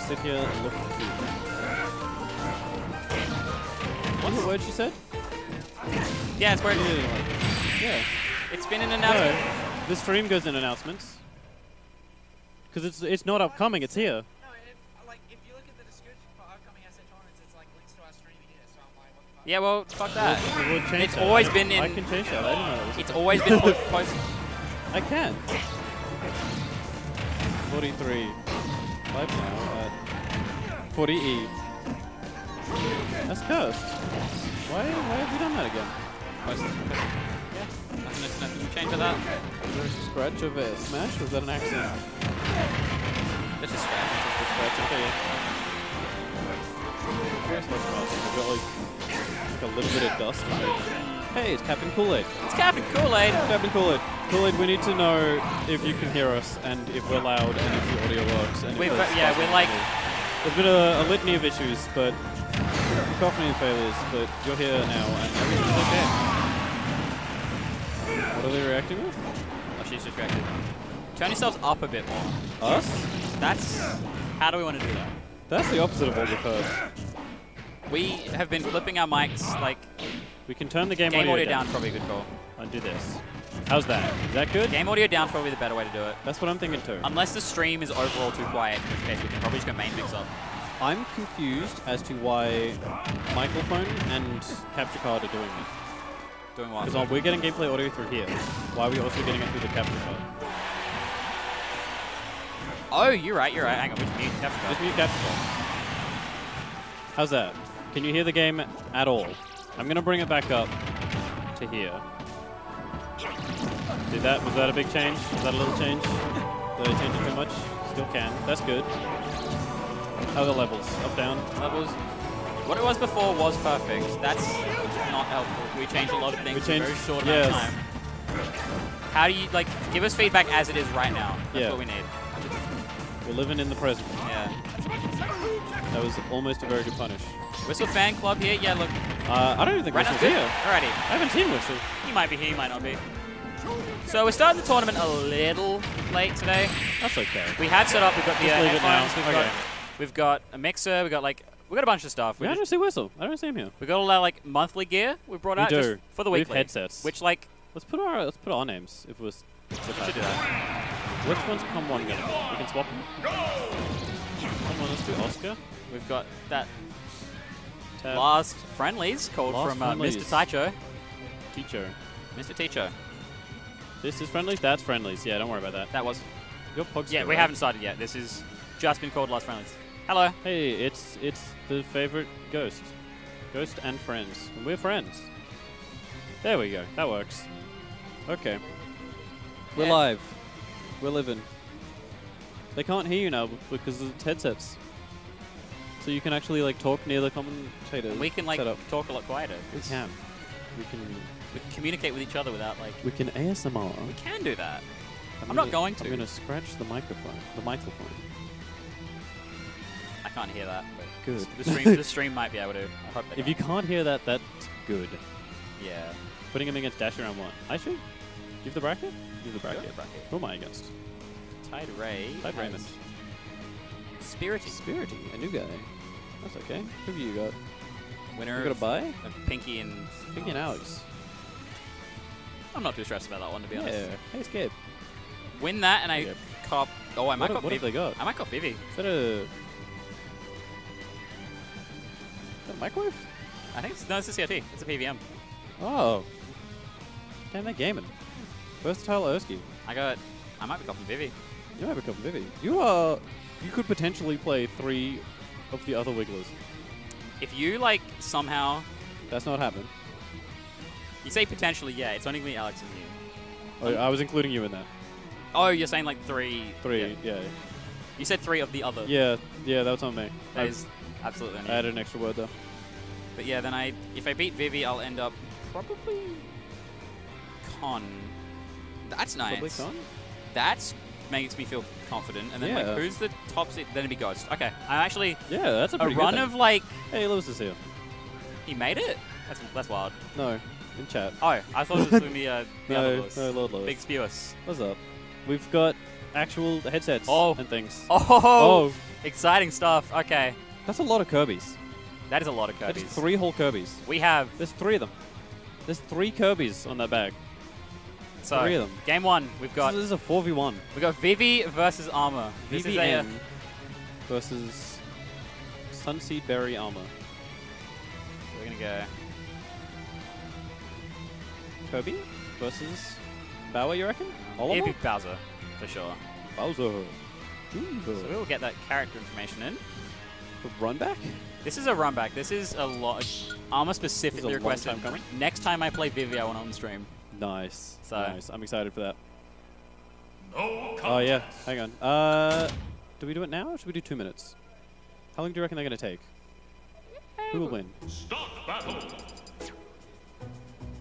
gonna sit here and look cute. What's the word she said? Yeah, it's where Yeah, it, yeah. it's been an announcement. No, the stream goes in announcements. Because it's it's not upcoming, it's here. No, if, like, if you look at the description for upcoming SH tournaments, it's like links to our streaming here, so I'm like, what the fuck? Yeah, well, fuck that. We'll, we'll It's that. always I- been I in- can change that. I didn't know that was It's always been po- post. I can. 43. Live now at 40E. That's cursed. Why, why have we done that again? yeah, nothing, nothing to change with that. Was there a scratch of a smash? Or was that an accident? Let's just scratch. Just a scratch, okay. Curious how smells. I've got like, like a little bit of dust on it. Hey, it's Captain Kool-Aid. It's Captain Kool-Aid. Captain Kool-Aid. Kool-Aid, we need to know if you can hear us and if we're loud and if the audio works. And got- yeah, we're like- the- There's been a, a litany of issues, but cacophony failures, but you're here now and everything's okay. What are they reacting with? Oh, she's distracted. Turn yourselves up a bit more. Us? That's. How do we want to do that? That's the opposite of what we've heard. We have been flipping our mics like We can turn the game, game audio down down. Probably a good call. and do this. How's that? Is that good? Game audio down probably the better way to do it. That's what I'm thinking too. Unless the stream is overall too quiet, in which case we can probably just go main mix up. I'm confused as to why microphone and capture card are doing it. Doing what? Because we're getting gameplay audio through here. Why are we also getting it through the capture card? Oh, you're right. You're right. Hang on. We should mute capture card. Just mute capture card. How's that? Can you hear the game at all? I'm gonna bring it back up to here. Did that? Was that a big change? Was that a little change? Did I change it too much? Still can. That's good. How the levels? Up, down? Levels. What it was before was perfect. That's not helpful. We changed a lot of things We changed- in a very short amount of time. How do you like give us feedback as it is right now? That's Yeah. what we need. We're living in the present. Yeah. That was almost a very good punish. Whistle fan club here. Yeah, look. Uh, I don't even think Right Whistle's here. Alrighty. I haven't seen Whistle. He might be here. He might not be. So we're starting the tournament a little late today. That's okay. We had set up. We've got the uh, leave it now. headphones. We've Okay. got we've got a mixer. We've got like we got a bunch of stuff. We Yeah, I don't see Whistle. I don't see him here. we got all our like monthly gear we brought We out just for the We have headsets. Which like Let's put our let's put our names if it was. we should do that. Which one's come one gonna be? We can swap them. Come on, let's do Oscar. We've got that Tab. last friendlies called Last from uh, friendlies. Mr. Taicho. Teacher. Mr. Teacher. This is friendlies. That's friendlies. Yeah, don't worry about that. That was. Your Pogster, Yeah, we right? haven't started yet. This is just been called last friendlies. Hello. Hey, it's it's the favorite ghost, ghost and friends. And we're friends. There we go. That works. Okay. We're Yeah. live. We're living. They can't hear you now because of the headsets. So you can actually like talk near the commentator. And we can like setup. talk a lot quieter. We can. We can. We can communicate with each other without like. We can ASMR. We can do that. I'm, I'm not gonna- going to. I'm gonna scratch the microphone. The microphone. I can't hear that. But Good. The stream, the stream might be able to. I hope If you can't hear that, that's good. Yeah. Putting him against Dash around what? I should give the bracket. Give the bracket. Give the bracket. Who am I against? Tide Ray. Tide Raymond. Spirited. Spirity, a new guy. That's okay. Who have you got? Winner You got a buy? Pinky and. Pinky and Alex. I'm not too stressed about that one to be honest. Yeah. Hey, Scabe. Win that and I cop. Oh, I might What, cop what have they got? I might cop Vivi. Is that a... Is that a microwave? I think it's, no, it's a CRT. It's a PVM. Oh. Damn, they're gaming. Versatile Erskine. I got. I might be copping Vivi. You might become Vivi. You are... You could potentially play three of the other Wigglers. If you like somehow, That's not happening. You say potentially, yeah, it's only me, Alex, and you. Oh, I was including you in that. Oh, you're saying like three. Three, Yeah. yeah. You said three of the other. Yeah, yeah, that was on me. That I, is absolutely. I added an extra word though. But yeah, then I if I beat Vivi, I'll end up probably con. That's nice. Probably con? That's makes me feel confident. And then Yeah. like, who's the top seed? Then it'd be Ghost. Okay, I'm actually Yeah, that's a a run of like Hey, Lewis is here. he made it. That's that's wild. No, in chat. Oh, I thought it was gonna be uh, the other No, Lewis. no, Lord Lewis. Big Spewus. What's up? We've got actual headsets Oh. and things. Oh, Oh, Exciting stuff. Okay. That's a lot of Kirby's. That is a lot of Kirby's. three whole Kirby's. We have There's three of them. There's three Kirby's on that bag. so Three of them. game one. We've got this is a 4v1. we got Vivi versus Armor. This is uh, versus Sunseed Berry Armor. we're gonna go. Kirby versus Bowser, you reckon? It'd Oliver? be Bowser for sure. Bowser. So we will get that character information in. Run back? This is a run back. This is a lot. Armor specifically long requested. time coming. Next time I play Vivi, I want on stream. Nice. So- nice. I'm excited for that. No Oh yeah. Hang on. Uh, do we do it now or should we do two minutes? How long do you reckon they're gonna take? Who will win? Start battle.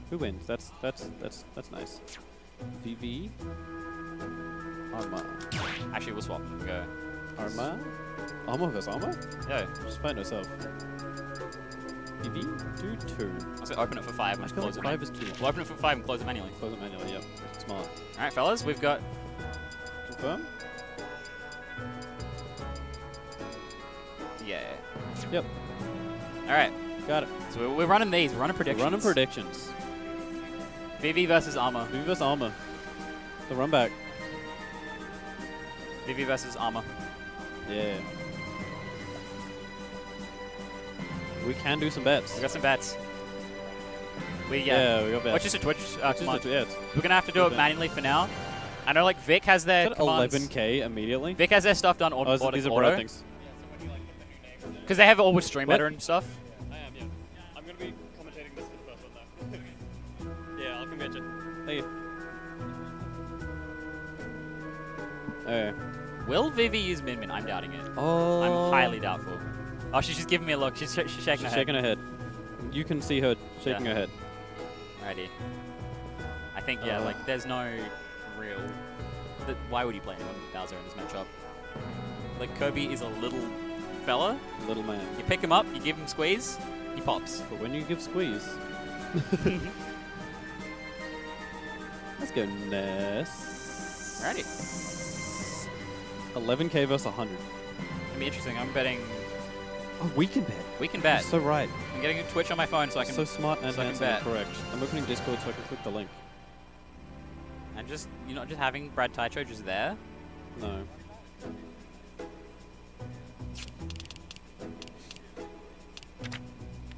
Who wins? That's that's that's that's nice. VV. Arma. Actually, we'll swap. We'll go. Arma. Arma versus Arma? Yeah. Just find yourself. VV. Do two. I'll say open it for five I and close it. five is long. We'll open it for five and close it manually. Close it manually. Yep. Smart. All right, fellas, we've got Confirm. yeah. Yep. All right, Got it. so we're, we're running these. We're running predictions. Running predictions. Vivi versus Armor. VV versus Arma. The run back. Vivi versus Armor. Yeah. We can do some bets. We got some bets. We yeah. yeah. we got bets. What's just a Twitch uh, Just command. a- yeah, We're gonna have to do it manually for now. I know, like Vic has their commands. 11k immediately? Vic has their stuff done on oh, auto these are Brad things. because they have it all with Stream and stuff. Thank you. Okay. Will Vivi use Min Min? I'm doubting it. Oh. I'm highly doubtful. Oh, she's just giving me a look. She's, sh- she's shaking She's her shaking her head. You can see her shaking Yeah. her head. head. Righty. I think yeah, Uh. like there's no real. Th- why would you play anyone with Bowser in this matchup? Like Kirby is a little fella. Little man. You pick him up, you give him squeeze, he pops. But when you give squeeze. Let's go Ness. Righty. 11k versus 100. It'll be interesting. I'm betting. Oh, we can bet. We can bet. You're so right. I'm getting a Twitch on my phone so I can. so smart and so I can handsome and correct. I'm opening Discord so I can click the link. and just you're not just having Brad Taicho just there. No.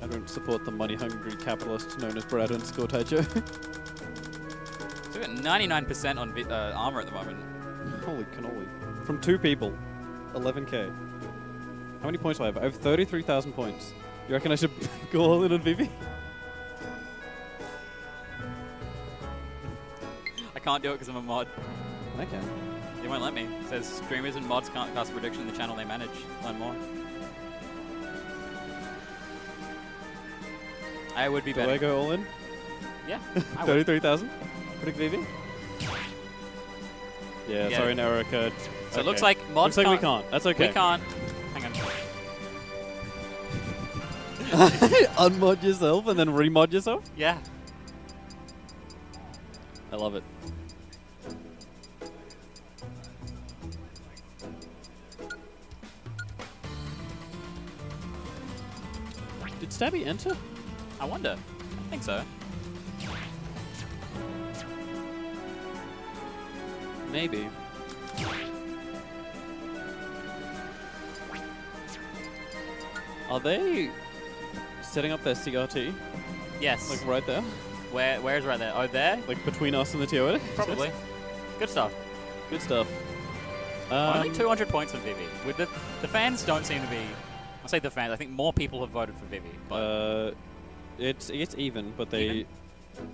I don't support the money-hungry capitalists known as Brad and underscore Taicho. So we got 99% on vi- uh, armor at the moment. Holy cannoli. From two people. 11k. How many points do I have? I have 33,000 points. You reckon I should go all in on Vivi? I can't do it because I'm a mod. I can. They won't let me. It says streamers and mods can't cast prediction in the channel they manage. Learn more. I would be Do I go all in? Yeah, 33,000? Predict Vivi? Yeah, Yeah. sorry, no error occurred. So it looks Okay. like mods Looks like we can't. can't. That's okay. We can't. Hang on. Unmod yourself and then remod yourself? Yeah. I love it. Did Stabby enter? I wonder. I think so. Maybe. Are they setting up their CRT? Yes. Like right there? Where? Where's right there? Oh, there. Like between us and the TOA? Probably. Good stuff. Good stuff. Um, Only 200 points on Vivi. With the the fans don't seem to be. I say the fans. I think more people have voted for Vivi. But Uh, it's it's even, but they, Even?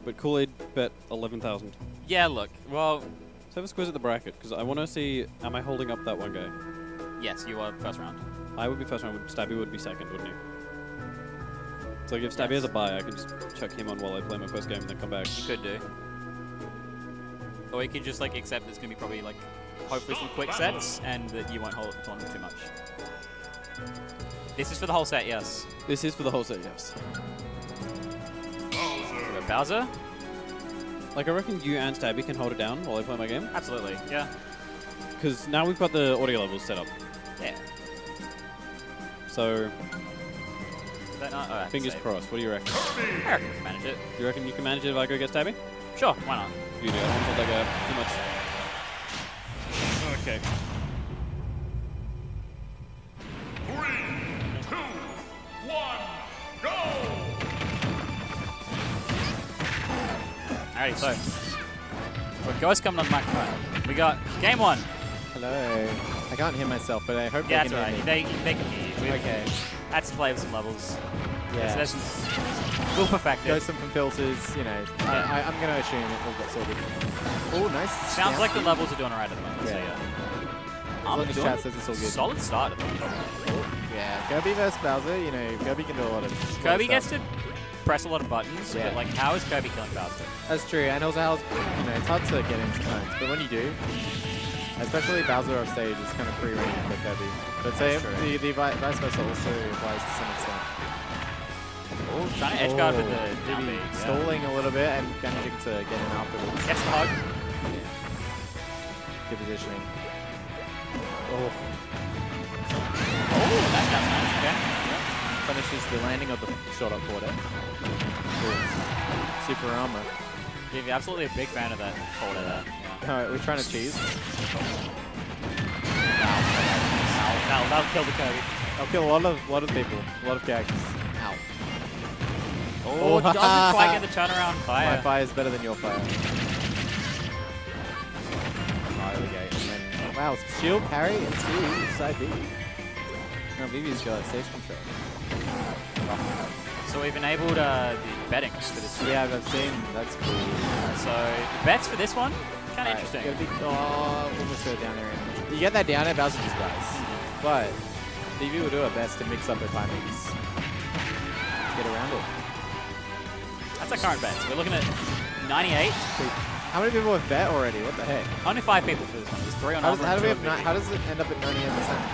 but Kool Aid bet eleven thousand. yeah, look. Well, have a squiz at the bracket because I want to see am I holding up that one guy? yes, you are first round. I would be first round. Stabby would be second, wouldn't he? So like, if Stabby has a bye, I can just chuck him on while I play my first game and then come back. You could do. Or you could just like accept it's gonna be probably like hopefully some quick sets and that you won't hold it on too much. This is for the whole set, yes. This is for the whole set, yes. Bowser. Like I reckon you and Stabby can hold it down while I play my game Absolutely. Yeah. because now we've got the audio levels set up. Yeah. So Is that not? Oh, fingers crossed. What do you reckon? I reckon we can manage it. You reckon you can manage it if I go get stabby? Sure, why not? You do. I don't put like a too much. Okay. Three, two, one, go! Alright, so. With Ghost coming on the microphone, we got game one. Hello. I can't hear myself, but I hope Yeah, they that's can right. hear me. They, they can hear you. We've Okay. had to play with some levels. Yeah. So there's some, we'll perfect it. Go some from filters, you know. Yeah. I, I'm going to assume it will get sorted. Oh, nice. Sounds down. like the levels are doing alright at the moment. So Yeah. yeah. As long as doing chat says it's all good. Solid start at the moment. Yeah, Kirby versus Bowser, you know, Kirby can do a lot of lot of Kirby stuff. gets to press a lot of buttons, Yeah. but like, how is Kirby killing Bowser? That's true, and also how, you know, it's hard to get into zones, but when you do, especially Bowser off stage, it's kind of free reign for Kirby. But true. the, the vice versa also applies to some extent. Oh, trying to edge guard with Oh, the down maybe yeah. Stalling a little bit and managing to get in afterwards. Gets the hug. Good positioning. Oh, Oh, that's down punishes the landing of the shot up quarter. Super armor. Vivi, absolutely a big fan of that folder there. Yeah. Alright, we're trying to cheese. That'll, that'll, that'll kill the Kirby. I'll kill a lot of lot of people, a lot of characters. Ow. Oh, doesn't quite get the turnaround fire. My fire is better than your fire. Oh, there we go. And then, wow, shield parry into side B. Now Vivi's got stage control. So we've enabled uh, the bettings for this. one. Yeah, I've seen. That's cool. So the bets for this one, kind of Alright, interesting. Big, oh, almost go down there. You get that down air, Bowser just dies. But Vivi will do her best to mix up her timings. Get around it. That's our current bets. We're looking at 98. How many people have bet already? What the heck? Only five people for this one. There's three on How does, how, do we have how does it end up at 98%?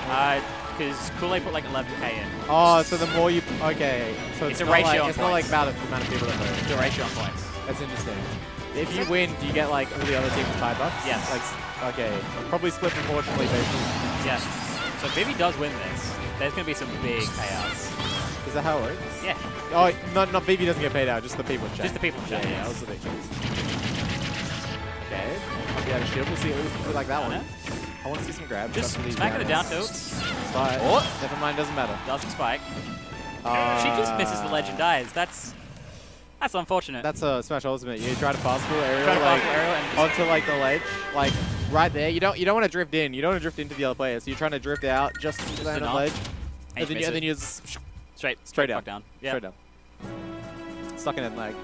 Uh, because Kool-Aid put like 11k in. Oh, so the more you okay, so It's it's, a ratio Like, on it's not like about the amount of people that vote. The ratio on points. That's interesting. If you win, do you get like all the other teams five bucks? Yes. Like okay, probably split proportionally on- Yes. So if Vivi does win this, there's going to be some big payouts. Is that how it works? Yeah. Oh, not not VV doesn't get paid out, just the people in chat. Just the people in chat, Yeah, yeah, that was the big case. Okay, I'll be out of shield. We'll see. Like that one. Yeah. I want to see some grabs. Just after these smack the down tilt. But Oh. never mind, doesn't matter. Doesn't spike. Uh, she just misses the ledge and dies. That's that's unfortunate. That's a Smash Ultimate. You try to full aerial, Try to like, aerial and onto like the ledge, like right there. You don't you don't want to drift in. You don't want to drift into the other player. So you're trying to drift out just to land on enough. ledge, And then, you and then you just straight straight fuck down. down. Yeah. straight down. Stuck in that leg.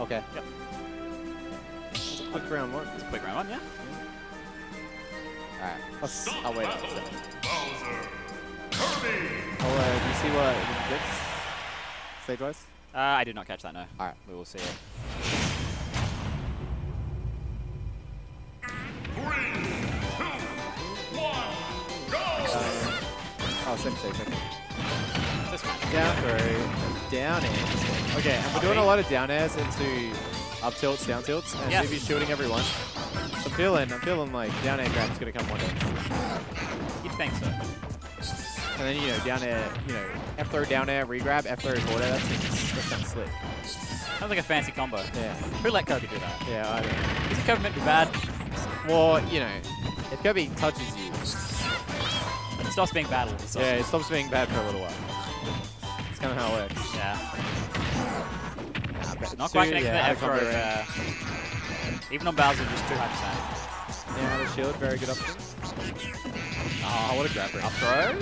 Okay. Yep. Quick round one. Quick round one, yeah. Alright. Let's. Stop I'll wait. battle. I'll, Bowser. Kirby. uh, do you see what it gets? Stage wise? Uh, I did not catch that, no. Alright. We will see it. Three, two, one, go! Oh, same stage. Okay. Down throw. Down air. Okay, and we're doing a lot of down airs into up tilts, down tilts, and Yeah. Vivi's shooting everyone. I'm feeling, I'm feeling like down air grab's gonna come one day. You'd think so. And then, you know, down air, you know, F throw down air, re-grab, F throw forward air, that seems, that sounds slick. Sounds like a fancy combo. Yeah, Who let Kirby do that? yeah, I don't know. Is it Kirby meant to be bad? Well, you know, if Kirby touches you, It stops being bad a sudden. yeah, it stops being bad for a little while. That's kind of how it works. Yeah. Nah, but Not quite too- connected yeah, the of F throw. combo range. Uh, even on Bowser, just too high percent. Yeah, the shield, very good option. Oh, what a grab range. Up throw.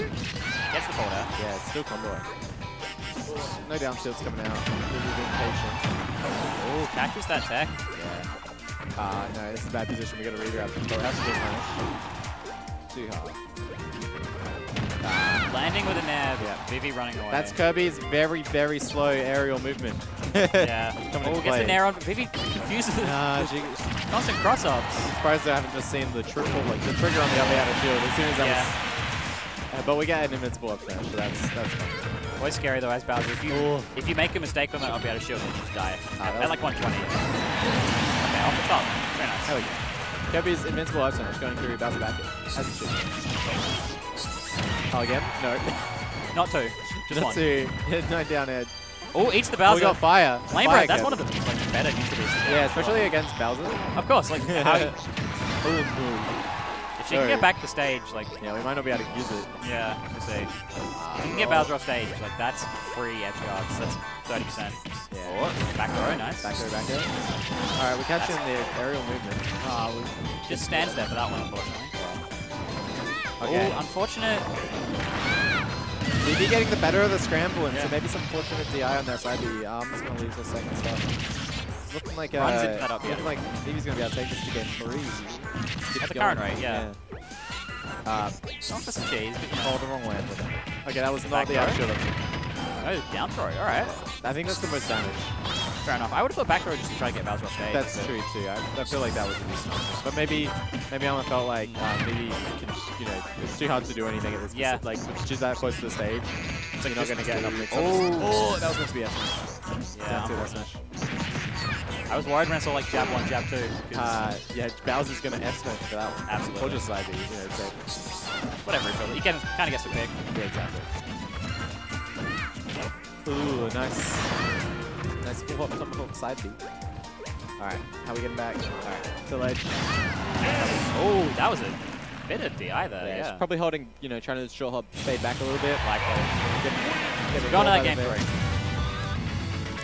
Gets the folder. Yeah, it's still combo. No down shield's coming out. Really being patient. Oh, catches that tech. Yeah. Uh, no, this is a bad position. We got to regrab. But we have to get punished. Too hard. Landing with a nab. Yeah. Vivi running away. That's Kirby's very, very slow aerial movement. Yeah. Coming oh, gets the nair on. Vivi confuses the Nah, she, constant cross ups. I'm surprised I haven't just seen the triple, like the trigger on the other outer shield as soon as that Yeah. was. Uh, but we get an invincible up smash, so that's that's fine. Always scary though, as Bowser. If you Ooh. if you make a mistake on that, I'll be able to shield and you just die. Ah, at, at like 120. Okay, off the top. Very nice. There we go. Kirby's invincible up smash going through Bowser back as it should. Oh, again? No. Not two. Just Not one. two. no down edge. Oh, eats the Oh, we got fire. Flame fire Breath, that's one of the like, better neutral beasts. Yeah, especially against Bowser. Of course, like, how you, Boom, boom. if she can get back to stage, like, Yeah, we might not be able to use it. yeah, let's see. If you can get Bowser off stage, like, that's free edge guards. That's 30%. Yeah. Oh, back row, nice. Back there, back there. All right, we're catching the aerial movement. We just stands there for that one, unfortunately. Okay. Oh, unfortunate. VV getting the better of the scramble, and Yeah. so maybe some fortunate DI on their side. The arm's going to lose their second stuff. Looking like uh, Runs into that up, yeah. looking like VV's going to be able to take this to game three. At the current rate, yeah. Uh, Not for some cheese, but you oh, the wrong way. Okay, that was not Back the throw? Oh, down throw, alright. I think that's the most damage. Fair enough. I would have thought back throw just to try to get Bowser off stage. That's but- true too. I, I feel like that was a decent option. But maybe, maybe Alma felt like uh, maybe you, can, you know it's too hard to do anything at this. Yeah. Like she's that close to the stage, so you're not going to get enough mix-ups. Oh. oh, that was meant to be F smash. Yeah, Down to that unfortunate. smash. I was worried when I saw like jab one, jab two. Uh, yeah, Bowser's going to F smash for that one. Absolutely. Or just side B, you know, so whatever, he he can, kind of gets to pick. yeah, exactly. Ooh, nice. Nice flip up, top up, side B. Alright, how are we getting back? Alright, to ledge. Oh, that was a bit of DI there. Yeah, Yeah, probably holding, you know, trying to short hop, fade back a little bit. likely. Get, get We're going to that the game ball out of three.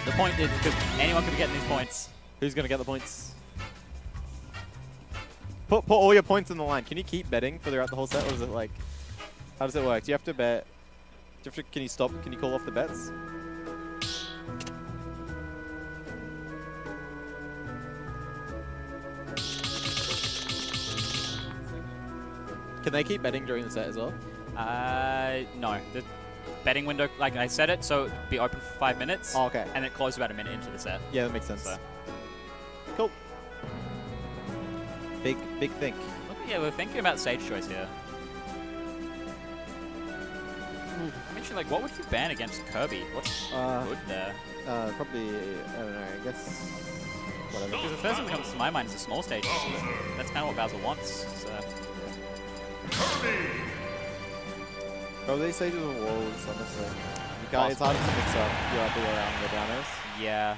The point is because anyone could be getting these points. Who's going to get the points? Put, put all your points in the line. Can you keep betting for throughout the whole set, or is it like, how does it work? Do you have to bet? Do you have to, can you stop? Can you call off the bets? Can they keep betting during the set as well? Uh, no. The betting window, like I said it, so it'd be open for five minutes. Oh, okay. And it closed about a minute into the set. Yeah, that makes sense. So, Cool. Big, big think. yeah, we're thinking about stage choice here. Mention like, what would you ban against Kirby? What's Uh, good there? Uh, probably, I don't know, I guess, whatever. Because the first thing that comes to my mind is the small stage. That's kind of what Bowser wants. So. Probably stages of walls, honestly. You can't, it's hard to mix up your up around the downers. Yeah.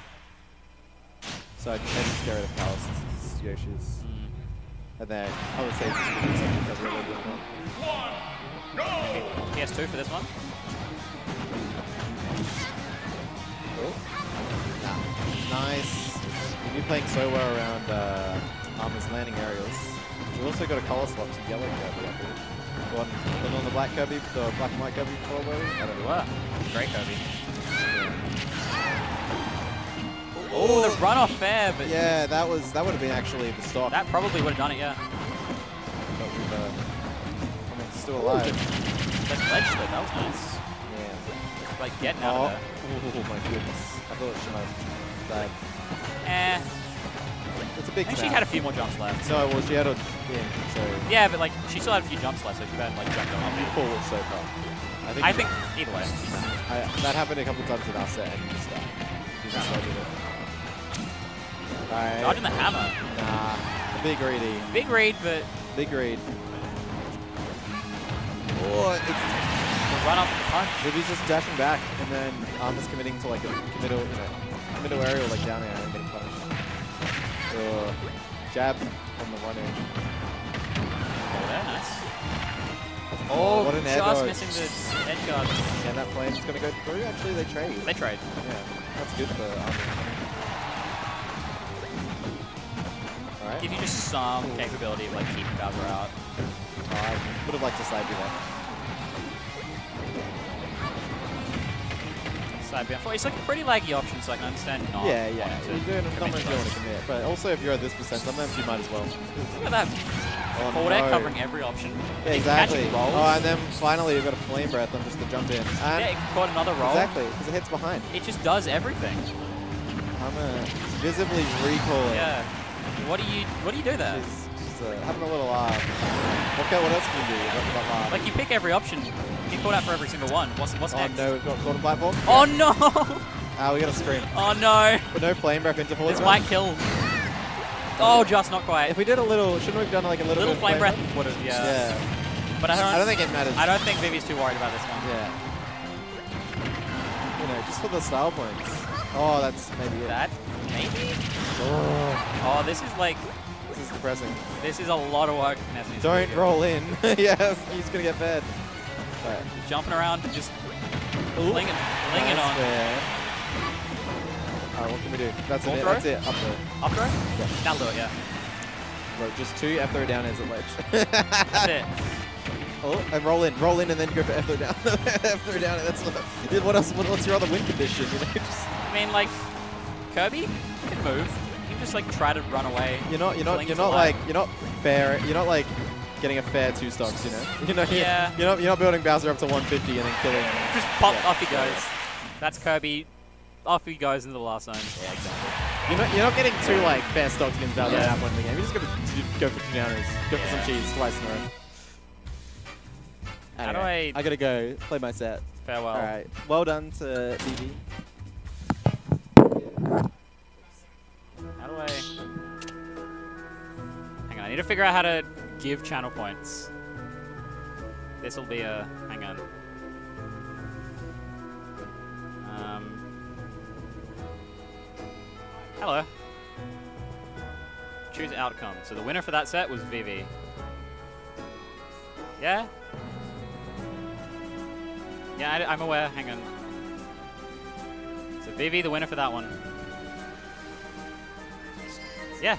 So I'd maybe scare rid of Kalos, Yoshi's. Mm. And then other stages could be something that really good one. One, go! PS2 for this one. Nah. Nice. You've been playing so well around uh, Armor's landing aerials. We've also got a color swap to yellow Kirby, I believe. One, one on the black Kirby, the black and white Kirby combo. I don't know. Great Kirby. Oh, the runoff fair, but Yeah, that was that would have been actually the stop. that probably would have done it, yeah. but we've, uh, I mean, it's still alive. That ledge slip, that was nice. Yeah. Like getting out Oh, of there. oh my goodness. I thought she might have died. Eh. It's a I big I think she had a few more jumps left. No, well, she had a in, so Yeah, but like she still had a few jumps left, so she better like jump them you up. forward so far. I think, I think either way. I, that happened a couple times in our set and you just, uh, you just loaded it. Right. Dodging the hammer. Nah. Big greedy. Big read, but Big read. Oh, it's the run up the punch. Maybe he's just dashing back and then Armor's committing to like a committal, you know, committal aerial like down air and getting punished. Uh, jab on the one edge. Oh, there, nice. Oh, what an air just dodge. missing the edge guard. And that flame's gonna go through. Actually, they trade. They trade. Yeah, that's good for Armor. Alright. Give you just some capability of like keeping Bowser out. I would have liked to slide you there. Side. It's like a pretty laggy option, so I can understand not. yeah, yeah. You're doing not much to you want to commit. But also, if you're at this percent, sometimes you might as well. Look at that. Oh, Forward air no. covering every option. Yeah, You can catch exactly. Oh, and then finally you've got a flame breath on just the jump in. And yeah, it caught another roll. exactly, because it hits behind. It just does everything. I'm uh, visibly recoiling. Yeah. What do you What do you do there? She's, she's uh, having a little laugh. Okay, what else can you do? Like you pick every option. You caught out for every single one. What's What's oh next? no, we've got quarter platform. Oh no! Ah, we got to scream. Oh no! But no flame breath interval. This might kill. Oh, just not quite. If we did a little, shouldn't we have done like a little, Little bit of flame breath would have. Yeah. Yeah. But I don't. I don't think it matters. I don't think Vivi's too worried about this one. Yeah. You know, just for the style points. Oh, that's maybe it. That maybe. Oh, Oh, this is like this is depressing. this is a lot of work. Don't roll in. yeah, he's gonna get fed. Right. Jumping around and just flinging, flinging That's on. fair. Alright, what can we do? That's it. throw? That's it. Up throw. Up throw? Yeah. That'll do it. Yeah. Right, just two F throw down as a ledge. That's it. Oh, and roll in, roll in, and then go for F throw down. F throw down. That's what, what else? What, what's your other win condition? You know, just I mean, like Kirby can move. You can just like try to run away. you're not, you're not, you're not like, you're not fair. You're not like getting a fair two stocks. You know, you know, you're- Yeah. You're not, you're not building Bowser up to 150 and then killing. Him. Just pop. Yeah. Off he goes. That's Kirby. Off he goes into the last zone. Yeah, exactly. You're not, you're not getting two like fair stocks against Bowser Yeah. at that point in the game. You just go for, go for bananas, go for some cheese twice in a row. How do I- I gotta go play my set. Farewell. All right. Well done to VV. How do I? Hang on. I need to figure out how to give channel points. This will be a. Hang on. Um. Hello. Choose outcome. So the winner for that set was Vivi. Yeah? Yeah, I, am aware. Hang on. So Vivi, the winner for that one. Yeah.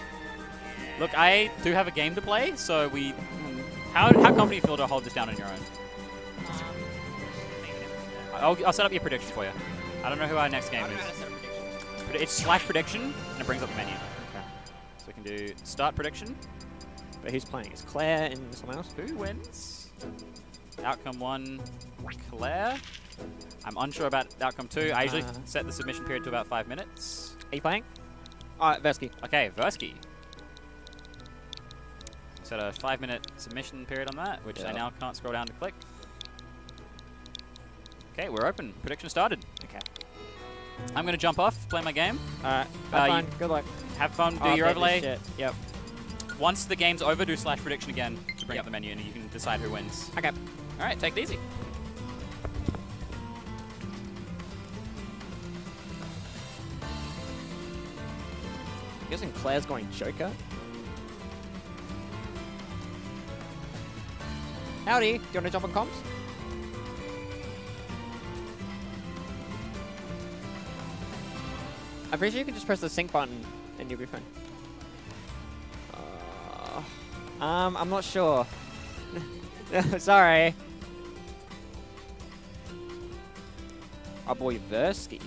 Look, I do have a game to play, so we. How, how confident do you feel to hold this down on your own? I'll, I'll set up your prediction for you. I don't know who our next game I don't know how to is. set a prediction. But it's slash prediction, and it brings up the menu. Okay. So we can do start prediction. But who's playing? Is Claire and someone else? Who wins? Outcome one, Claire. I'm unsure about outcome two. I usually Uh. set the submission period to about five minutes. Are you playing? Uh, Versky. Okay, Versky. Set a five minute submission period on that, which I now can't scroll down to click. Okay, we're open. Prediction started. Okay. I'm going to jump off, play my game. Alright. Uh, Have you- fun. Good luck. Have fun, do I'll your overlay. shit. Yep. Once the game's over, do slash prediction again to bring Yep. up the menu and you can decide who wins. Okay. All right, take it easy. I'm guessing Claire's going Joker. Howdy. Do you want to jump on comms? I'm pretty sure you can just press the sync button and you'll be fine. Uh, um, I'm not sure. Sorry. Our boy Versky.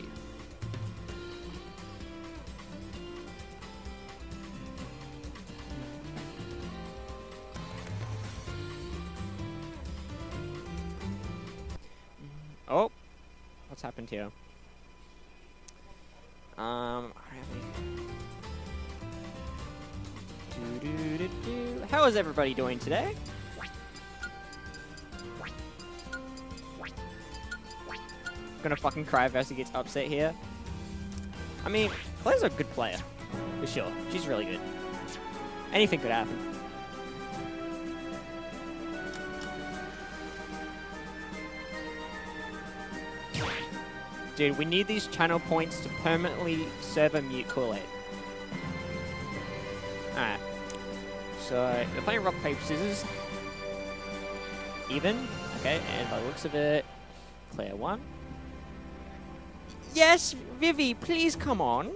Oh, what's happened here? Um. How is everybody doing today? Gonna fucking cry if Vessi gets upset here. I mean, Claire's a good player, for sure. She's really good. Anything could happen. Dude, we need these channel points to permanently server mute Kool-Aid. Alright. So, they're playing rock, paper, scissors. Even. Okay, and by the looks of it, Claire won. Yes, Vivi, please come on.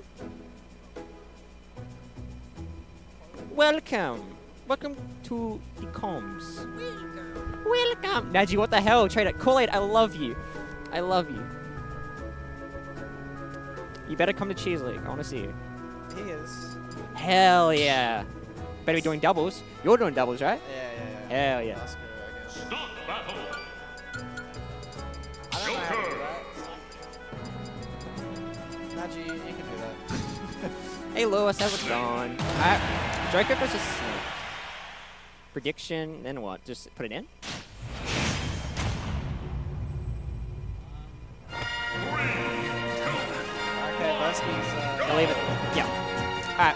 Welcome. Welcome to the comms. Welcome. Najee, what the hell? Trade it. Kool-Aid, I love you. I love you. You better come to Cheese League. I want to see you. He is. Hell yeah. Better be doing doubles. You're doing doubles, right? Yeah, yeah, yeah. Hell yeah. Let's go, I guess. Stop battle. I don't know how to do that. Najee, you can do that. Hey Lewis, how's it going? Alright. Joker versus Snake. Prediction, then what? Just put it in? Versky's, uh, leave it. Yeah. Alright.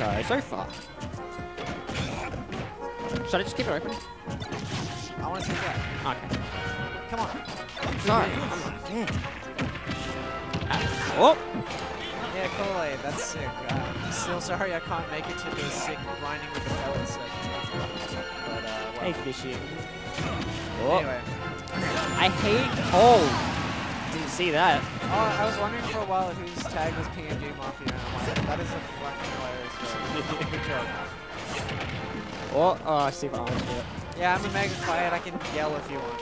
okay. So, so far. Should I just keep it open? I want to take that. Okay. Come on. Sorry. Come on. Oh! Yeah, Kool-Aid, that's sick. Uh, I'm still sorry I can't make it to the sick grinding with the pellets session. But, uh, well. Hey, fishy. Oh. Anyway. I hate. Oh! Didn't see that. Oh, I was wondering for a while whose tag was PNG Mafia, and I'm like, that is a fucking hilarious joke. Good joke. Oh, oh, I see what I want to do. it. Yeah, I'm a mega quiet. I can yell if you want.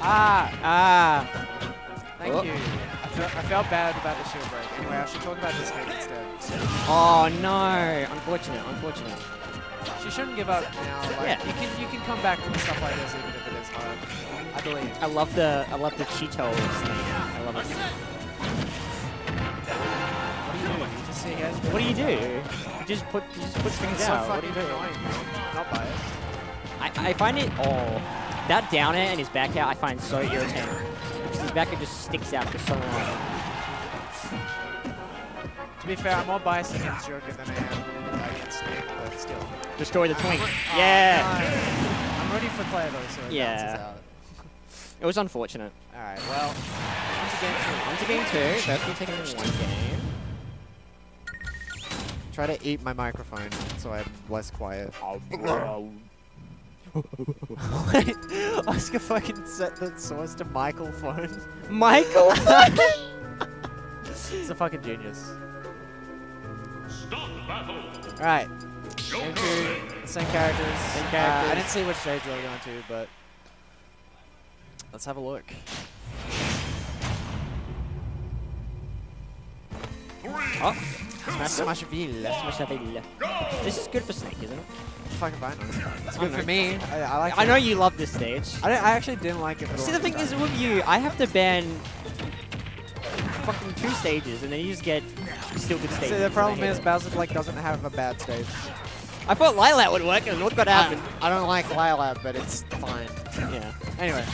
Ah! Ah! Thank Oh. you. I, fe I felt bad about the shield break. Anyway, I should talk about this mate instead. Oh no! Unfortunate, unfortunate. She shouldn't give up now. Like, Yeah. You can you can come back from stuff like this even if it is hard. I believe. I love the I love the Cheetos. I love it. What do you do? You just. What do you do? You just put you just put things It's so out. What do you do? annoying. Not biased. I, I find it oh that down air and his back out I find so irritating. His back air just sticks out for so long. To be fair, I'm more biased against Joker than I am against Snake, but still. Destroy the twink. Oh, Yeah. no. I'm ready for Claire though, so it Yeah. Balances out. It was unfortunate. Alright, well, on to game two. On to game two. First we taking in one game. Try to eat my microphone so I'm less quiet. Wait, Oscar fucking set the source to Michael phone. Michael. He's a fucking genius. Stop battle. Alright. Game two, same characters. Same Uh, I didn't see which stage they were going to, but let's have a look. oh, Smash Smashville. smash that ville. This is good for Snake, isn't it? Fucking fine. It's I good know. for me. I, I like I know you love this stage. I, don't- I actually didn't like it. for See, the thing longest is with you, I have to ban fucking two stages, and then you just get still good stages. See, the problem is it. Bowser like doesn't have a bad stage. I thought Lylat would work, and look what happened. I don't like Lylat, but it's fine. yeah. Anyway.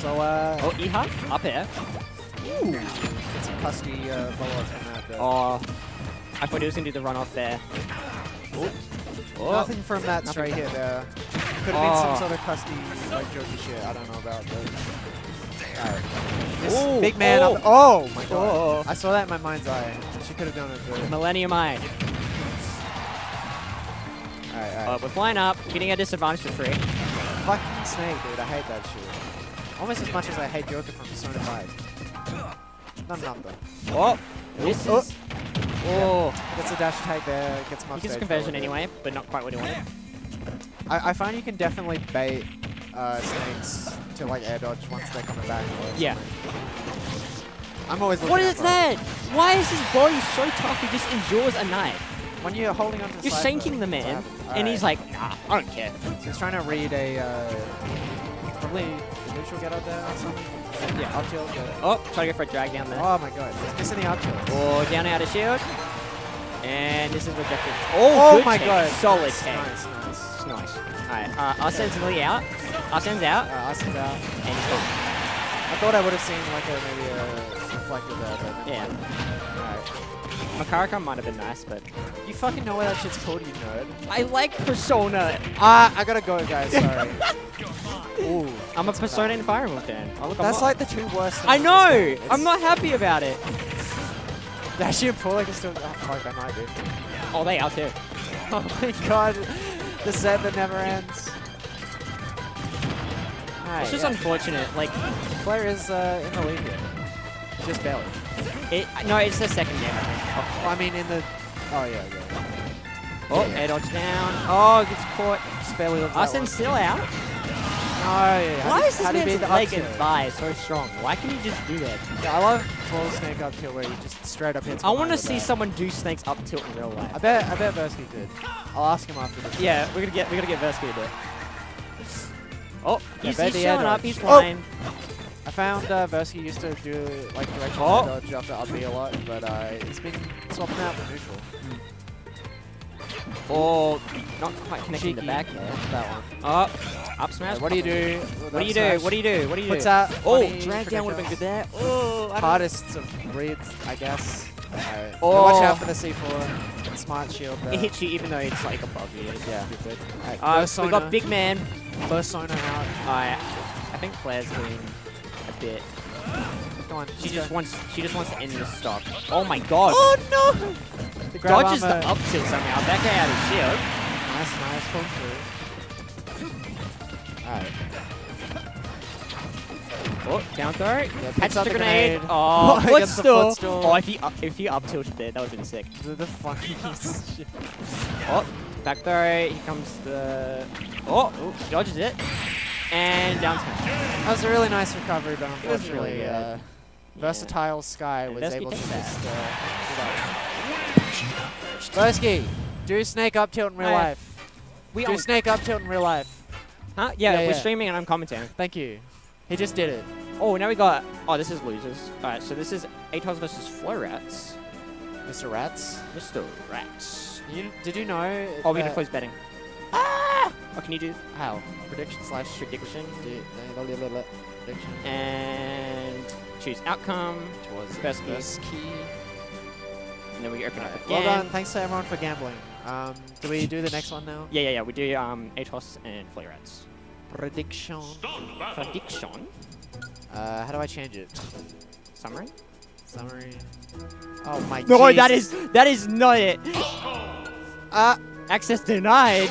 So, uh, Oh, Iha, up air. ooh, get some custy uh, follow-ups from that. But Oh, I thought he was gonna do the runoff there. Oh, oh. Nothing from that Nothing. straight hit there. Could have been Oh. some sort of custy, like, jokey shit. I don't know about, but. Ooh, big man oh. up. Oh my god. Oh. I saw that in my mind's eye. She could have done it, but. Millennium Eye. Alright, Uh, alright. we're flying up, getting a disadvantage for free. Fucking snake, dude. I hate that shit. Almost as much as I hate Joker from Persona 5. Not enough, though. Oh, this Oh. is. Oh, Gets a dash tag there, gets up he gets conversion anyway, but not quite what he wanted. I, I find you can definitely bait uh, snakes to like air dodge once they're coming back. Yeah. I'm always looking What is that? Why is his body so tough he just endures a knife? When you're holding on to the You're side shanking the man, and he's like, nah, I don't care. So he's trying to read a uh, probably the neutral get up there or something. Yeah, up tilt. Oh, try to go for a drag down there. Oh my god, he's missing the up tilt. Oh, down out of shield. And this is rejected. Oh good my god. Solid Nice. Nice, nice. Nice. Alright, uh, Arsene's Lee out. Arsene's out, Uh, Austin's out. and he's gone. I thought I would have seen like a maybe a reflector there, but Yeah. Alright. Makarakarn might have been nice, but You fucking know what that shit's called, you nerd. I like Persona. Ah, I gotta go, guys. Sorry. Ooh. I'm a Persona Environment fan. Oh, look, I'm That's like the two worst. I know. in this game. I'm not happy about it. Actually, and Paul can still. Oh, fuck, I might do. Oh, they out too. Oh my god. The set that never ends. Alright, It's just yeah. unfortunate. Like, Claire is uh, in the lead here. Just barely. It. No, it's the second game. I think. Oh, I mean, in the. Oh, yeah, yeah. Oh, air dodge down. Oh, gets caught. Looks that Arsene's still out. No, yeah. Why is this how do you beat man's leg and thigh so strong? Why can he just do that? Yeah, I love full snake up tilt where you just straight up hits I want to see that. someone do snakes up tilt in real life. I bet, I bet Versky did. I'll ask him after this. Yeah, we're gonna get we're gonna get Versky to do it. Oh, he's, he's showing up. He's Oh! I found uh, Versky used to do like directional Oh. dodge after up a lot, but uh, he's been swapping out for neutral. Oh, not quite connecting the back there. That one. Oh, up smash. what do you do? What do you do? What do you do? What do you do? Puts out. Oh, drag down would have been good there. Oh, Hardest of reads, I guess. Alright. Oh. Watch out for the C4. smart shield there. It hits you even though it's like above you. It's Yeah. stupid. Alright, Uh, we got big man. First Persona out. I, I think Claire's doing a bit. Go on. She just go. wants. She just wants to end this stock. Oh my god! Oh no! The Dodges the up tilt somehow. That guy out of shield. Nice, nice. Pull through. Alright. Oh, down throw. Yeah, Catch the the grenade. grenade. Oh, footstool. footstool. Oh, if he up, if he up tilted there, that would have been sick. The, the funniest shit. Oh, back throw. Here comes the. Oh, oh, dodges it. And down smash. That was a really nice recovery, but It was really unfortunately, uh, Versatile Sky was able to just uh, do snake up tilt in real Oh, yeah. life. We do snake up tilt in real life. Huh? Yeah, Yeah, we're yeah. streaming and I'm commentating. Thank you. He just did it. Oh, now we got. Oh, this is losers. Alright, so this is Atos versus Flow Rats. Mr. Rats. Mr. Rats. You, did you know? Oh, we're gonna close betting. Ah! Oh, can you do How? Prediction slash prediction? do- no, blah, blah, blah, prediction. And choose outcome. was Versky. Versky. And then we open up Alright, again. Well done. Thanks to everyone for gambling. Um, do we do the next one now? Yeah, yeah, yeah. We do um, Atos and Flow Rats. Prediction. Prediction. Uh, how do I change it? Summary. Summary. Oh my god. No, that Jesus. is that is not it. Uh, Access denied.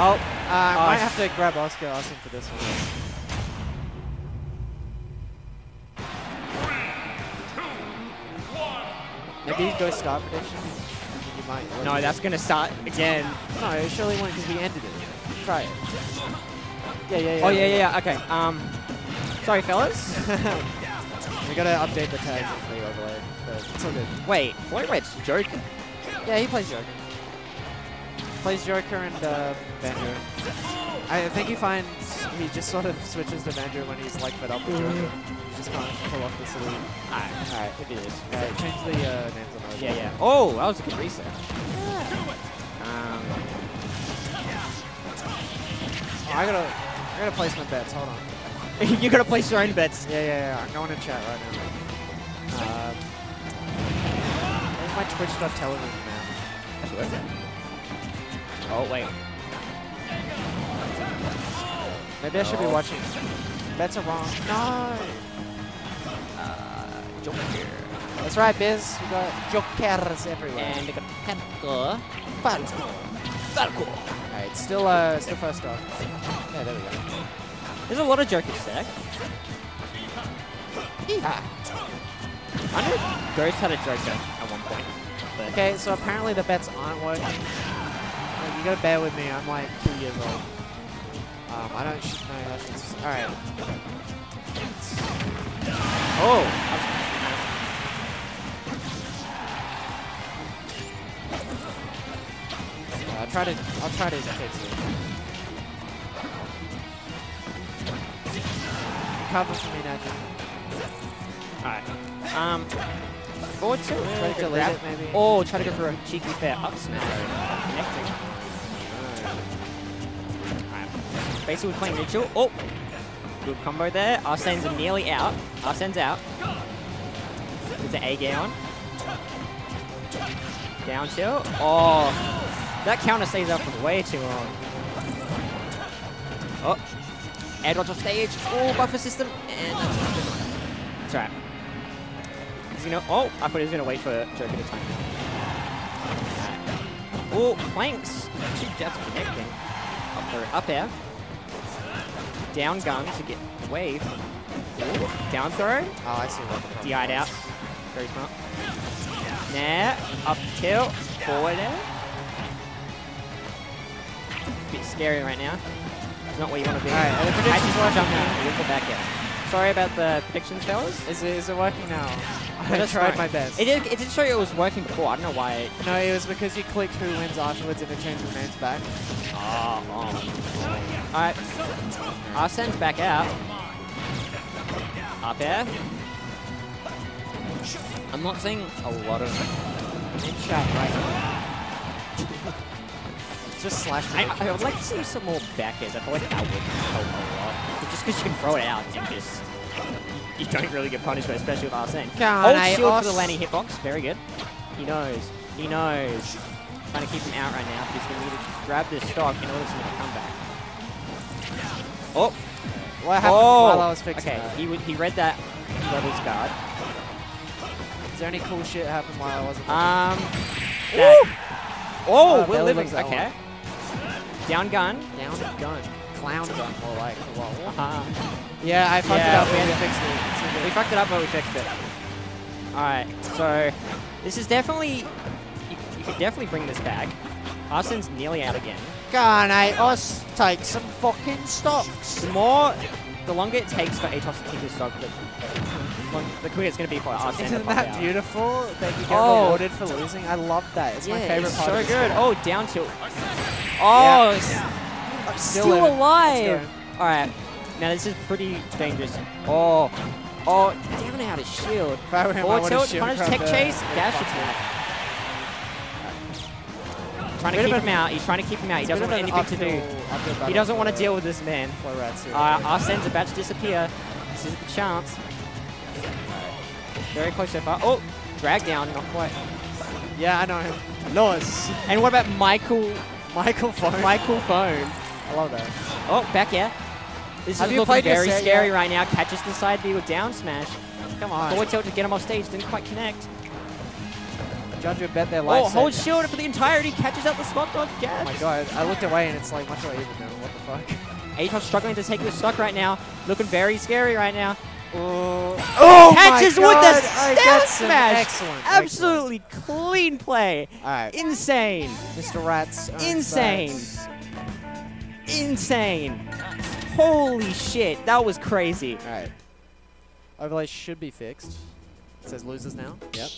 Oh, uh, I Oh, might have to grab Oscar Awesome for this one. Maybe go start prediction. You might. no, that's gonna start again. No, it surely won't because we ended it. Try it. Yeah, yeah, yeah. Oh yeah, yeah, yeah. Okay. Um, sorry, fellas. we gotta update the tags the overlay, but it's all good. Wait, Flow Rats Joker. Yeah, he plays Joker. Plays Joker and uh, Banjo. I think he finds he just sort of switches to Banjo when he's like fed up with Joker. He just can't pull off the salute. Alright, Alright, it is. uh, change the uh, names on those. Yeah, yeah. Oh, that was a good reset. Um, Oh, I gotta, I gotta place my bets. Hold on. you gotta place your own bets. Yeah, yeah, yeah. I'm going to chat right now. Um, where's my Twitch.television now? Oh wait. Maybe I should be watching. Bets are wrong. No. Joker. That's right, Biz. We got jokers everywhere. And they got Penta. Falco. Falco. Alright, still uh still first off. Yeah, there we go. There's a lot of Jokers there. Yeehaw. I know Ghost had a Joker at one point. Okay, so apparently the bets aren't working. You gotta bear with me, I'm like two years old. Um, I don't know that shit's alright. Oh! Uh, I'll try to I'll try to fix it. Cover for me, Najee. Alright. Um, forward tilt. Try Try to to delete it, maybe. Oh, try to go for a cheeky fair up smash. Connecting. Basically, playing neutral. Oh! Good combo there. Arsene's nearly out. Arsene's out. With the A down. Down tilt. Oh! That counter stays up for way too long. Oh! Air dodge off stage. Oh, buffer system. And that's right. He's gonna. Oh, I thought he was gonna wait for Joker to time. Oh, planks. Two jets connecting. Up there, up. Down gun to get wave. Ooh, down throw. Oh, I see what the DI'd out. Very smart. Nah, up tilt, forward air. Bit scary right now. It's not where you want to be. Alright, the I prediction's just want to jump in with the back air. Sorry about the predictions, fellas. Is it, is it working now? I tried my best. It did, it did show you it was working before. I don't know why. It, no, it was because you clicked who wins afterwards and it changed the names back. Ah, oh, oh. Alright. Arsene's back out. Up air. I'm not seeing a lot of. In chat right now. Just slash I. I would like to see some more back airs. I feel like that would help a lot. But just because you can throw it out and just. You don't really get punished, especially with Arsene. Come Hold shield for the landing hitbox. Very good. He knows. He knows. trying to keep him out right now. He's going to need to grab this stock in order to make a comeback. Oh, What happened oh. while I was fixing okay, that? he, he read that level's guard. Is there any cool shit happened while I wasn't? Um, oh, Oh, we're living. Okay. Down gun. Down gun. Clown gun, more like. Whoa. Uh-huh. Yeah, I fucked Yeah, it up we and we fixed it. It's We fucked it up, but we fixed it. Alright, so this is definitely. You, you could definitely bring this back. Arsene's nearly out again. Can I us take some fucking stocks? The more. The longer it takes for Atos to take his stock, the, long, the quicker it's going to be for Arsene to Isn't that out. beautiful that you get Oh. rewarded for losing? I love that. It's my favorite it's part. so of good. game. Oh, down tilt. Oh, s- I'm still, living. Alive. All right, now this is pretty dangerous. Oh, oh, down out his shield. If I were him, I Forward tilt, shield punish, tech the- chase, dash attack. Trying to keep him out. He's trying to keep him out. He It's a bit doesn't want anything to do. He doesn't want to deal with this man. for rats here. Uh, Arsene's about to disappear. This is the chance. Very close so far. Oh, drag down, not quite. yeah, I know him. Lois. And what about Michael? Michael Phone. Michael Phone. I love that. Oh, back air. This Have is looking very scary yet? right now. Catches the side B with down smash. Come on. Forward tilt to get him off stage. Didn't quite connect. Judge bet their life. Oh, hold shield for the entirety. Catches out the spot dodge. Oh my god, I looked away and it's like much more even now. What the fuck? Atos struggling to take the stock right now. Looking very scary right now. Oh, oh, oh Catches my with god, the I down got some smash. Excellent. Absolutely clean play. Alright, Insane. Mr. Rats. Insane. Insane. Holy shit. That was crazy. Alright. Overlay should be fixed. It says losers now. Yep.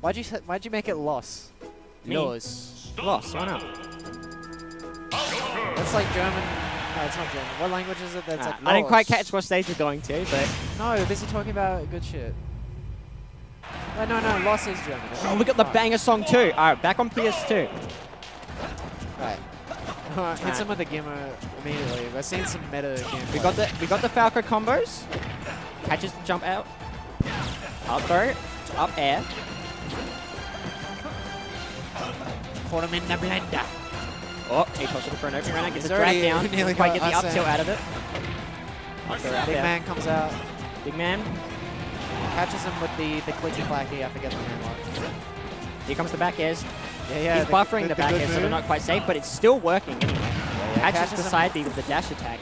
Why'd you sa- why'd you make it loss? Me? Loss. Lost. Why not? That's like German. No, it's not German. What language is it? That's Ah, like I didn't quite catch what stage you're going to, but No, we're busy talking about good shit. Oh, no, no, loss is German. oh, look at the Fine. banger song too. All right, back on PS2. Right. Uh, hit Alright. some of the gimmer immediately. We're seeing some meta again. We got the we got the Falco combos. Catches the jump out. Up throw. Up air. Put him in the blender. Oh, Atos looking for an right now. Gets He's a drag down. nearly quite get the up tilt out. of it. Up throw out Big there. man comes out, Big man. catches him with the, the clicky clacky. I forget the name of Here comes the back airs. Yeah, yeah. He's buffering the, back good air, so they're not quite safe, but it's still working anyway. yeah, catches, catches the side B with the dash attack.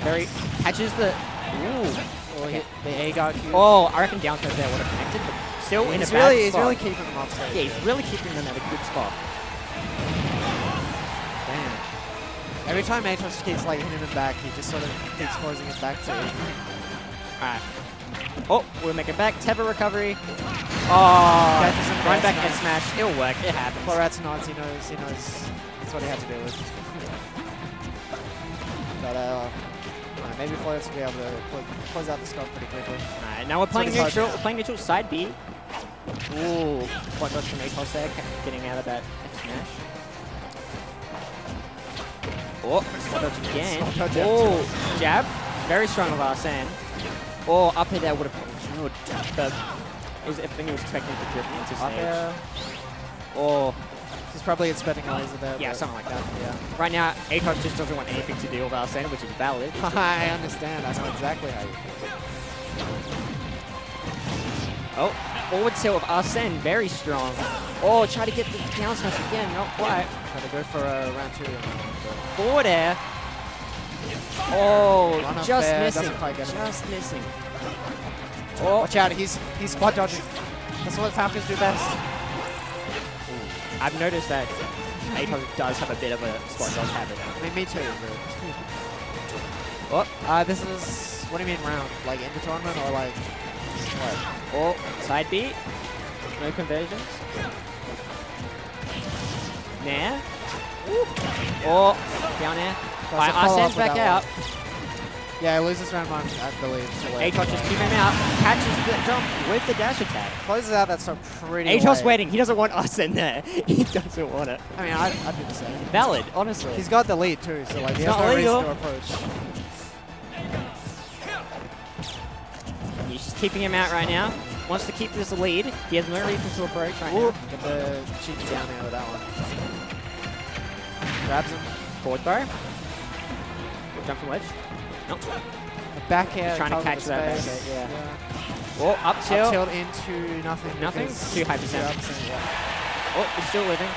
Very catches the. Ooh. Or oh, hit the A guard. Oh, I reckon down throw there would have connected, in he's a bad really, he's really keeping them off stage. yeah, he's really keeping them at a good spot. Damn. Every time Atos keeps like hitting him back, he just sort of keeps forcing it back to him. Alright. Oh, we'll make it back. Teva recovery. Oh, run back and smash. It'll work. It happens. Florat's nods, he knows, he knows. That's what he had to do with. But, uh, uh, maybe Florat's will be able to close out the stock pretty quickly. Alright, now we're playing neutral. We're playing neutral side B. Ooh, spot dodge from Atos there, getting out of that smash. Oh, spot dodge again. Oh, jab. Very strong of Arsene. Oh, up here there would have good. But it was, I think he was expecting to drift into stage. Oh, He's probably expecting a laser there. yeah, something like that. Yeah. Right now, Atos just doesn't want anything to do with Arsene, which is valid. I understand. I know exactly how you feel. Oh, forward tilt of Arsene, very strong. Oh, try to get the down smash again, not quite. Try to go for a round two. Forward air. Oh, Run just there, missing. doesn't quite get him. Just missing. Oh, Watch out, he's he's spot dodging. That's what Falcons do best. I've noticed that Atos does have a bit of a spot dodge habit. I mean, me too. Oh, uh, this is what do you mean round? Like in the tournament or like what? oh, side B. No conversions. Nair. Oh, down air. To Arsene's back out. one. Yeah, loses round one, I believe. Atos just keep him out. Catches the jump with the dash attack. closes out that stuff pretty. Atos late. waiting. He doesn't want Arsene there. he doesn't want it. I mean, I'd, I'd do the same. Valid, honestly. He's got the lead too, so like, he has no reason to approach. He's just keeping him out right now. wants to keep this lead. He has no reason to approach right Ooh, now. get the cheeky down there with that one. Grabs him. Forward throw. Jump from ledge. No. A back air. trying to catch that back space. air, yeah. Oh, up Up tilt. tilt into nothing. Nothing? Too high percent. zero yeah. Oh, he's still living.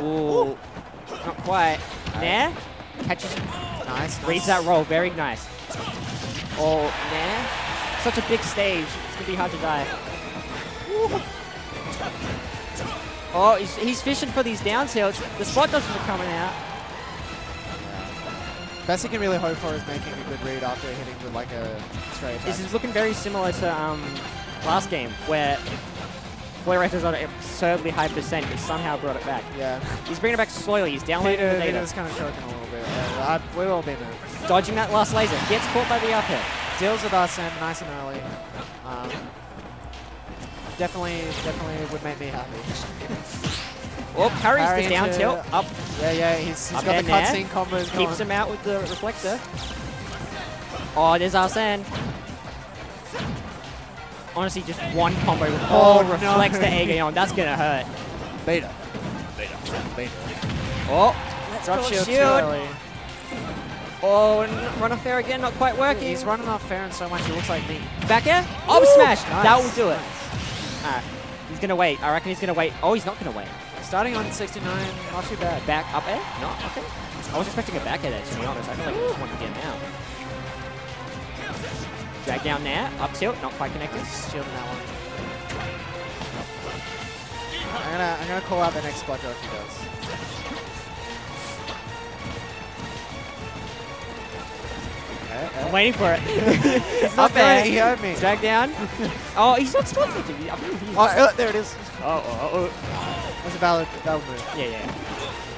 Ooh. Not quite. There. Catches. Nice. Reads nice. that roll. Very nice. Oh, man. Such a big stage. It's going to be hard to die. Oh, he's, he's fishing for these down tilts. The spot dodges are coming out. Best he can really hope for is making a good read after hitting with like a straight attack. This is looking very similar to um, last game, where Boy was on an absurdly high percent, but somehow brought it back. yeah. He's bringing it back slowly. He's downloading Peter, the data. was kind of choking a little bit. Yeah, I, we've all been there. Dodging that last laser. Gets caught by the up hit. Deals with us and nice and early. Um, definitely, definitely would make me happy. Oh, parries Parry the down tilt. Up, Yeah, yeah, he's, he's got the cutscene combos going. keeps him out with the reflector. Oh, there's Arsene. Honestly, just one combo. with- Oh, Oh, no. reflects the Eigaon. That's gonna hurt. Beta. Beta. Beta. Oh, Drop shield, too shield. Oh, and run off there again. Not quite working. He's running off fair and so much, he looks like me. Back air. Up smash. That will do it. Alright. He's gonna wait. I reckon he's gonna wait. Oh, he's not gonna wait. Starting on 69, not too bad. Back up air? No, okay. I was expecting a back air there, to be honest. I feel like he just wanted to get out. Drag down there. Up tilt. Not quite connected. Shielding that one. I'm gonna, I'm gonna call out the next spot drop he does. I'm waiting for it. He's up not there. there. He heard me. Drag down. oh, he's not supposed to be. I believe. Oh, uh, there it is. oh, oh, oh. That's a valid, valid move. Yeah, yeah.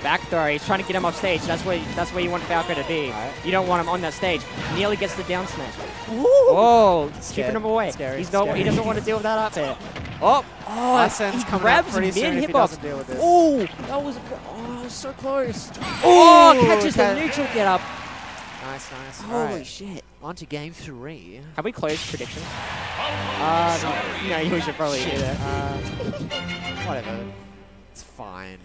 Back throw. He's trying to get him off stage. That's where that's where you want Falco to be. Alright. You don't want him on that stage. Nearly gets the down smash. Whoa, Scared. keeping him away. Scary, He's not, he doesn't want to deal with that up there. Oh, oh, Arsene's he grabs out pretty mid soon hitbox. doesn't deal. Oh, that was oh, so close. Oh, catches the neutral get up. Nice, nice. Holy Alright, shit. on to game three. Have we closed predictions? Uh, no. No, you should probably do that. Uh, whatever. It's fine.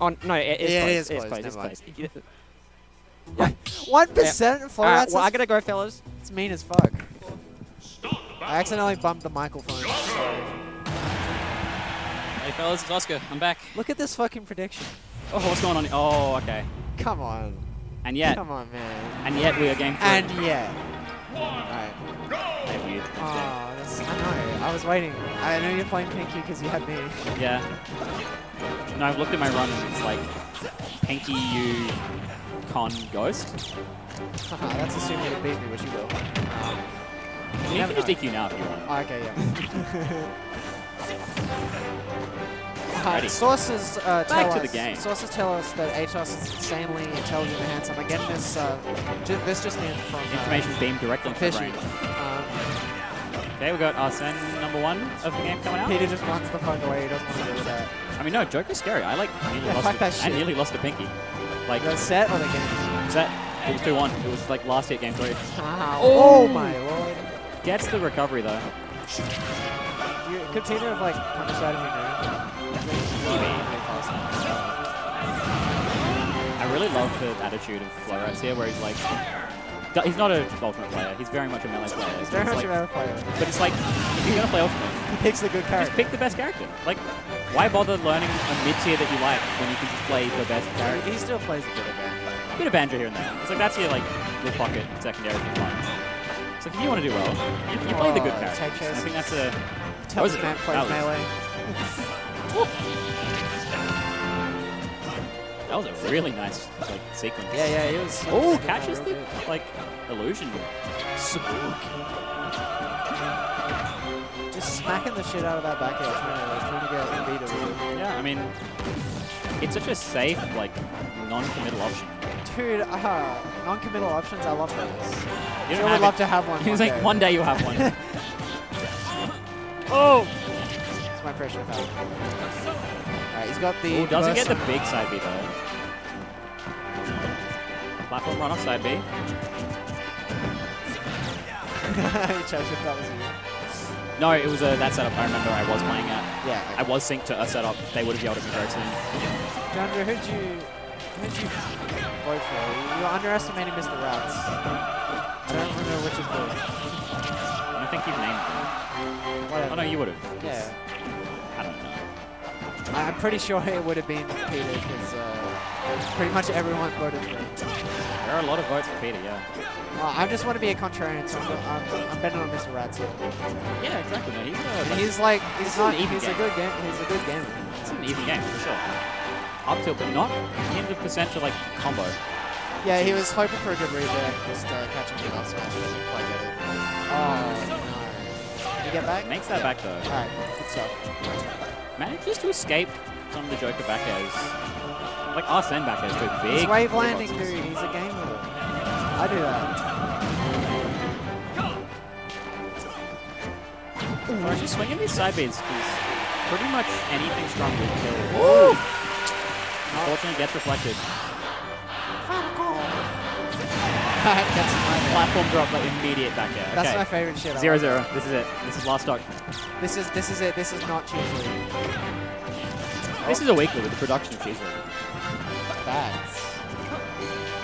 Oh, no, it is Yeah, close. it is It is close, close. It's never mind. close. One percent for All right, that's well, I gotta go, fellas. It's mean as fuck. I accidentally bumped the microphone. Hey fellas, it's Oscar. I'm back. Look at this fucking prediction. Oh, what's going on? Oh, okay. Come on. And yet, Come on, man. and yet we are game three. And yet. Alright. Oh, that's, I know. I was waiting. I knew you're playing Pinky because you had me. Yeah. No, I've looked at my run and it's like Pinky, you, Con, Ghost. Haha, that's assuming you beat me, which you will. Um, You can just know. DQ now if you want. oh, okay, yeah. Uh, sources uh, tell Back to us, the game. Sources tell us that Atos is insanely intelligent and handsome. Again, this uh, ju this just in from uh, Information beamed directly into the Fishy. brain. Um, Okay, we got Arsene number one of the game coming out. Peter just runs the fuck away. He doesn't want to deal with that. I mean, no, Joker's scary. I like nearly Yeah, lost fuck to, that I nearly lost to Pinky. Like, The set or the game? set, it was 2-1. It was like last hit game three. Oh, my lord. Gets the recovery though. You, could Peter have like punished that if he knew? I really love the attitude of Flores here, where he's like, he's not a ultimate player. He's very much a melee player. He's very much like- a better player. But it's like, if you're gonna play ultimate, He picks the good character. just character. pick the best character. Like, why bother learning a mid tier that you like when you can just play the best character? He still plays a bit of that. A bit of banjo here and there. It's like that's your like your pocket secondary fun. So if you want to do well, you, you play the good Oh, And I think that's a Tell was man plays That was- melee. that was a really nice like sequence. Yeah, yeah, he was. Oh, catches the like illusion. Just smacking the shit out of that back air, trying to, trying to get beat. Yeah, I mean, it's such a safe like non-committal option. Dude, uh, non-committal options, I love those. You I'd love to have one. It's one like one day you'll have one. oh, It's my pressure power. He's got the. Ooh, doesn't get the big side B though. Platform run off side B. he chose if that was you. No, it was a that setup. I remember I was playing at. Yeah. I was synced to a setup. They would have yelled at me very soon. Jandra, who'd you, who'd you vote for? You were underestimating Mr. Rats. I don't remember which is which. I don't think you've named them. Whatever. Oh no, you would have. Yeah. I'm pretty sure it would have been Peter because uh, pretty much everyone voted for him. There are a lot of votes for Peter. Yeah. Well, I just want to be a contrarian, so I'm, I'm, I'm betting on Mr. Rats here. Yeah, exactly. No, he's, uh, he's like, he's not, he's a good game. He's a good gamer. it's an even game for sure. Up till, but not in the percent to like combo. Yeah, he was hoping for a good there. Just uh, catching the last match. He didn't quite get it. Oh, no. Did you get back? Makes that back though. Alright, good stuff. Manages to escape some of the Joker back airs. Like Arsene back airs too. Big. He's wave landing, dude. He's a gamer. I do that. Or actually swinging these side beats because pretty much anything strong will kill. Unfortunately, gets reflected. That's my, Platform drop, like immediate back air. that's my favorite shit. Zero zero. This is it. This is last stock. This is this is it. This is not cheesy. This is a weekly with the production of Cheesery. Facts.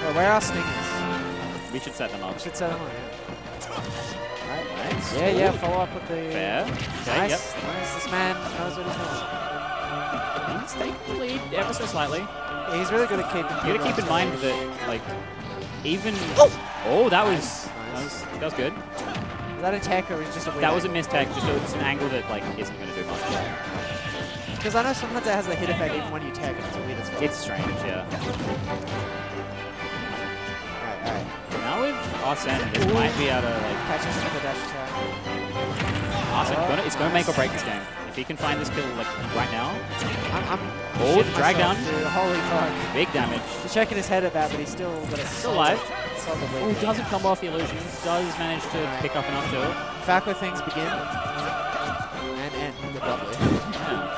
Well, where are stingers? We should set them up. I should set them on. Yeah, Right, nice. yeah, yeah. Follow up with the. Fair. Okay, Nice, yep. nice. This man knows what he's doing. He's taking the lead ever so slightly. Yeah, he's really good at keeping. You gotta keep in mind that, like, even. Oh! oh, that was. That was, that was good. Is that a tech or is it just a weird That was a mistake. Just so it's an angle that like isn't gonna do much. Because I know sometimes it has a hit effect even when you tech and it's a weird as well. It's strange, yeah. Alright, alright. Now with Arsene, this might be able to like. Catches with the dash attack. Arsene, gonna, it's gonna make or break this game. If he can find this kill like right now, I'm, I'm Oh, drag down. Dude. Holy fuck. big damage. He's checking his head at that, but he's still got it Still alive. solidly. Oh, doesn't come off the illusion. Does manage to pick up enough to it. Where things begin and end abruptly. Yeah.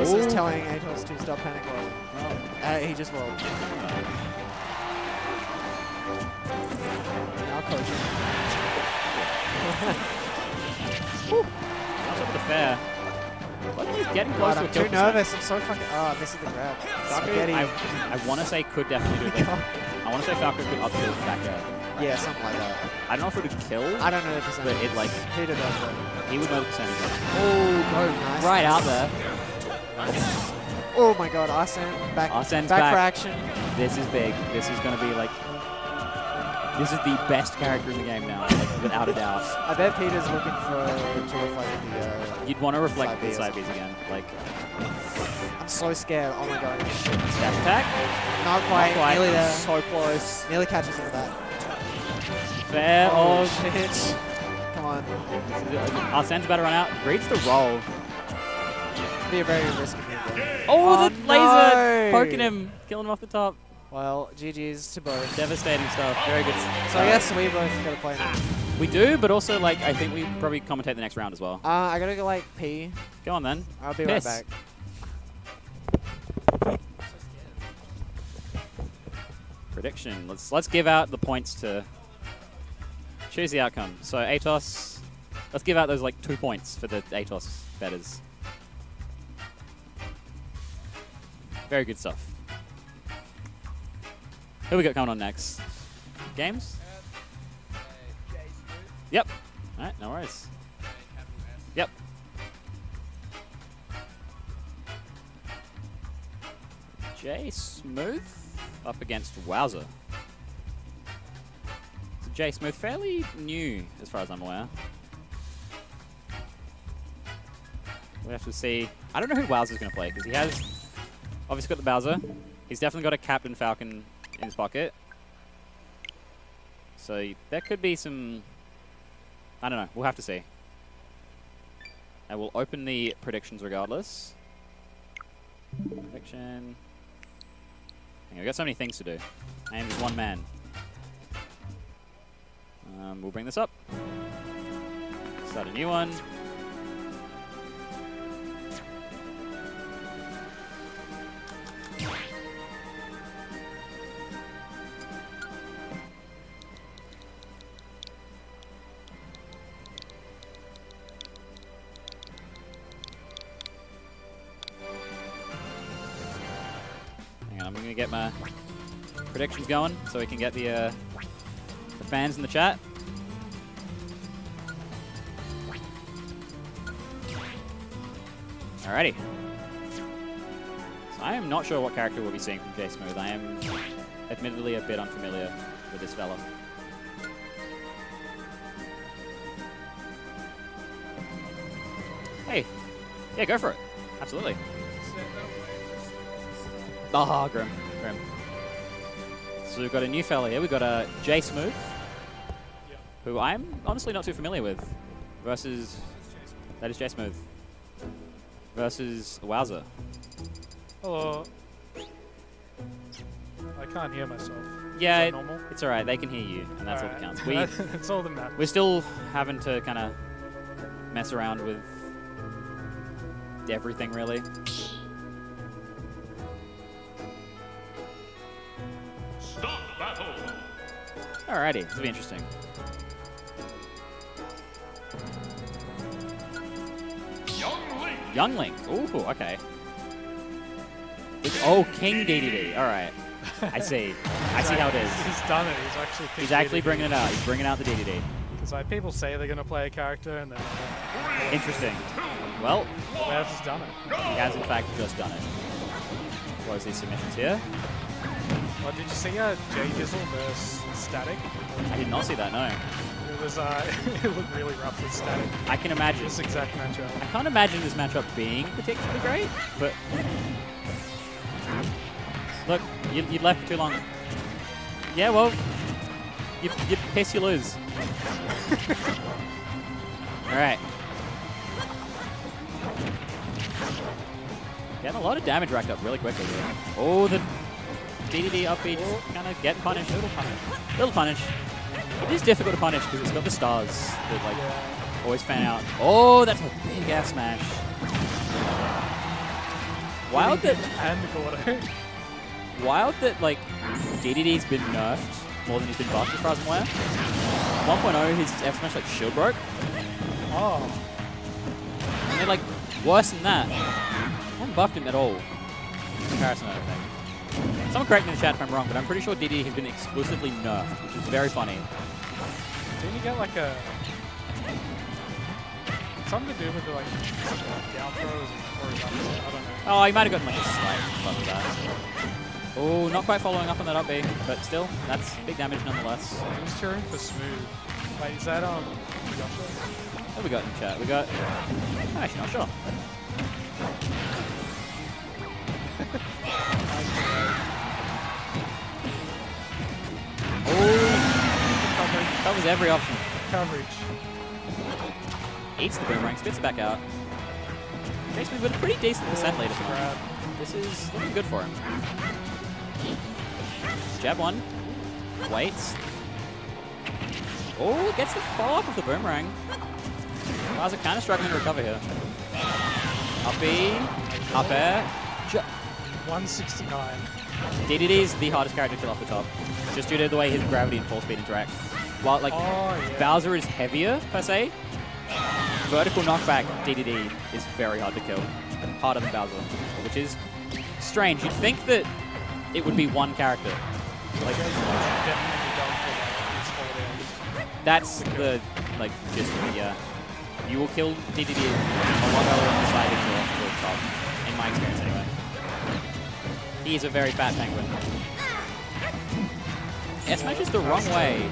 Is telling Atos to stop panic rolling. Uh, he just rolled. Now coaching. Comes up a fair. Getting close God, to I'm too nervous. I'm so fucking. Oh, this is the grab. Spaghetti. I, I want to say could definitely do this. I want to say Falco could up tilt back air. yeah, something like that. I don't know if it would kill. I don't know the percentage. But it, like- Peter does though. He would know the percentage. Oh, go nice. Right out there. Oh my god, Arsene back, Arsene's back, back. for action. This is big. This is going to be like. This is the best character in the game now, like, without a doubt. I bet Peter's looking for to reflect the. Uh, You'd want to reflect the side Bs again. Like, I'm so scared. Oh my god. Dash attack. Not quite. Not quite. Nearly there. So close. Nearly catches him with that. Fair Oh, oh of. shit. Come on. Arsene's about to run out. Reads the roll. Be a very risky move. Oh, Oh, the oh, laser! Poking him. Killing him off the top. Well, GG's to both. Devastating stuff. Very good. So I guess we both gotta play now. We do, but also, like, I think we probably commentate the next round as well. Uh, I gotta go like pee. Go on then. I'll be Piss. right back. Prediction. Let's let's give out the points to choose the outcome. So Atos, let's give out those like two points for the Atos betters. Very good stuff. Who we got coming on next? Games? Yep. All right, no worries. Yep. Jay Smooth up against Wowzer. So Jay Smooth, fairly new as far as I'm aware. We have to see. I don't know who Wowzer's going to play because he has obviously got the Bowser. He's definitely got a Captain Falcon in his pocket. So there could be some. I don't know. We'll have to see. And we'll open the predictions regardless. Prediction. Hang we've got so many things to do. I am just one man. Um, we'll bring this up. Start a new one. Predictions going so we can get the, uh, the fans in the chat. Alrighty. So I am not sure what character we'll be seeing from J Smooth. I am admittedly a bit unfamiliar with this fella. Hey, yeah, go for it. Absolutely. Ah, Grim. Grim. So we've got a new fella here. We've got uh, a J Smooth, who I'm honestly not too familiar with, versus that is J Smooth versus Wowzer. Hello. I can't hear myself. Yeah, Is it- that normal? it's all right. They can hear you, and that's all that counts. We That's all that matters. we're still having to kind of mess around with everything, really. Alrighty, this will be interesting. Young Link. Young Link. Ooh, okay. It's- oh, King DDD. All right. I see. I see how it is. He's done it. He's actually. He's actually bringing it out. He's bringing out the DDD. Because like people say they're gonna play a character and then Interesting. Well, Where's has done it? he has in fact just done it. Close these submissions here. Well, did you see uh, Jay Dizzle versus Static? I did not see that, no. It was uh, it looked really rough with Static. I can imagine. This exact matchup. I can't imagine this matchup being particularly great, but look, you, you left too long. Yeah, well, you, you piss, you lose. All right. Getting a lot of damage racked up really quickly here. Oh, the DDD up B just kind of get punished. Little punish. Little punish. It is difficult to punish because it's got the stars that like always fan out. Oh, that's a big ass smash. Wild that And Gordo. wild that like DDD's been nerfed more than he's been buffed as far as I'm aware. 1.0 his F smash like shield broke, oh, and they're like worse than that. I haven't buffed him at all. In comparison, I don't think. Someone correct me in the chat if I'm wrong, but I'm pretty sure DDD has been exclusively nerfed, which is very funny. didn't you get like a something to do with the like down throws or? I don't know. Oh, he might have gotten like a slight of that. Oh, not quite following up on that up B, but still, that's big damage nonetheless. He was cheering for smooth. Wait, is that um Yasha? What have we got in chat? We got. I'm actually not sure. Covers every option. Coverage. Eats the boomerang, spits it back out. Me with a pretty decent percent lead at the Grab. moment. This is looking good for him. Jab one. Waits. Oh, gets the follow up of the boomerang. Raza kind of struggling to recover here. Up B, up air. 169. DDD is the hardest character to kill off the top, just due to the way his gravity and force speed interact. While like Oh yeah. Bowser is heavier per se, vertical knockback DDD is very hard to kill, And harder than Bowser, which is strange. You'd think that it would be one character. Like Definitely going for like his forward that's the like gist of it. Yeah, uh, you will kill DDD a lot on the side than you will the top, in my experience anyway. He is a very fat penguin. S smash is the wrong way.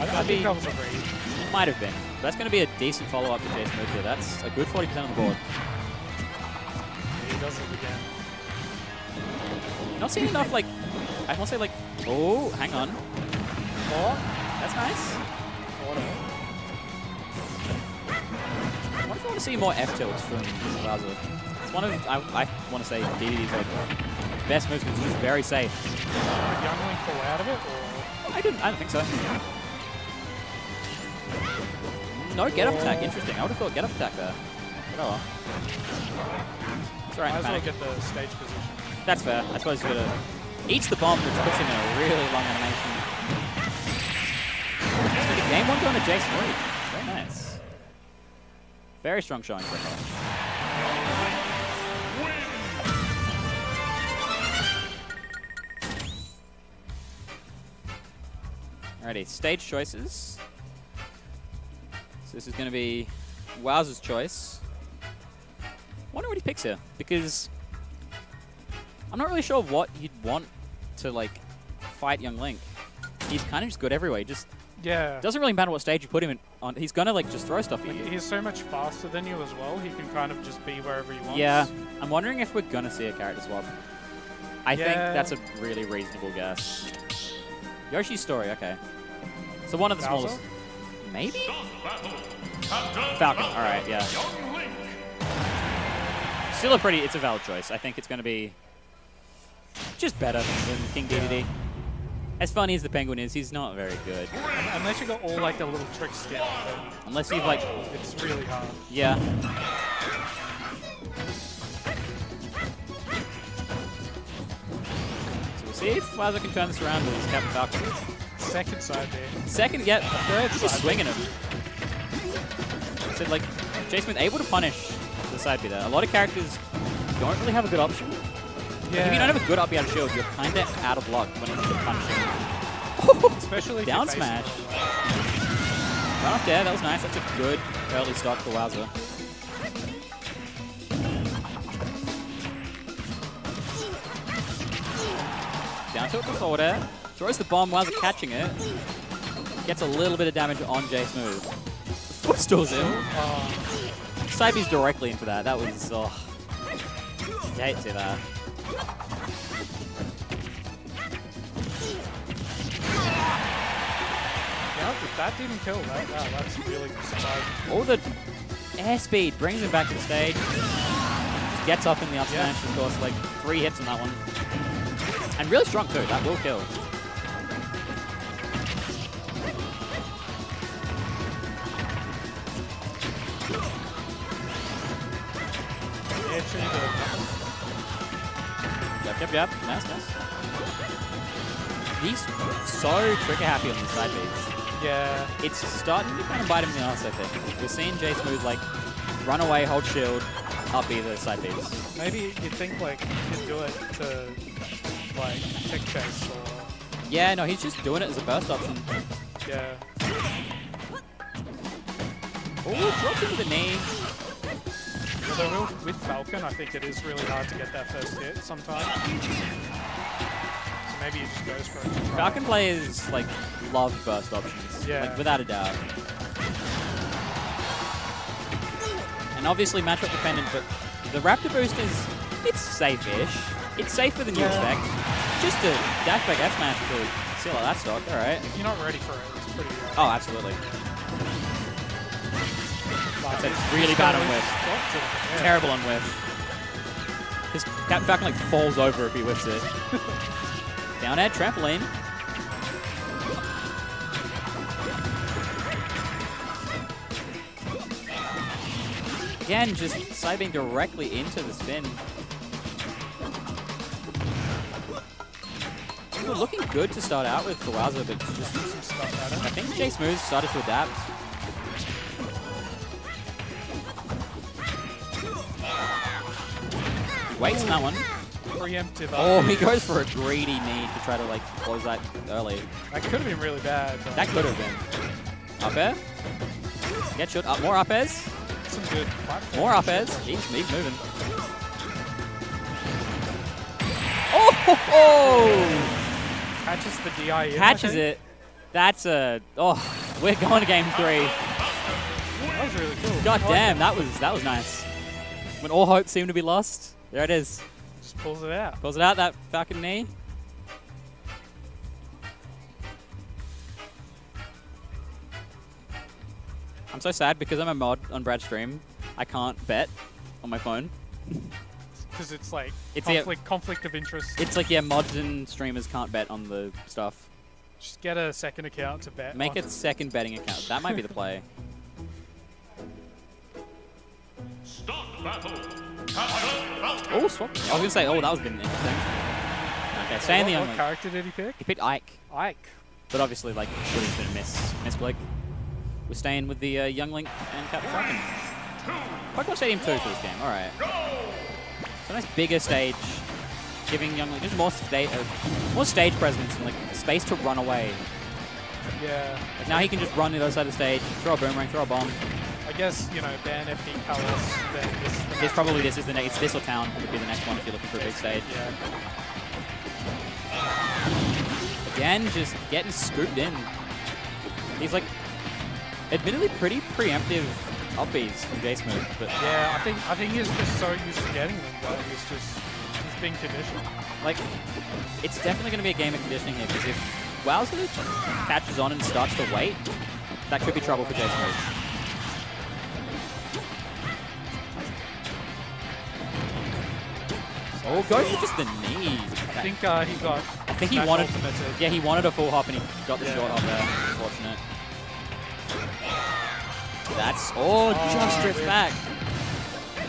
I, I think be- that was a read. Might have been. That's going to be a decent follow-up to Jason Smooth. That's a good 40% on the board. He does it again. Not seeing enough, like, I want to say, like, oh, hang on. What? That's nice. Auto. I wonder if I want to see more F tilts from Bowser. It's one of, I, I want to say, DDD's like best moves because it's just very safe. Did Young Link fall out of it, or I didn't, I don't think so. No get up attack, interesting. I would have thought get up attack there. But oh well. It's alright, Might as well get the stage position. That's fair. I suppose you gotta eat the bomb, which puts him in a really long animation. Like a game one going to Jason Reed. Very nice. Very strong showing from him. Alrighty, stage choices. So this is going to be Wowzer's choice. wonder what he picks here, because I'm not really sure what you'd want to, like, fight Young Link. He's kind of just good everywhere. He just Yeah. doesn't really matter what stage you put him in on. He's going to, like, just throw stuff at Like, you. he's so much faster than you as well. He can kind of just be wherever he wants. Yeah, I'm wondering if we're going to see a character swap. I think that's a really reasonable guess. Yoshi's story, okay. So one of the Bowser? smallest. Maybe? Start battle. Captain Falcon, alright, yeah. Still a pretty, it's a valid choice. I think it's going to be just better than King DDD. As funny as the Penguin is, he's not very good. Unless you got all like the little tricks down, Unless you've like, it's really hard. yeah. So we'll see if Wowzer can turn this around with his Captain Falcon. Second side there. Second, yeah, Third he's just swinging him. So like, Jay Smith able to punish the side B there. A lot of characters don't really have a good option. Yeah. If you don't have a good up out of shield, you're kind of out of luck when it comes to punishing. Especially Down smash. someone. Run off there, that was nice. That's a good early stock for Wowzer. Down to it before there. Throws the bomb, Wowzer catching it. Gets a little bit of damage on J Smooth. Footstools him. Oh, Side directly into that. That was, oh. Hate to see that. if that didn't kill that, wow, that's really surprising. All the airspeed brings him back to the stage. Just gets up in the up Yeah. smash, of course, like three hits on that one. And really strong too, that will kill. Yeah, true, but Yep, yep, yep. Nice, nice. He's so trigger happy on these side beats. yeah, It's starting to kind of bite him in the ass, I think. We're seeing Jay Smooth like run away, hold shield, up either side beats. maybe you'd think like you could do it to like tick chase or Yeah, no, he's just doing it as a burst option. yeah. Oh, drops into the knee. Although with, Falcon, I think it is really hard to get that first hit sometimes. So maybe he just goes for it. Falcon players like love burst options. Yeah. Like without a doubt. And obviously matchup dependent, but the Raptor boost is it's safe-ish. It's safer than you expect. Just a dash back F smash to seal out that stock. All right. If you're not ready for it, it's pretty. Oh, absolutely. That's it's really bad on whiff. stop to it, yeah. Terrible on whiff. His Captain Falcon like falls over if he whiffs it. Down air trampoline. Again, just side being directly into the spin. Were looking good to start out with Wowzer, but just Some stuff I think Jay Smooth started to adapt. Waits on that one. Preemptive. Oh, he goes for a greedy knee to try to like close that early. That could have been really bad. But That could have been. Up air. Get shot. Up more up airs. some good. More up airs. He's, he's moving. Oh! Ho, ho! Catches the DI in. Catches it. That's a. Oh, we're going to game three. That was really cool. God damn, that was that was nice. When all hope seemed to be lost, there it is. Just pulls it out. Pulls it out that Falcon knee. I'm so sad because I'm a mod on Brad's stream. I can't bet on my phone. Because it's like It's a- conflict, conflict of interest. It's like yeah, mods and streamers can't bet on the stuff. Just get a second account to bet. Make on. a second betting account. That might be the play. Stop battle. Oh, swap. I was gonna say, oh, that was been interesting. Okay, stay in the what only. character did he pick? He picked Ike. Ike. But obviously, like, should have been a miss, misclick. We're staying with the uh, Young Link and Captain Falcon. Pokemon Stadium 2 for this game, alright. A nice bigger stage, giving Young Link just more, sta uh, more stage presence and like space to run away. Yeah. Like now he can just run to the other side of the stage, throw a boomerang, throw a bomb. I guess, you know, ban if he colors, then this is the This probably this is the next. It's this or town would be the next one if you're looking for a big stage. Yeah. Again, just getting scooped in. He's like, admittedly pretty preemptive upbeats from J Smooth, but Yeah, I think I think he's just so used to getting them that he's just he's being conditioned. like, it's definitely going to be a game of conditioning here because if Wowzer catches on and starts to wait, that could be trouble for J Smooth. Oh, goes for just the knee. I think uh, he got I think he Smash wanted. ultimated. Yeah, he wanted a full hop and he got the Yeah. short hop there. Unfortunate. That's oh, just Oh, drifts rip. back.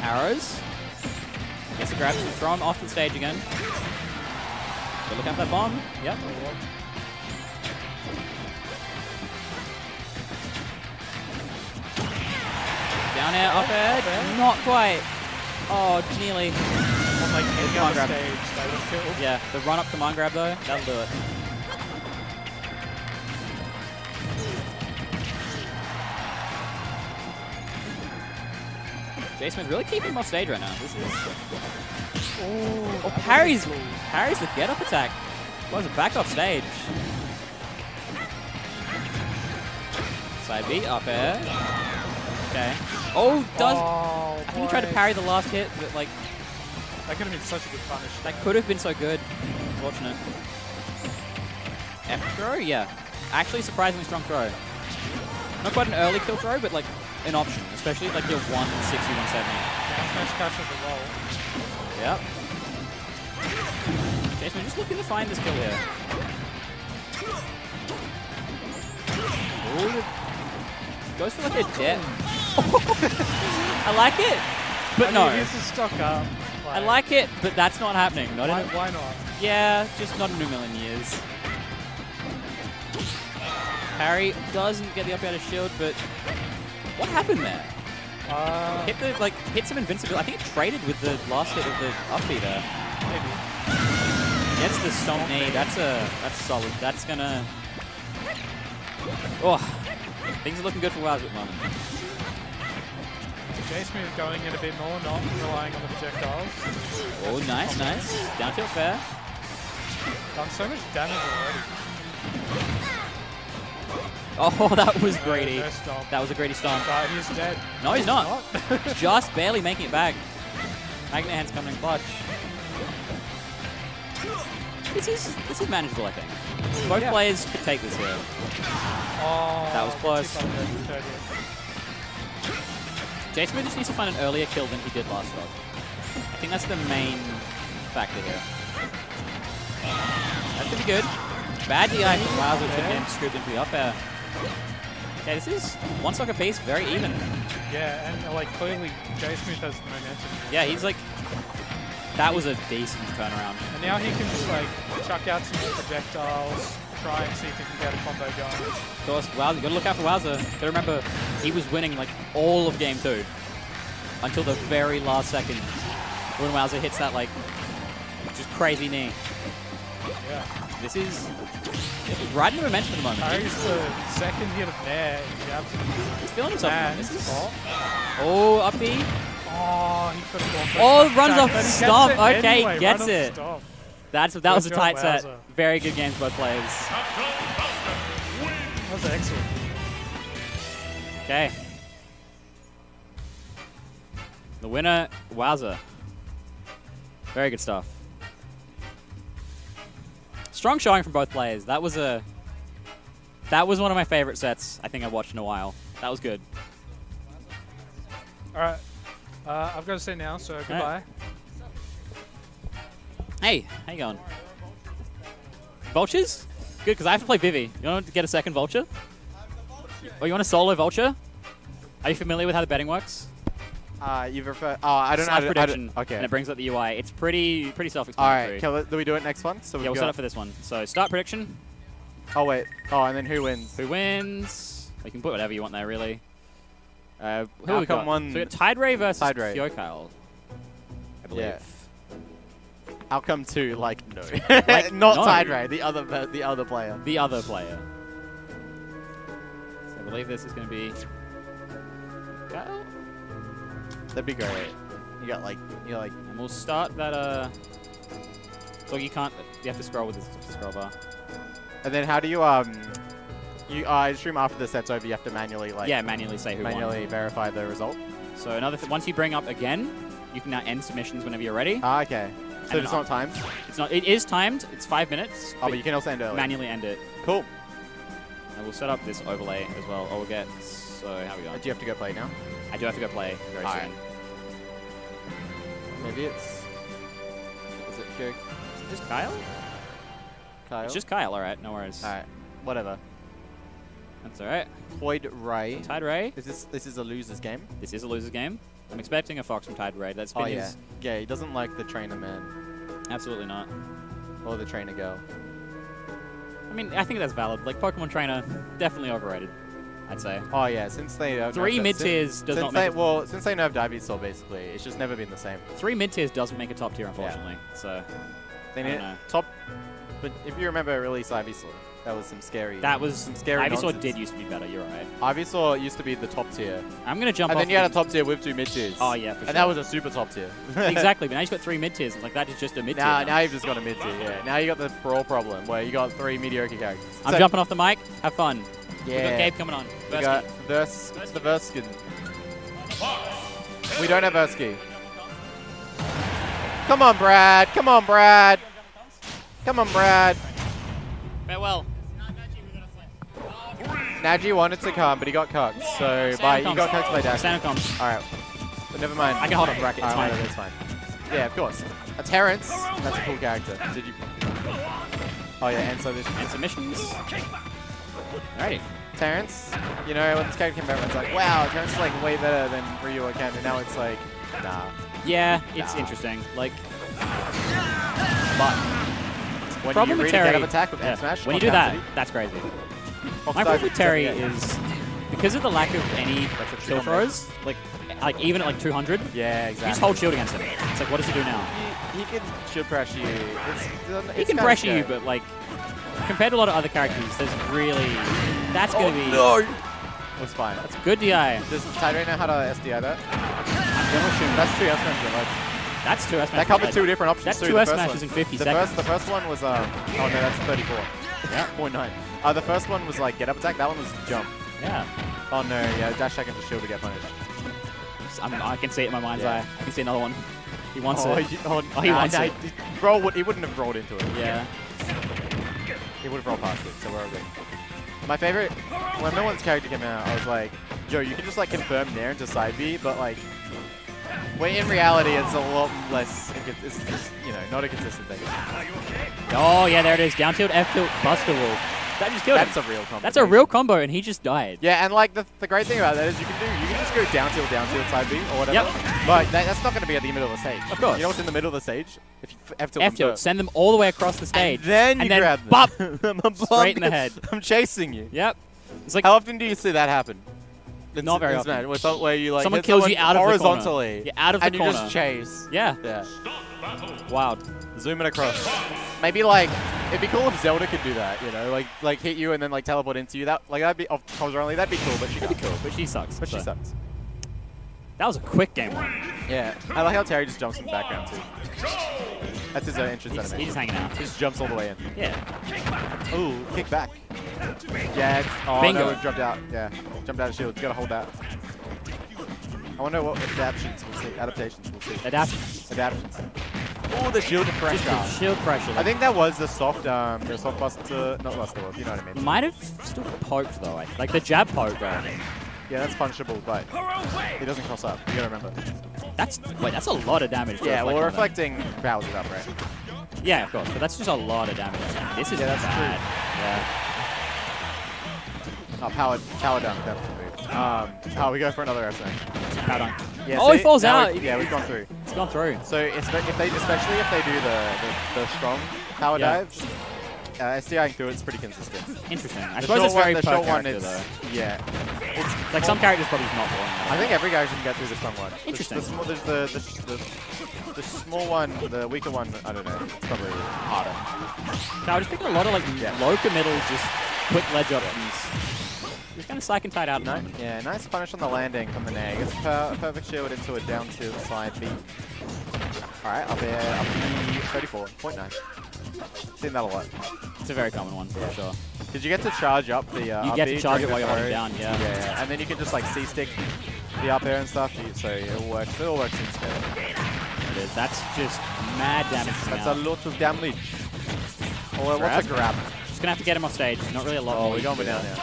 Arrows. Gets a grab, throw him off the stage again. But look out that bomb. Yep. Down air, up air, not quite. Oh, nearly. On like any other grab. stage would kill. Yeah, the run up to command grab though, that'll do it. Jason really keeping him off stage right now. This is oh, parries, parries the get up attack. Was it back off stage? Side B up air. Okay. Oh, does Oh, I think he tried to parry the last hit, but like That could have been such a good punish. that could have been so good. Unfortunate. F throw? Yeah. Actually, surprisingly strong throw. Not quite an early kill throw, but like an option, especially like your 160, 170. Down smash catch with the roll. Yep. Jason, just looking to find this kill here. Ooh. Goes for like a jet. I like it, but I no. mean, here's a stock up. I like it, but that's not happening. Not Why, in a- why not? Yeah, just not in a million years. Harry doesn't get the up out of shield, but what happened there? Uh, Hit the like hit some invincibility. I think it traded with the last hit of the up B there. maybe. Gets the stomp knee. That's a that's solid. That's gonna. Oh, things are looking good for Wows at the moment. J Smooth going in a bit more, not relying on the projectiles. Oh, nice, nice. Down tilt fair. Done so much damage already. Oh, that was greedy. That was a greedy stomp. But he's dead. No, he's not. Not? Just barely making it back. Magnet hands coming in clutch. This is this is manageable, I think. Both Yeah. players could take this here. Oh, That was close. Tip on the third hit. J Smooth just needs to find an earlier kill than he did last stock. I think that's the main factor here. That's be good. Bad DI from Wowzer to him scooped into the up air. Okay, this is one stock apiece, very even. Yeah, and uh, like clearly J Smooth has momentum. Yeah, he's like, that was a decent turnaround. And now he can just like chuck out some projectiles, try and see if he can get a combo going. Of course, Wowzer, gotta look out for Wowzer. Gotta remember, he was winning like all of game two until the very last second when Wowzer hits that like just crazy knee. Yeah. This is, this is riding the momentum at the moment. Parries the second hit of Nair. He's feeling himself. Man, This is, oh, up B. oh, he could have gone Oh, runs off but he gets it Okay, anyway, gets it. stomp. That's that was a tight set. Wowzer. Very good games both players. That was excellent. Okay. The winner, Wowzer. Very good stuff. Strong showing from both players. That was a that was one of my favorite sets I think I've watched in a while. That was good. All right. Uh, I've got to say now, so goodbye. Hey, how you going? Vultures? Good, because I have to play Vivi. You want to get a second Vulture? Or you want a solo Vulture? Are you familiar with how the betting works? Uh, you've referred. Oh, I don't know. Slash to, prediction, don't- okay. And it brings up the UI. It's pretty pretty self-explanatory. All right. We, do we do it next one? So yeah, we've we'll set got- up for this one. So start prediction. Oh wait. Oh, and then who wins? Who wins? You can put whatever you want there, really. Uh, who we got? one- So we got Tide Ray versus Tide Ray. Kyokyle. I believe. Yeah. Outcome two, like no, Like, not no. Tide Ray, the other the other player. The other player. So I believe this is going to be. Kyle? That'd be great. You got like, you like, And we'll start that. Uh, so you can't. You have to scroll with the scroll bar. and then how do you um, you uh, I assume after the set's over you have to manually like yeah, manually say who manually won. verify the result. So another. Th once you bring up again, you can now end submissions whenever you're ready. Ah, okay. So it's not timed. It's not. It is timed. It's five minutes. Oh, but you can also end early. manually end it. Cool. And we'll set up this overlay as well. Or we'll get. So how we going? Do you have to go play now? I do have to go play very Alright. soon. Maybe it's. Is it Is it just Kyle? Kyle? It's just Kyle. All right, no worries. All right. Whatever. That's all right. Floyd Ray. Tide Ray. This Is this this is a loser's game? This is a loser's game. I'm expecting a Fox from Tide Ray. That's been Oh yeah. his. Yeah, he doesn't like the trainer man Absolutely not. or the trainer girl. I mean, I think that's valid. Like Pokemon Trainer, definitely overrated. I'd say. Oh yeah, since they uh, Three mid tiers does not they, well since they nerfed Ivysaur basically, it's just never been the same. three mid tiers doesn't make a top tier, unfortunately. So They I need top. But if you remember release Ivysaur, that was some scary. that was some scary. Ivysaur nonsense. did used to be better. You're right. Ivysaur used to be the top tier, I'm gonna jump and off. then you had a top tier with two mid tiers. Oh yeah, for sure. and sure. that was a super top tier. exactly. But now you've got three mid tiers. It's like that is just a mid tier. Now, now you've just got a mid tier. Yeah. Now you got the brawl problem where you got three mediocre characters. I'm So- jumping off the mic. Have fun. Yeah. We got Gabe coming on. We got Vers the Verskin. We don't have Versky. Come on, Brad. Come on, Brad. Come on, Brad. Farewell. Najee wanted to come, but he got cucked. So by he got cucked by Dash. Santa comes. All right. But never mind. I can hold up bracket. It's fine. That's fine. Yeah, of course. A Terrence. That's a cool character. Did you? Oh yeah, and so this And submissions. Alrighty. Terrence. You know, when this character came out, it's like, wow, Terrence is like way better than Ryu or Ken, and now it's like, nah. Yeah, it's Nah. interesting. Like, But when problem you with read a of attack with yeah, smash, when you do that, that's crazy. Fox My dive problem with Terry 78. is because of the lack of any a kill combo. throws. Like, like even at like 200, Yeah, exactly. just hold shield against him. It's like, what does he do now? He, he can shield pressure you. It's, it's He can kinda pressure you, but like compared to a lot of other characters, there's really that's Oh, gonna be no! It's fine. that's good DI. Does Tidray know how to SDI that? I'm gonna assume That's two S smashes. Like, that's two S that covered two different options. That's too. two The S smashes in 50 the seconds. First, the first one was um. Oh no, that's 34. Yeah. 0.9. Uh, the first one was like get up attack. That one was jump. Yeah, Oh no, yeah, dash second to shield to get punished. I'm, I can see it in my mind's Yeah. eye. I can see another one. He wants oh, it. He, oh, Oh, he nah, wants nah, it. he- Roll would, he wouldn't have rolled into it. Yeah. He would have rolled past it, so we're all good. My favorite, when no one's character came out, I was like, yo, you can just like confirm there into side B, but like, when in reality, it's a lot less, it's just, you know, not a consistent thing. Oh yeah, there it is. Down tilt, F tilt, Buster Wolf. That just killed That's him. a real combo. That's a real combo, and he just died. Yeah, and like the, the great thing about that is you can do you can just go down tilt, down tilt, side B or whatever. Yep. But that, that's not going to be at the middle of the stage. Of course. You know what's in the middle of the stage? If you F tilt, F tilt, send them all the way across the stage. and then you and then grab them. bop! I'm Straight in the head. I'm chasing you. Yep. It's like How often do you see that happen? In Not very often. Where, some- where you like Someone kills you out of the corner. horizontally. You're out of the and you just chase. yeah, Yeah. wild. Zooming across. Maybe like it'd be cool if Zelda could do that. You know, like like hit you and then like teleport into you. That like that'd be of course only that'd be cool. But she That'd be cool, but she sucks. But she sucks. That was a quick game one. Yeah. I like how Terry just jumps in the background too. That's his uh, entrance He's, he's animation. just hanging out. He just jumps all the way in. Yeah. Ooh, kick back. Yeah. Oh Bingo. no, jumped out. Yeah. Jumped out of shield. You gotta hold that. I wonder what adaptations we'll see. Adaptations we'll see. Adaptions. Adaptations. Oh, the shield Just pressure. the shield pressure. I think that was the soft, um, the soft buster, not buster you know what I mean. might have still poked though. I- Like the jab poke. Though. Yeah, that's punishable, but it doesn't cross up. You gotta remember. That's wait. That's a lot of damage. Yeah, well, reflect on reflecting powers it up, right? Yeah, of course. But that's just a lot of damage. This is Yeah, that's bad. Oh, power, power dunk, that's the. Um, oh, we go for another S smash. Yeah. Power dunk. Yeah, Oh, he falls out. we- yeah, we've gone through. It's gone through. So if they especially if they do the the, the strong power Yeah. dives, uh, SDIing through it's pretty consistent. Interesting. I The suppose it's very one, the per short one, character it's though. yeah. It's Like some characters probably not falling. I think every guy can get through the strong one. The- Interesting. The, small, the, the, the, the, the small one, the weaker one, I don't know. It's probably harder. Now, I was picking a lot of like Yeah. low middle, just quick ledge options. He's kind of slack and tight out. No, yeah, nice punish on the landing from the neg. It's per a perfect shield into a down to the side B. Alright, up there, up B 34.9. Seen that a lot. It's a very common one, for sure. Did you get to charge up the uh, You get to charge it while you're holding down, yeah. Yeah, and then you can just like C-stick the up air and stuff, so it works. It all works in together. It is. That's just mad damage That's out. a lot of damage. Oh, Grab? what's a grab? Just gonna have to get him off stage. Not really a lot Oh, we're going down there.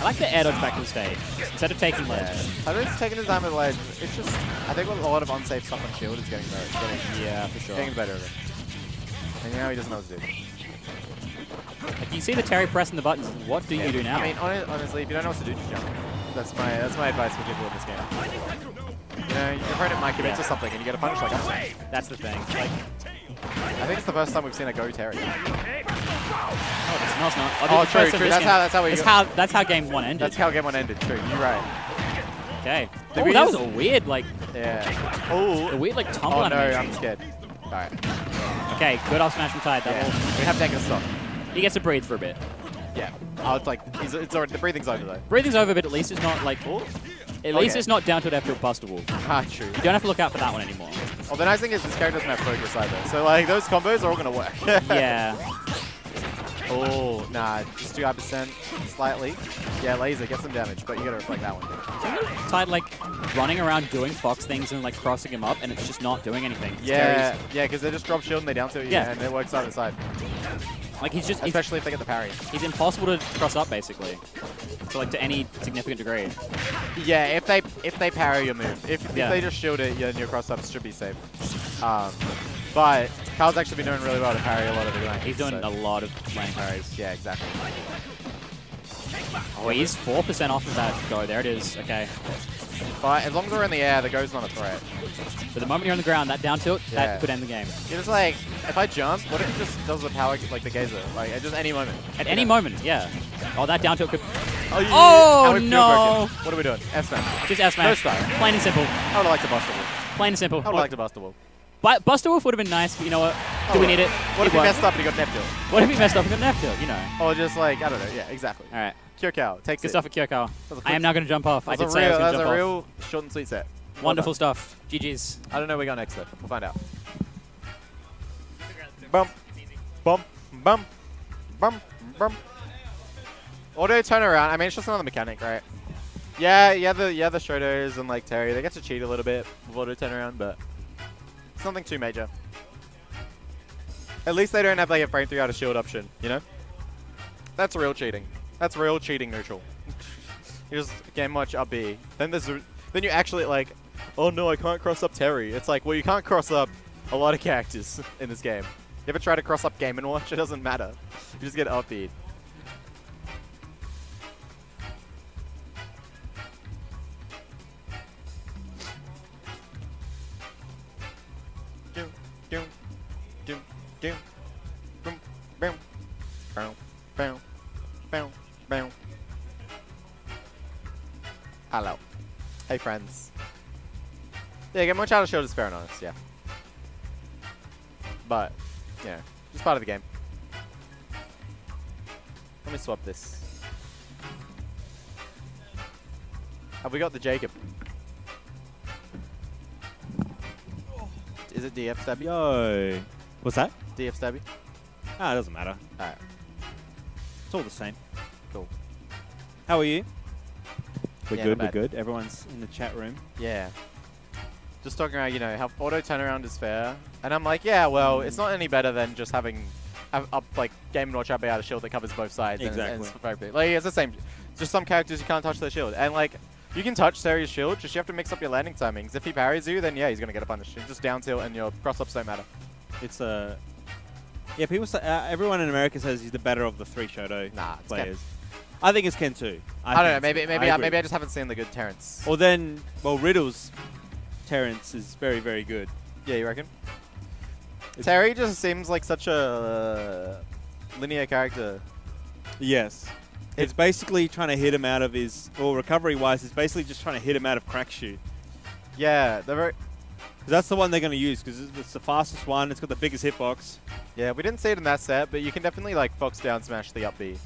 I like the air dodge back to the stage. Instead of taking ledge. Yeah. I think it's taking his time with ledge. It's just, I think with a lot of unsafe stuff on shield, it's getting better. Getting, Yeah, for sure. getting better at it. And now he doesn't know what to do. Like, you see the Terry pressing the buttons. What do you do now? I mean, hon- honestly, if you don't know what to do, just jump. That's my that's my advice for people in this game. You know, your opponent might commit to something and you get a punish like that. That's the thing. Like, I think it's the first time we've seen a go Terry. oh, it's, no, it's not. Oh, the true, true. That's game. how- that's how we That's how that's how game one ended. That's how game one ended. True, you're right. okay. Did Oh, we that was a weird like Yeah. Oh. a weird like tumble Oh no, animation. I'm scared. All right. Okay, good off smash from Tide. That Yeah. We have taken a stop. he gets to breathe for a bit. Yeah. I was like, he's, it's already the breathing's over though. Breathing's over, but at least it's not like. At least Okay. it's not down to an after bustable. Ah, true. You don't have to look out for that one anymore. Well, the nice thing is this character doesn't have focus either. So like those combos are all gonna work. yeah. Oh, nah, just do percent slightly. Yeah, laser, get some damage, but you gotta reflect that one. Tide like running around doing fox things and like crossing him up, and it's just not doing anything. It's Yeah, yeah, because they just drop shield and they down tilt you, Yeah. and it works side to side. like he's just he's, Especially if they get the parry. he's impossible to cross up basically. So like to any significant degree. Yeah, if they if they parry your move, if, Yeah. they just shield it, then your cross ups should be safe. Um, but Carl's actually been doing really well to parry a lot of the lanes. He's doing so- a lot of lane parries. Yeah, exactly. Oh, he's four percent off of that go. There it is. Okay. But as long as we're in the air, the go's not a threat. But the moment you're on the ground, that down tilt, Yeah. that could end the game. You're just like, if I jump, what if it just does the power, like the geyser, like at just any moment? At any moment, yeah. Oh, that down tilt could Oh, you- Oh, and we've field no. What are we doing? F smash. just S smash. No style. Plain and simple. I would liked to bust a wolf. Plain and simple. I would like to bust a wolf. But Buster Wolf would have been nice, but you know what? Do Oh, we need it? What It if he messed up and he got nep tilt? What if he messed up and got tilt? You know. Or just like, I don't know, yeah, exactly. All right. Kyokao takes Good it. stuff at. That was a I am now going to jump off. I did was say I was going that to was a jump off. real short and sweet set. Well Wonderful done. stuff. GG's. I don't know where we go next though. We'll find out. Bump, bump, bump, bump, bump. Auto turnaround. I mean, it's just another mechanic, right? Yeah, yeah, the yeah the Shotos and like Terry, they get to cheat a little bit with auto turnaround, but it's nothing too major. At least they don't have like a frame three out of shield option, you know? That's real cheating. That's real cheating neutral. you just game watch up B. Then there's then you actually like, oh no, I can't cross up Terry. It's like, well, you can't cross up a lot of characters in this game. You ever try to cross up Game Watch? It doesn't matter. You just get upbeat. Doom, boom, boom, boom, boom, boom, boom. Hello. Hey, friends. Yeah, get more child shield is fair and honest, yeah. But, yeah, just part of the game. Let me swap this. Have we got the Jacob? Is it DF Stabby? Yo. What's that? DF Stabby? Ah, it doesn't matter. Alright. It's all the same. Cool. How are you? We're Yeah, good, we're good. Everyone's in the chat room. Yeah. Just talking about, you know, how auto turnaround is fair. And I'm like, yeah, well, it's not any better than just having have up like Game and Watch up out a shield that covers both sides. and it's- and it's Exactly. Like it's the same. Just some characters you can't touch their shield. And like you can touch Serious shield, just you have to mix up your landing timings. If he parries you, then yeah, he's gonna get a punish. It's just down tilt and your cross ups don't matter. It's Uh, yeah, people say, uh, everyone in America says he's the better of the three Shoto Nah, players. I think it's Ken too. I, don't know, maybe maybe I, maybe I just haven't seen the good Terrence. Or then, well, Riddle's Terrence is very, very good. Yeah, you reckon? It's- Terry just seems like such a uh, linear character. Yes. It's basically trying to hit him out of his, well, recovery wise, it's basically just trying to hit him out of crack shoot. Yeah, they're very. That's the one they're going to use because it's it's the fastest one. It's got the biggest hitbox. Yeah, we didn't see it in that set, but you can definitely like fox down smash the up B.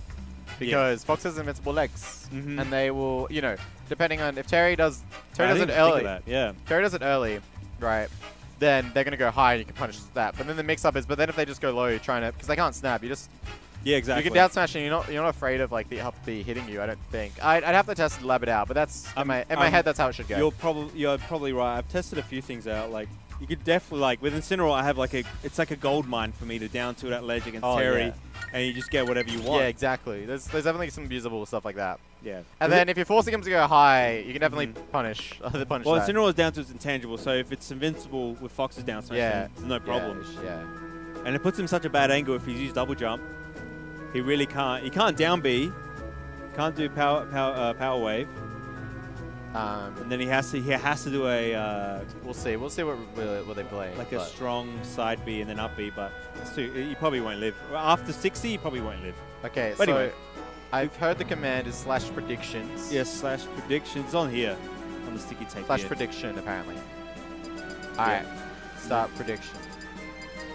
because Fox has invincible legs, Mhm. and they will, you know, depending on if Terry does Terry I does it early, that, Yeah. Terry does it early, right? Then they're gonna go high, and you can punish that. But then the mix-up is, but then if they just go low, you're trying to, because they can't snap, you just Yeah, exactly. you can down smash, and you're not you're not afraid of like the up B hitting you. I don't think. I'd, I'd have to test and lab it out, but that's in Um, my in my um, head. That's how it should go. You're probably you're probably right. I've tested a few things out. Like you could definitely like with Incineroar, I have like a it's like a gold mine for me to down to that ledge against Oh, Terry, yeah. and you just get whatever you want. Yeah, exactly. There's there's definitely some usable stuff like that. yeah. And then if you're forcing him to go high, you can definitely Mhm. punish. the punish well. Incineroar is down to its intangible, so if it's invincible with Fox's down smash, Yeah. no problem. Yeah. And it puts him in such a bad angle if he's used double jump. He really can't. He can't down B. Can't do power power uh, power wave, Um, and then he has to he has to do a uh, we'll see. We'll see what what, what they play. like a strong side B and then up B, but it's too, he probably won't live. After 60, he probably won't live. Okay, But so anyway. I've heard the command is slash predictions. Yes, slash predictions on here, on the sticky tape. Slash here. prediction apparently. All right. Start prediction.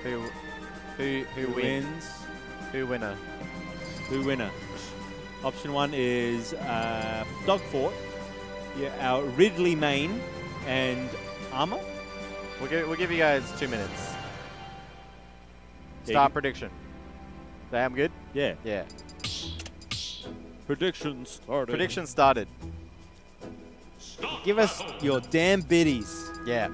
Who who who, Who wins? wins? Who winner? Who winner? Option one is uh, Dog Fort, yeah, our Ridley main, and Armor. We'll give we'll give you guys two minutes. Yeah, Start prediction. Damn good. Yeah. Yeah. Predictions started. Prediction started. Give us your damn biddies. Yeah.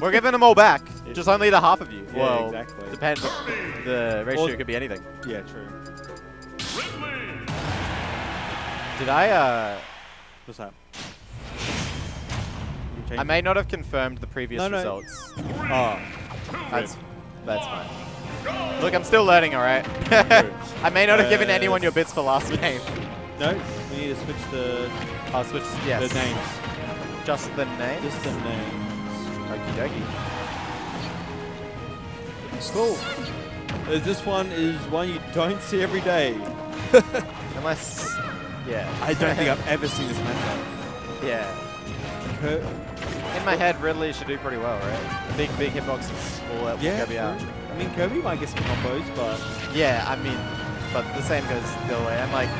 We're giving them all back. Just only the half of you. Yeah, well, exactly. depends. The ratio Or- could be anything. Yeah, true. Did I? Uh, What's that? I may not have confirmed the previous No, no. results. Oh, That's that's fine. Look, I'm still learning. All right. I may not have given anyone your bits for last game. no, we need to switch the, I'll switch. Yes. the names. Just the name. Just the names. Okie dokie. Cool. Uh, this one is one you don't see every day. Unless. Yeah. I don't think I've ever seen this matchup. Yeah. In my head, Ridley should do pretty well, right? Big, big hitboxes. All that will yeah, Kirby out. I mean, Kirby might get some combos, but Yeah, I mean, but the same goes the other way. And like,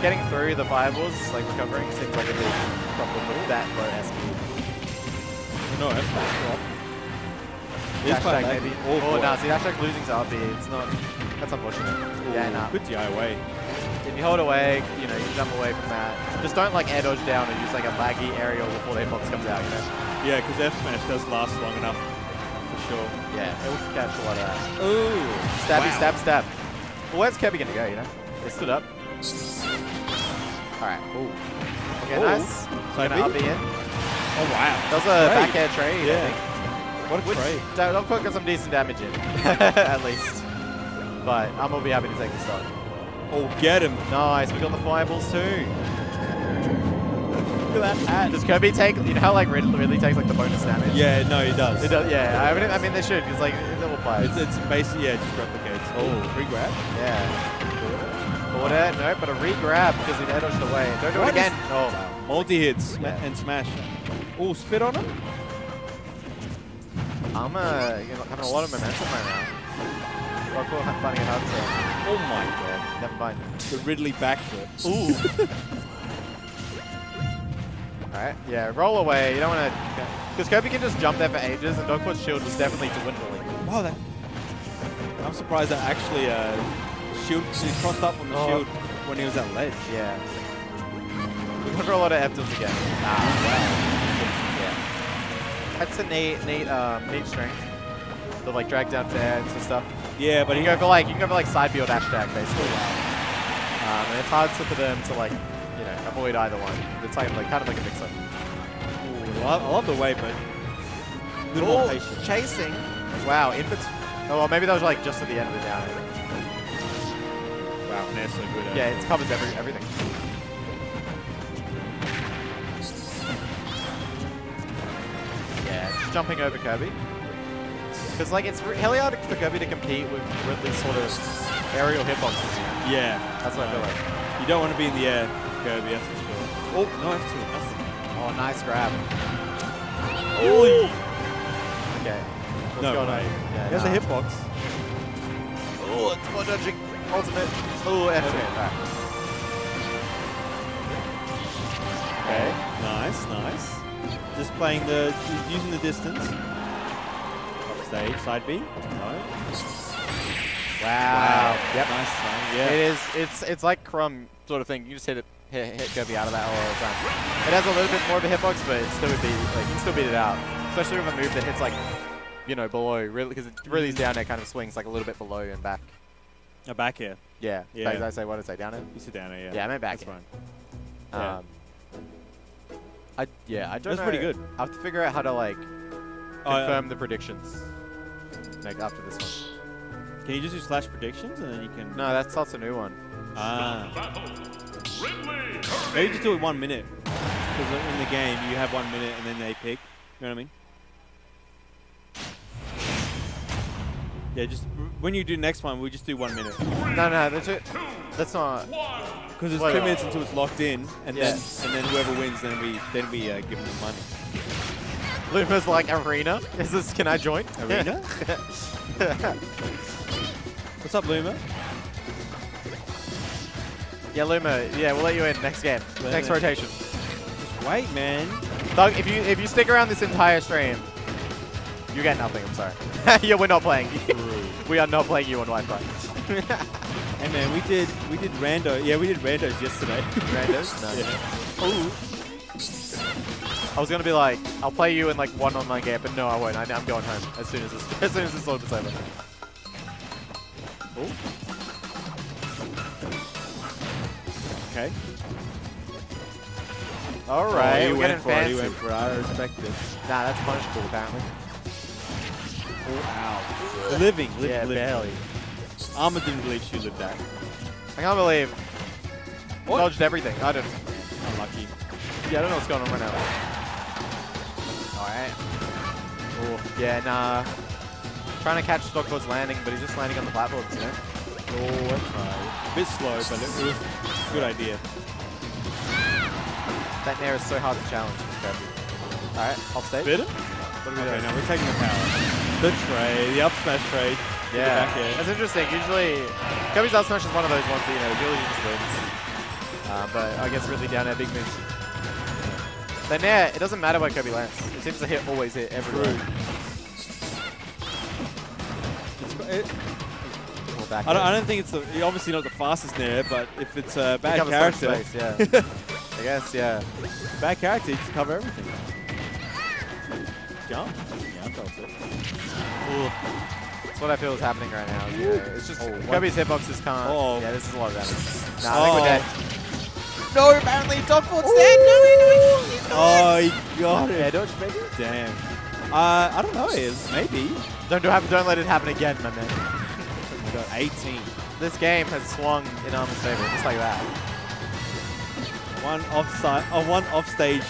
getting through the fireballs, like recovering, seems like a big problem with that low SQ. No, that's not swap. Dash tag maybe. All Oh, four. no, see, dash tag losing to RB, it's not, that's unfortunate. Yeah, nah. Good DI away. If you hold away, you know, you jump away from that. Just don't like air dodge down or use like a laggy aerial before the hitbox comes out, you know? Yeah, because F smash does last long enough, for sure. Yeah, it will catch a lot of that. Ooh. Stabby, wow. stab, stab. Well, where's Kirby gonna go, you know? They stood up. Alright. Ooh. Okay, Ooh. nice. So Gonna up B? in. Oh wow. That was a back air trade, Yeah. I think. What a Which, trade. Dog got some decent damage in, at least. But I'm gonna be happy to take the stock. Oh, get him. Nice, we got the fireballs too. Look at that hat. Does Kirby take, you know how like Ridley, Ridley takes like the bonus damage? Yeah, no, he does. It does, yeah, I mean, I mean they should, because like, it's level 5. It's, it's basically, yeah, just replicates. Oh, free grab. yeah. Order, no, but a re-grab because he dodged away. Don't do What it again. Oh, wow. Multi hits Yeah. and smash. Oh, spit on him? I'm uh, you know, having a lot of momentum right now. Rockwell finding it hard to. Oh my god. Never mind. The Ridley backflip. Ooh. Alright, yeah, roll away. You don't want to. Because Kirby can just jump there for ages, and Dogfoot's shield was definitely dwindling. Wow, that. I'm surprised that actually uh, shield he crossed up on the Oh. shield when he was at ledge. Yeah. We're going for a lot of tilts again. Ah, wow. That's a neat, neat, um, neat strength. To like drag down fans and stuff. Yeah, but You can go for like you can go for like side B or dash tag basically. Um, and it's hard to, for them to like you know avoid either one. It's like, like kind of like a mix up. Ooh, I, I love the way, but a little more patient. chasing. Wow, inputs. Oh well, maybe that was like just at the end of the down. Wow, Nair's so good Yeah, it covers every everything. Yeah, just jumping over Kirby. Because like it's re- hell hard for Kirby to compete with Ridley's sort of aerial hitboxes. You? Yeah, That's what I feel like. you don't want to be in the air, Kirby, that's for sure. Oh, no, F2. That's- Oh, nice grab. Oh, Okay. What's No going on? way. Yeah, There's nah. a hitbox. Oh, it's more dodging. ultimate. Oh, F tilt. Alright. Okay, nice, nice. Just playing the, using the distance. Up stage, side B. No. Wow. Yep. Nice one. Yeah. It is. It's it's like Crumb sort of thing. You just hit it, hit, hit Kirby out of that all the time. It has a little bit more of a hitbox, but it still would be like you can still beat it out. Especially with a move that hits like, you know, below really because it really is down there kind of swings like a little bit below and back. A back air. Yeah. Yeah. Did I say what did I say down there? You sit down there, yeah. Yeah, I meant back That's air. fine. Um, yeah. I yeah I don't That's know. pretty good. I have to figure out how to like Oh, yeah. confirm the predictions. Like after this one. Can you just do slash predictions and then you can... No, that's that's a new one. Ah. Maybe just do it one minute. Because in the game, you have one minute and then they pick. You know what I mean? Yeah, just when you do next one, we just do one minute. No, no, that's it. That's not. Because it's Wait. two minutes until it's locked in, and Yeah. then and then whoever wins, then we then we uh, give them the money. Luma's like arena. Is this? Can I join? Arena? What's up, Luma? yeah, Luma. Yeah, we'll let you in next game. Let next rotation. Just wait, man. Doug, if you if you stick around this entire stream, you get nothing. I'm sorry. yeah, we're not playing. we are not playing you on Wi-Fi. Hey man, we did we did rando. Yeah, we did randos yesterday. Randos? No. Yeah. Ooh. I was gonna be like, I'll play you in like one online game, but no, I won't. I, I'm going home as soon as this as soon as this load is over. Okay. All right. Oh, you we're went getting for it. fancy. You went for it. I respect it. Nah, that's punishable apparently. Living, living, yeah, live. barely. Arma didn't believe she lived that. I can't believe. Dodged everything. I don't. Unlucky. Yeah, I don't know what's going on right now. Alright. Oh, yeah, nah. Trying to catch Stockport's landing, but he's just landing on the platforms, you know? Oh, that's right. A bit slow, but it, was a good idea. That Nair is so hard to challenge. Alright, off stage. Bit it? What are we Okay, doing? now we're taking the power. The trade, the up smash trade. Yeah, that's interesting. Usually, Kirby's up smash is one of those ones that, you know, usually just wins. Uh, but I guess really down there, big moves. The Nair, it doesn't matter where Kirby lands. It seems to hit, always hit everywhere. It's, it, back I, don't. I don't think it's the, obviously not the fastest Nair, but if it's a bad covers so much character, space, yeah. I guess, yeah. bad character, you just cover everything. Jump? Yeah, I felt it. That's what I feel is happening right now. Yeah, it's just Kirby's hitboxes can't. Oh. Yeah, this is a lot of damage. Nah, I think we're Oh. dead. No, apparently Dogfort's dead. No, no, no, he's not. Oh, he got Yeah, it. dodge, maybe. Damn. Uh, I don't know, is maybe. Don't do happen. Don't let it happen again, my man. We got 18. This game has swung in Arma's favor, just like that. One offside, oh, one offstage.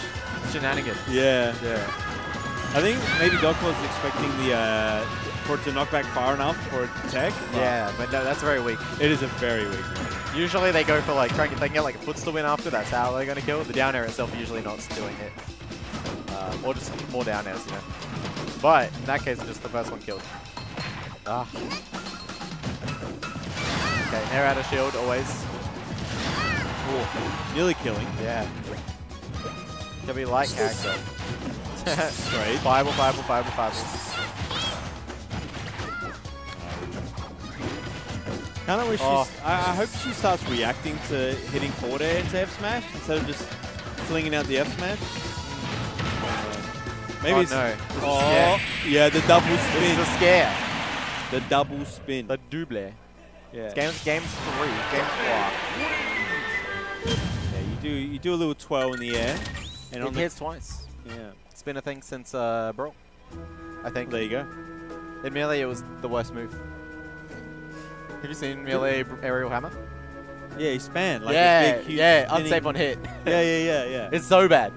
Shenanigans. Yeah. Yeah. I think maybe Doc was expecting the uh, for it to knock back far enough for it to tech. but Yeah, but no, that's very weak. It is a very weak one. Usually they go for like trying to they can get like a footstool win after. That's how they're gonna kill. The down air itself usually not doing it, uh, or just more down airs, you know. But in that case, just the first one killed. Ah. Okay, air out of shield always. Nearly killing. Yeah. Can be light character. Great. Fireball, fireball, fireball, fireball. Kind of wish Oh. I, I hope she starts reacting to hitting forward air into F smash instead of just flinging out the F smash. Oh, Maybe Oh, it's no. Oh, Yeah. yeah, the double This spin. is a scare. The double spin. The double. yeah. It's game, game three. Game four. yeah, you do you do a little twirl in the air, and on It the, hits twice. yeah, It's been a thing since uh, Brawl. I think. there you go. In Melee, it was the worst move. Have you seen Melee aerial hammer? Yeah, you span like yeah, a big, huge yeah, spinning- unsafe on hit. Yeah, yeah, yeah, yeah. it's so bad.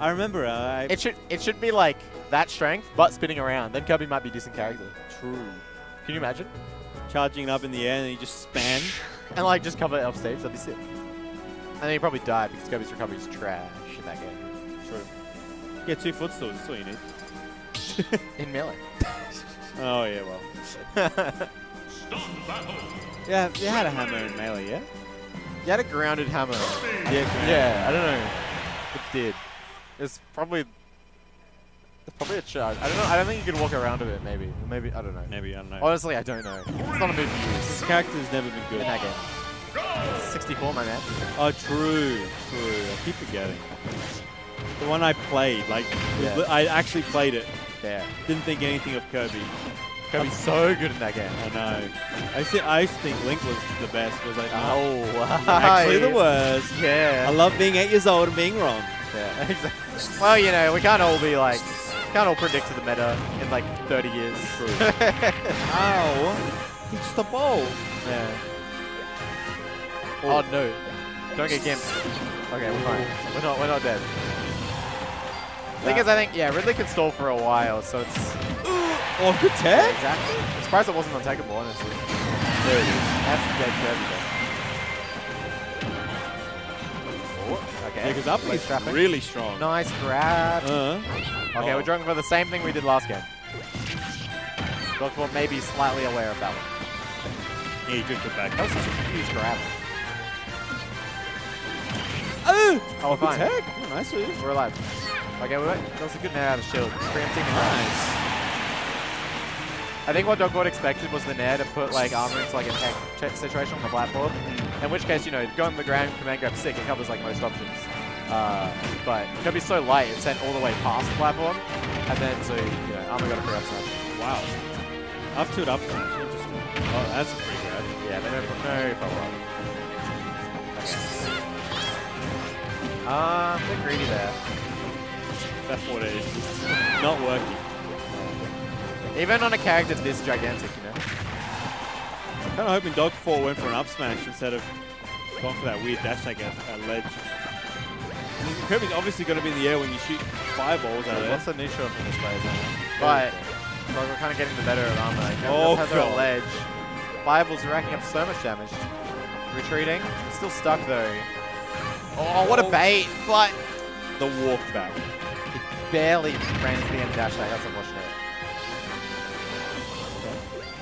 I remember. Uh, I, It should it should be like that strength, but spinning around. Then Kirby might be decent character. true. Can you imagine? Charging it up in the air and he just span. And like just cover it off stage, that'd be sick. And then you probably die because Kirby's recovery is trash in that game. True. Yeah, two footstools. That's all you need. In Melee. Oh yeah, well. Yeah, you had a hammer in melee, yeah? You had a grounded hammer. Yeah, Yeah, I don't know. It did. It's probably. It's probably a charge. I don't know. I don't think you can walk around with it. Maybe. Maybe I don't know. Maybe, I don't know. Honestly, I don't know. It's not a move you This use character's never been good. in that game. 64, my man. Oh, true, true. I keep forgetting. The one I played, like, Yeah. I actually played it. Yeah. Didn't think anything of Kirby. Kirby's so good in that game. I know. I used to, I used to think Link was the best. I was like, no, Oh, actually the worst. Yeah. I love being eight years old and being wrong. Yeah, exactly. Well, you know, we can't all be like, can't all predict the meta in like 30 years. True. Ow! Just a ball. yeah. Oh, oh no! Don't get gimped. Okay, we're fine. We're not. We're not dead. Thing is, I think yeah, Ridley can stall for a while, so it's Oh, good tag. exactly. I'm surprised it wasn't untakeable, honestly. There it is. That's dead though. Oh, okay. Yeah, because up is trapping. really strong. Nice grab. Uh, Okay, Oh. we're going for the same thing we did last game. Dodgeball may be slightly aware of that one. yeah, he drifted back. That was such a huge grab. Oh, Oh, fine. tag. Oh, nice. move. We're alive. Okay, we went. That was a good nair out of shield. Nice. I think what Dogboard expected was the nair to put like armor into like a tech check situation on the platform. In which case, you know, going to the ground, command grab sick, it covers like most options. Uh, but Kirby's so light, it sent all the way past the platform, and then so you know, armor got a free up smash. Wow. Up to it, up smash. Interesting. Oh, that's a free grab. Yeah, but no, no follow up. Okay. Um, a bit greedy there. That's what it is. Not working. Even on a character this gigantic, you know. Kind of hoping Dog 4 went for an up smash instead of going for that weird dash like a, a ledge. I mean, Kirby's obviously going to be in the air when you shoot fireballs out of What's there. the neutral from this player? But but we're kind of getting the better of armor. Like, Oh, has her God. ledge. Fireballs are racking up so much damage. Retreating. Still stuck though. Oh, what a Oh. bait! But The walk back. Barely ran into the end dash attack. That's unfortunate.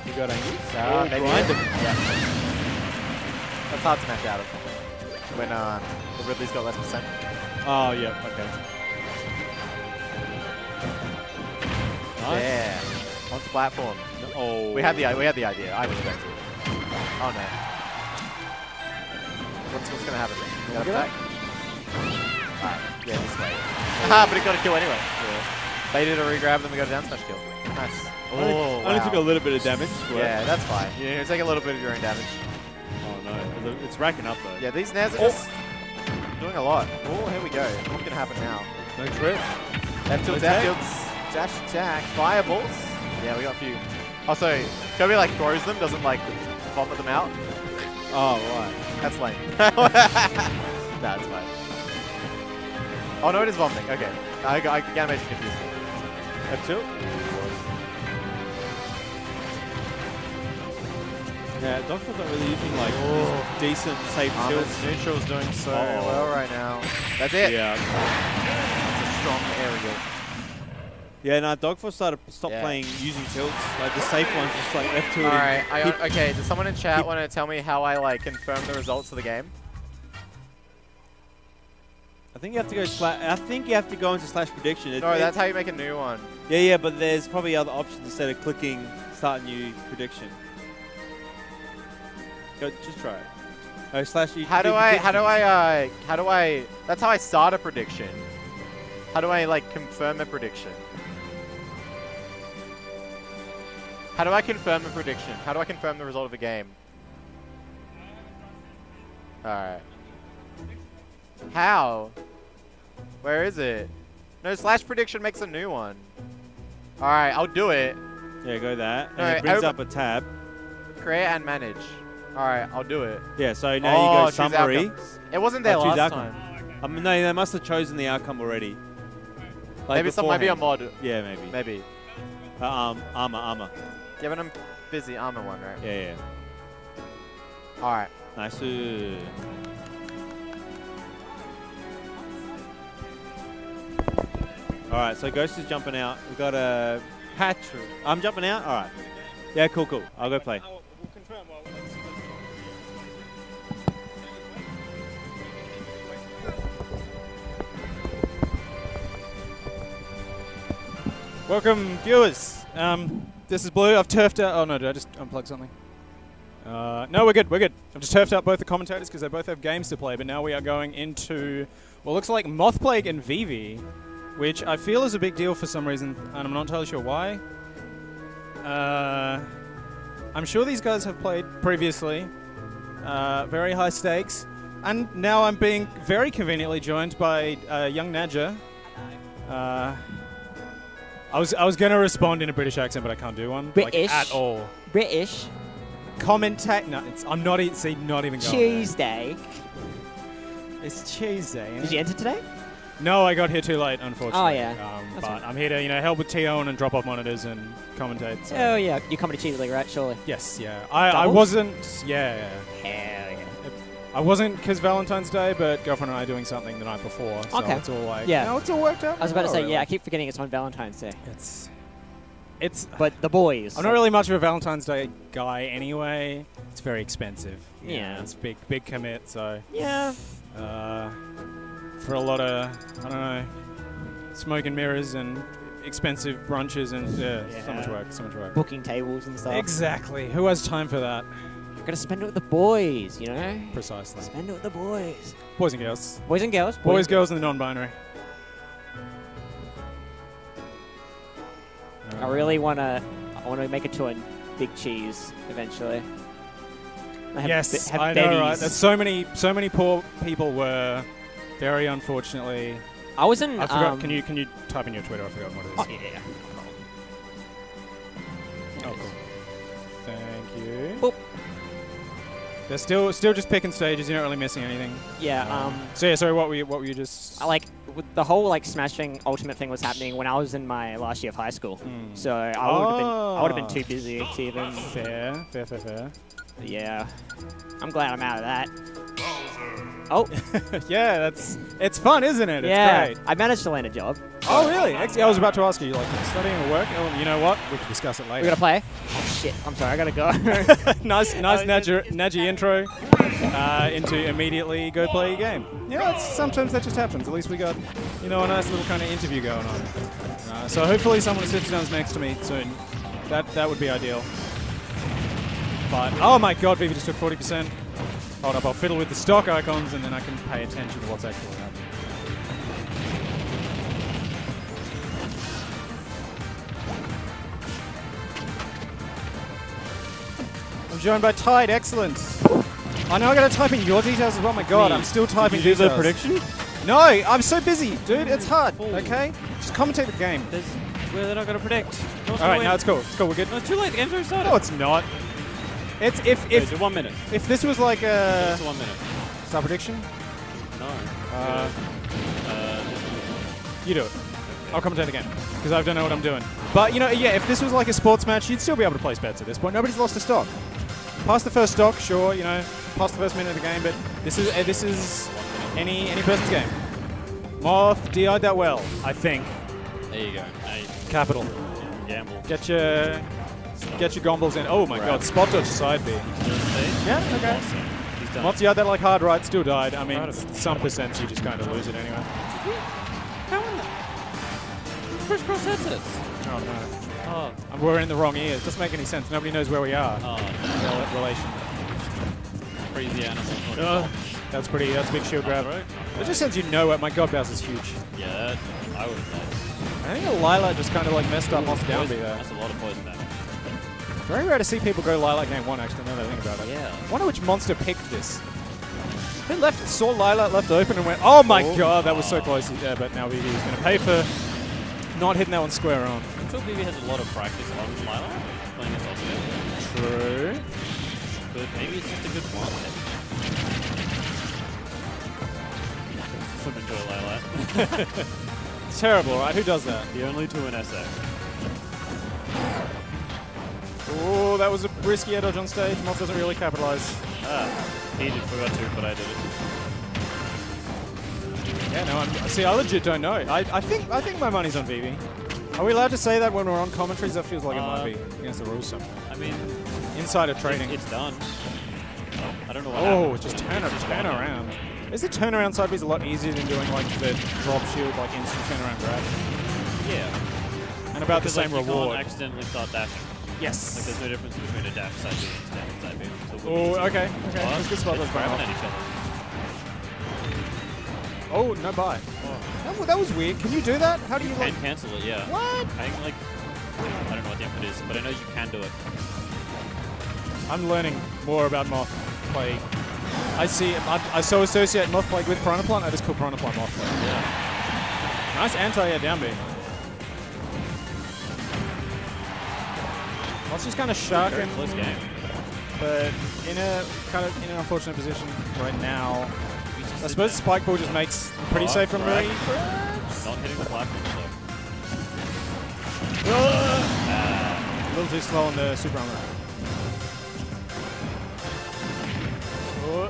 You got angry? Uh, oh, maybe grind him. Yeah. That's hard to match out of when uh, the Ridley's got less percent. Oh, yeah, okay. Nice. Yeah. Onto platform. Oh. We had the we had the idea. I respect it. Oh no. What's what's gonna happen? You got Get attack? Alright, yeah, this way. Ah, but it got a kill anyway. Baited a regrab, then we got a down smash kill. Nice. Only, Oh, only wow. took a little bit of damage. Yeah, that's fine. You know, take a little bit of your own damage. Oh, no. It's racking up, though. Yeah, these nairs are just doing a lot. Oh, here we go. What's gonna happen now? No trip. F tilts, F tilts, dash attack, fireballs. Yeah, we got a few. Also, Kirby like throws them, doesn't like vomit them out. Oh, right. That's lame. That's fine. Oh no, it is vomiting. Okay, I, I, I animation confused. F tilt? Yeah, Doctor's not really using like Oh. decent, safe Ahmed's tilts. neutral's doing so Uh-oh. well right now. That's it. Yeah. It's a strong aerial. Yeah, no, Dogfoot started stop Yeah. playing using tilts. Like the safe ones, just like left tilting. All right. I, okay. Does someone in chat want to tell me how I like confirm the results of the game? I think you have to go slash. I think you have to go into slash prediction. It- No, it- that's how you make a new one. Yeah, yeah, but there's probably other options instead of clicking start new prediction. Go, just try it. Oh, slash. You How do do I? How do. I? Uh, how do I? That's how I start a prediction. How do I like confirm a prediction? How do I confirm a prediction? How do I confirm the result of a game? All right. How? Where is it? No, slash prediction makes a new one. All right, I'll do it. Yeah, go that. And No, it brings up a tab. Create and manage. All right, I'll do it. Yeah, so now Oh, you go summary. It wasn't there Oh, last outcome. time. I mean, no, they must have chosen the outcome already. Like maybe some might be a mod. Yeah, maybe. Maybe. Uh, um, armor, armor. Yeah, but I'm busy. I'm one, right? Yeah, yeah. All right. Nice. All right, so Ghost is jumping out. We've got a Patrick. I'm jumping out? All right. Yeah, cool, cool. I'll go play. Welcome, viewers. Um, this is Blue. I've turfed out. Oh, no, did I just unplug something? Uh, no, we're good. We're good. I've just turfed out both the commentators because they both have games to play, but now we are going into what looks like Moth Plague and Vivi which I feel is a big deal for some reason, and I'm not entirely sure why. Uh, I'm sure these guys have played previously. Uh, very high stakes. And now I'm being very conveniently joined by uh, young Nadja. Uh, I was I was gonna respond in a British accent, but I can't do one British. like, at all. British Commentate? No, I'm not. e- See, not even going. there. Tuesday. It's Tuesday. Did you enter today? No, I got here too late, unfortunately. Oh, yeah. Um, but fine. I'm here to you know help with TO and drop off monitors and commentate. So. Oh yeah, you comedy cheese league, right? Surely. Yes, yeah. I, I wasn't. Yeah, yeah. Hell yeah. I wasn't because Valentine's Day, but girlfriend and I are doing something the night before. So Okay. it's all like. Yeah. No, it's all worked out. I was about to say, yeah, I keep forgetting it's on Valentine's Day. It's. It's. But the boys. I'm not really much of a Valentine's Day guy anyway. It's very expensive. you Yeah. It's big, big commit. So. Yeah. Uh, for a lot of, I don't know, smoke and mirrors and expensive brunches and yeah, so much work, so much work. Booking tables and stuff. Exactly. Who has time for that? You're gonna spend it with the boys, you know? Precisely. Spend it with the boys. Boys and girls. Boys and girls. Boys, girls, and the non-binary. I really wanna, I wanna make it to a big cheese eventually. I have yes, have I know, right? There's so many, so many poor people were very unfortunately. I was in. I forgot. um, can you can you type in your Twitter? I forgot what it is. Oh yeah. yeah. Oh, cool. Thank you. Boop. They're still still just picking stages. You're not really missing anything. Yeah. Um. So yeah, sorry. What were you, what were you just? I like with the whole like smashing ultimate thing was happening when I was in my last year of high school. Hmm. So I would have been I would have Ah. been too busy to even. Fair, fair, fair, fair. Yeah. I'm glad I'm out of that. Oh, yeah, that's it's fun, isn't it? It's yeah. great. I managed to land a job. Oh, really? I was about to ask you, like, studying or work? Oh, you know what? We can discuss it later. We're going to play. Oh shit! I'm sorry. I gotta go. nice, nice Naji, Naji intro uh, into immediately go play a game. Yeah, it's, sometimes that just happens. At least we got, you know, a nice little kind of interview going on. Uh, so hopefully someone sits down next to me soon. That that would be ideal. But oh my god, Vivi just took 40%. Hold up, I'll fiddle with the stock icons and then I can pay attention to what's actually happening. I'm joined by Tide, excellent. I know I gotta type in your details as well. My god, I'm still typing Did you do the details. prediction? No, I'm so busy, dude. It's hard. Okay, just commentate the game. There's, where they're not going to predict. No All right, gonna no, win. it's cool. It's cool. We're good. No, it's too late. The game's already started. No, it's not. It's if if do one minute. if this was like a Just one minute. star prediction, No. uh, Uh, you do it. I'll commentate game because I don't know what I'm doing. But you know, yeah, if this was like a sports match, you'd still be able to place bets at this point. Nobody's lost a stock. Past the first stock, sure, you know, past the first minute of the game, but this is uh, this is any any person's game. Moth DI'd that well, I think. there you go. Hey, Capital. gamble. Get your get your gombles in. Oh my god, spot dodge side B. Yeah, okay. Awesome. He's done. Moth DI'd that like hard right, still died. I mean, Proud of him. some percent you just kind of lose it anyway. How in the... First cross headsets. Oh no. Oh. And we're in the wrong ears. Doesn't make any sense. Nobody knows where we are. Oh. Rel- relation. Crazy animal. Ugh. That's pretty. That's a big shield grab. Right. It just sends you know nowhere. My god, Bowser's huge. Yeah, I would have I think a Lylat just kind of like messed up off down there. That's a lot of poison. Very rare to see people go Lylat game one. Actually, now that I think about it. Yeah. Wonder which monster picked this. Who left? Saw Lylat left open and went. Oh my Oh. god, that was so close there. But now BB is going to pay for not hitting that one square on. I'm sure BB has a lot of practice on Lylat playing this also. True. But maybe it's just a good one. Would enjoy Lylat. It's terrible, right? Who does that? the only two in SF. Oh, that was a risky air dodge on stage. Moth doesn't really capitalize. Ah, he did forgot to, but I did it. Yeah, no, I'm, see, I legit don't know. I, I think I think my money's on Vivi. Are we allowed to say that when we're on commentaries? That feels like it Uh, might be against the rules somewhere. I mean, Insider trading. it's done. I don't know what oh, happened. just turn, around. turn around. Is the turnaround side B a lot easier than doing like the drop shield, like instant turnaround grab? Yeah. and about the same like, reward. accidentally start dashing. Yes. Like, there's no difference between a dash side B and standard side B. So it would be Oh, okay. Okay. But That's a good spot. grabbing at each other. Oh, no buy. Oh. That, that was weird. Can you do that? How do you, You like... can cancel it, yeah. What? I think, like, I don't know what the input is, but I know you can do it. I'm learning more about Moth play. I see, I, I so associate Moth play with Piranha Plant, I just call Piranha Plant Moth Plague. Nice anti-air down B. Just kind of Very sharking, close game. but in a kind of in an unfortunate position right now. I suppose Spike Ball just makes pretty Oh, safe from me. Not hitting the platform, though. Ah! A little too slow on the super armor. Oh,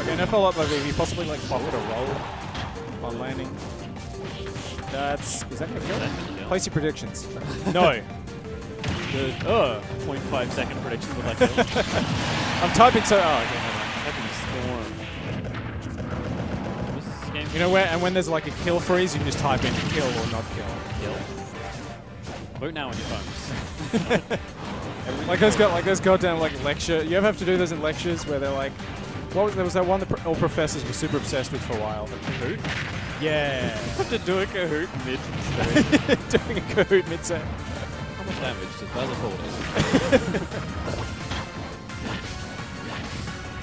Okay, no follow up by Vivi. Possibly like pocket a roll while landing. That's is that gonna kill? That's gonna kill. Place your predictions. no. The uh, 0.5 second prediction that kill. I'm typing so. Oh, okay. Never mind. this game You know where? And when there's like a kill freeze, you can just type in kill or not kill. kill. Vote now on your phones. Like those got like those goddamn like lecture. You ever have to do those in lectures where they're like, what was, there was that one that pro- all professors were super obsessed with for a while. Kahoot. Yeah. have to do a Kahoot mid Doing a Kahoot mid set. How much damage does Bowser Forward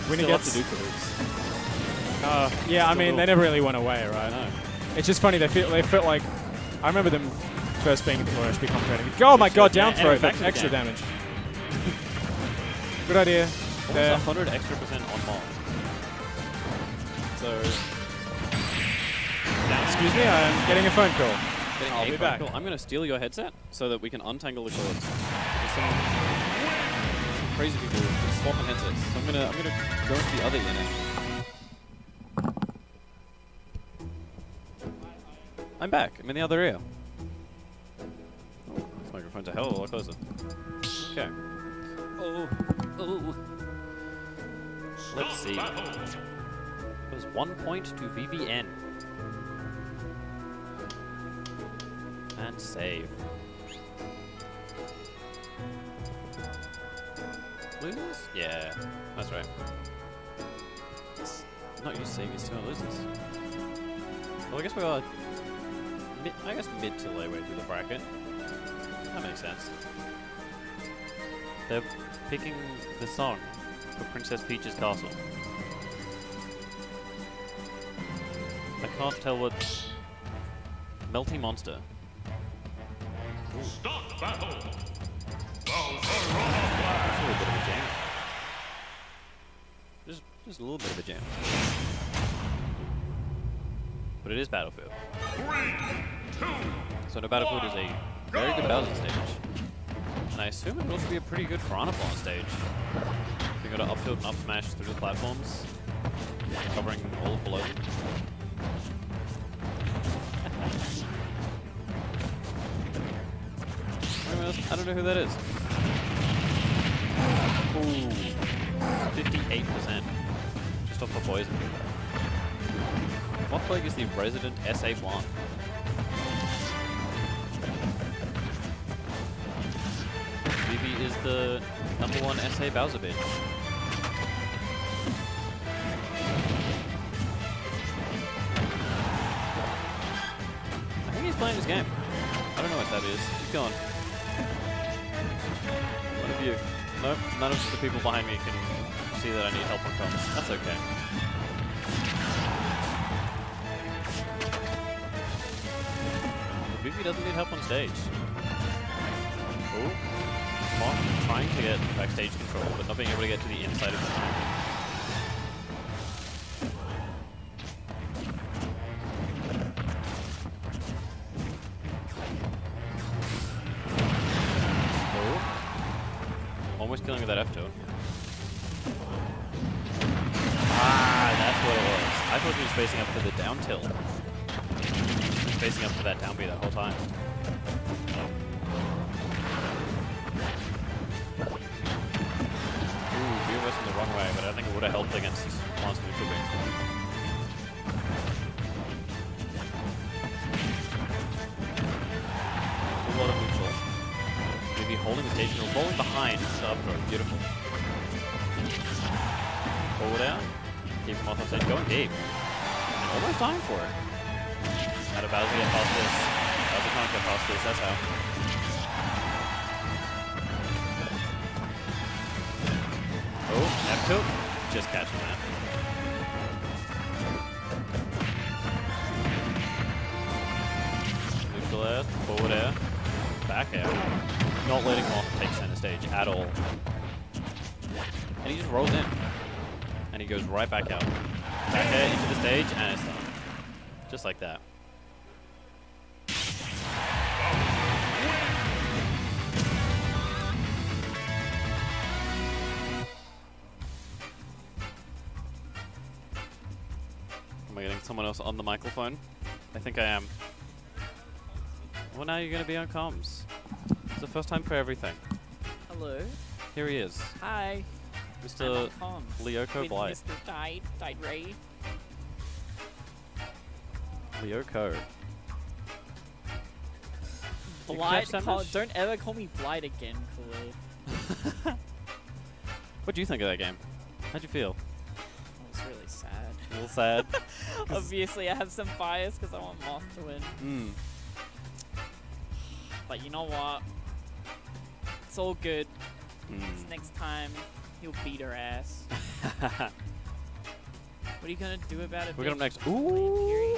When he Still have gets. to do Kahoots. Uh, yeah, I mean they never really went away, right? know. It's just funny. They feel they felt like. I remember them first being the be commentating. Oh my god, down throw back for extra game. damage. Good idea. There. 100 extra percent on Mall. So, Excuse me, I'm getting a phone call. Getting I'll a be phone back. call. I'm going to steal your headset so that we can untangle the cords. Some, some crazy people swapping headsets. So I'm going to I'm gonna go into the other ear now. I'm back. I'm in the other ear. Oh, this microphone's a hell of a lot closer. Okay. Oh, oh. Let's see. There's one point to VVN. And save. Lose? Yeah, that's right. I'm not to seeing these two losers. Well, I guess we are. Mid, I guess mid to late way through the bracket. That makes sense. They're picking the song for Princess Peach's Castle. I can't tell what. Melty Monster. Stop battle. That's a bit of a jam. Just, just a little bit of a jam. But it is Battlefield. So no Battlefield is a very good Bowser stage. And I assume it will also be a pretty good Piranha Plant stage. We got an up tilt and up smash through the platforms, covering all of below I don't know who that is. Ooh. 58%. Just off the poison. What plague is the resident SA plant? Vivi is the number one SA Bowser bitch. I think he's playing his game. I don't know what that is. Keep going. You. Nope, none of the people behind me can see that I need help on comms. That's okay. Vivi doesn't need help on stage. Oh. Mock trying to get backstage control, but not being able to get to the inside of the right back out. Back air into the stage, and it's done. Just like that. Am I getting someone else on the microphone? I think I am. Well, now you're going to be on comms. It's the first time for everything. Hello. Here he is, Hi. Mr. Tom. Lyoko With Blythe. Mr. Tide, Tide Ray. Lyoko. Blight. catch Call, don't ever call me Blight again, Kool-Aid. What do you think of that game? How'd you feel? That was really sad. A little sad. Obviously, I have some bias because I want Moth to win. Hmm. But you know what? It's all good. Hmm. Next time, he'll beat her ass. What are you gonna do about it? We got him bitch? next. Ooh.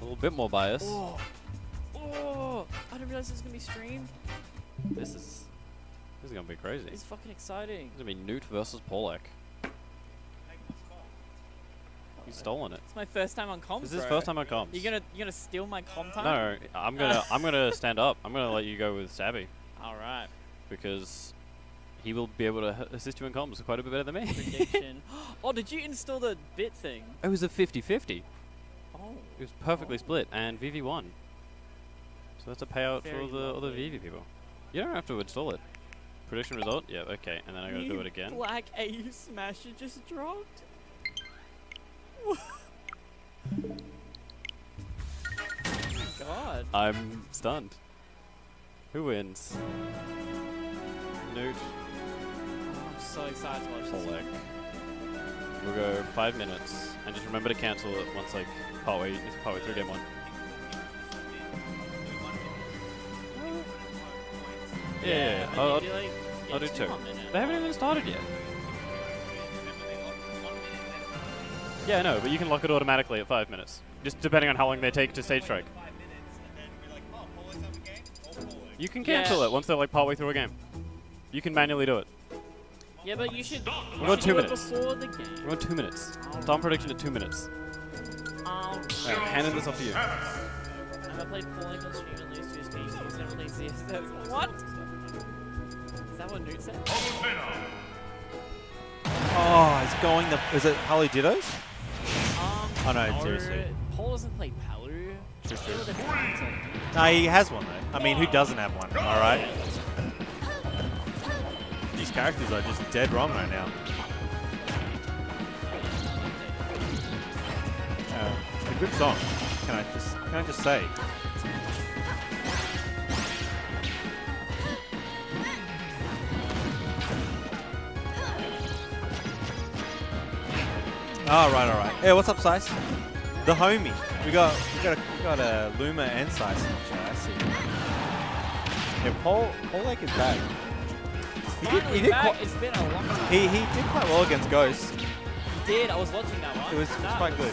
A little bit more bias. Oh. Oh. I didn't realize this was gonna be streamed. This is this is gonna be crazy. It's fucking exciting. It's gonna be Newt versus Polak. He's stolen it. It's my first time on comms. This is his first time on comms. You gonna you gonna steal my com time? No, I'm gonna I'm gonna stand up. I'm gonna let you go with Sabby All right. because he will be able to assist you in comms quite a bit better than me. Oh, did you install the bit thing? it was a 50-50. Oh. It was perfectly Oh. split, and VV won. So that's a payout Very for the other. Vivi people. You don't have to install it. Prediction result? Yeah, okay. And then I gotta do it again. Black AU Smasher just dropped. oh my god. I'm stunned. Who wins? Newt, so excited to watch this. Polak. We'll go five minutes, and just remember to cancel it once like partway, it's partway through game one. Yeah, yeah, yeah. I'll, do, like, yeah, I'll do two. minutes. They haven't even started yet. Yeah, I know, but you can lock it automatically at five minutes, just depending on how long they take to stage strike. You can cancel Yeah. it once they're like partway through a game. You can manually do it. Yeah, but you should. We've you got two minutes. Before the game. We're on two minutes. Time prediction at two minutes. Um, Alright, handing this off to you. Have I played Falling on stream and lose to his games? He's never played CSS. What? Is that what Newt said? Oh, it's going the. Is it Harley Dittos? Um, Oh, no, seriously. Paul doesn't play Palu. Just Still the No, he has one though. I mean, who doesn't have one? All right. I right? These characters are just dead wrong right now. Uh, a good song. Can I just can I just say? Oh, right, all right. Yeah, what's up, Sice? The homie. We got we got a, we got a Luma and Sice in. I see. Yeah, Paul Paul Lake is back. He did, he did quite, It's been a long time. he, he did quite well against Ghost. He did. I was watching that one. It was, it was quite good.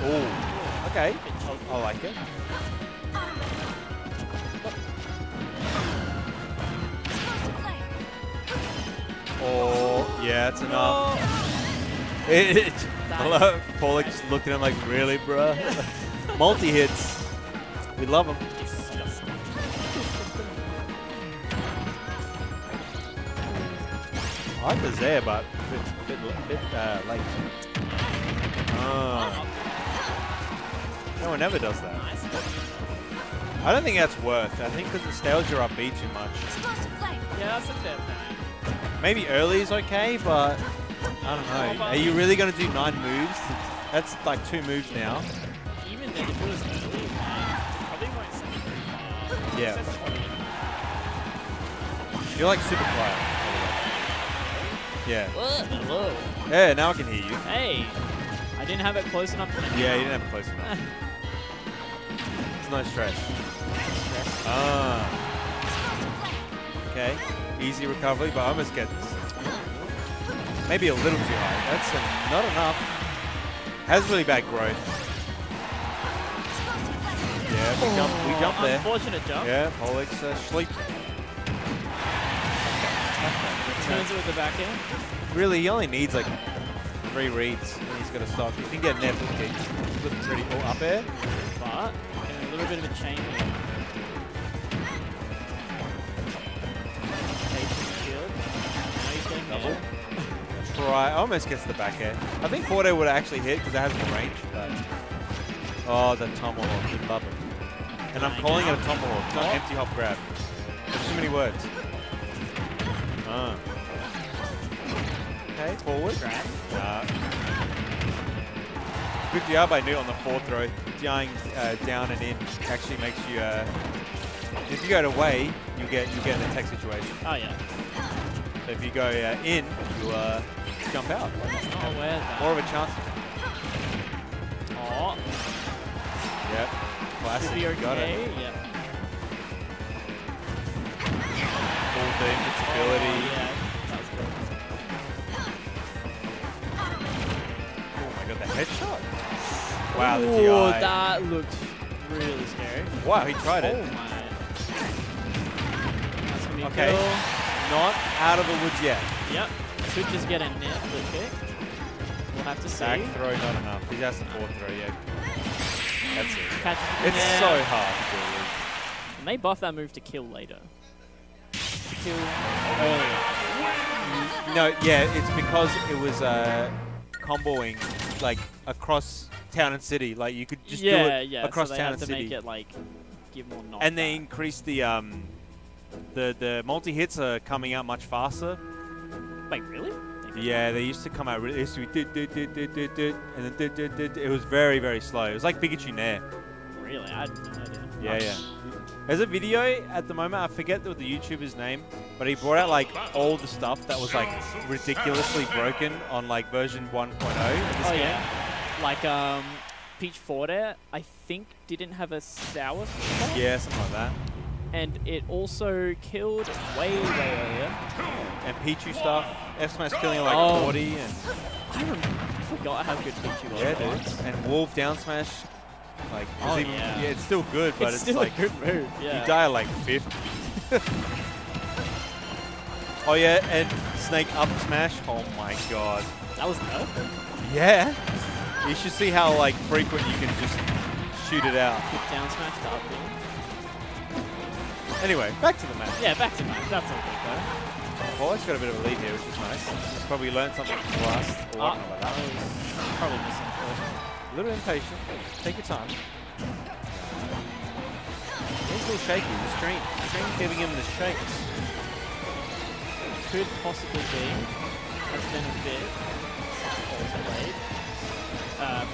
Oh, okay. I like it. Oh, yeah, it's enough. It, it, hello, Paul just looked at him like, really, bruh? Multi hits. We love them. Disgusting. I like the Zaire, but a bit, bit, bit uh, late. Ah. No one ever does that. I don't think that's worth. I think the nostalgia up B too much. Yeah, that's a fair. Maybe early is okay, but I don't know. Are you really going to do nine moves? That's like two moves now. Even then, if it was early, probably won't send it very far. Yeah. You're like super quiet. Yeah. Whoa, hello. Yeah, now I can hear you. Hey, I didn't have it close enough. To Yeah, you didn't have it close enough. It's no stress. Ah. Okay. Easy recovery, but I almost get this. Maybe a little too high. That's uh, not enough. Has really bad growth. Yeah, we jump, we jump there. Unfortunate jump. Yeah, Pollock's uh, sleep. Turns it with the back end. Really, he only needs like three reads and he's got to stop. You can get an F kick. Looking pretty cool up air. But a little bit of a chain here. Patient shield. Now he's getting Double. Try, almost gets the back air. I think Forte would actually hit because it has more range, but. Oh, the tomahawk. You love it. And I'm calling it a tomahawk, not empty hop grab. There's too many words. Ah. Okay, forward. Grab. Uh, good DI by Newt on the fourth throw. DIing uh, down and in actually makes you. Uh, if you go to way, you get you get an attack situation. Oh yeah. So if you go uh, in, you uh, jump out. Aware of that. More of a chance. Oh, Yep. Classic. should be okay. Got it. Yeah. Full thing, Oh, yeah. That was good. Oh my god, the headshot. Wow, the Ooh, DI. that looked really scary. Wow, he tried Oh it. my. That's gonna be Okay. kill. Not out of the woods yet. Yep. Could just get a net the kick. We'll have to see. Back throw, not enough. He has the fourth throw, yeah. That's it. Catch It's so hard to do. And they buff that move to kill later. Kill earlier. No, yeah, it's because it was uh, comboing like across town and city. Like you could just yeah, do it yeah. across so they town have and to city. make it like give more and they increased the um, the the multi hits are coming out much faster. Wait, really? Yeah, they used to come out. Really, it used to be dit, dit, dit, dit, dit, and then dit, dit, dit. it was very very slow. It was like Pikachu Nair. Really? I had no idea. Yeah, yeah. There's a video at the moment. I forget the, the YouTuber's name, but he brought out like all the stuff that was like ridiculously broken on like version 1.0. of this Oh game. yeah. Like um, Peach Forte, I think didn't have a sour spot, Yeah, something like that. And it also killed way way earlier. And Pichu stuff. F Smash killing like Oh. 40 and I forgot how good Pichu was. yeah, dude. And Wolf down smash. Like, Oh, it's even- yeah. it's still good, but It's, it's, still like a good move. Yeah. you die at like 50. oh yeah, and Snake up smash. Oh my god. That was nerf. Yeah. You should see how like frequent you can just shoot it out. Down smash to up. Anyway, back to the match. Yeah, back to the match. That's all good though. Pollock's got a bit of a lead here, which is nice. He's probably learned something from the last. Don't know about that probably missing. A little impatient. Take your time. He's a little shaky. The screen, the screen's giving him the shakes. Could possibly be. Has been a bit also late. Um,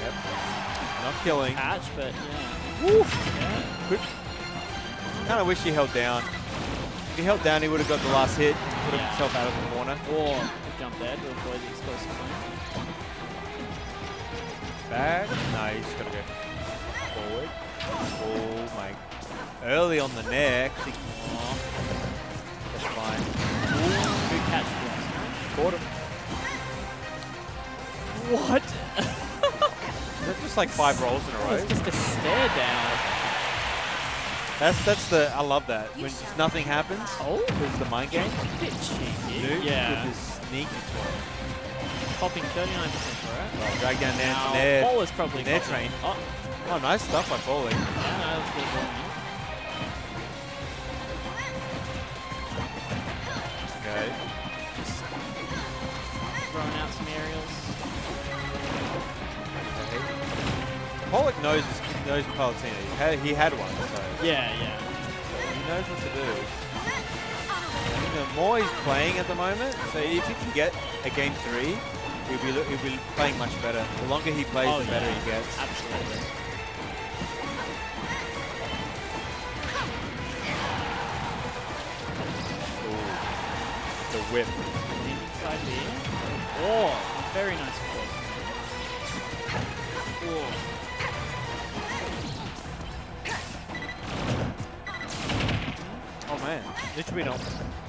Yep. Not killing. patch, but yeah. Kind of wish he held down. If he held down, he would have got the last hit. Put Yeah. himself out of the corner. Or jump there to avoid the explosive point. Back. No, he's got to go forward. Oh my. Early on the neck. Oh, that's fine. Good catch. Caught him. What? Is that just like five rolls in a row? It's just a stare down. That's that's the I love that when just nothing happens. Oh, It's the mind game. bit cheeky. Dude, yeah. With this sneaky toy. Popping 39% for it. Well, drag down there Now, to Nair. Paul is probably popping. train. Oh, Oh, nice stuff by Foley. yeah, no, that's good. Okay. Just throwing out some aerials. Pollock knows his, knows Palutena. He had, he had one, so Yeah, yeah. he knows what to do. Think the more he's playing at the moment, so if he can get a game three, he'll be, he'll be playing much better. The longer he plays, Oh, the better yeah. he gets. Absolutely. Ooh. The whip. Inside B. Oh, very nice play. Oh Oh, man, literally not.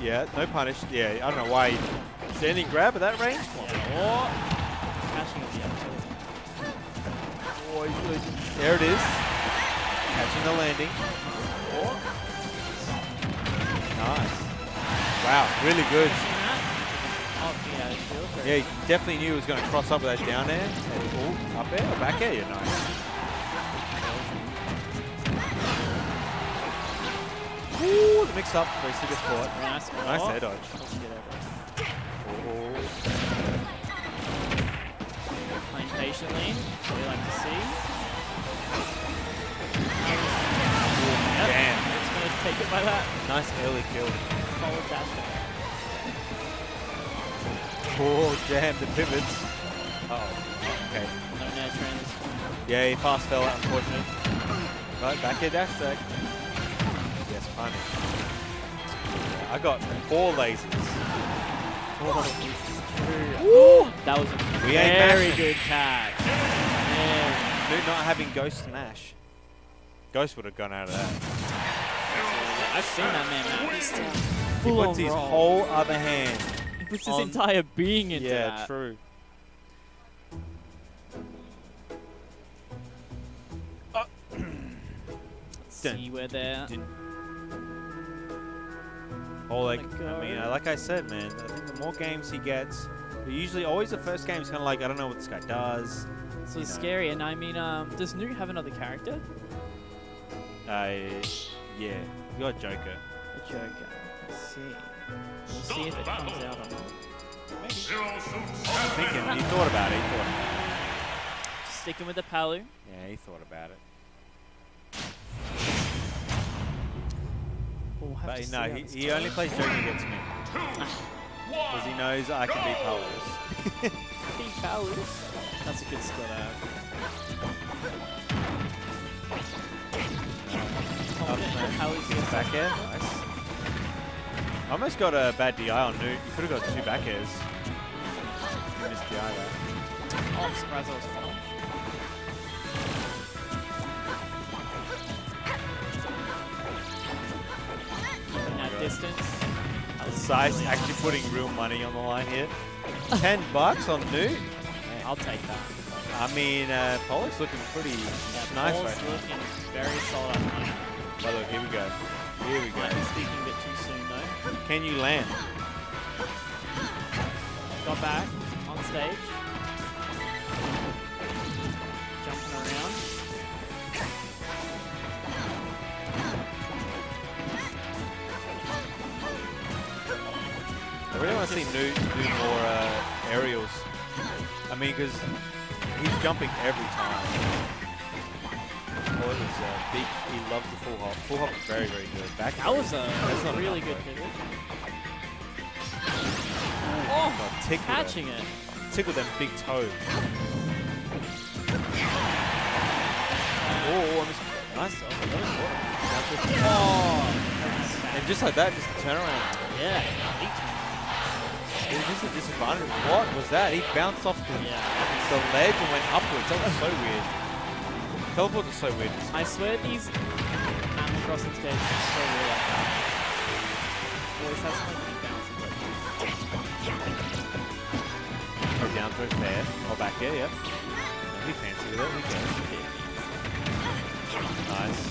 Yeah, no punish. Yeah, I don't know why. he- Standing grab at that range? Come. Yeah, or catching at the end. Oh, he's really- There it is. Catching the landing. Nice. Wow, really good. Oh, yeah, shield. very Yeah, he definitely knew he was going to cross up with that down air. And, oh, up air or back air? Yeah, nice. Ooh, the mix up. Super sport. Very nice. Nice Oh, air dodge. let's get over it. Oh. Playing patiently. We like to see. Yep. Damn. It's going to take it by that. Nice early kill. Solid dash. Oh, damn, the pivots. Uh oh. Okay. No nair trends. Yeah, he fast fell out, unfortunately. Right, back air dash attack. Punish. I got four lasers. Oh, that was a We very good catch. Dude, not having Ghost smash. Ghost would have gone out of that. I've seen that man match. He puts his roll. whole other hand. He puts his entire being into yeah, that. true. Dun, See where they're. dun. Oh, like I mean, uh, like I said, man. I think the more games he gets, usually always the first game is kind of like I don't know what this guy does. So you know. scary, and I mean, um, does Newt have another character? I yeah, you got Joker. A Joker. Let's see. We'll see if it comes out or not. Zero suit I'm thinking he thought about it. He thought about Just sticking with the Palu. it. Yeah, he thought about it. We'll have But see no, how he, this he only plays Joker against me because he knows I can beat Palos. Beat Palus. That's a good skill to have. Confident that is Back air, nice. I almost got a bad DI on Newt. You could have got two back airs. You missed DI there. Oh, I'm surprised I was following. Distance. Sice actually putting real money on the line here. Ten bucks on Newt. I'll take that. I mean, uh, Pollock's looking pretty Yeah, nice Paul's right now. looking very solid. at the moment. But look, here we go. Here we go. Might be speaking a bit too soon though. Can you land? Got back on stage. Really want to see Newt do more uh, aerials. I mean, because he's jumping every time. Oh, it was uh, big. He loves the full hop. Full hop is very, very good. Back That was a That's not really good pivot. Oh, tickle them. Catching it. Tickle them big toes. Oh, I missed- nice. Oh, that was good. That's good. Oh, And just like that, just turn around. yeah. It was just a disadvantage. What was that? He bounced off the, Yeah. the ledge and went upwards. That was so weird. Teleport are so weird. I swear these Animal Crossing stages are so real like that. Always has something to bounce Go oh, down throw fair. Or oh, back here, yep. Don't fancy with it. Nice.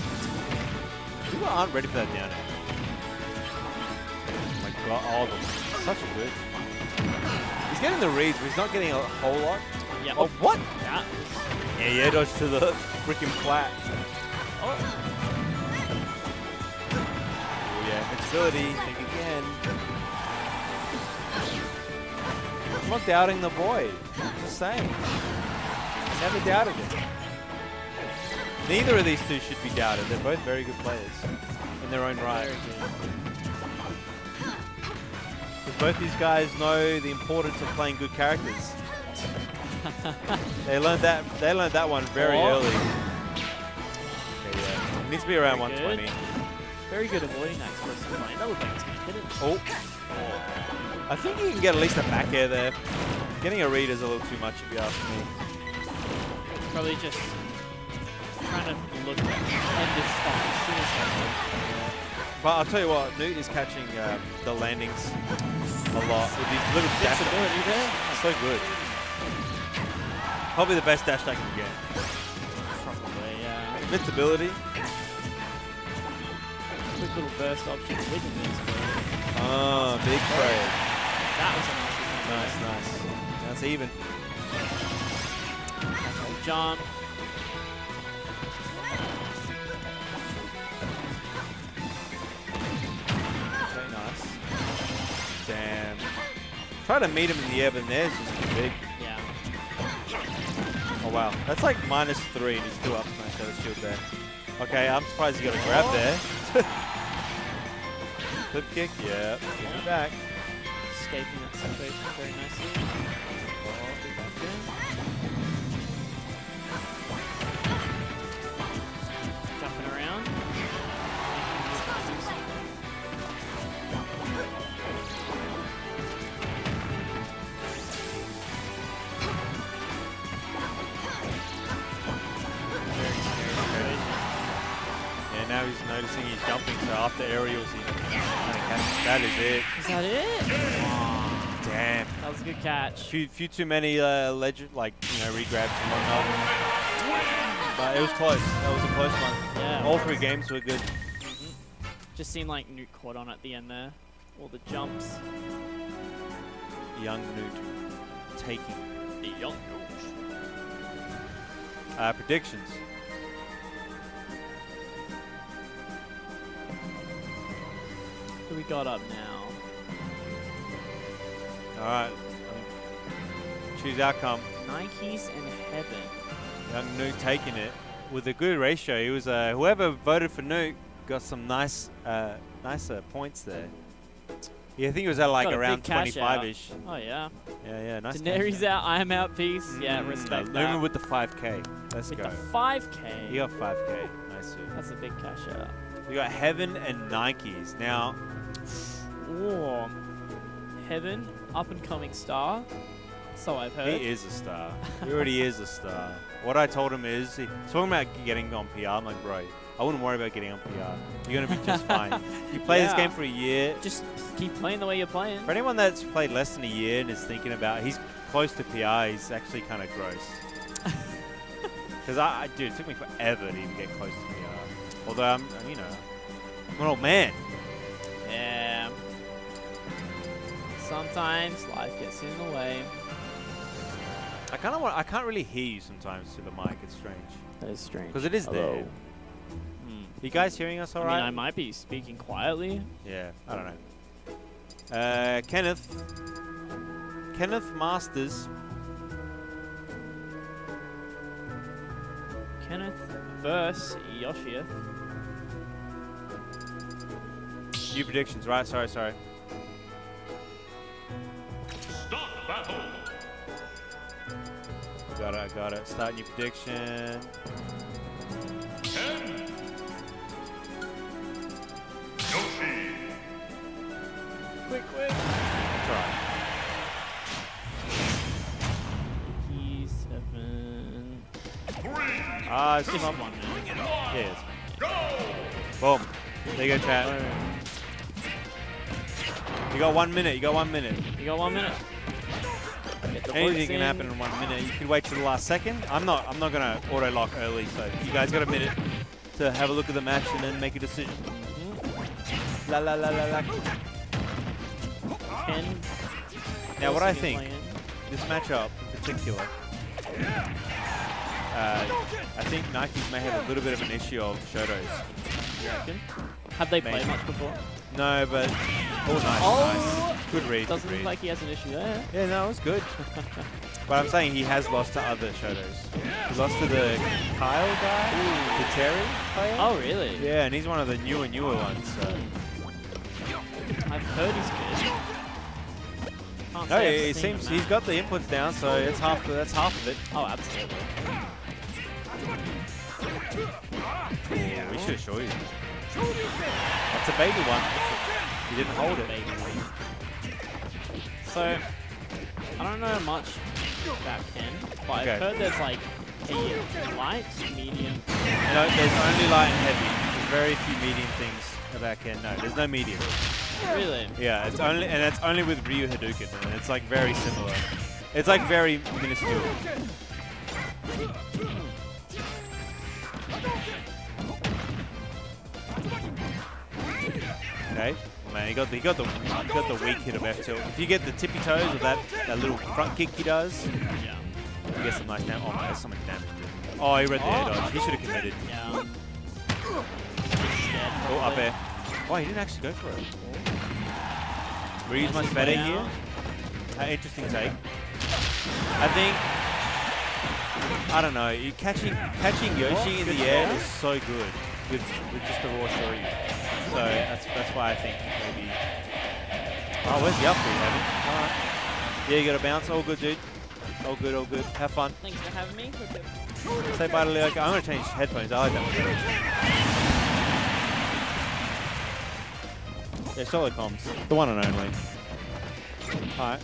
People aren't ready for that down air. Oh my god, all of them. Such a good. He's getting the reads, but he's not getting a whole lot. Yeah. Oh, what? Was Yeah, yeah, dodge to the freaking flat. Oh. Oh yeah, invincibility. Think again. I'm not doubting the boy. I'm just saying. Never doubted him. Neither of these two should be doubted. They're both very good players in their own right. Good. both these guys know the importance of playing good characters. they learned that. They learned that one very Oh. early. Okay, yeah. Needs to be around Very good. 120. Very good avoiding that explosive line. That looked like it's going to hit it. Oh. I think you can get at least a back air there. Getting a read is a little too much if you ask me. Probably just trying to look at end this spot as soon as possible. But I'll tell you what, Newt is catching um, the landings a lot with these little dash. Flexibility there. So good. Probably the best dash I can get. Probably, yeah. Invincibility. Quick little burst option with invincibility. Oh, big trade. That was a nice Nice, nice. That's even. little jump. Damn. Try to meet him in the air, but there's just too big. Yeah. Oh wow, that's like minus three and he's still up smash out of shield there. Okay, I'm surprised he got a grab there. Flip kick, yeah. Give back. Escaping that situation very nicely. Oh, jumping, so after aerials, he that is it. Is that it? Damn. That was a good catch. Few, few too many uh, legend, like you know, regrabs and whatnot. But it was close. That was a close one. Yeah. All three games were good. Just seemed like Newt caught on at the end there. All the jumps. Young Newt taking. The young Uh, predictions. Who we got up now? All right. Choose outcome. Nikes and Heaven. Young Newt taking it with a good ratio. He was uh, whoever voted for Nuke got some nice, uh, nicer points there. Yeah, I think it was at like Got around big cash out. 25ish. Oh yeah. Yeah, yeah, nice. Daenerys out. out, I'm out, peace. Yeah, Mm, respect uh, that. Lumen with the 5k. Let's With go. the 5k. You got 5k. Nice. dude. That's a big cash out. You got Heaven and Nikes. Now, Ooh. Heaven, up and coming star. So I've heard. he is a star. he already is a star. What I told him is, he's talking about getting on PR. I'm like, bro, I wouldn't worry about getting on PR. You're going to be just fine. You play this game for a year. Just keep playing the way you're playing. For anyone that's played less than a year and is thinking about, he's close to PR. He's actually kind of gross. Because I, I, dude, it took me forever to even get close to PR. Although I'm, you know, I'm an old man. Yeah. Sometimes life gets in the way. I kind of want. I can't really hear you sometimes through the mic. It's strange. That is strange. Because it is there. Hmm. You guys hearing us all I right? mean, I might be speaking quietly. Yeah, I don't know. Uh, Kenneth. Kenneth Masters. Kenneth versus Yoshia. New predictions, right? Sorry, sorry. Got it, got it. Start new prediction. Ten. Yoshi. Quick, quick. Try. alright. Key seven. Three. Ah, it's Just just one minute. Yes. Go. Boom. There you go, chat. You got one minute. You got one minute. You got one minute. Anything can in. happen in one minute. You can wait till the last second. I'm not. I'm not gonna auto lock early. So you guys got a minute to have a look at the match and then make a decision. La la la la la. Ken. Now, what I think, this matchup in particular, uh, I think Nikes may have a little bit of an issue of Shotos. You reckon? Have they played much before? No, but oh, nice, Oh! nice. Good read. Doesn't good look like he has an issue there. Yeah, no, it was good. but I'm saying he has lost to other Shotos. He lost to the Kyle guy, the Terry player. Oh, really? Yeah, and he's one of the newer, newer ones. So. I've heard he's good. Can't No, it seems he's got the inputs down, so it's half. The, that's half of it. Oh, absolutely. We should show you. That's a baby one. You didn't hold it. So, I don't know much about Ken, but Okay. I've heard there's like a light, medium. You know, there's only light and heavy. There's very few medium things about Ken. No, there's no medium. Really? Yeah, it's only and it's only with Ryu Hadouken, and it's like very similar. It's like very minuscule. Okay, oh, man, he got the he got the he got the weak hit of F tilt. If you get the tippy toes or that that little front kick he does, Yeah. you get some nice damage. Oh man, there's so much damage. Oh, he read the air dodge. He should have committed. Yeah. Oh, up air. Oh, he didn't actually go for it. Ryu's much better here. Uh, interesting take. I think. I don't know. You catching catching Yoshi in the air is so good with with just the raw Shoryu. So that's that's why I think maybe. Oh, where's the up Evan? All right. Yeah, you got to bounce. All good, dude. All good, all good. Have fun. Thanks for having me. Say bye to Leo. I'm gonna change headphones. I like that one. Yeah, solid comms. The one and only. Alright.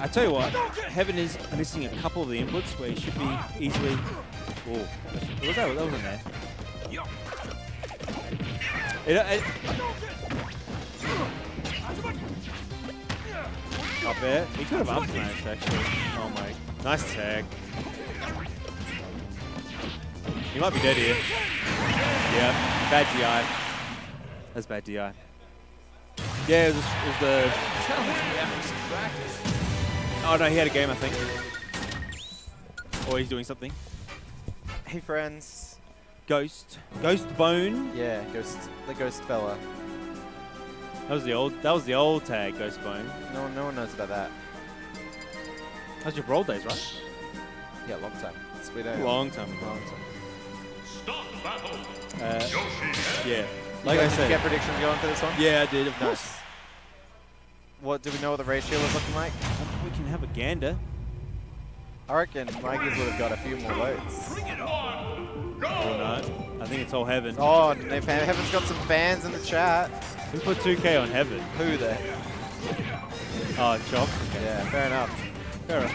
I tell you what, Heaven is missing a couple of the inputs where he should be easily. Whoa. What was that? That wasn't there. It, uh, it, up there. He could have up smashed actually. Oh my. Nice tag. He might be dead here. Yeah. Bad DI. That's bad DI. Yeah, it was, it was the. Oh no, he had a game, I think. Or he's doing something. Hey, friends. Ghost. Ghost Bone. Yeah, ghost. The ghost fella. That was the old. That was the old tag, Ghost Bone. No one, no one knows about that. That was your roll days, right? Yeah, long time. Sweet out. Long time ago. Long time. Stop battle. Uh, Yoshi yeah. You Like I said. get predictions going for this one? Yeah, I did. Of course. Nice. What do we know what the ratio was looking like? We can have a gander. I reckon Mikey's would have got a few more votes. Or not. I think it's all Heaven. Oh, they've, Heaven's got some fans in the chat. Who put 2K on Heaven? Who there? Oh, Chop. Yeah, fair enough. Fair enough.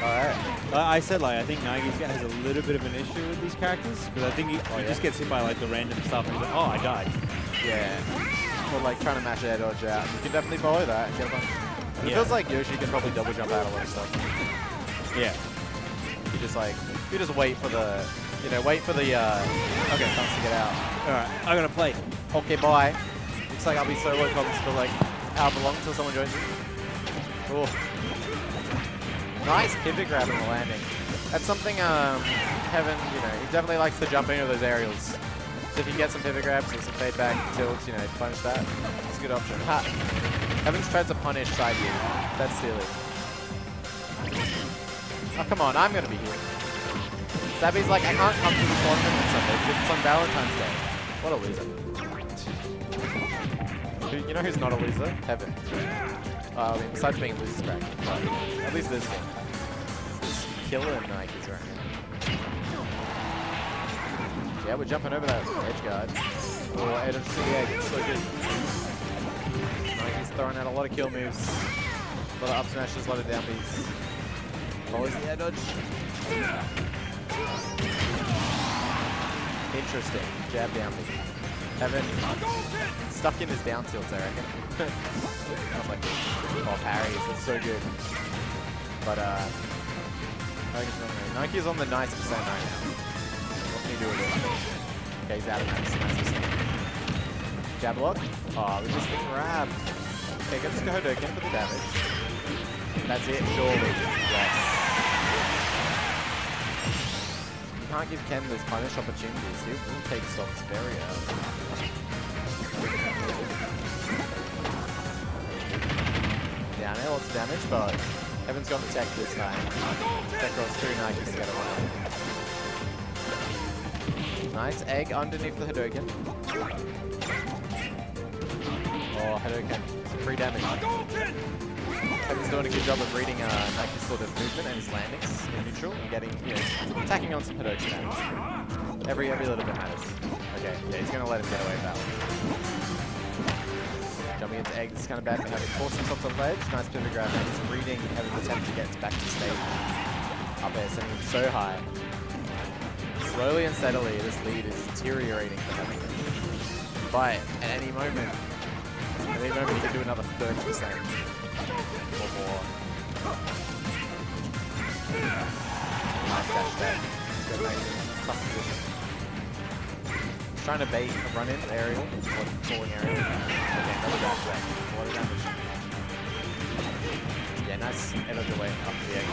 All right. I I said like I think Nagi's guy has a little bit of an issue with these characters because I think he, he oh, yeah? just gets hit by like the random stuff and he's like, oh, I died. Yeah. Or like trying to mash air dodge out. You can definitely follow that and get a bunch. And It feels like Yoshi can probably double jump out a lot of stuff. Yeah. You just like, you just wait for the, you know, wait for the, uh, okay, chance to get out. All right, I'm gonna play. Okay, bye. Looks like I'll be solo comms for like however long until someone joins me. Cool. Nice pivot grab in the landing. That's something um, Heaven, you know, he definitely likes to jump into those aerials. So if you get some pivot grabs or some fade back tilts, you know, punish that. It's a good option. Ha. Heaven's tried to punish side view. That's silly. Oh, come on, I'm to be here. Zabby's like, I can't come to the tournament Sunday because it's on Valentine's Day. What a loser. You know who's not a loser? Heaven. Uh, besides being a loser crack, but at least this game. Just killer Nikes right now. Yeah, we're jumping over that edge guard. Oh, edge of egg, it's so good. Nike's throwing out a lot of kill moves. A lot of up smashes, a lot of down Bs. The air dodge. Interesting. Jab down. Heaven stuck in his down tilts, I reckon. Not like oh parries, that's so good. But uh Nike's on the, Nike's on the nice percent right now. What can he do with it? Okay, he's out of nice, nice percent. Jab lock. Oh, we missed the grab. Okay, just go Hadouken for the damage. That's it, surely. Yes. Can't give Ken those punish opportunities. He will take stocks very early. Down air, lots of damage, but Evan's got the tech this time. Tech rolls two Nikes to get right. Nice egg underneath the Hadouken. Oh, Hadouken. free damage. Kevin's doing a good job of reading uh, Nike's sort of movement and his landings in neutral and getting, you know, attacking on some Hadouken damage. Every, every little bit matters. Okay, yeah, he's going to let him get away with that one. Jumping into eggs is kind of bad for having forced himself to ledge. Nice pivot grab, and he's reading Kevin's attempt to get back to stage. Up there, sending him so high. Slowly and steadily, this lead is deteriorating for Kevin. But at any moment, at any moment he can do another 30% Nice. He's nice trying to bait a run in aerial, or falling aerial. Okay, another dash there. A lot of damage. Yeah, nice edge away up the egg.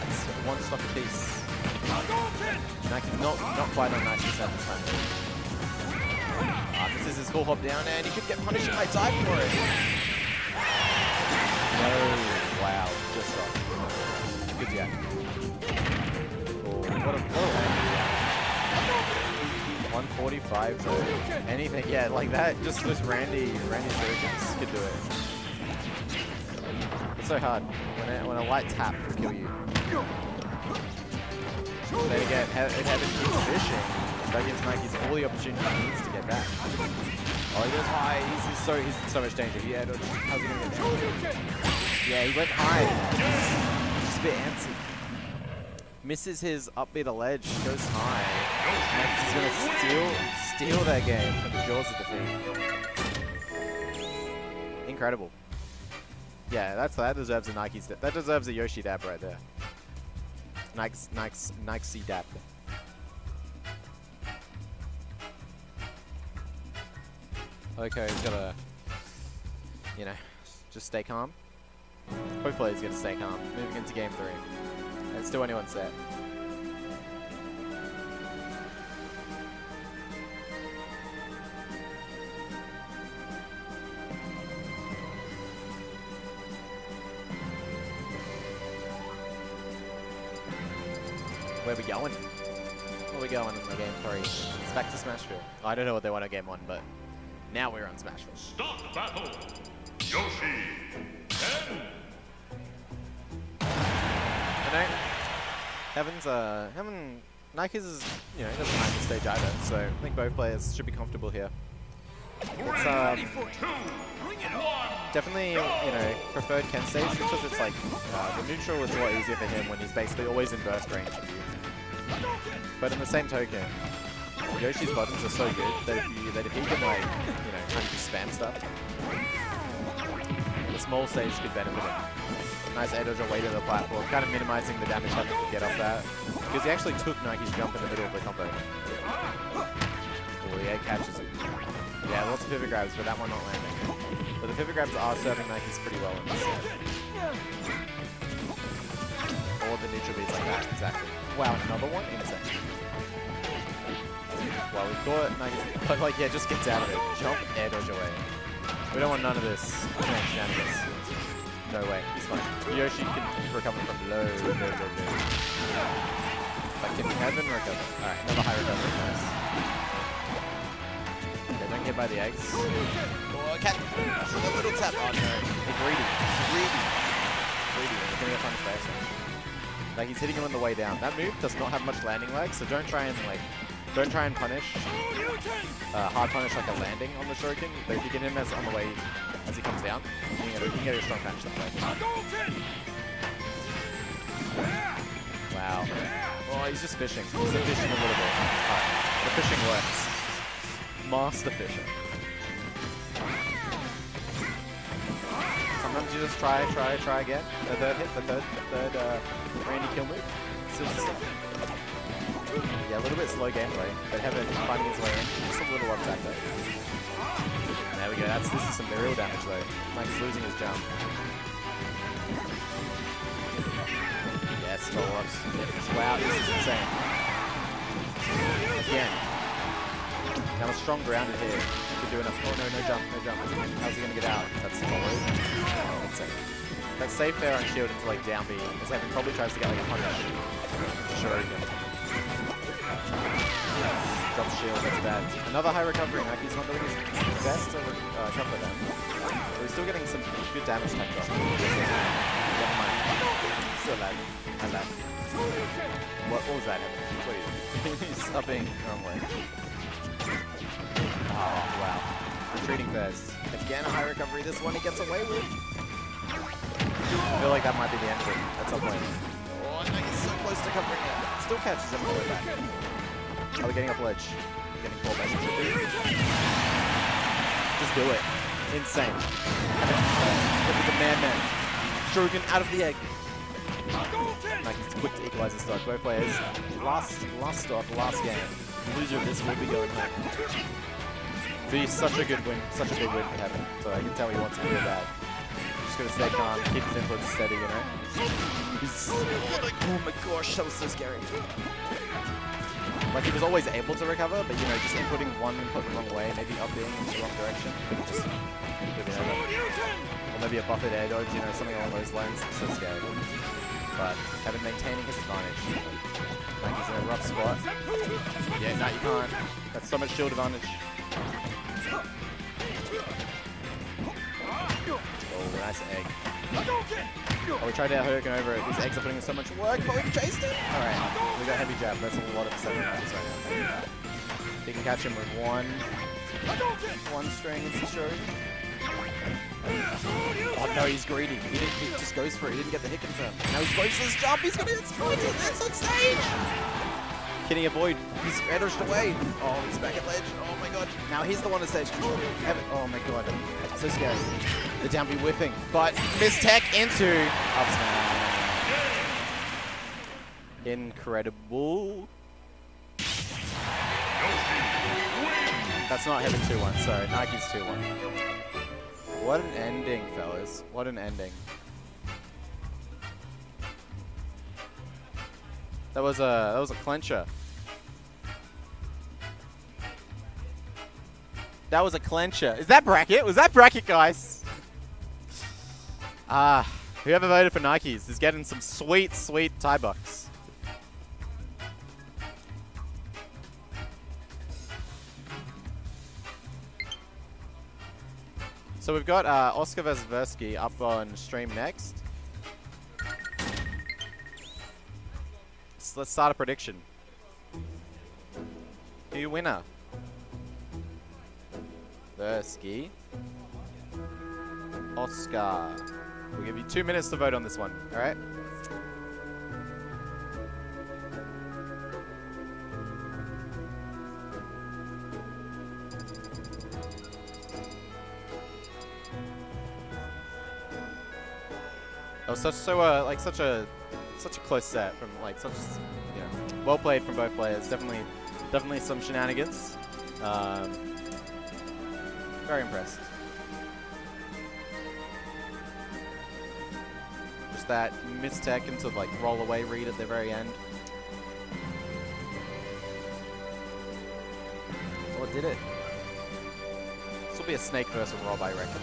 That's one stock apiece. Not, not quite on 90% this time. This is his full hop down, and he could get punished if I die for it. No, wow, just off. Good jack. Oh, what a, landing. 145 though. Anything, yeah, like that, just, just Randy, Randy Surgeons could do it. It's so hard. When a, when a light tap will kill you. Then again, Heaven keeps fishing, that gives Nike's all the opportunity he needs to get back. Oh, he goes high. He's, he's so he's in so much danger. Yeah, how's he gonna get down? Yeah, he went high. Just a bit antsy. Misses his up B to ledge, goes high. Nike's gonna steal steal that game from the jaws of defeat. Incredible. Yeah, that's that deserves a Nike's that deserves a Yoshi dab right there. Nike's Nike's Nike's dab. Okay, he's gotta, you know, just stay calm. Hopefully he's gonna stay calm. Moving into game three. It's still anyone's set. Where we going? Where we going in the game three? It's back to Smashville. I don't know what they want on game one, but now we're on Smashville. Start battle. Yoshi. Ten. I know Heaven's uh Heaven Nike's is you know he doesn't mind the stage either, so I think both players should be comfortable here. It's um definitely you know preferred Ken stage because it's like uh, the neutral is a lot easier for him when he's basically always in burst range. But in the same token, Yoshi's buttons are so good that if you that if he can like you know kind of just spam stuff, the small stage could benefit him. Nice air dodge away to the platform, kind of minimizing the damage Heaven could get off that. Because he actually took Nike's jump in the middle of the combo. Oh, egg catches him. Yeah, lots of pivot grabs, but that one not landing. But the pivot grabs are serving Nike's pretty well in this set. Or the neutral beats like that, exactly. Wow, another one? Insane. Well, we've got Nike's, but like, oh, yeah, just gets out of it. Jump, air dodge away. We don't want none of this. No way, he's fine. Yoshi can recover from low, low, low, low. But can Heaven recover? Alright, another high recovery, nice. Okay, don't get by the eggs. Oh, cat! A little tap. Oh no, he's greedy. Greedy. Greedy. He's gonna get punished by X Like he's hitting him on the way down. That move does not have much landing lag, so don't try and like, don't try and punish. Uh, hard punish like a landing on the shuriken, but if you get him as on the way as he comes down, you can get a, can get a strong catch that way. Wow. Oh, he's just fishing. He's fishing a little bit. Alright, the fishing works. Master fishing. Sometimes you just try, try, try again. The third hit, the third, the third uh, Randy kill move. Yeah, a little bit slow gameplay, but Heaven finding his way in. Just a little upset though. There we go. That's this is some real damage though. Mike's losing his jump. Yes, follow ups. Wow, this is insane. Again. Now a strong grounded here. Could do enough. Oh no, no jump, no jump. How's he gonna get out? That's. Oh, that's safe. That's safe there on shield until like down B. Because Heaven probably tries to get like a punish. Sure he can. Shield, that's bad. Another high recovery. Nike's not doing his best to uh, cover them. But he's still getting some good damage tacked on. Never mind. Still lag. I lag. What, what was that? Are you He's upping wrong way. Oh, wow. Retreating first. Again, a high recovery. This one he gets away with. I feel like that might be the end of it at some point. Oh, he's so close to covering it. Still catches him all the way back. Oh, they're getting up ledge. Getting called back. Just do it. Insane. Look at the madman. Shoryuken out of the egg. Nike's quick to equalize the stock. Both players. Last, last stock, last game. Loser of this will be going home. Be such a good win, such a big win for Heaven. So I can tell he wants to do that. Just gonna stay calm, keep his inputs steady, you know? He's, oh my gosh, that was so scary. Like he was always able to recover, but you know, just inputting one input the wrong way, maybe up being in the wrong direction, just. Or maybe a buffered air dodge, you know, something along those lines. So scary. But Heaven maintaining his advantage. Like he's in a rough spot. Yeah, no, you can't. That's so much shield advantage. Oh, nice egg. Oh, we tried to Hurricane over it. These eggs are putting in so much work, but we chased it. All right, we got heavy jab. That's a lot of seven rounds right now. He can catch him with one, one string into Shuri. Oh no, he's greedy. He, didn't, he just goes for it. He didn't get the hit confirm. Now he's close to his jump. He's gonna get destroyed. That's on stage. Can he avoid? He's edged away. Oh, he's back at ledge. Oh my god. Now he's the one on stage control. Oh my god. So scary. The down B whiffing. But Miss Tech into up smash. Incredible. That's not Heaven 2-1, sorry. Nike's 2-1. What an ending, fellas. What an ending. That was a that was a clincher. That was a clincher. Is that bracket? Was that bracket, guys? Ah, whoever voted for Nikes is getting some sweet, sweet tie bucks. So we've got uh, Oscar vs. Versky up on stream next. So let's start a prediction. New winner. Versky. Oscar. We'll give you two minutes to vote on this one, alright? That was such so uh, like such a such a close set from like such well played from both players. Definitely definitely some shenanigans. Um, very impressed. That mistech into like roll away read at the very end. What did it? This will be a snake versus Rob, I reckon.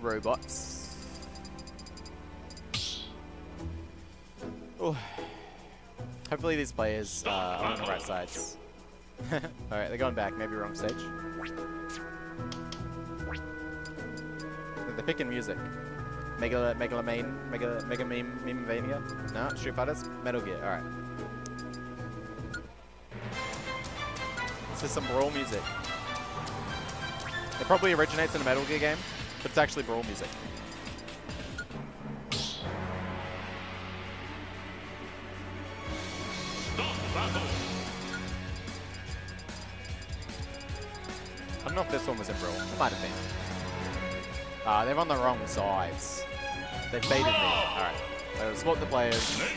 Robots. Oh. Hopefully these players uh, are on the right sides. Alright, they're going back. Maybe wrong stage. They're picking music. Mega, Mega Main, Mega, Mega Meme, Meme Mania? No, Street Fighters? Metal Gear, alright. This is some Brawl music. It probably originates in a Metal Gear game, but it's actually Brawl music. I don't know if this one was in Brawl. It might have been. Uh, they're on the wrong sides. They baited me. Alright. So swap the players. And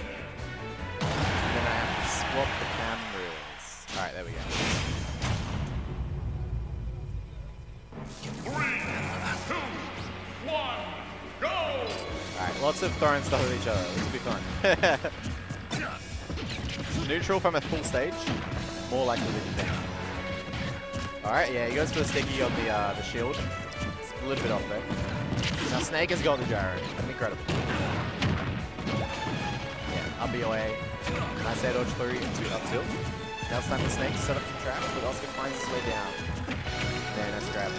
then I have to swap the cameras. Alright, there we go. Alright, lots of throwing stuff at each other. This will be fun. Neutral from a full stage. More likely than you think. Alright, yeah, he goes for the sticky on the uh, the shield. It's a little bit off there. Now Snake got the gyro. Incredible. Yeah, up BOA. Nice air dodge through into up tilt. Now it's time for Snake to set up some traps, but Oscar finds his way down. Nice grab.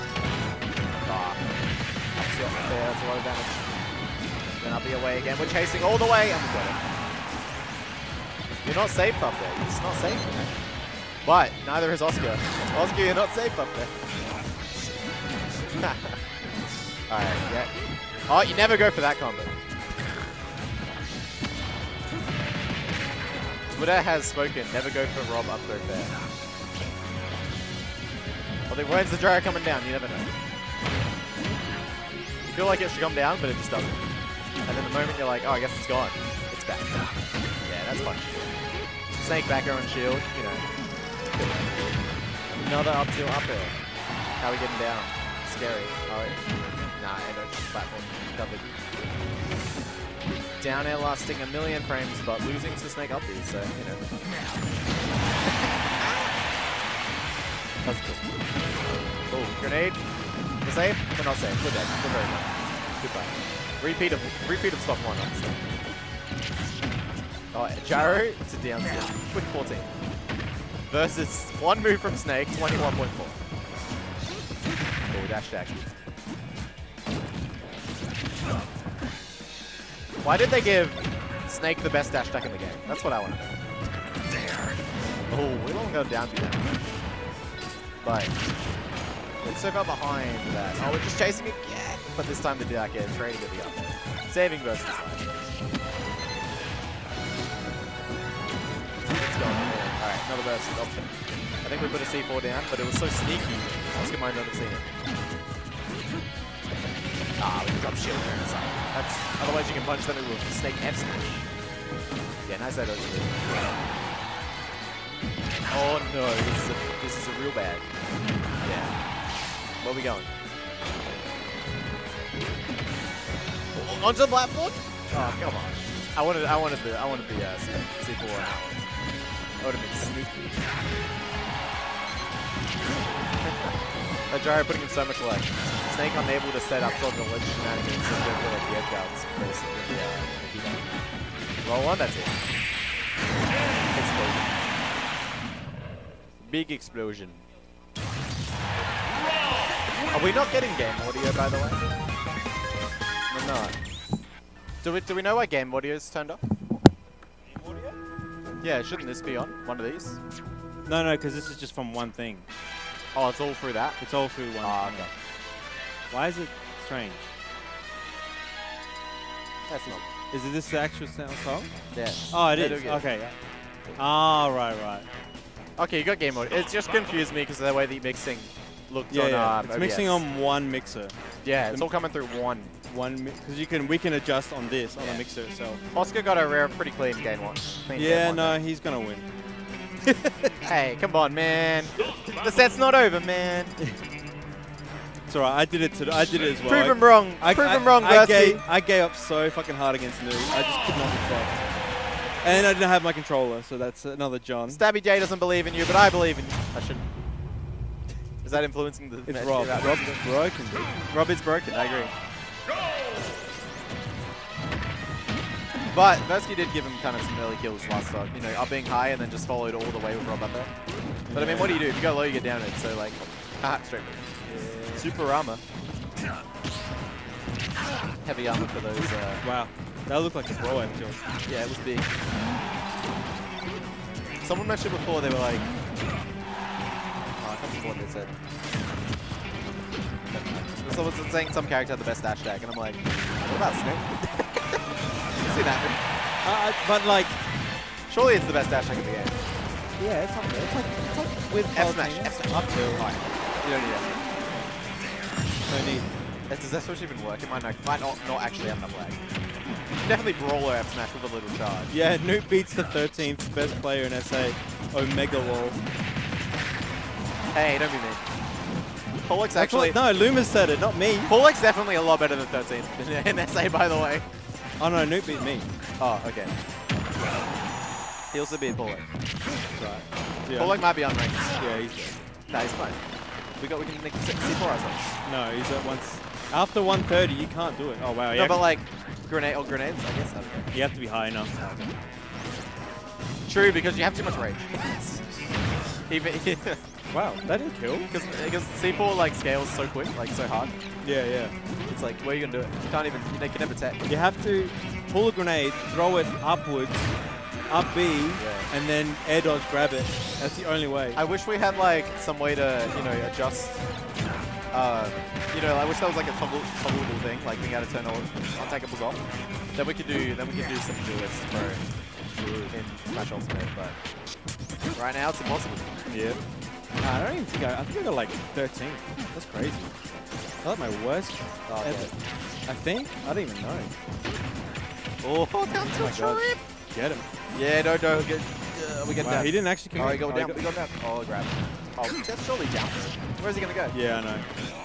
Ah. Up tilt there, that's a lot of damage. Then up BOA again. We're chasing all the way, and we got it. You're not safe up there. Just not safe. But neither is Oscar. Oscar, you're not safe up there. Alright, yeah. Oh, you never go for that combo. Twitter has spoken, never go for Rob up fair. Well, then when's the dryer coming down? You never know. You feel like it should come down, but it just doesn't. And then the moment you're like, oh, I guess it's gone, it's back. Yeah, that's fun. Snake back on shield, you know. Another up tilt up air. How are we getting down? Scary. Oh, nah, I don't platform covered. Down air lasting a million frames, but losing to Snake up so, you know. That's cool. Oh, grenade. We're safe? We're not safe. We're dead. We're very dead. Goodbye. Repeat of, repeat of stock one, honestly. Oh, gyro to down tilt. Quick 14. Versus one move from Snake, 21.4. Oh, dash dash. Why did they give Snake the best dash attack in the game? That's what I want to know. Oh, we don't go down to that. But it's so far behind that. Oh, we're just chasing again. But this time the Dark Air is ready to be up. Saving versus life. It's going on. Alright, another burst option. I think we put a C4 down, but it was so sneaky. Oscar might not have seen it. Ah, we up shield there inside. That's otherwise you can punch them with snake F smash. Yeah, nice that Oh no, this is a this is a real bad. Yeah. Where we going? Oh, onto the platform? Oh come on. I wanted I wanted the I wanted the uh, C, C4 out. That would have been sneaky. That gyro putting in so much leg. Snake unable to set up of the ledge shenanigans so go for like the basically the, uh. Roll on, that's it. Explosion. Big explosion. Are we not getting game audio by the way? We're not. Do we, do we know why game audio is turned off? Yeah, shouldn't this be on? One of these? No, no, because this is just from one thing. Oh, it's all through that? It's all through one. Ah, okay. Why is it strange? That's not. Is it this the actual sound song? Yeah. Oh, it is. Okay. Ah, right, right. Okay, you got game mode. It just confused me because of the way the mixing looked Yeah, on yeah. um, it's mixing on one mixer. Yeah, it's all coming through one. One, because you can we can adjust on this on the mixer itself. Oscar got a rare, pretty clean game one. Clean game Yeah, one no, he's gonna win. Hey, come on, man. The set's not over, man. It's alright. I did it. To, I did it as well. Prove I- him wrong. I, Prove I, him wrong, I gave, I gave up so fucking hard against Noob. I just could not be fucked. And I didn't have my controller, so that's another John. Stabby J doesn't believe in you, but I believe in you. I shouldn't. Is that influencing the It's? Rob. Rob's broken. Rob is broken, I agree. But Versky did give him kind of some early kills last start. You know, up being high and then just followed all the way with Rob up there. But I mean, what do you do? If you go low, you get down it. So like, ah, straight move. Super armor. Heavy armor for those. Uh, Wow. That looked like a bro actually. yeah, it was big. Someone mentioned before they were like, oh, I can't remember what they said. Someone was saying some character had the best dash attack, and I'm like, what about Snake? See that? Uh, but like, Surely it's the best dash attack in the game. yeah, it's up there. It's like, it's like with F smash, F smash, up to high. You don't need F No need. smash. Does F smash even work? It might not, might not, not actually have enough lag. Definitely brawler F smash with a little charge. Yeah, Noob beats the 13th best player in SA, Omega Wall. Hey, don't be mean. Pollock's actually, no, Loomis said it, not me. Pollock's definitely a lot better than 13th in SA, by the way. Oh no, Noob beat me. Oh, okay. He also beat Pollock. Right. Yeah. Pollock might be unranked. Yeah, he's dead. Nah, he's fine. We got we can make C4 ourselves. No, he's at once. After 130, you can't do it. Oh wow, No, yeah. but like grenade or grenades, I guess. I don't know. you have to be high enough. True, because you have too much rage. Even Wow, that didn't kill. because because C4 like scales so quick, like so hard. Yeah, yeah. It's like where are you gonna do it? You can't even. They can never tech. You have to pull a grenade, throw it upwards, up B, Yeah. and then air dodge grab it. That's the only way. I wish we had like some way to you know adjust. Uh, you know, I wish there was like a toggle toggleable thing, like being able to turn all untackables off. Then we could do then we could do some duelists for in Smash Ultimate, but right now it's impossible. yeah. I don't even think I, I think I got like 13. That's crazy. That's my worst Oh, ever. yeah. I think. I don't even know. Oh, down Oh my God. Get him. Yeah, no, no, get, uh, we get Wow, down. he didn't actually Oh, commit. he go Oh, he down. got- We go down. Oh, grab. Oh, that's surely down. Where's he gonna go? Yeah, I know.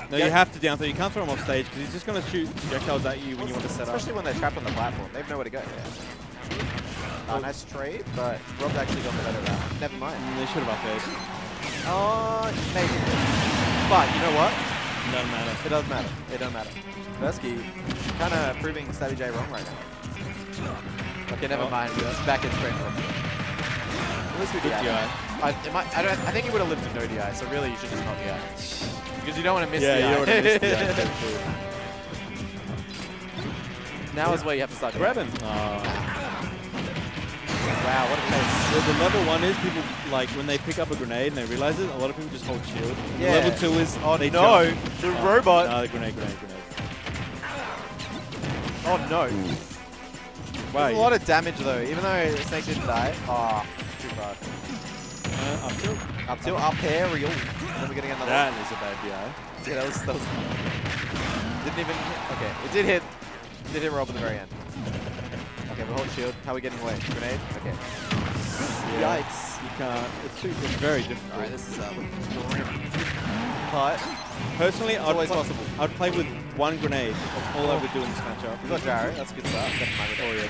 No, Yeah. you have to down throw. You can't throw him off stage because he's just going to shoot projectiles at you when you want to set up. Especially when they're trapped on the platform. They have nowhere to go. Yeah. Uh, nice trade, but Rob's actually got the better route. Never mind. Mm, They should have up aired. Oh, maybe. But you know what? It doesn't matter. It doesn't matter. It doesn't matter. Versky kind of proving Stabby J wrong right now. Okay, never Oh. mind. We're back in straight from At least we DI. I, it might, I, don't, I think he would have lived to no DI, so really you should just not DI. Because you don't want to miss Yeah, DI. you don't want to miss DI. now is where you have to start DI. Grab him. Oh. Wow, what a pace. Well, the level one is people like when they pick up a grenade and they realize it. A lot of people just hold shield. Yeah. Level two is Oh, they no. jump. The Oh, robot. No, grenade, grenade, grenade. Oh no. Wow, There's a lot of damage though, even though Snake didn't die. Ah, too far. uh, up tilt. Up till up aerial. And then we're getting another That one. is a bad DI. Yeah, that was, that was Didn't even Hit. Okay, it did hit it did hit Rob at the very end. Okay, we hold shield. How are we getting away? Grenade? Okay. Yeah. Yikes. You can't. It's, it's very difficult. Alright, this is uh. But Personally, I'd, always pla- possible. I'd play with one grenade. That's all I would do in this matchup. we got gyro, that's a good start. Never mind. Oh yeah,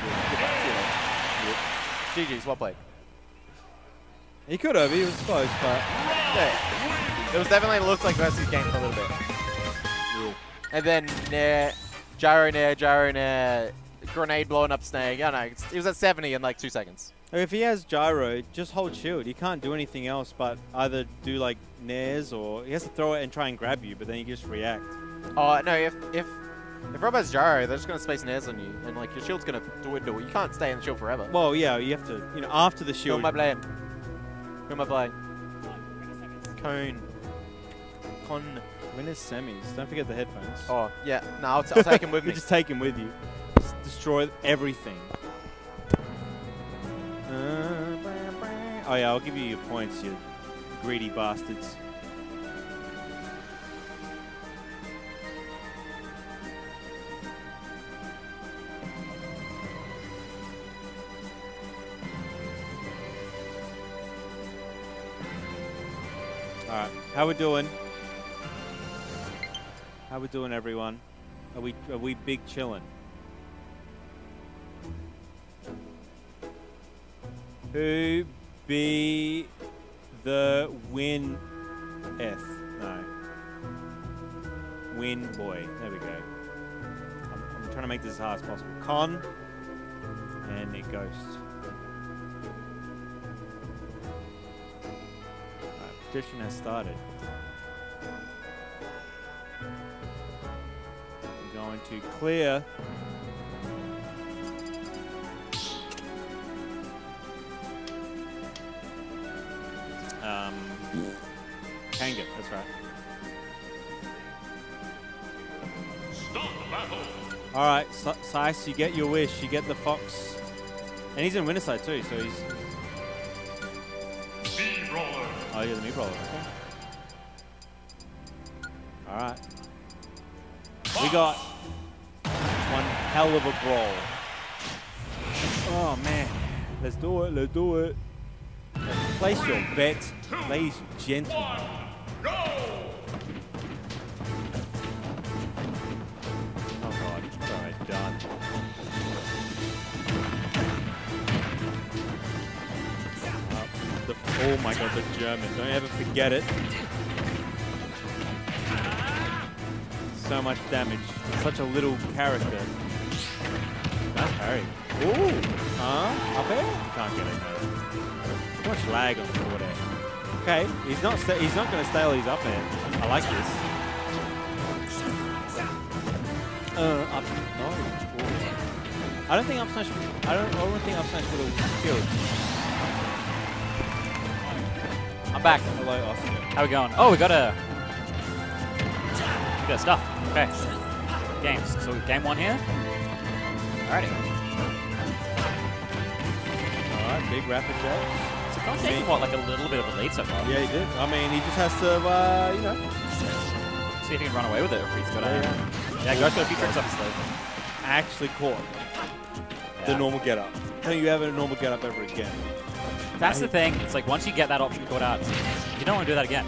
good. You. GG's, well played. He could have. He was close, but Yeah. It was definitely looked like Versus game for a little bit. And then Nair, Gyro Nair, Gyro Nair, grenade blowing up Snake. I don't know. It was at 70 in like two seconds. if he has gyro, just hold shield. He can't do anything else but either do like nairs or he has to throw it and try and grab you, but then you just react. Oh, no, if if if Rob has Gyro, they're just going to space Nairs on you. And like your shield's going to dwindle. You can't stay in the shield forever. Well, yeah, you have to. You know, after the Who shield. am I playing? Who am I playing? Cone. Con. Winners semis. Don't forget the headphones. Oh, yeah. No, I'll, t- I'll take him with you me. just take him with you. Destroy everything. Uh, oh yeah, I'll give you your points, you greedy bastards. Alright, how we doing? How we doing, everyone? Are we are we big chillin'? Who be the win F? No. Win boy. There we go. I'm, I'm trying to make this as hard as possible. Con and Nick Ghost. Alright, petition has started. We're going to clear Um, Kanga, that's right. Stop battle. All right, Sice, you get your wish. You get the fox, and he's in winner side too. So he's Speed roller. oh, you're the meat roller. Okay. All right, we got one hell of a brawl. Oh man, let's do it. Let's do it. Place your bets, ladies and gentlemen. Oh? Uh, oh my god, the German. Don't ever forget it. So much damage. Such a little character. Nice parry. Ooh. Huh? Up air? Can't that. Too much lag on the forward air. Okay, he's not he's not going to stay all he's up air. I like this. Uh, up no. I don't think up smash. I don't. I don't think up smash would have killed. I'm back. Hello, Austin. How we going? Oh, we got a. We got stuff. Okay. Games. So game one here. Alrighty. All right, big rapid jab. Con's taking what, like a little bit of a lead so far. Yeah, he did. I mean, he just has to, uh, you know. See if he can run away with it, or if he's got a. Yeah, Yeah, Ghost got a few tricks up his sleeve. Actually caught the normal get up. Don't you have a normal get up ever again? That's the thing. It's like once you get that option caught out, you don't want to do that again.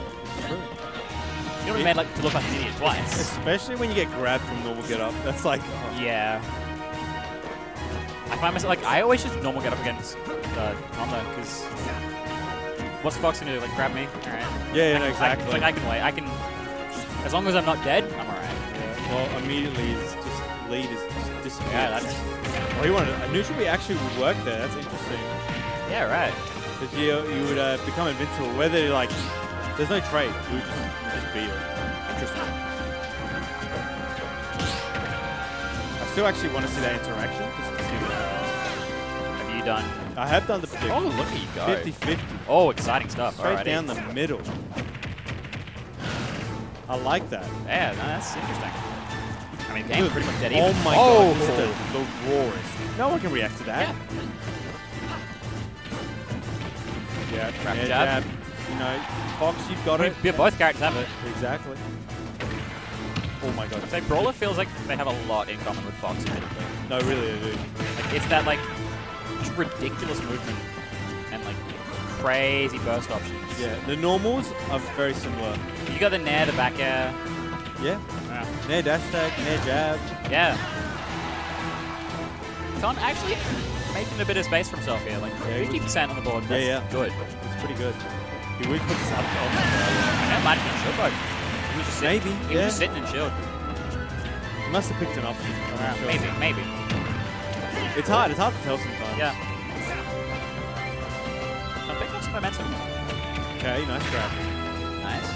You don't be made like to look like an idiot twice. Especially when you get grabbed from normal get up. That's like, oh, Yeah. I find myself like I always just normal get up against uh, combo because what's Fox gonna do? Like grab me? All right. yeah, yeah, no, I, exactly. it's like I can wait. I can as long as I'm not dead, I'm alright. Yeah, well, immediately his just lead is just disappeared. Yeah, that's Oh, he wanted a neutral B actually would work there. That's interesting. yeah, right. Because you you would uh, become invincible. Whether like there's no trade, you would just you just beat it. Interesting. I still actually want to see that interaction you done? I have done the prediction. Oh, look at you go. 50-50. Oh, exciting stuff. Straight Alrighty. down the middle. I like that. Yeah, no, that's interesting. I mean, game's pretty much dead oh even. Oh my oh. god, this is the, the rawest. No one can react to that. Yeah. Grab yeah, jab. jab. You know, Fox, you've got I it. mean, yeah, both characters have it. Exactly. Oh my god. I'd say Brawler feels like they have a lot in common with Fox. No, really, I do. Like, it's that like just ridiculous movement and like crazy burst options. Yeah, the normals are very similar. You got the nair, the back air. Yeah. Yeah. Nair dash tag, nair jab. Yeah. Con actually making a bit of space for himself here, like Yeah, he 50% on the board. That's yeah. good. It's pretty good. He weak puts up. Oh That might have been shield though. He was just sitting, Maybe, He yeah. was just sitting in shield. He must have picked an option. Sure. Maybe, maybe. It's hard. It's hard to tell sometimes. Yeah. Pick up some momentum. Okay, nice grab. Nice.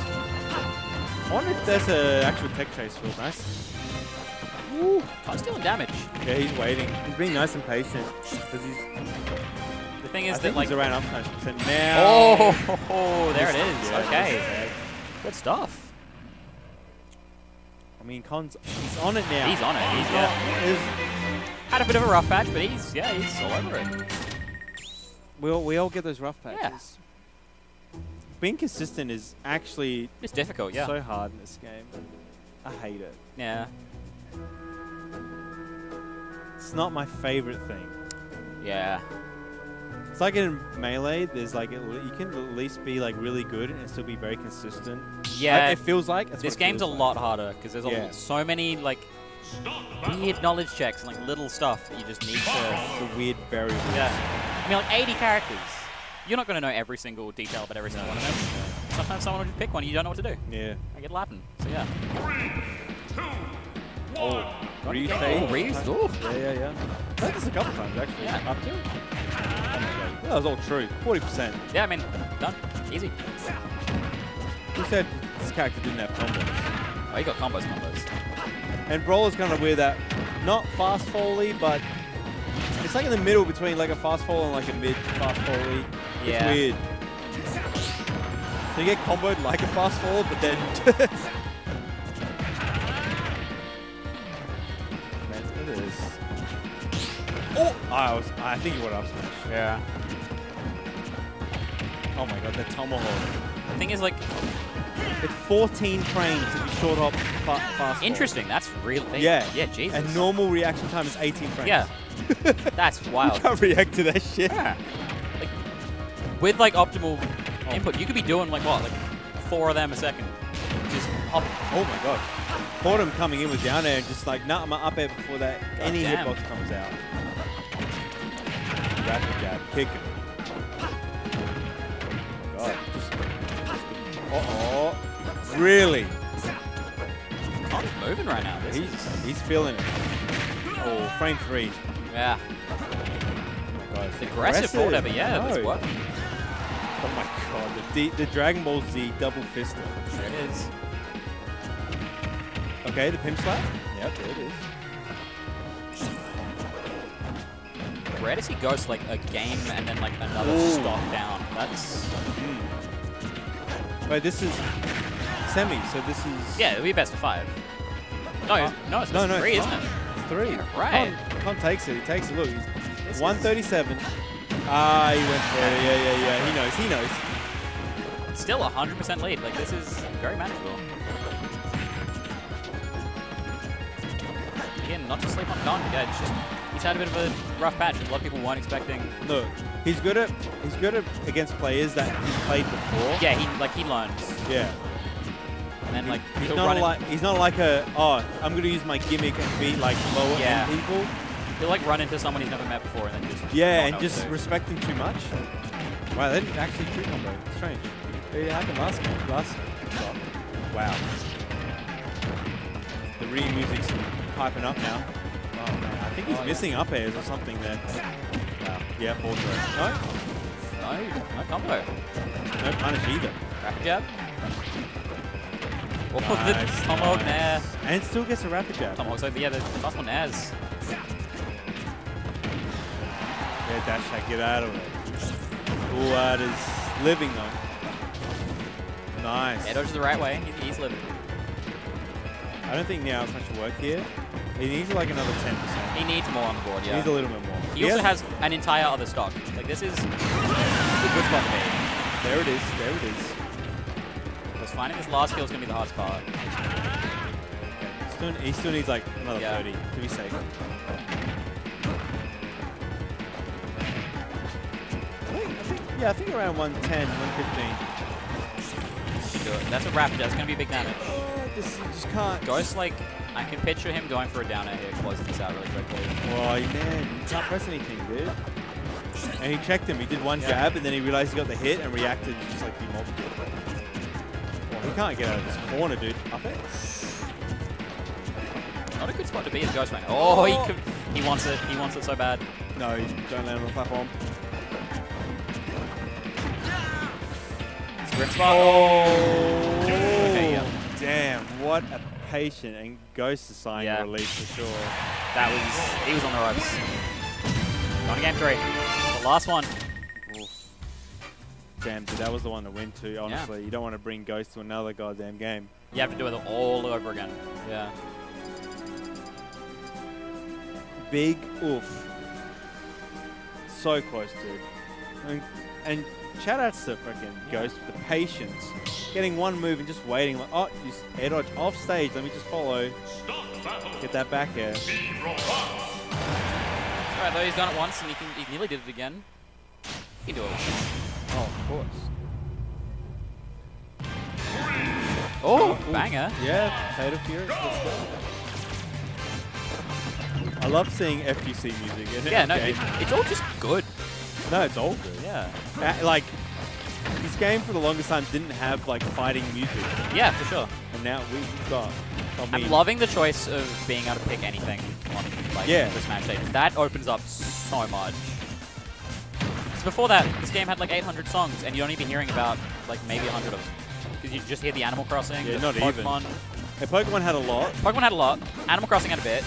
I wonder if there's an actual tech chase field. Nice. Con's dealing damage. Yeah, he's waiting. He's being nice and patient. Because he's. The thing I is think that like he's around up smash percent now. Oh, there it is. Yeah, okay. Good stuff. I mean, Con's he's on it now. He's on it. He's Yeah. yeah. Had a bit of a rough patch, but he's yeah, he's all over it. We all, we all get those rough Yeah. patches. Being consistent is actually It's difficult, yeah. so hard in this game. I hate it. yeah. It's not my favorite thing. Yeah. It's like in Melee, there's like, you can at least be like really good and still be very consistent. Yeah. Like, it feels like. This game's a like. lot harder because there's a, Yeah. so many like weird knowledge checks and like little stuff that you just need to. The weird variables. Yeah. I mean, like 80 characters. You're not going to know every single detail about every single one of them. Sometimes someone will just pick one and you don't know what to do. Yeah. Like it'll happen. So yeah. Oh, Ryu Oh, stage. Ryu's- ooh. Yeah, yeah, yeah. I think this a couple times actually. Yeah. Up to. Oh. That was all true. 40%. Yeah, I mean, done. Easy. Who said this character didn't have combos? Oh, he got combos, combos. And Brawler's kind of weird that, not fast folly, but it's like in the middle between like a fast fall and like a mid fast folly. It's Yeah. weird. So you get comboed like a fast fall, but then. Man, at this. Oh! I was. I think you would up smash. Yeah. Oh my god, the tomahawk. The thing is, like, It's 14 frames to be short hop fa fast. interesting. That's real. They, Yeah. Yeah, Jesus. And normal reaction time is 18 frames. Yeah. That's You wild. can't react to that shit. Yeah. Like, with like optimal input, you could be doing like what, like four of them a second. Just up. Oh my god. Caught him coming in with down air and just like, nah, I'm up air before that any damn. hitbox comes out. Rapid jab, kick him. God, just, just uh-oh. Really? Con's moving right now. He's, he's feeling it. Oh, frame three. yeah. Oh god. It's aggressive for whatever, yeah, that's what. Oh my god, the, D, the Dragon Ball Z double fister. There it is. Okay, the pimp slap. Yep, there it is. Rare to see Ghost like a game and then like another Ooh. stock down. That's hmm. Wait, this is semi, so this is yeah, it'll be best of five. No, it's, no, it's no, no, three, it's isn't it? It's three. Yeah, right. Con, Con takes it. He takes it. Look, This he's is- 137. Ah, he went for it. Yeah, yeah, yeah. He knows. He knows. Still 100% lead. Like this is very manageable. Again, not to sleep on Con. Yeah, it's just he's had a bit of a rough patch. A lot of people weren't expecting. Look, he's good at he's good at against players that he's played before. Yeah, he like he learns, Yeah. and then like He's he'll not run like he's not like a oh I'm gonna use my gimmick and beat like lower Yeah. end people. he'll like run into someone he's never met before, and then just Yeah, and just to respect him too much. Wow, they didn't actually true combo. Strange. It happened last game. Last shot. Wow. The re music's piping up now. Man, I think he's Oh, yeah. missing up airs or something there. Wow. Yeah, full throw. no, no combo. No, no punish either. Rapid jab. Oh, Nice, the tomahawk nair. And still gets a rapid jab. Tomahawk, so yeah, the last one nairs. Yeah, dash attack, get out of it. Uwad is living though. Nice. Yeah, dodges the right way. He's living. I don't think now it's much work here. He needs like another 10%. He needs more on the board, yeah. He needs a little bit more. He also has an entire other stock. Like this is a good spot to be. There it is. There it is. Because finding this last kill is going to be the hardest part. Still, he still needs like another Yeah. 30 to be safe. I I think, yeah, I think around 110, 115. Good. That's a rapid. That's going to be big damage. Oh, this just can't. Ghost, like, I can picture him going for a downer here, closing this out really quickly. Oh, man, you can't press anything, dude. And he checked him. He did one Yeah. jab, and then he realized he got the hit and reacted just like he multiple. Well, he can't get out of this corner, dude. Up it. Not a good spot to be as Ghost right now. Oh, he, oh. could, he wants it. He wants it so bad. No, don't land on the platform. Grip spot. Oh, Okay, yeah. damn! What a patient and ghost assigned Yeah. release for sure. That was, he was on the ropes. On to game three. The last one. Damn, dude, that was the one to win too. Honestly, you don't want to bring Ghost to another goddamn game. You have to do it all over again. Yeah. Big oof. So close, dude. And, and shout outs to freaking Ghost for the patience. Getting one move and just waiting like, oh, you air dodge off stage. Let me just follow. Get that back air. Alright, though he's done it once and he, can, he nearly did it again. He can do it once. Oh, of course. Oh, Ooh. banger. Yeah, Potato Fury. I love seeing FGC music. in Yeah, no, it, it's all just good. no, it's all good. Yeah. Uh, like, this game for the longest time didn't have like fighting music, Yeah, for sure. and now we've got. I mean, I'm loving the choice of being able to pick anything on like Yeah. the Smash stages. That opens up so much. 'Cause before that, this game had like 800 songs, and you'd only be hearing about like maybe 100 of them. Because you just hear the Animal Crossing, Yeah, the not even. Pokemon. Hey, Pokemon had a lot. Pokemon had a lot. Animal Crossing had a bit.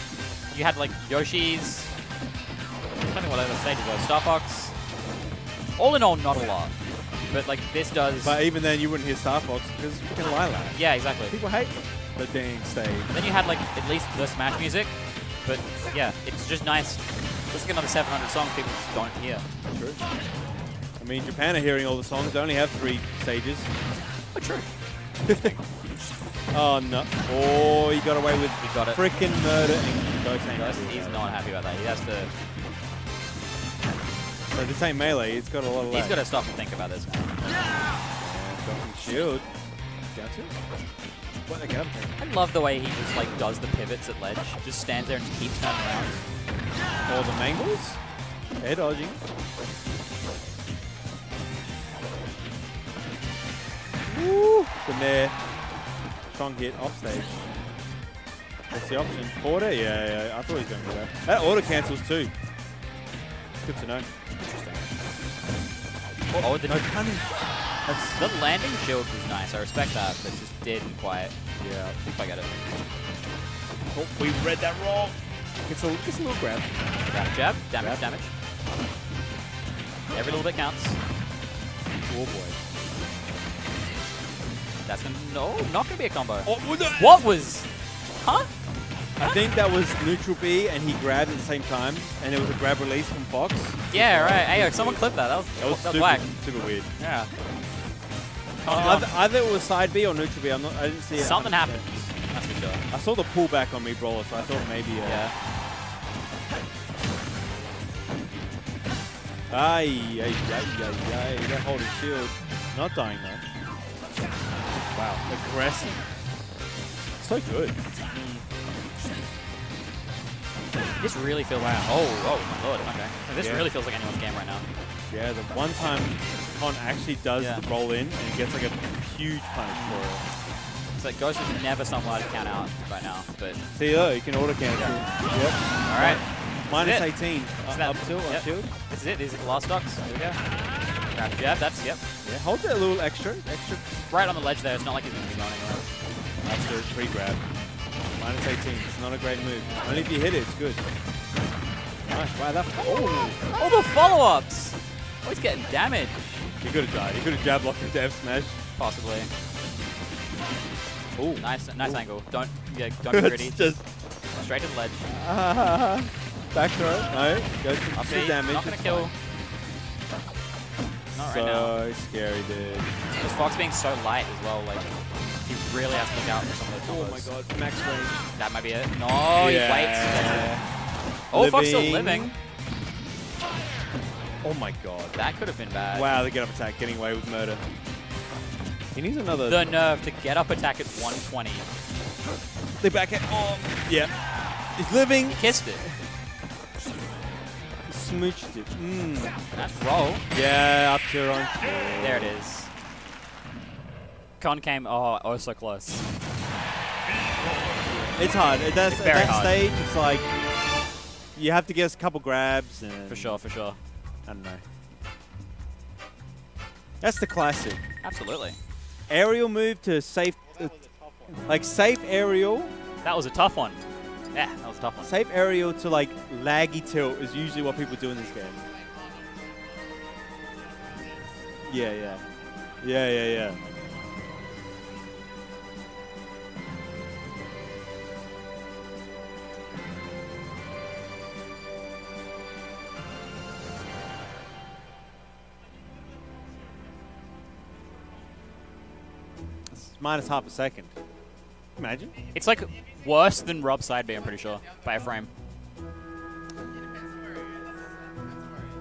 You had like Yoshi's. I don't know what other stages were. Star Fox. All in all, not a lot. But like this does. But even then, you wouldn't hear Star Fox because freaking Lylat. yeah, exactly. People hate the dang stage. Then you had like at least the Smash music, but yeah, it's just nice. Let's get another 700 songs people just don't hear. True. I mean, Japan are hearing all the songs. They only have three stages. Oh, true. Oh no! Oh, he got away with He got it. freaking murder He's, happy he's about not happy about that. He has to. It. This ain't melee. He's got a lot of. He's lag. got to stop and think about this now. Dropping shield. Down to. What they get up I love the way he just like does the pivots at ledge. Just stands there and just keeps turning around. All the mangles. Air dodging. Woo! The nair. Strong hit off stage. What's the option? Quarter? Yeah, yeah. I thought he was going to do that. That auto cancels too. Good to know. Interesting. Oh, the, No cunning. the landing shield was nice. I respect that, but just dead and quiet. Yeah. If I get it. Oh, we read that wrong. It's a, it's a little grab. Grab, jab, damage, damage. Every little bit counts. Oh boy. That's gonna no, not gonna be a combo. Oh. What was? Huh? I think that was neutral B, and he grabbed at the same time, and it was a grab release from Fox. Yeah, right. Hey, someone clip that. That was That was, that was super, whack. super weird. Yeah. either, either it was side B or neutral B. I'm not. I didn't see it. Something happened. That's for sure. I saw the pullback on me, brawler, so I thought maybe. Uh, Yeah. Ay, ay, ay, ay, ay. That holding shield. Not dying though. Wow. Aggressive. So good. This really feels. Wow. Oh, oh my lord. Okay. This Yeah. really feels like anyone's game right now. Yeah, the one time Con actually does Yeah. the roll in and gets like a huge punish for it. It's like Ghost is never someone to count out right now, but See, look, you can auto cancel. Yep. all right. Minus it. 18. Is Uh, that- up tilt, yep. shield. This is it. These are the last stocks. Here we go. Grab jab. That's yep. Yeah, holds it a little extra. Extra. Right on the ledge there. It's not like he's going to be going anywhere. That's the free grab. Minus 18. It's not a great move. Only if you hit it, it's good. Nice. Wow, that. Oh! Oh, the follow-ups. Oh, he's getting damage. He could have died. He could have jab locked into F smash. Possibly. Oh. Nice, nice angle. Don't, yeah, don't be greedy. just. Straight to the ledge. back throw. No. Goes to B, damage. Not gonna kill. Not so right now. scary, dude. Because Fox being so light as well, like really has to look out for some of those Oh my god. Max range. That might be it. No, he waits. Oh, Fox still living. Oh my god. That could have been bad. Wow, the get up attack getting away with murder. He needs another. The nerve to get up attack at 120. the back end. Oh, yeah. He's living. He kissed it. He smooched it. Mm. That's roll. Yeah, up to on. There it is. Con came, oh, oh so close. It's hard. It does, It's at that hard. stage, it's like you have to get a couple grabs and For sure, for sure. I don't know. That's the classic Absolutely. aerial move to safe, like safe aerial, That was a tough one. Yeah, that was a tough one. safe aerial to like laggy tilt is usually what people do in this game. Yeah, yeah, yeah, yeah, yeah. It's minus half a second. Imagine. It's like worse than Rob side B, I'm pretty sure, by a frame.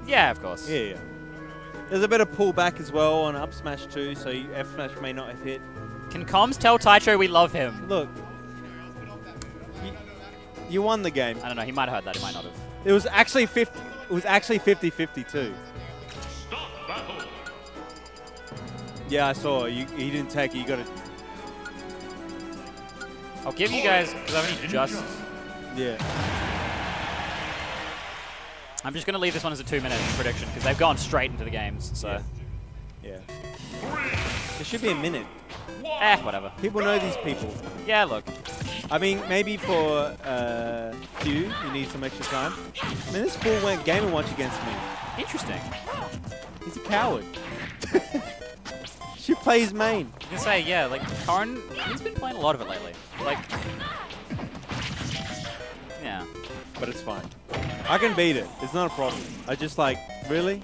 Yeah, of course. Yeah, yeah. There's a bit of pullback as well on up smash too, so F smash may not have hit. Can comms tell Taicho we love him? Look, you, you won the game. I don't know. He might have heard that. He might not have. It was actually 50. It was actually 50-50 too. Stop battle. Yeah, I saw. You, he didn't take it. You got to. I'll give you guys because I've only just. Yeah. I'm just gonna leave this one as a two-minute prediction because they've gone straight into the games. So, Yeah. It should be a minute. eh, whatever. People know these people. Yeah, look. I mean, maybe for uh, you, you need some extra time. I mean, this fool went Game and Watch against me. Interesting. He's a coward. Should plays main. You can say, yeah, like Corrin, he's been playing a lot of it lately. Like, yeah. but it's fine. I can beat it. It's not a problem. I just like, really?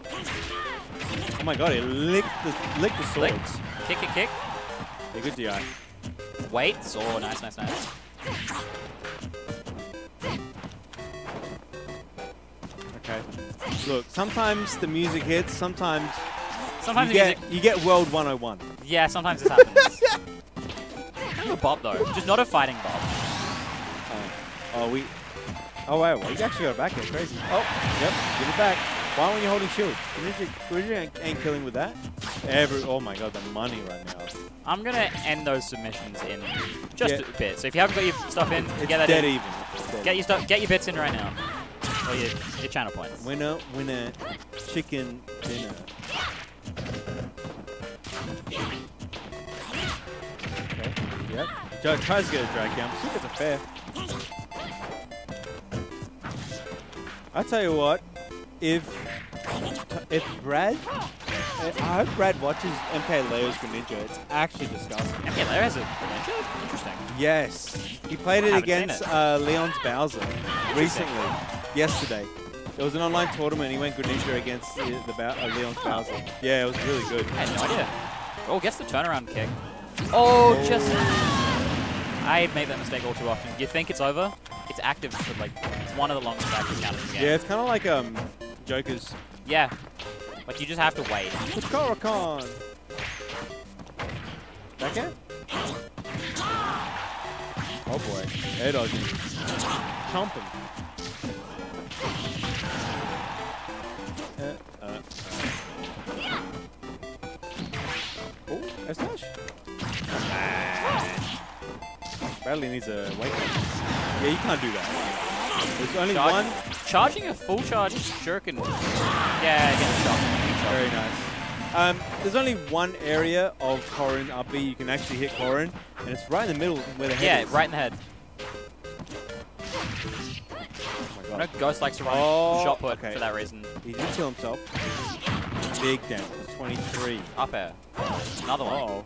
Oh my god, he licked the, licked the swords. Licked. Kick, kick, kick. Yeah, good DI. Waits. Oh, nice, nice, nice. Okay. Look, sometimes the music hits, sometimes, Sometimes you, get, music. you get World 101. Yeah, sometimes this happens. you a Bob though, just not a fighting Bob. Oh, oh we... Oh, wow, well, you actually got it back there. Crazy. Oh, yep, give it back. Why weren't you holding shield? Ridge ain't, ain't killing with that. Every, oh my god, the money right now. I'm gonna end those submissions in just Yeah. a bit. So if you haven't got your stuff in, It's get that dead in. even. It's dead. Get your stuff, get your bits in right now. Or your, your channel points. Winner, winner, chicken dinner. Okay, yep. Joe tries to get a drag down. See if it's a fair. I tell you what, if if Brad, I hope Brad watches MK Leo's Greninja. It's actually disgusting. Okay, there has a Greninja? Interesting. Yes, he played it against it. uh, Leon's Bowser recently, yesterday. There was an online tournament. He went Greninja against the, the Bow- uh, Leon's Bowser. Yeah, it was really good. I had no idea. Oh, gets the turnaround kick. Oh, just... I make that mistake all too often. You think it's over? It's active for like, it's one of the longest active counters in the game. Yeah, it's kind of like um, Joker's Yeah. Like, you just have to wait. Karakan. Back end? Oh boy, air dodging. Chomp him. Uh, uh. Oh, S dash. Bradley needs a up. Yeah, you can't do that. There's only one. Charging a full charge shuriken. Yeah, get the shot. Very nice. Um, there's only one area of Corrin up B you can actually hit Corrin, and it's right in the middle where the head Yeah, is. right in the head. Oh know. Ghost likes to run Oh, shot put okay. for that reason. He did kill himself. Big damage. 23. Up air. Another one. Oh.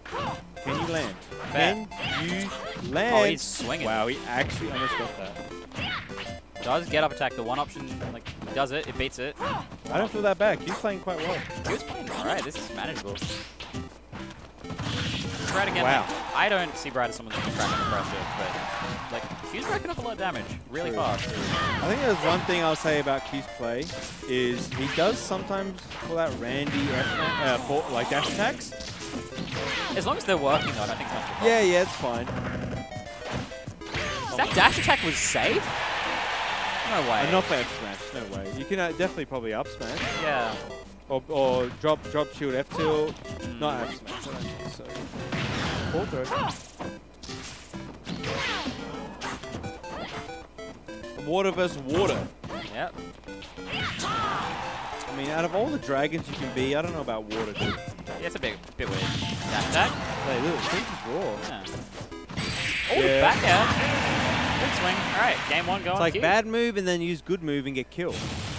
Can you land? Fair. Can you land? Oh, he's swinging. Wow, he actually almost got that. Does get up attack. The one option, like, he does it. It beats it. I don't feel that bad. He's playing quite well. He was playing alright. This is manageable. Brad again. Wow. like, I don't see Brad as someone going to crack under pressure, but like he's racking up a lot of damage really True. fast. I think there's one thing I'll say about Q's play is he does sometimes pull out Randy uh, for, like dash attacks. As long as they're working, though, I think it's much of a problem. Yeah, yeah, it's fine. That dash attack was safe. No way. Uh, not for F smash, no way. You can uh, definitely probably up smash Yeah. or, or drop drop shield F tilt, not F smash. I don't think so. Full throw. Water versus water. Yep. I mean, out of all the dragons you can be, I don't know about water, dude. Yeah, it's a bit bit weird. Dash attack. Hey, look, think is raw. Yeah. Oh, Yeah. back air. Good swing. All right, game one going. It's like Q. bad move and then use good move and get killed.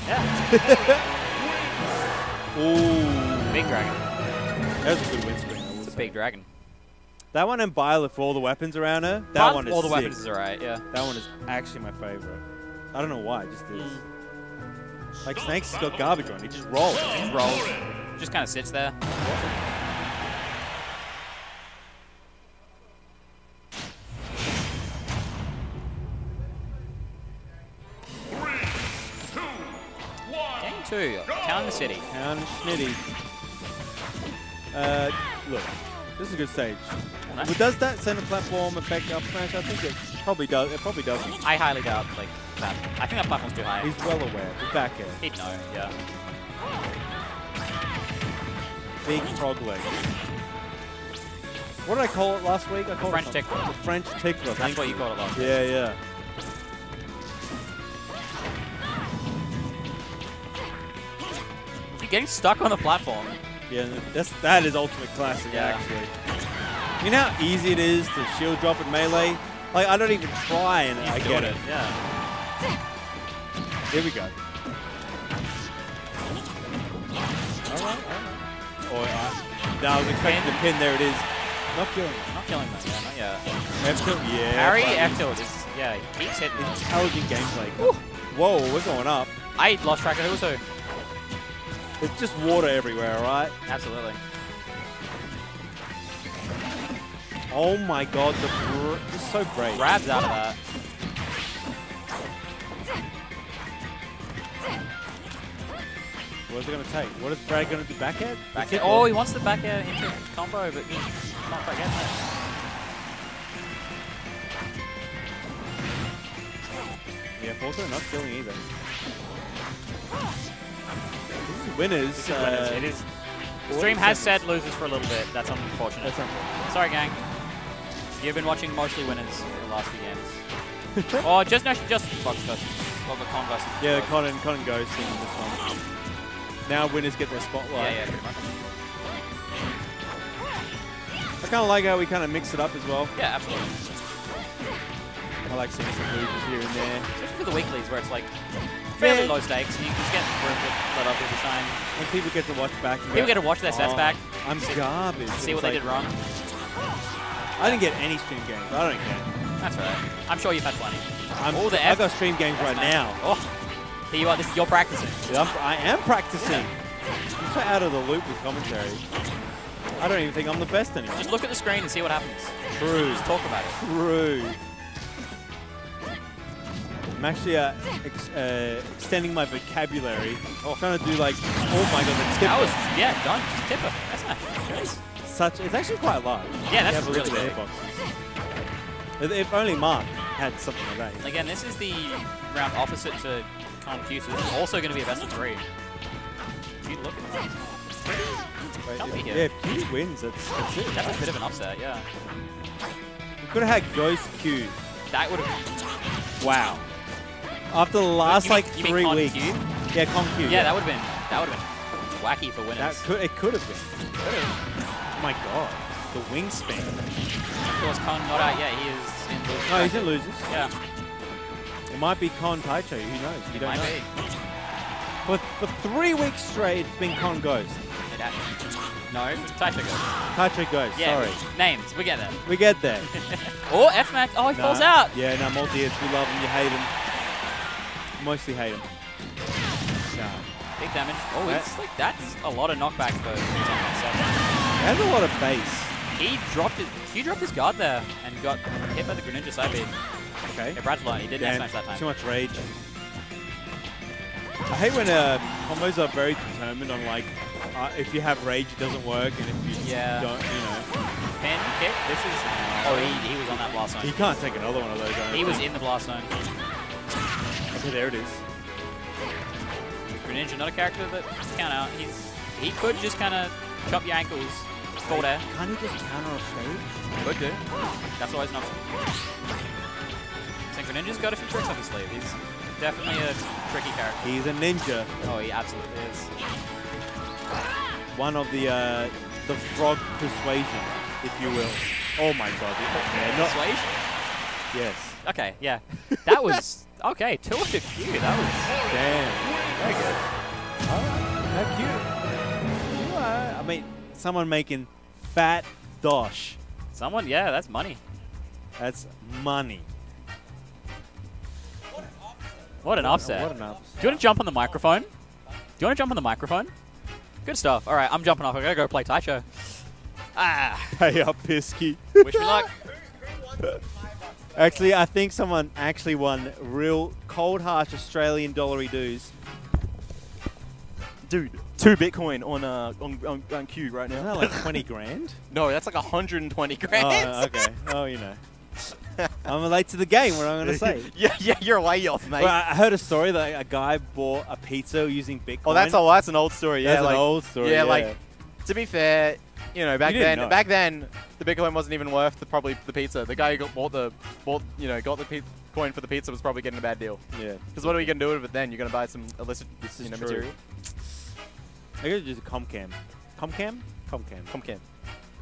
Yeah. Ooh. Big dragon. That was a good win screen. It's a say. big dragon. That one and Byleth for all the weapons around her. That But one is all the sick. weapons is alright. Yeah. That one is actually my favorite. I don't know why, it just is. Like Snake's got garbage on, he just rolls. Just rolls. Just kind of sits there. Game two, Town the City. Town Schnitty. Uh, look, this is a good stage. Nice. But does that center platform affect up smash? I think it probably does. It probably doesn't. I highly doubt like that. I think that platform's too high. He's well aware. The back air. He'd know, yeah. Big frog leg. What did I call it last week? I called French it tickler. The French tickler. That's thank what you called it last. Yeah, yeah. You're getting stuck on the platform. Yeah, that's that is ultimate classic Yeah. actually. You know how easy it is to shield drop at melee? Like I don't even try and I get doing it. Yeah. Here we go. Alright, alright. Or uh, no, I was expecting the pin. There it is. Not killing. it. Not killing them. Yeah, not yet. F tilt, yeah. Harry buddy. F tilt is yeah. He keeps hitting. Intelligent gameplay. Whoa, we're going up. I lost track of who was who. It's just water everywhere, alright? Absolutely. Oh my god, the br- this is so great. Grabs out of that. What's it gonna take? What is Brad gonna do? Back air? Back. Oh, he wants the back air into combo, but he's not quite getting it. Yeah, Forza not killing either. Winners. Is uh, it is. what Stream has said losers for a little bit. That's unfortunate. That's unfortunate. Sorry, gang. You've been watching mostly winners in the last few games. oh, just actually just Fox Cousins. Well, the con versus Yeah, the. Con and, Con and Ghost in this one. Now winners get their spotlight. Yeah, yeah, pretty much. I kind of like how we kind of mix it up as well. Yeah, absolutely. I like seeing some losers here and there. Especially for the weeklies where it's like fairly Yeah. low stakes and you can just get room to let other people shine. And people get to watch back. People go, get to watch their sets "Oh, back, I'm garbage. see what they like, did wrong. I didn't get any stream games. I don't care. That's right. I'm sure you've had plenty. I'm, All the I've got stream games right now. Oh, here you are. This is your practicing. Yeah, I am practicing. I'm so out of the loop with commentary. I don't even think I'm the best anymore. Just look at the screen and see what happens. True. Just talk about it. True. I'm actually uh, ex- uh, extending my vocabulary. Oh. I'm trying to do like, oh my god, the tip. That was yeah done. Just tipper. That's nice. Jeez. such. It's actually quite large. Yeah, that's really at the big. If- If only Mark had something like that. Again, this is the round opposite to Con Q, so this is also going to be a best of three. Gee, look at that. Wait, Can't if, here. yeah, if Q wins, that's, that's it. That's a bit of an upset, yeah. We could have had Ghost Q. That would have. Wow. After the last mean- like you three weeks. Q? Yeah, Con Q. Yeah, that would have been. That would have been wacky for winners. That could it could have been. Oh my god, the wingspan. Of course, Con not out yet. He is. No, he's in losers. Yeah, It might be Con Taicho. Who knows? You don't know. be. For, for three weeks straight, it's been Con Ghost. It No, Taicho goes. Taicho Ghost. Yeah, Sorry, names. We get there. we get there. Or F Mac. Oh, he Nah. falls out. Yeah, no, multi hits. We love him. You hate him. Mostly hate him. Nah. Big damage. Oh, That- it's like that's a lot of knockback for 10 He has a lot of base. He dropped his. He dropped his guard there and got hit by the Greninja side beat. Okay. Yeah, Brad's line. He did smash that time. Too much rage. I hate when uh, combos are very determined on like uh, if you have rage it doesn't work and if you Yeah. don't you know Pin kick. This is. Oh, he, he was on that blast zone. he can't take another one of those. He was in the blast zone. Okay, there it is. Greninja, not a character that count out. He's he could just kind of chop your ankles, air. Can't he just counter off stage? Could do. That's always an option. So Greninja's got a few tricks up his sleeve. He's definitely a tricky character. He's a ninja. Oh, he absolutely is. One of the uh, the frog persuasion, if you will. Oh my god. Yeah, not, Persuasion. yes. Okay, yeah. That was okay. Two to Q. That was Damn. Very good. Alright. How cute. You are- I mean, someone making fat dosh. someone. Yeah, that's money. That's money. What an upset. What an upset. Do you want to jump on the microphone? Do you want to jump on the microphone? Good stuff. All right, I'm jumping off. I gotta go play Taicho. Ah, Hey up, Pisky. wish me luck. Actually, I think someone actually won real cold, harsh Australian dollary dues. Dude, two Bitcoin on uh on, on, on Q right now. that like 20 grand? no, that's like 120 grand. Oh, okay. Oh, you know. I'm late to the game, what am I'm going to say. yeah, yeah, you're a way off, mate. Well, I heard a story that a guy bought a pizza using Bitcoin. oh, that's all. That's an old story. Yeah, That's like, an old story. yeah, Yeah, like to be fair, you know, back You then, know. back then, the Bitcoin wasn't even worth the, probably the pizza. The guy who got, bought the bought, you know, got the coin for the pizza was probably getting a bad deal. yeah. Because what are you gonna do with it then? You're gonna buy some illicit, you know, material. I gotta do the Comcam. Comcam? Comcam. Comcam.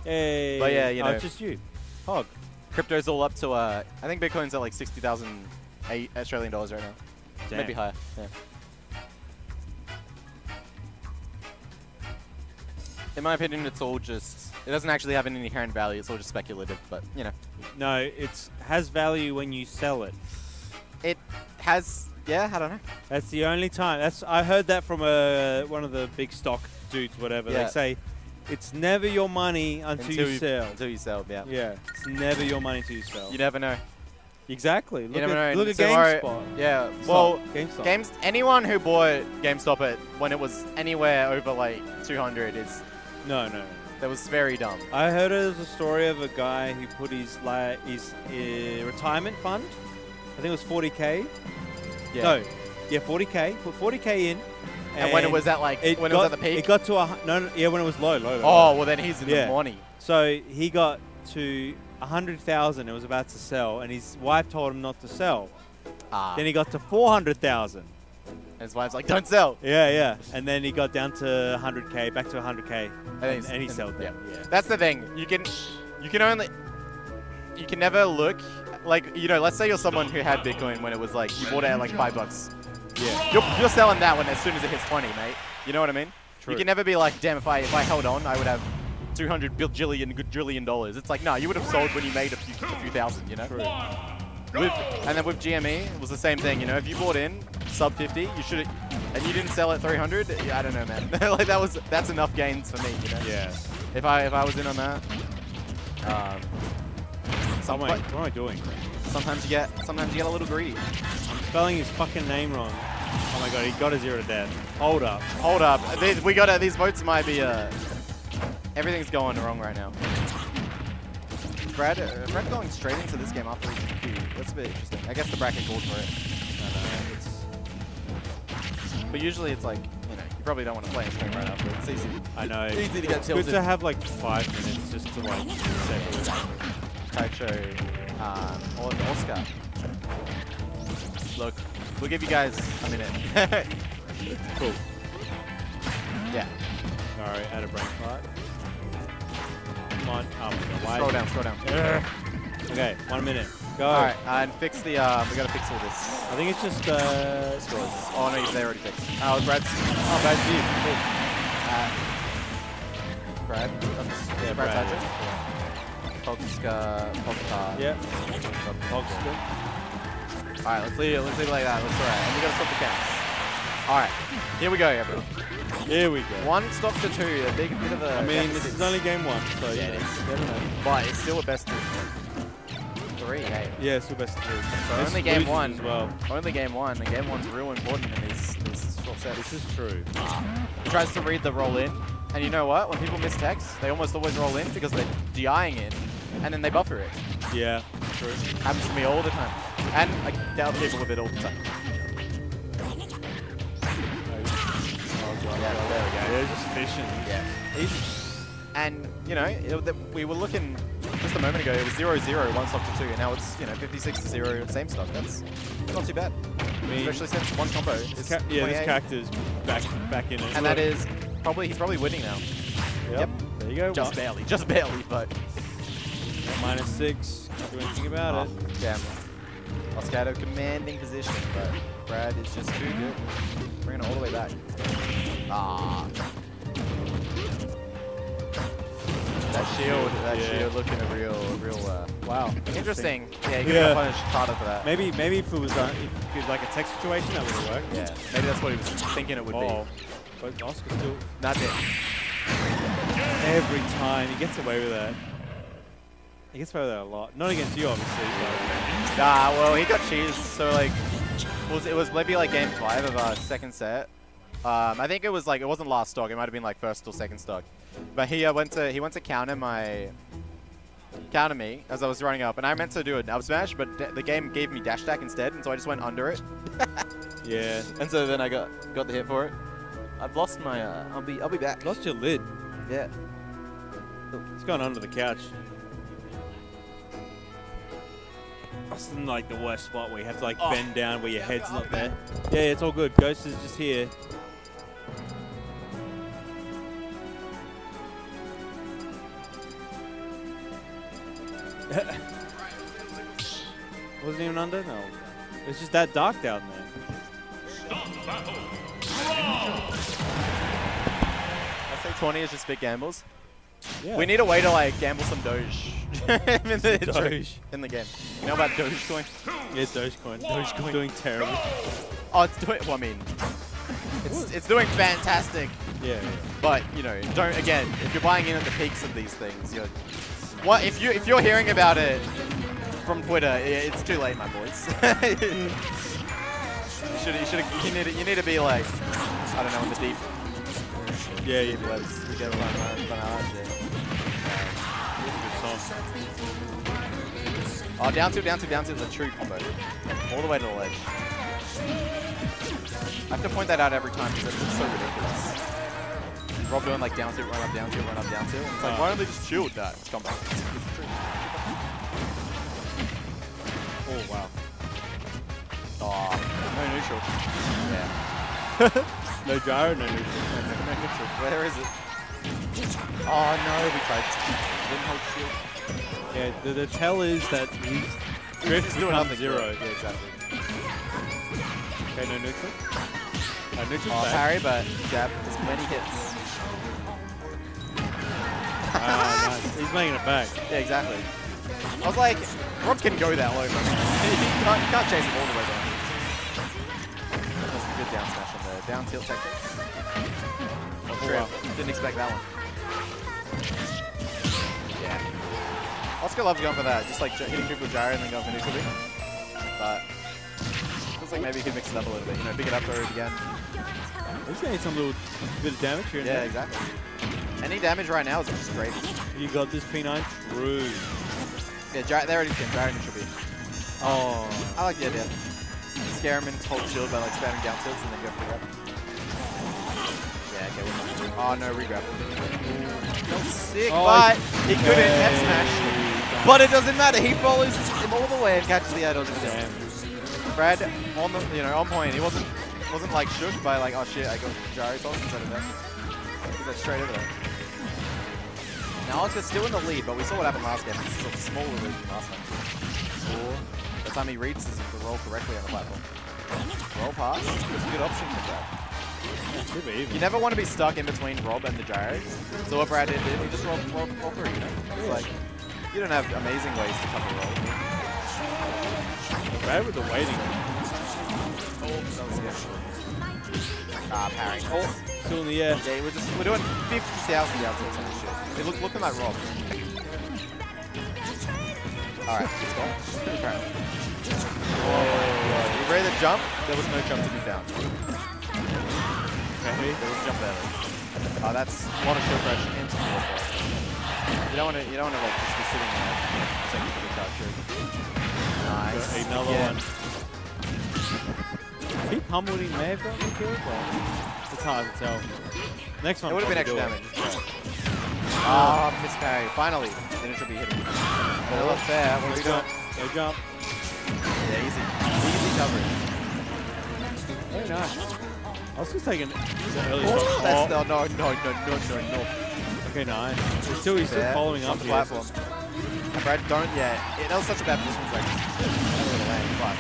Hey. But yeah, you oh, know. it's just you. Hog. Crypto's all up to uh, I think Bitcoin's at like sixty thousand eight Australian dollars right now. Damn. Maybe higher. Yeah. In my opinion, it's all just. It doesn't actually have any inherent value. It's all just speculative. But you know, No, it has value when you sell it. it has. Yeah, I don't know. That's the only time. That's I heard that from uh, one of the big stock dudes, whatever. Yeah. They say it's never your money until, you, sell. Until you sell, yeah. Yeah, it's never your money until you sell. You never know. exactly. Look never at, know. look at Tomorrow- GameSpot. Yeah. Well, GameStop. games. Anyone who bought GameStop at when it was anywhere over like 200 is no, no. that was very dumb. I heard there was a story of a guy who put his like his uh, retirement fund. I think it was 40k. Yeah. No, yeah, 40k. Put 40k in. And, when it was at like it when got, it was at the peak. it got to a no, no, yeah, when it was low, low, low. oh well, then he's in Yeah. the money. So he got to 100,000. It was about to sell, and his wife told him not to sell. Ah. Then he got to 400,000. And his wife's like, don't sell. Yeah, yeah. And then he got down to 100k, back to 100k, then and, and he sold yeah. Yeah. That's the thing. You can, you can only, you can never look like you know. Let's say you're someone who had Bitcoin when it was like you bought it at like five bucks. Yeah. You're, you're selling that one as soon as it hits 20, mate. You know what I mean? True. You can never be like, damn, if I if I held on, I would have 200 bajillion gajillion dollars. It's like, no, you would have sold when you made a few, a few thousand, you know? True. With, and then with GME, it was the same thing, you know? If you bought in sub 50, you should and you didn't sell at 300, yeah, I don't know, man. like that was that's enough gains for me, you know? Yeah. If I if I was in on that, um, some, What am, I, what am I doing? sometimes you get sometimes you get a little greedy. I'm spelling his fucking name wrong. Oh my god, he got a zero to death. Hold up. Hold up, these, we got these votes might be uh, everything's going wrong right now. Brad, uh, Brad going straight into this game after Q. That's a bit interesting. I guess the bracket called for it. But usually it's like, you know, you probably don't want to play a stream right after. It's easy. I know. Easy to get It's good to have like five minutes just to like settle it. Taicho, um, or Oscar. Look, we'll give you guys a minute. Cool. yeah. Sorry, out of brain fart. Come on. God, why? Scroll down, scroll down. Okay, one minute. Go. All right, and fix the. Uh, we gotta fix all this. I think it's just uh, scores. Oh no, they already fixed. Oh, Brad's. Oh, Brad's you. Cool. Uh, Brad. Yeah, Brad. Pogska, Pogka. Yeah. Pogska. All right, let's leave it. Let's leave it like that. Let's all right. And we gotta stop the counts. All right, here we go, everyone. Here we go. One stop to two. A big bit of a. I mean, this is only game one, so Yeah, you it know, is. you never know. But it's still a best of three. Hey. Yeah, it's still best of three. So This only game one. as well. Only game one. And game one's real important in these, these short sets. This is true. He tries to read the roll in. And you know what? When people miss text, they almost always roll in because they're DIing in. And then they buffer it. Yeah, true. Happens to me all the time. And I doubt people with it all the time. Oh, yeah, there we go. They're just fishing. Yeah. Easy. And, you know, it, we were looking just a moment ago, it was 0 0, one stock to two, and now it's, you know, 56 to 0, same stock. That's not too bad. I mean, Especially since one combo is ca- yeah, this 28. character's back back in it. And that is probably, he's probably winning now. Yep. There you go. Just barely, just barely, but. Minus six. Can't do anything about it. Oh, damn. Oscar out of commanding position, but Brad is just too good. Bringing it all the way back. Ah. That shield, that Yeah. shield looking a real, a real, uh, Wow. interesting. Yeah, you could Yeah. have punished harder for that. Maybe maybe if it was uh, if it was like a tech situation, that would have worked. Yeah, maybe that's what he was thinking it would be. Oh, but Oscar still be. It. every time he gets away with that. He gets away with that a lot. Not against you, obviously. But Nah, well, he got cheesed, so like, it was, it was maybe like game five of our second set. Um, I think it was like, it wasn't last stock, it might have been like first or second stock. But he uh, went to, he went to counter my, counter me as I was running up, and I meant to do an up smash, but th- the game gave me dash attack instead, and so I just went under it. yeah, And so then I got, got the hit for it. I've lost my, uh, I'll be, I'll be back. lost your lid. Yeah. It's gone under the couch. That's in, like the worst spot where you have to like oh. bend down where your head's not there. Yeah, it's all good. Ghost is just here. Wasn't even under? No. It's just that dark down there. I say 20 is just big gambles. Yeah. We need a way to like gamble some Doge in, the, Doge. in the game. You know about Dogecoin? Yeah, Dogecoin. Dogecoin doing terrible. Oh, it's doing. Well, I mean, it's it's doing fantastic. Yeah. yeah. But you know, don't again. If you're buying in at the peaks of these things, you're. What if you if you're hearing about it from Twitter? It's too late, my boys. you should you should you need to, you need to be like I don't know in the deep Yeah, webs. You get of uh, it. Oh, down two, down two, down two is a true combo. All the way to the ledge. I have to point that out every time because it's so ridiculous. Rob doing like down two, run up, down two, run up, down two. It's like, why don't they just shield that? It's combo. Oh wow. Oh, No neutral. yeah. No gyro, no neutral. No, no, no neutral. Where is it? Oh no, we tried. Didn't hold shield. Yeah, the, the tell is that he's drift He's doing becomes nothing. zero. Yeah, exactly. Okay, no neutral. No neutral. Oh, parry, but jab as many hits. Ah, nice. He's making it back. Yeah, exactly. I was like, Rob can go that low, but you can't, you can't chase him all the way down. That's a good down smash on the down tilt tactics. Oh, wow. Didn't expect that one. Yeah. Oscar loves going for that, just like hitting people with gyro and then going for neutral beam. But feels like maybe he could mix it up a little bit. You know, pick it up, throw it again. He's getting some little bit of damage here. Yeah, exactly. Any damage right now is just great. You got this P9 true. Yeah, gyro, they already skin gyro neutral beam. Oh. I like the idea. Scare him into hold shield by like spamming down tilts and then go for the grab. Yeah, okay, we're fine. Oh no, regrab. Sick, Oh, but he couldn't okay. smash. But it doesn't matter, he follows him all the way and catches the with him. Brad on the you know, on point. He wasn't wasn't like shook by like, oh shit, I got gyro toss instead of that. He's like straight over there. Now Oscar's still in the lead, but we saw what happened last game. This is a smaller lead than last time. Or the time he reads the roll correctly on the platform. Roll pass is a good option for that. Could be. You never want to be stuck in between Rob and the gyros. So what Brad did, he just rolled, rolled, rolled through, you know? It's like, you don't have amazing ways to cover roll. Brad with the waiting. Oh, that was good. Ah, parrying. Oh, Still in the air. yeah, we're just, we're doing 50,000 yards tilts on this shit. Hey, look, look at that Rob. Alright, let's go. Okay. Oh, you ready to jump? There was no jump to be found. Okay, there was a jump there. Oh, that's a lot of show pressure into the wall. You don't want to, you don't want to like just be sitting there taking for the charge through. Nice. Another Again. one. He pummeled him may have gotten the kill, but it's hard to tell. Next one. It would have been extra damage. Ah, oh, miss parry. Finally, then it should be hitting. But it looked fair. What are we do doing? it. Go jump. Yeah, easy. Easy coverage. Very nice. I was just taking early Oh, that's Oh, no, no, no, no, no, no. Okay, nice. He's still, he's still following up here. platform. Brad, don't, yeah, it, that was such a bad position. Like, out of the lane, but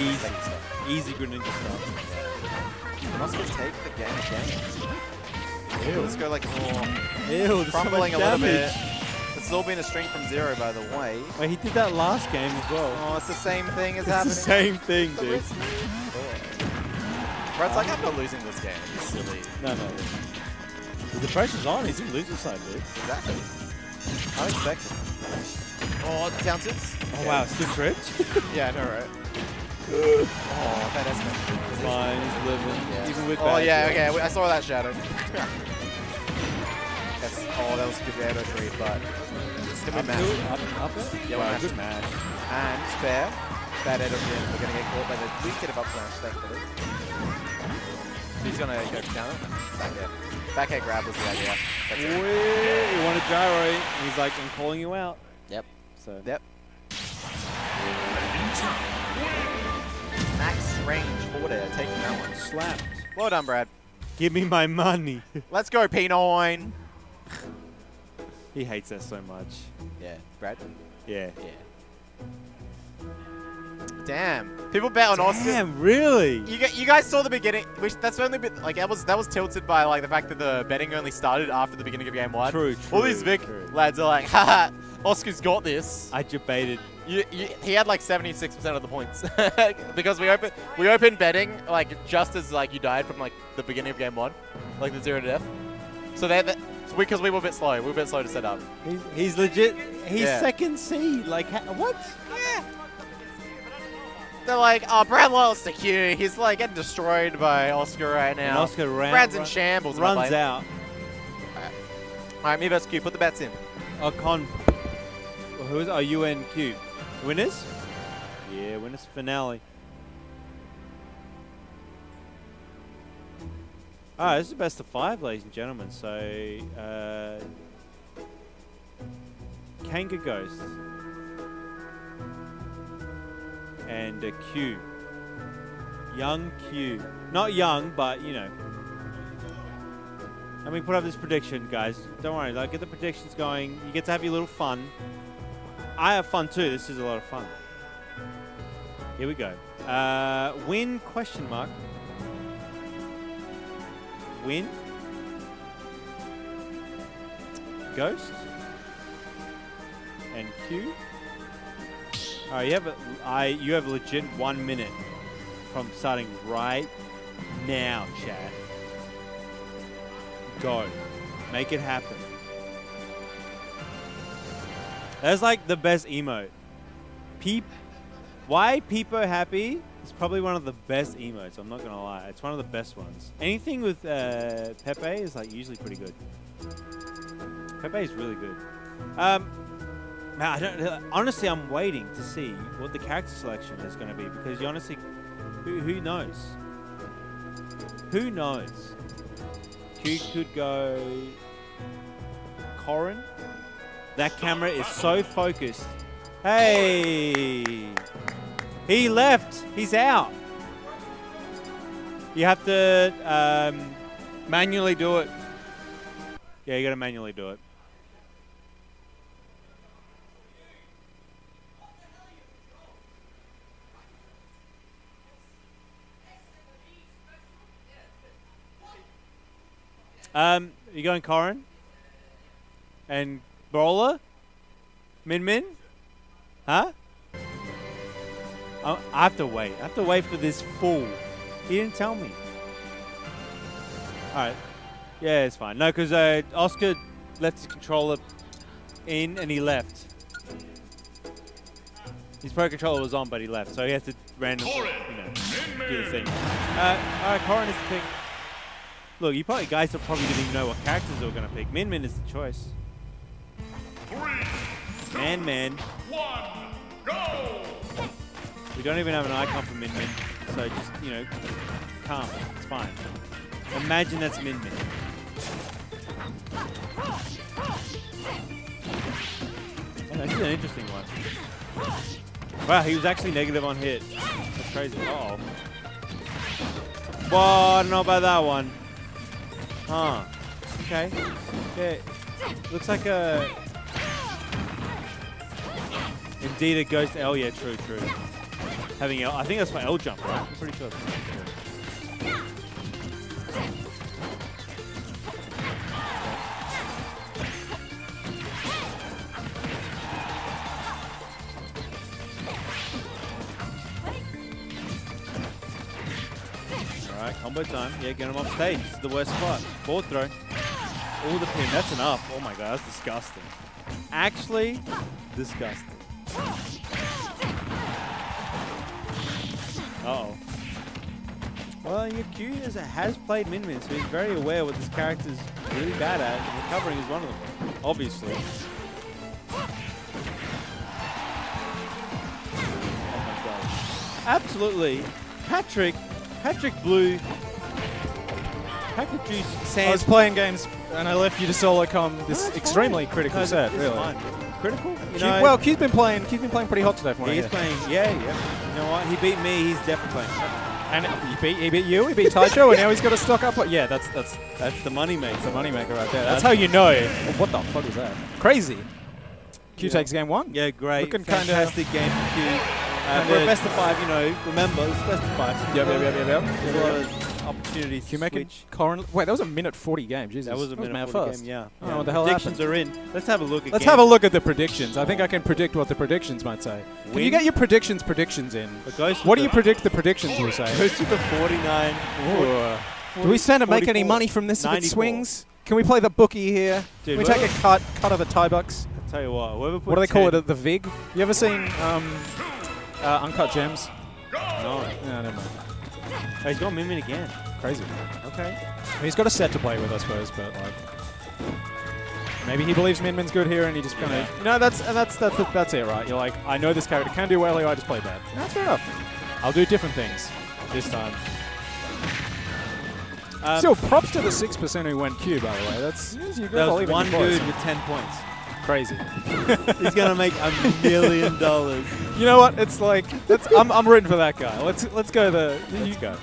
Easy. step. Easy good ninja stuff. Can Oscar take the game again? Let's go like more Ew, so crumbling much a little bit. It's all been a string from zero, by the way. Wait, he did that last game as well. Oh, it's the same thing as it's happening. the same thing, dude. Brad's like, I'm not losing this game. It's silly. No, no. The pressure's on. He's in loser side, dude. Exactly. Unexpected. Oh, six. Oh, wow. Still tripped? Yeah, I know, right? oh, that is Fine, he's living. Yeah. Even with Oh, yeah, okay. I saw that shadow. That's, oh, that was a good dodge read, but be massive. up, up it? Yeah, wow, good mash. And fair. Bad air dodge in. We're going to get caught by the weak hit of up smash, thankfully. He's going to go down. Back air. Back air grab was the idea. That's it. Wait, you want to gyro? He's like, I'm calling you out. Yep. So Yep. Max range forward air, taking that one. slapped. Well done, Brad. Give me my money. Let's go, P9. he hates that so much. Yeah, Brad. Yeah. Yeah. Damn. People bet on Austin. Damn, really? You, gu- you guys saw the beginning. Which that's only bit like that was that was tilted by like the fact that the betting only started after the beginning of game one. True, true. All these Vic true. lads are like, haha, Oscar's got this. I debated. You, you, he had like 76% of the points because we opened we opened betting like just as like you died from like the beginning of game one, like the zero to death. So they that because we were a bit slow, we were a bit slow to set up. He's, he's legit. He's Yeah. second seed. Like, what? They're like, oh, Brad lost to Q. He's like getting destroyed by Oscar right And now. Oscar ran, Brad's in run- shambles. runs out. All right, me versus Q. Put the bets in. Oh, Con. well, Who is? Oh, UNQ. Winners? Yeah, winners finale. Ah, this is the best of five, ladies and gentlemen. So, uh, Kanga Ghost. And Q. Young Q. Not young, but you know. Let me put up this prediction, guys. Don't worry, like get the predictions going. You get to have your little fun. I have fun too. This is a lot of fun. Here we go. Uh, win question mark. Win. Ghost. And Q. All right, you have a, I you have legit one minute from starting right now, Chad. Go, make it happen. That's like the best emote. Peep. Why Peepo happy is probably one of the best emotes. I'm not gonna lie, it's one of the best ones. Anything with uh, Pepe is like usually pretty good. Pepe is really good. Um, I don't, honestly, I'm waiting to see what the character selection is going to be because you honestly, who, who knows? Who knows? Q could go Corrin. That camera is so focused. Hey! He left. He's out. You have to um, manually do it. Yeah, you got to manually do it. Um, you going Corrin? And Brawler? Min Min? Huh? I I have to wait. I have to wait for this fool. He didn't tell me. Alright. Yeah, it's fine. No, because uh, Oscar left his controller in and he left. His pro controller was on, but he left, so he has to randomly, you know, do the thing. Uh, Alright, Corrin is the pick. Look, you probably guys are probably didn't even know what characters they were gonna pick. Min Min is the choice. Man Man. We don't even have an icon for Min Min, so just you know, calm. It's fine. Imagine that's Min Min. Oh, this is an interesting one. Wow, he was actually negative on hit. That's crazy. Uh oh. Whoa, I don't know about that one. Huh. Okay. Yeah. Looks like a. Indeed, it goes to L. Yeah, true, true. Having L. I think that's my L jump, right? I'm pretty sure. Combo time. Yeah, get him off stage. This is the worst spot. Forward throw. Oh, the pin. That's enough. Oh my god, that's disgusting. Actually, disgusting. Uh-oh. Well, your Q is, has played Min Min, so he's very aware what this character's really bad at, and recovering is one of them, obviously. Oh my god. Absolutely. Patrick, Patrick Blue, Patrick Juice I Sands was playing games and I left you to solo com this No, extremely fine. critical No, set, really. fine. Critical? You Q- know, well, Q's been playing. Q's been playing pretty hot today. From he's playing. Yeah, yeah. You know what? He beat me. He's definitely playing. And he beat, he beat you. He beat Taicho, and now he's got to stock up. Yeah, that's that's That's the money maker. the money maker right there. That's how you know. What the fuck is that? Crazy. Q Yeah. takes game one. Yeah, great. Looking Fantastic game for Q. Uh, for a best of five, you know, remember, it's best of five. so Yep, yep, yep, yep, yep. There's a lot of opportunities to making switch. Corrin. Wait, that was a minute forty game. Jesus, That was a minute mad 40 fast. game, yeah. Oh, yeah. what the hell Predictions happened? are in. Let's have a look Let's have a look at the predictions. I think I can predict what the predictions might say. Can you get your predictions predictions in? What do you predict the predictions will say? Ghost with the 49. Do we stand to make any money from this if it swings? Can we play the bookie here? Dude, Can we take a cut cut of the tie bucks? I'll tell you what, whoever What do they call 10 it? The Vig? You ever seen um, uh, Uncut Gems? No. No, never mind. Oh, he's got Min Min again. Crazy. Okay. I mean, he's got a set to play with, I suppose, but like. Maybe he believes Min Min's good here, and he just kind of, you know, that's and that's that's that's it, right? You're like, I know this character can do well here, I just play bad. That's fair enough. I'll do different things this time. Um, Still, props to the six percent who went Q, by the way. That's you gotta was one dude with 10 points. Crazy. He's gonna make a million dollars. You know what? It's like that's, I'm I'm rooting for that guy. Let's let's go the let's go.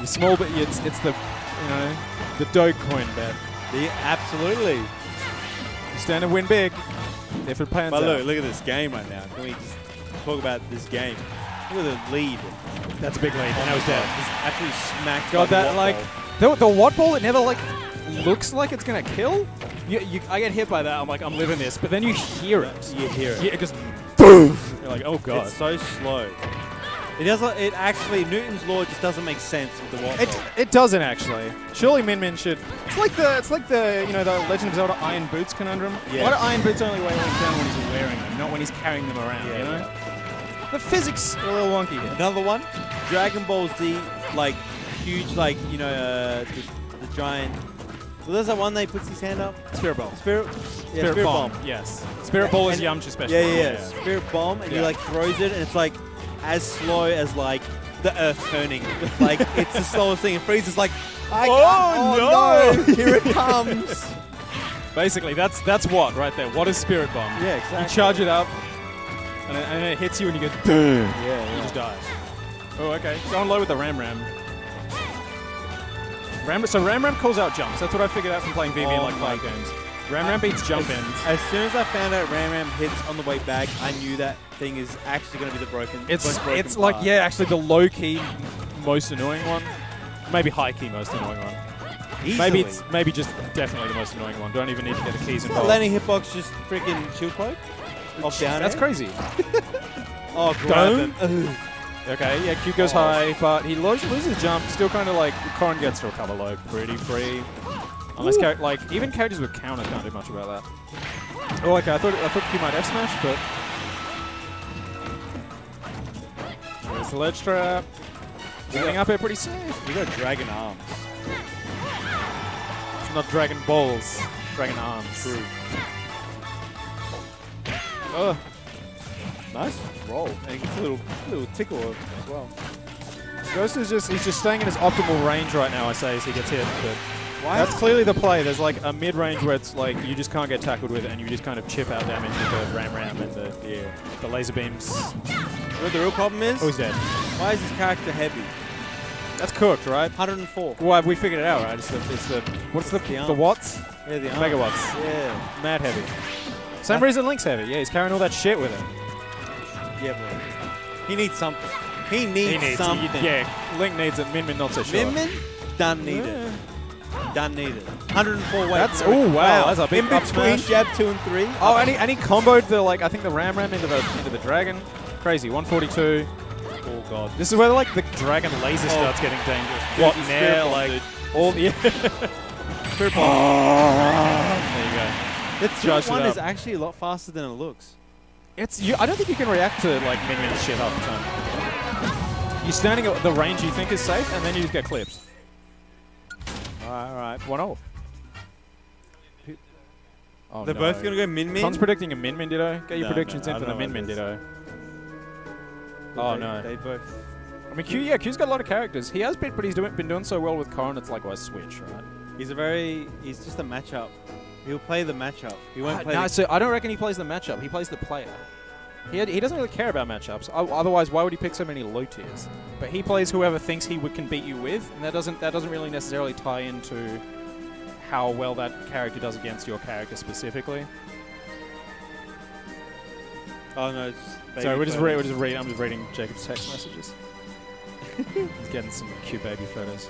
You small bit. It's it's the you know the Dogecoin bet. The, absolutely. You stand and win big. If it pans But out. look, look at this game right now. Can we just talk about this game? Look at the lead. That's a big lead. And that was dead. Just actually smacked. God, by the that like ball. the, the watt ball. It never like looks like it's gonna kill. You, you, I get hit by that. I'm like, I'm living this. But then you hear it. You hear it. Yeah, it goes boom. You're like, oh god. It's so slow. It doesn't. It actually Newton's law just doesn't make sense with the Watt It, it doesn't actually. Surely Min Min should. It's like the it's like the you know the Legend of Zelda Iron Boots conundrum. Yeah. Why do Iron Boots only weigh things down when he's wearing them, not when he's carrying them around? Yeah, you know. The physics are a little wonky here. Another one, Dragon Ball Z, like huge, like you know, uh, the, the giant. Well, there's that one that he puts his hand up. Spirit Bomb. Spirit, yeah, Spirit, bomb. bomb. Yes. Spirit Ball is Yamcha special. Yeah, yeah, yeah. Spirit bomb, and he like throws it, and it's like as slow as like the Earth turning. like it's the slowest thing. And Frieza's like, I Oh, oh no. Here it comes. Basically, that's that's what right there. What is Spirit Bomb? yeah, You exactly. charge it up, and it, and it hits you, and you go boom. Yeah, You just die. Oh, okay. Going low with the Ram Ram. Ram, so Ram Ram calls out jumps. That's what I figured out from playing in Oh like five games. Ram Ram beats jump as, ins. as soon as I found out Ram Ram hits on the way back, I knew that thing is actually going to be the broken. It's broken it's like yeah, actually the low key most annoying one. Maybe high key most annoying one. Easily. Maybe it's maybe just definitely the most annoying one. Don't even need to get the keys involved. letting hitbox just freaking shield poke off down. That's air. crazy. Oh, grab Don't. Okay, yeah, Q goes Oh. high, but he lo- loses jump. Still kind of like Corrin gets to recover low, pretty free. Unless like even characters with counter can't do much about that. Oh, okay. I thought I thought Q might F smash, but there's the ledge trap. Getting up here pretty safe. You got dragon arms. It's not Dragon Balls, Dragon Arms. True. Oh, Nice roll. And a little, little tickle as well. Ghost is just he's just staying in his optimal range right now. I say as he gets hit, but Why? That's clearly the play. There's like a mid range where it's like you just can't get tackled with it, and you just kind of chip out damage with the ram ram and the yeah. the laser beams. You know what the real problem is? Oh, he's dead. Why is this character heavy? That's cooked, right? 104. Well, we figured it out, right? It's the, it's the what's the The the, watts? Yeah, the Megawatts. Yeah. Mad heavy. Same reason Link's heavy. Yeah, he's carrying all that shit with him. Yeah. He needs something. He needs, something. yeah, Link needs it. Min Min not so sure. Min Min, done needed. Done needed. 104 weight. That's- ooh, wow, that's a big In between smash. jab two and three. Oh, and he, and he comboed the like I think the ram ram into the into the dragon. Crazy. 142. Oh god. This is where like the dragon laser Oh. starts getting dangerous. What now? Like dude. all yeah. Spirit bomb. there you go. The two one is actually a lot faster than it looks. It's you. I don't think you can react to like Min Min's shit half the time. You're standing at the range you think is safe, and then you just get clipped. Alright, alright. One all. Oh, They're no. both gonna go Min Min. Con's predicting a Min Min Ditto. Get your No, predictions no, in for the Min Min about Ditto. Oh They- no. They both. I mean, Q. Yeah, Q's got a lot of characters. He has been, but he's doing, been doing so well with Corrin. It's like why switch, right? He's a very. He's just a matchup. He'll play the matchup. He won't ah, play. no, the, so I don't reckon he plays the matchup. He plays the player. He, had, he doesn't really care about matchups. Otherwise, why would he pick so many low tiers? But he plays whoever thinks he would, can beat you with, and that doesn't that doesn't really necessarily tie into how well that character does against your character specifically. oh no. It's just so we're just, re- we're just reading. I'm just reading Jacob's text messages. He's getting some cute baby photos.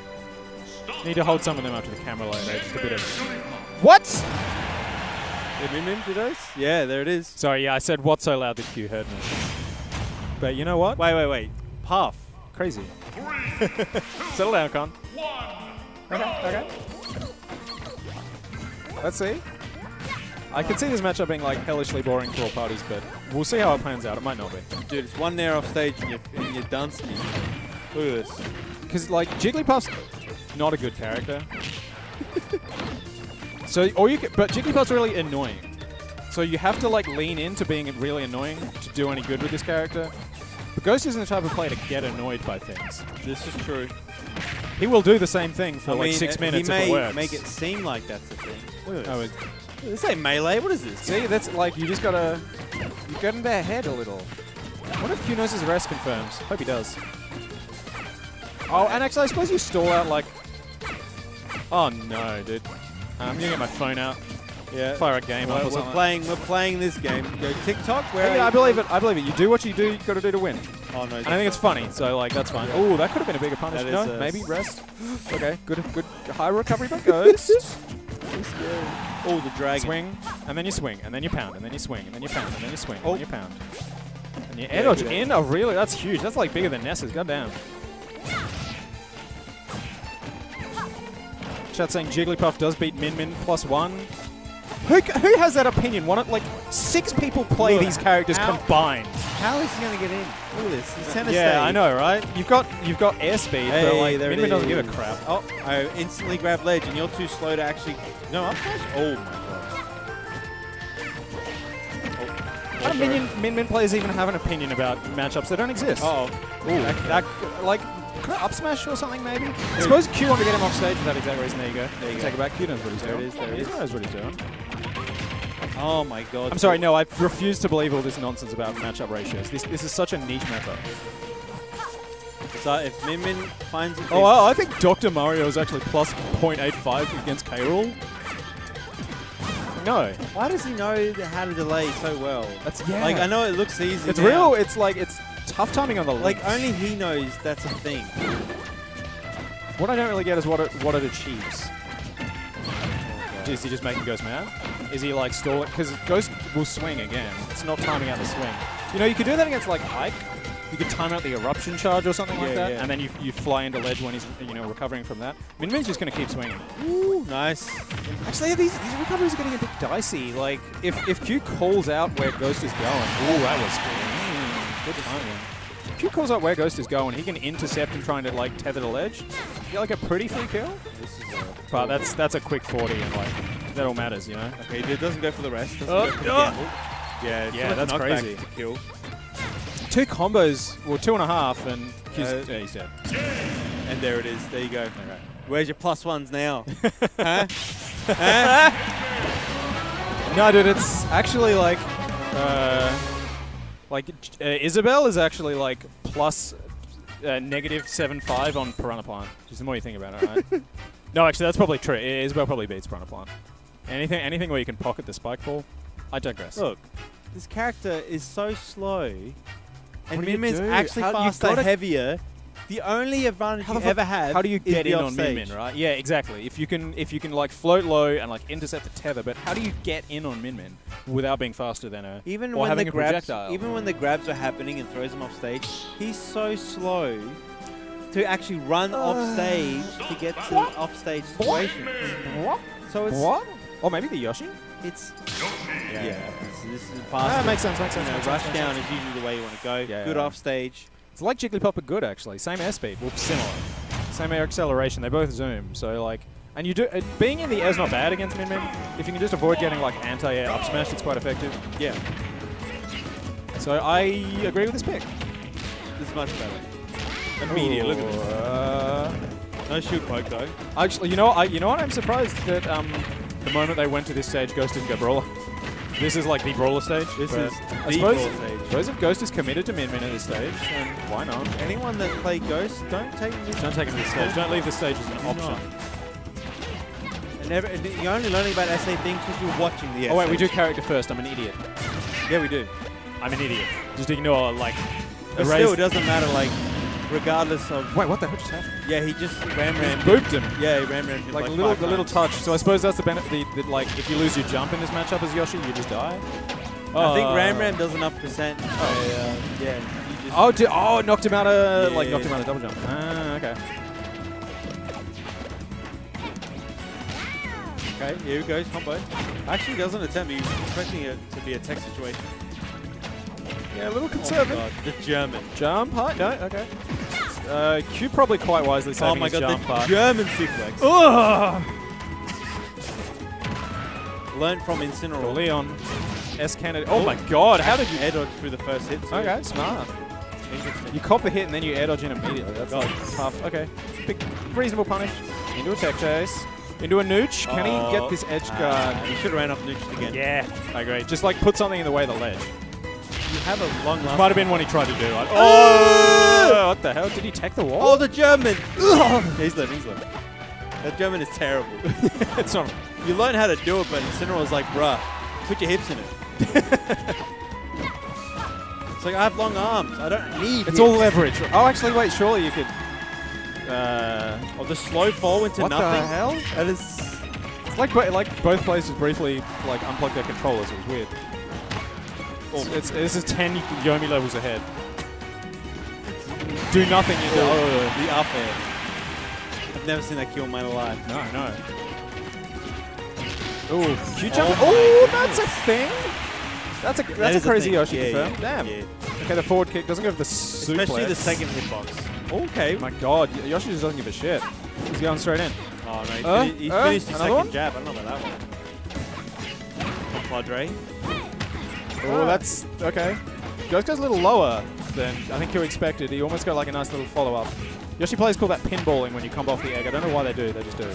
Need to hold some of them up to the camera later. Just a bit of what? The Min Min Dittos? Yeah, there it is. Sorry, yeah, I said what so loud that Q heard me. But you know what? Wait, wait, wait. Puff. Crazy. Settle down, Con. Okay, okay. Let's see. I can see this matchup being like hellishly boring for all parties, but we'll see how it plans out. It might not be. Dude, it's one nair off stage and you're, and you're done. Look at this. Because like Jigglypuff's not a good character. so or you can, but Jigglypuff's really annoying. So you have to like lean into being really annoying to do any good with this character. But Ghost isn't the type of player to get annoyed by things. This is true. he will do the same thing for I like mean, six uh, minutes He if may it works. make it seem like that's the thing. Look at Oh, this. it- This ain't melee. What is this? See, that's like you just gotta you get in their head a little. What if Q knows his rest confirms? Hope he does. Oh, and actually, I suppose you stall out like. Oh no, dude! Um, I'm gonna get my phone out. Yeah. Fire a game up We're, or we're something. playing. We're playing this game. Go TikTok. Where? Hey, are I you? believe it. I believe it. You do what you do. You got to do to win. Oh no. And I think it's funny, so like that's fine. Oh, that could have been a bigger punish. That No, is a maybe rest. okay, good, good, high recovery by Ghost. Oh, the dragon. swing, and then you swing, and then you pound, and then you swing, and then you pound, and then you swing, Oh. and then you oh. pound. And you Yeah, air dodge in. Oh, really? That's huge. That's like bigger than Ness's. Goddamn. Chat saying Jigglypuff does beat Min Min plus one. Who, who has that opinion? One, of- like six people play Look, these characters how- combined. How is he gonna get in? Look at this. He's center Yeah. I know, right? You've got you've got airspeed, Hey, but like there Min Min doesn't give a crap. Oh, I instantly grab ledge, and you're too slow to actually. No, I'm smash? Oh my god. How do Min Min players even have an opinion about matchups that don't exist? Oh, Ooh, that, that, like, could I up smash or something maybe? I suppose Q wanted to get him off stage for that exact reason. There you go. There you Take go. it back. Q knows what he's There doing. is, there it he is. knows what he's doing. oh my god. I'm sorry, no, I refuse to believe all this nonsense about matchup ratios. This this is such a niche meta. So if Min Min finds it, Oh, wow, I think Dr. Mario is actually plus 0.85 against K. Rool. No, why does he know how to delay so well? that's yeah. Like I know it looks easy. it's now. real. It's like it's tough timing on the Like links. only he knows that's a thing. What I don't really get is what it what it achieves. Is he just making Ghost mad? Is he like stalling? Because Ghost will swing again. It's not timing out the swing. You know, you could do that against like Ike. You could time out the eruption charge or something like that, yeah. and then you, you fly into ledge when he's you know recovering from that. Min Min's just going to keep swinging. Ooh, nice. Actually, these, these recoveries are getting a bit dicey. Like if, if Q calls out where Ghost is going, ooh, that was good. Good timing. If calls out where Ghost is going, he can intercept and trying to like tether the ledge. Get like a pretty free kill. This is a, But that's that's a quick 40 and like that all matters, you know. okay. It doesn't go for the rest. Doesn't Oh, go for the oh. Yeah, Yeah, that's crazy. To kill. Two combos, well, two and a half, and Uh, yeah, he's dead. And there it is. There you go. Okay. Where's your plus ones now? huh? huh? No, dude, it's actually like, uh, like uh, Isabelle is actually like plus uh, negative seven five on Piranha Plant. Just the more you think about it, right? no, actually, that's probably true. I- Isabelle probably beats Piranha Plant. Anything, anything where you can pocket the spike ball. I digress. Look, this character is so slow, and do you Min Min's actually How- you've faster, gotta- heavier. The only advantage How you ever have. How do you get in on. Min Min, right? Yeah, exactly. If you can, if you can like float low and like intercept the tether, but how do you get in on Min Min without being faster than her? Even when having the a grabs, projectile? even when the grabs are happening and throws him off stage, he's so slow to actually run off stage to get to off stage situations. So it's what? Or maybe the Yoshi? it's Yeah. yeah. This is Ah, fast. makes sense. Makes you sense. know, makes rush sense, down makes is usually the way you want to go. Yeah, Good yeah. off stage. It's like Jigglypuff, but good actually. Same airspeed, well, similar. Same air acceleration. They both zoom. So like, and you do uh, being in the air's not bad against Min Min. If you can just avoid getting like anti-air up smash, it's quite effective. Yeah, So I agree with this pick. this is much better. Immediate. Look at this. Uh, No shield poke though. Actually, you know, I you know what? I'm surprised that um, the moment they went to this stage, Ghost didn't go brawler. This is like the brawler stage. This but is I the suppose, brawler stage. suppose if Ghost is committed to Min Min at this stage, then why not? Anyone that play Ghost, don't take this. Don't take him to this stage. Don't leave this stage as an Do option. not. And, never, and you're only learning about SA things because you're watching the Oh wait, we do character first. I'm an idiot. Yeah, we do. I'm an idiot. Just ignore like. But erase- still, it doesn't matter. Like, regardless of. Wait, what the hell just happened? Yeah, he just ram ram. Booped him. Yeah, he ram ram. him Like, like little, five the little touch. So I suppose that's the benefit. The, the, like, if you lose your jump in this matchup as Yoshi, you just die. I think Uh, ram ram does enough percent. Oh, uh, yeah. You just, Oh, di- oh, it knocked him out of Yeah, like yeah, knocked him out of double jump. Ah, okay. Okay, here he goes, combo. Actually, doesn't attempt. He's expecting it to be a tech situation. Yeah, a little Oh my conservative. god, the German. Jump high? No, okay. Uh, Q probably quite wisely Oh saving my his god, jump, the German suplex. Ugh! Learned from Incineroar. Leon, S Canada. Oh my god, how did you? air dodge through the first hit? too. Okay, smart. Interesting. You cop the hit and then you air dodge in immediately. That's God. tough. Okay. big, reasonable punish. Into a tech chase. Into a nooch. Can he Oh. get this edge guard? He should have ran off Nooch again. Yeah, I agree. Just like put something in the way of the ledge. You have a long last. Might have been what he tried to do. Like, oh, what the hell? Did he take the wall? Oh, the German! he's living, he's living. That German is terrible. it's not. you learn how to do it, but Incineroar was like, bruh, put your hips in it. it's like, I have long arms. I don't need It's hips. all leverage. Oh, actually, wait. Surely you could. Uh, Oh, the slow fall into what nothing? the hell? That is... It's like like both players just briefly like unplugged their controllers. It was weird. It's, it's, this is ten Yomi levels ahead. Do nothing. You do. Oh, the up air. I've never seen that kill in my life. No, no. Ooh, Q jump. Oh Oh, my that's a thing. That's a that's a a crazy thing. Yoshi Yeah, confirm. yeah, Damn. yeah. Okay, the forward kick doesn't go for the suplex. Especially the second hitbox. Okay. My God, Yoshi just doesn't give a shit. He's going straight in. Oh, no. He, Uh, fini- he uh, finished his second one? jab. I don't know about that one. Padre. Oh, that's okay. Ghost goes a little lower than I think you expected. He almost got like a nice little follow up. Yoshi players call that pinballing when you combo off the egg. I don't know why they do. They just do.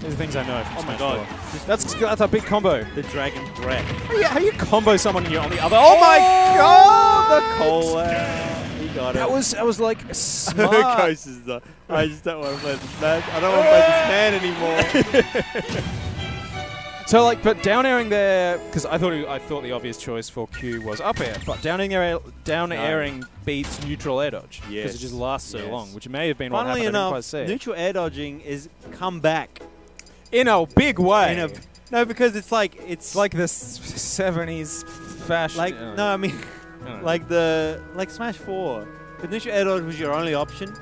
These are things I know. Oh my God. 4. That's that's a big combo. The Dragon Breath. Oh, how you, how you combo someone and you're on the other? Oh, my oh! God! The Cole. He got it. That was that was like smart. Ghost is the. I just don't want to play this man. I don't want to play this man anymore. So like, but down airing there because I thought I thought the obvious choice for Q was up air, but down airing down airing beats neutral air dodge because Yes. it just lasts so Yes. long, which may have been what Funnily happened. I didn't enough, quite see it. neutral air dodging is come back. in a big way. In a, no, because it's like it's like the seventies fashion. like no, I mean uh, like the like Smash Four. The neutral air dodge was your only option,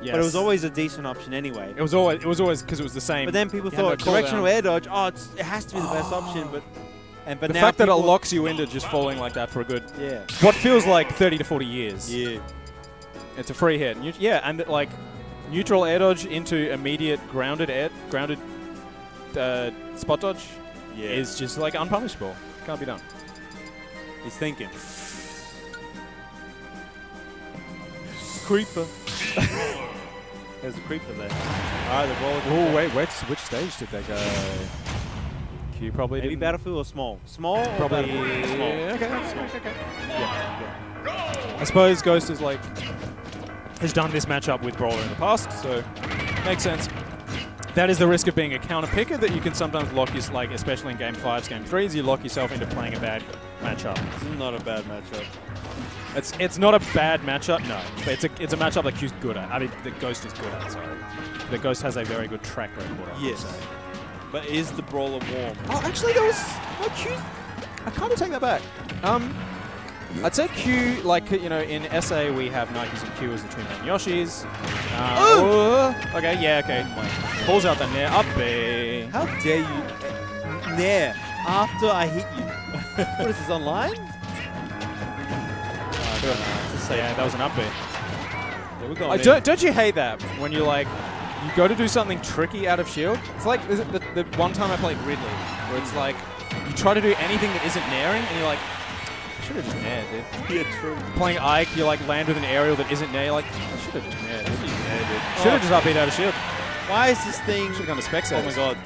but it was always a decent option anyway. It was always it was always because it was the same. But then people You thought directional air dodge. Oh, it's, it has to be the best option. But and but the now fact that it locks you into just falling like that for a good Yeah. what feels like thirty to forty years. Yeah. It's a free hit. And you- yeah, and like neutral air dodge into immediate grounded air grounded uh, spot dodge Yeah. is just like unpunishable. Can't be done. He's thinking. Creeper. There's a creeper there. All right, the ball. Oh wait, which which stage did they go? Q probably Maybe didn't- battlefield or small. Small. Probably? Small. okay, okay, Small. okay, okay. Yeah. yeah. I suppose Ghost is like has done this matchup with Brawler in the past, so makes sense. That is the risk of being a counter picker that you can sometimes lock your like, especially in game fives, game threes, you lock yourself into playing a bad matchup. This is not a bad matchup. It's it's not a bad matchup, no, but it's a it's a matchup that Q's good at. I mean, the Ghost is good at. Sorry, the Ghost has a very good track record. I Yes. say. But is the brawler warm? Oh, actually, there was no Q. I kind of take that back. Um, I'd say Q, like you know, in SA we have Nikes and Q as the two main Yoshis. Uh, oh, okay, yeah, okay. Pulls out the nair up B. How dare you? Nair. After I hit you. what is this online? Yeah, that was an up B. We're going I don't, don't you hate that when you like you go to do something tricky out of shield? It's like is it the, the one time I played Ridley, where it's like you try to do anything that isn't nairing, and you're like, should have just naired, dude. Yeah, true. Playing Ike, you like land with an aerial that isn't nair, you're like, I should have just naired, dude. Should have oh. just upbeat out of shield. Why is this thing? Should have gone to spec Oh my god.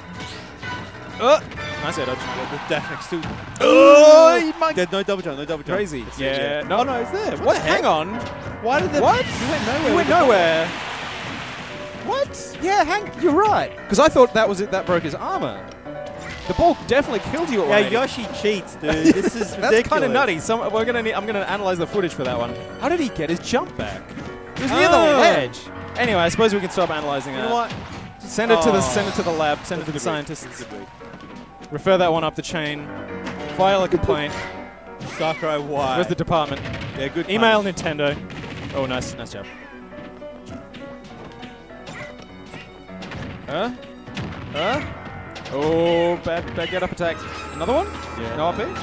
Uh, nice air dodge. The dash next to. Oh, my There's no double jump. No double jump. crazy. It's Yeah. legit. No, Oh no, it's there. What, What? the heck? Hang on. Why did the What? You went nowhere. You went nowhere. What? Yeah, Hank, You're right. Because I thought that was it. That broke his armor. The ball definitely killed you at Yeah, Yoshi cheats, dude. this is That's kind of nutty. Some, we're gonna need, I'm gonna analyze the footage for that one. How did he get his jump back? He was near the Oh. ledge. Anyway, I suppose we can stop analyzing You that. know what? Send it to the Oh. send it to the lab. Send it to the Good read. scientists. Refer that one up the chain. File a complaint. Sakurai, why? Where's the department? yeah, good. Email punch. Nintendo. Oh, nice, nice job. Huh? Huh? Oh, bad, bad get up attack. Another one? Yeah. No RP?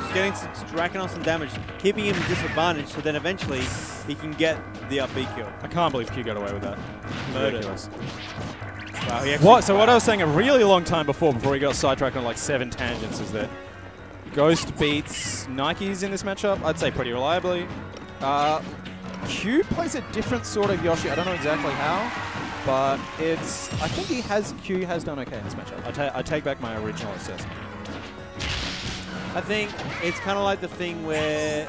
Just getting just racking on some damage, keeping him disadvantaged, so then eventually he can get the up B kill. I can't believe Q got away with that. Murder. ridiculous. Wow, What? So what I was saying a really long time before, before he got sidetracked on like seven tangents, is that Ghost beats Nikes in this matchup. I'd say pretty reliably. Uh, Q plays a different sort of Yoshi. I don't know exactly how. but it's. I think he has Q has done okay in this matchup. I, ta- I take back my original assessment. I think it's kind of like the thing where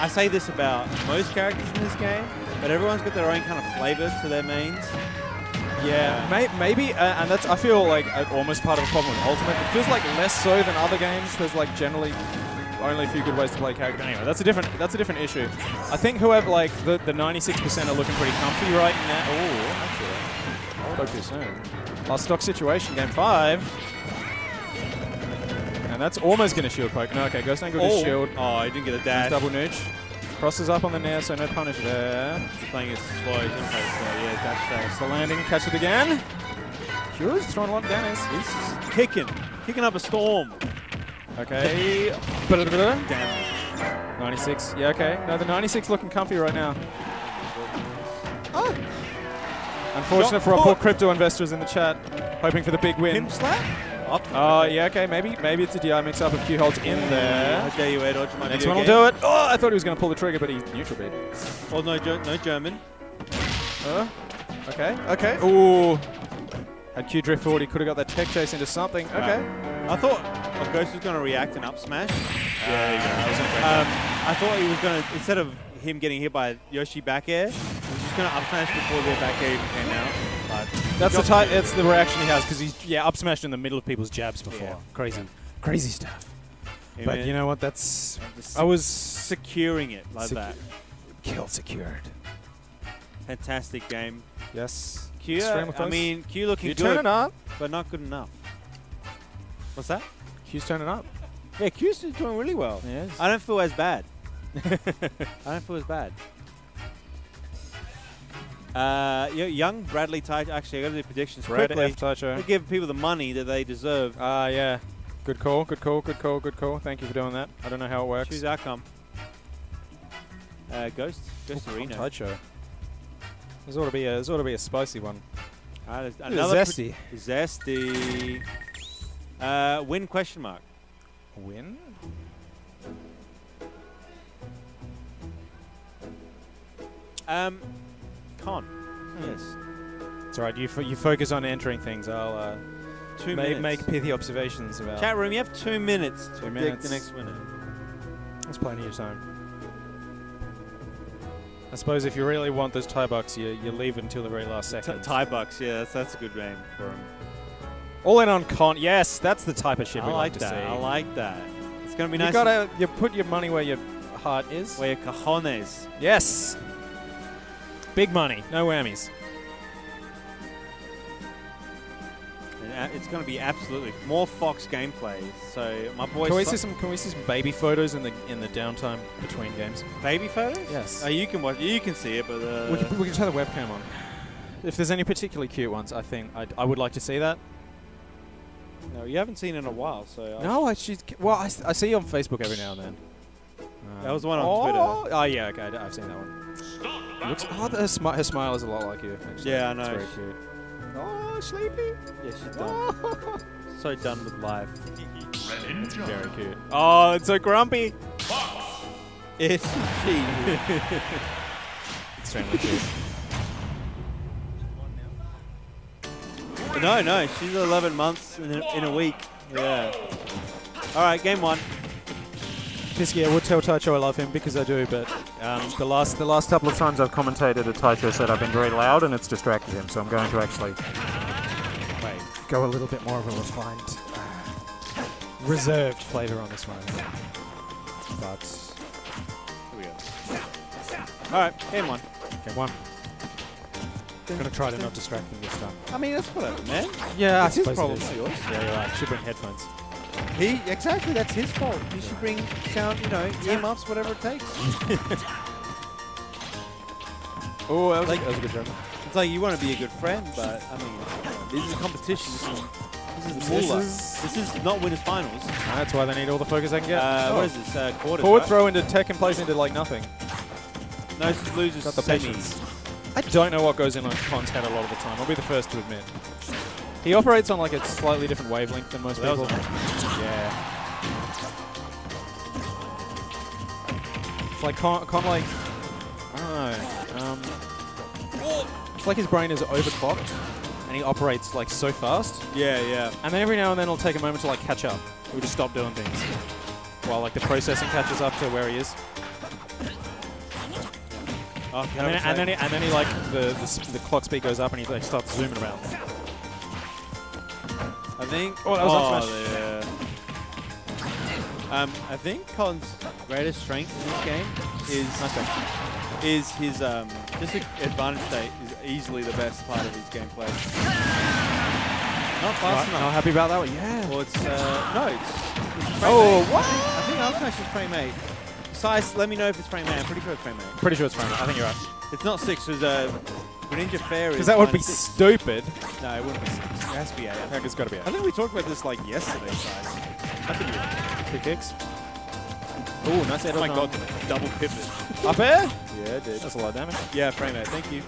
I say this about most characters in this game, but everyone's got their own kind of flavor to their mains. Yeah, may- maybe, uh, and that's I feel like uh, almost part of the problem with Ultimate. It feels like less so than other games. There's like generally only a few good ways to play character. Anyway, that's a different that's a different issue. I think whoever like the the 96% are looking pretty comfy right now. Oh, actually, spoke too soon. Last stock situation, game five. And that's almost going to shield poke. No, okay, Ghost Angle Oh. shield. Oh, I didn't get a dash. Double nooch. Crosses up on the nair, so no punish there. He's playing it slow. Place, so yeah, dash uh, dash. The landing, catch it again. Q's throwing a lot of damage. He's kicking, kicking up a storm. Okay. Damn. 96. Yeah, okay. No, the 96 looking comfy right now. Oh. Unfortunate for our poor crypto investors in the chat, hoping for the big win. Pimp slap? Up. Oh, yeah, okay. Maybe maybe it's a DI mix up if Q holds in there. dare you, Ed Dodge my Next one will do it. Oh, I thought he was going to pull the trigger, but he neutral beat. Oh, no, no German. Uh, okay, okay. Ooh. Had Q drift forward, he could have got that tech chase into something. Okay. I thought oh, Ghost was going to react and up smash. Yeah, you go. Um, I thought he was going to, instead of him getting hit by Yoshi back air, he was just going to up smash before their back air even came out. That's the type. That's the reaction he has because he's yeah up smashed in the middle of people's jabs before. Yeah. Crazy, crazy stuff. Hey, but man, you know what? That's I was securing it like Secu- that. kill secured. Fantastic game. Yes. Q, I mean, Q looking You good, turning up. but not good enough. What's that? Q's turning up. Yeah, Q's doing really well. Yes. I don't feel as bad. I don't feel as bad. Uh, young Bradley Taicho. Actually, I got to do predictions Red quickly. F Taicho. Give people the money that they deserve. Ah, yeah. Good call. Good call. Good call. Good call. Thank you for doing that. I don't know how it works. Choose outcome. Uh, Ghost. Ghost Ooh, Arena. Taicho. This ought to be a. This ought to be a spicy one. At another Zesty. Zesty. Uh, win question mark. Win. Um, con. Yes. It's alright. You fo- you focus on entering things. I'll uh, Two make, minutes. make pithy observations about. Chat room, you have two minutes to Two predict minutes. the next winner. There's plenty of time. I suppose if you really want those tie bucks, you, you leave it until the very last T- second. tie bucks, yeah, that's, that's a good name for them. All in on con. Yes, that's the type of shit I we like like, that. to see. I like that. It's gonna be nice. you nice. gotta you put your money where your heart is. Where your cojones. Yes. Big money, no whammies. Uh, It's gonna be absolutely more Fox gameplay. So my boy. Can we see some? Can we see some baby photos in the in the downtime between games? baby photos? Yes. Oh, you can watch. You can see it, but uh, we, can, we can turn the webcam on. If there's any particularly cute ones, I think I'd, I would like to see that. no, you haven't seen it in a while. So I- No, I should. Well, I, s- I see you on Facebook every now and then. That was the one on oh, Twitter. Oh yeah, okay, I- I've seen that one. Looks, oh, her, smi- her smile is a lot like you. Actually. Yeah, I know. It's very cute. Oh, sleepy. yeah, she's done. Oh. so done with life. Very cute. Oh, it's so grumpy. It's she. Extremely cute. no, no, she's 11 months in a, in a week. Yeah. All right, game one. Pisky, I would tell Taicho I love him because I do, but um, the last the last couple of times I've commentated, a Taicho said I've been very loud and it's distracted him, so I'm going to actually Wait. go a little bit more of a refined, uh, reserved flavour on this one. But Here we go. All right, game one. okay, one. Gonna try to not distract him this time. I mean, that's whatever, man. Yeah, It's his problem, not yours. Yeah, you're right. Should bring headphones. He exactly. That's his fault. He should bring sound, you know, earmuffs, whatever it takes. Oh, that was, Like- that was a good joke. It's like you want to be a good friend, but I mean, this is a competition. This is this is This is- This is not winners finals. That's why they need all the focus they can get. Uh, Oh. What is this? Uh, quarters. Forward right? throw into tech and plays into like nothing. No, losers. Got the semis. patience. I don't know what goes in on Con's head a lot of the time. I'll be the first to admit. He operates on like a slightly different wavelength than most people. Yeah. It's like Con, Con like I don't know. Um, it's like his brain is overclocked, and he operates like so fast. Yeah, yeah. And then every now and then it'll take a moment to like catch up. He'll just stop doing things while like the processing catches up to where he is. Oh, And then, and then, he, and then he like the, the the clock speed goes up and he like starts zooming around. I think. Oh, that was up yeah. Um, I think Colin's greatest strength in this game is is his um, just advantage state is easily the best part of his gameplay. Not fast Right, enough. not happy about that one. Yeah. Well, it's uh, no, it's, it's frame Oh, eight. what? I think I'll smash is frame eight. Sice, let me know if it's frame eight. I'm pretty sure it's frame eight. Pretty sure it's frame. eight. I think you're right. It's not six. Because uh, Greninja Fair. Because that would be six. stupid. No, it wouldn't be six. It has to be eight. I think it's got to be I think we talked about this like yesterday, guys. I think you Two kicks. Ooh, nice head Oh my god, double pivot. Up air? Yeah, it did. That's a lot of damage. Yeah, frame eight. Thank you.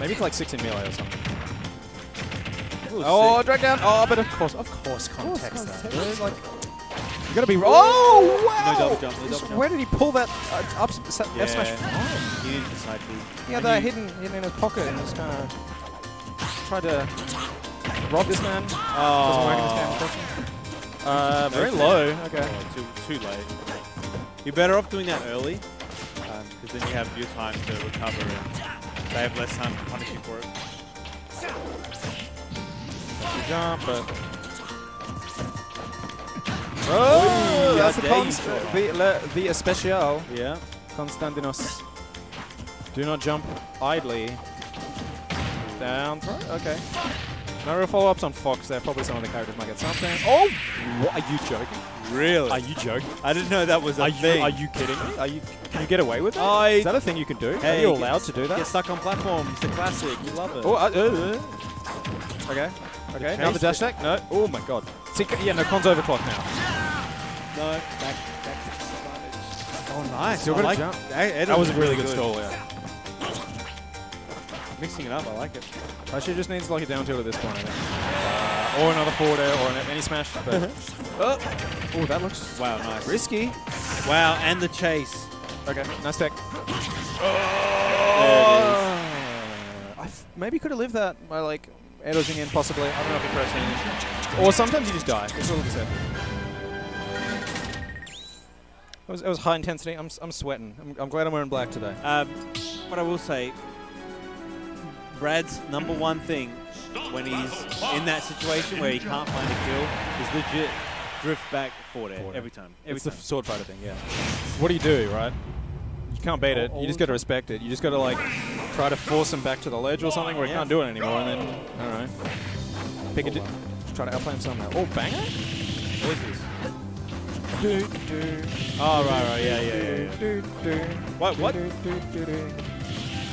Maybe it's like six in melee or something. Ooh, Oh, sick. drag down. Oh, but of course, of course, context context. that. There's like, you gotta be. Oh, wow! No double jump, no double jump. Where did he pull that uh, up, s- F Yeah. smash from? You need the side B. He had that hidden, hidden in his pocket and just kind of tried to rob this man. Doesn't work in this game, Oh. Uh, very low. Okay. oh, too, too late. You're better off doing that early, because then you have your time to recover and they have less time to punish you for it. Jump, but. Oh, that's the you. The, especial. Yeah. Constantinos. Do not jump idly. Down throw? Okay. No real follow-ups on Fox there. Probably some of the characters might get something. Oh! What? Are you joking? Really? Are you joking? I didn't know that was a Are you, thing. are you kidding me? Are you, can you get away with that? I- Is that a thing you can do? Hey, are you allowed to do that? Get stuck on platforms. It's a classic. You love it. Oh, uh, uh, uh. Okay. Okay. Now the chase dash attack? No. Oh my god. See, yeah, no, Con's overclock now. No, back, back disadvantage. Oh, nice. Still I got a like jump. That, That was a really good stall, yeah. Mixing it up, I like it. Actually, just needs like a down tilt at this point, I think. Uh, or another forward air, or an, any smash. But oh, oh, that looks Wow, nice. risky. Wow, and the chase. Okay, nice tech. There I maybe could have lived that by like air dodging in, possibly. I don't know if he pressed anything. Or sometimes you just die. It's all deceptive. It was, it was high intensity. I'm, I'm sweating. I'm, I'm glad I'm wearing black today. Um, what I will say, Brad's number one thing when he's in that situation where he can't find a kill is legit drift back forward air every time. Every it's the time. f- sword fighter thing, yeah. What do you do, right? You can't beat it. You just got to respect it. You just got to like try to force him back to the ledge or something where he Yeah. can't do it anymore, and then I don't know, pick a di- try to outplay him somehow. Oh, banger! What is this? Do, do, Oh, right, right, yeah, yeah, yeah. yeah. What, what? Do, do, do, do.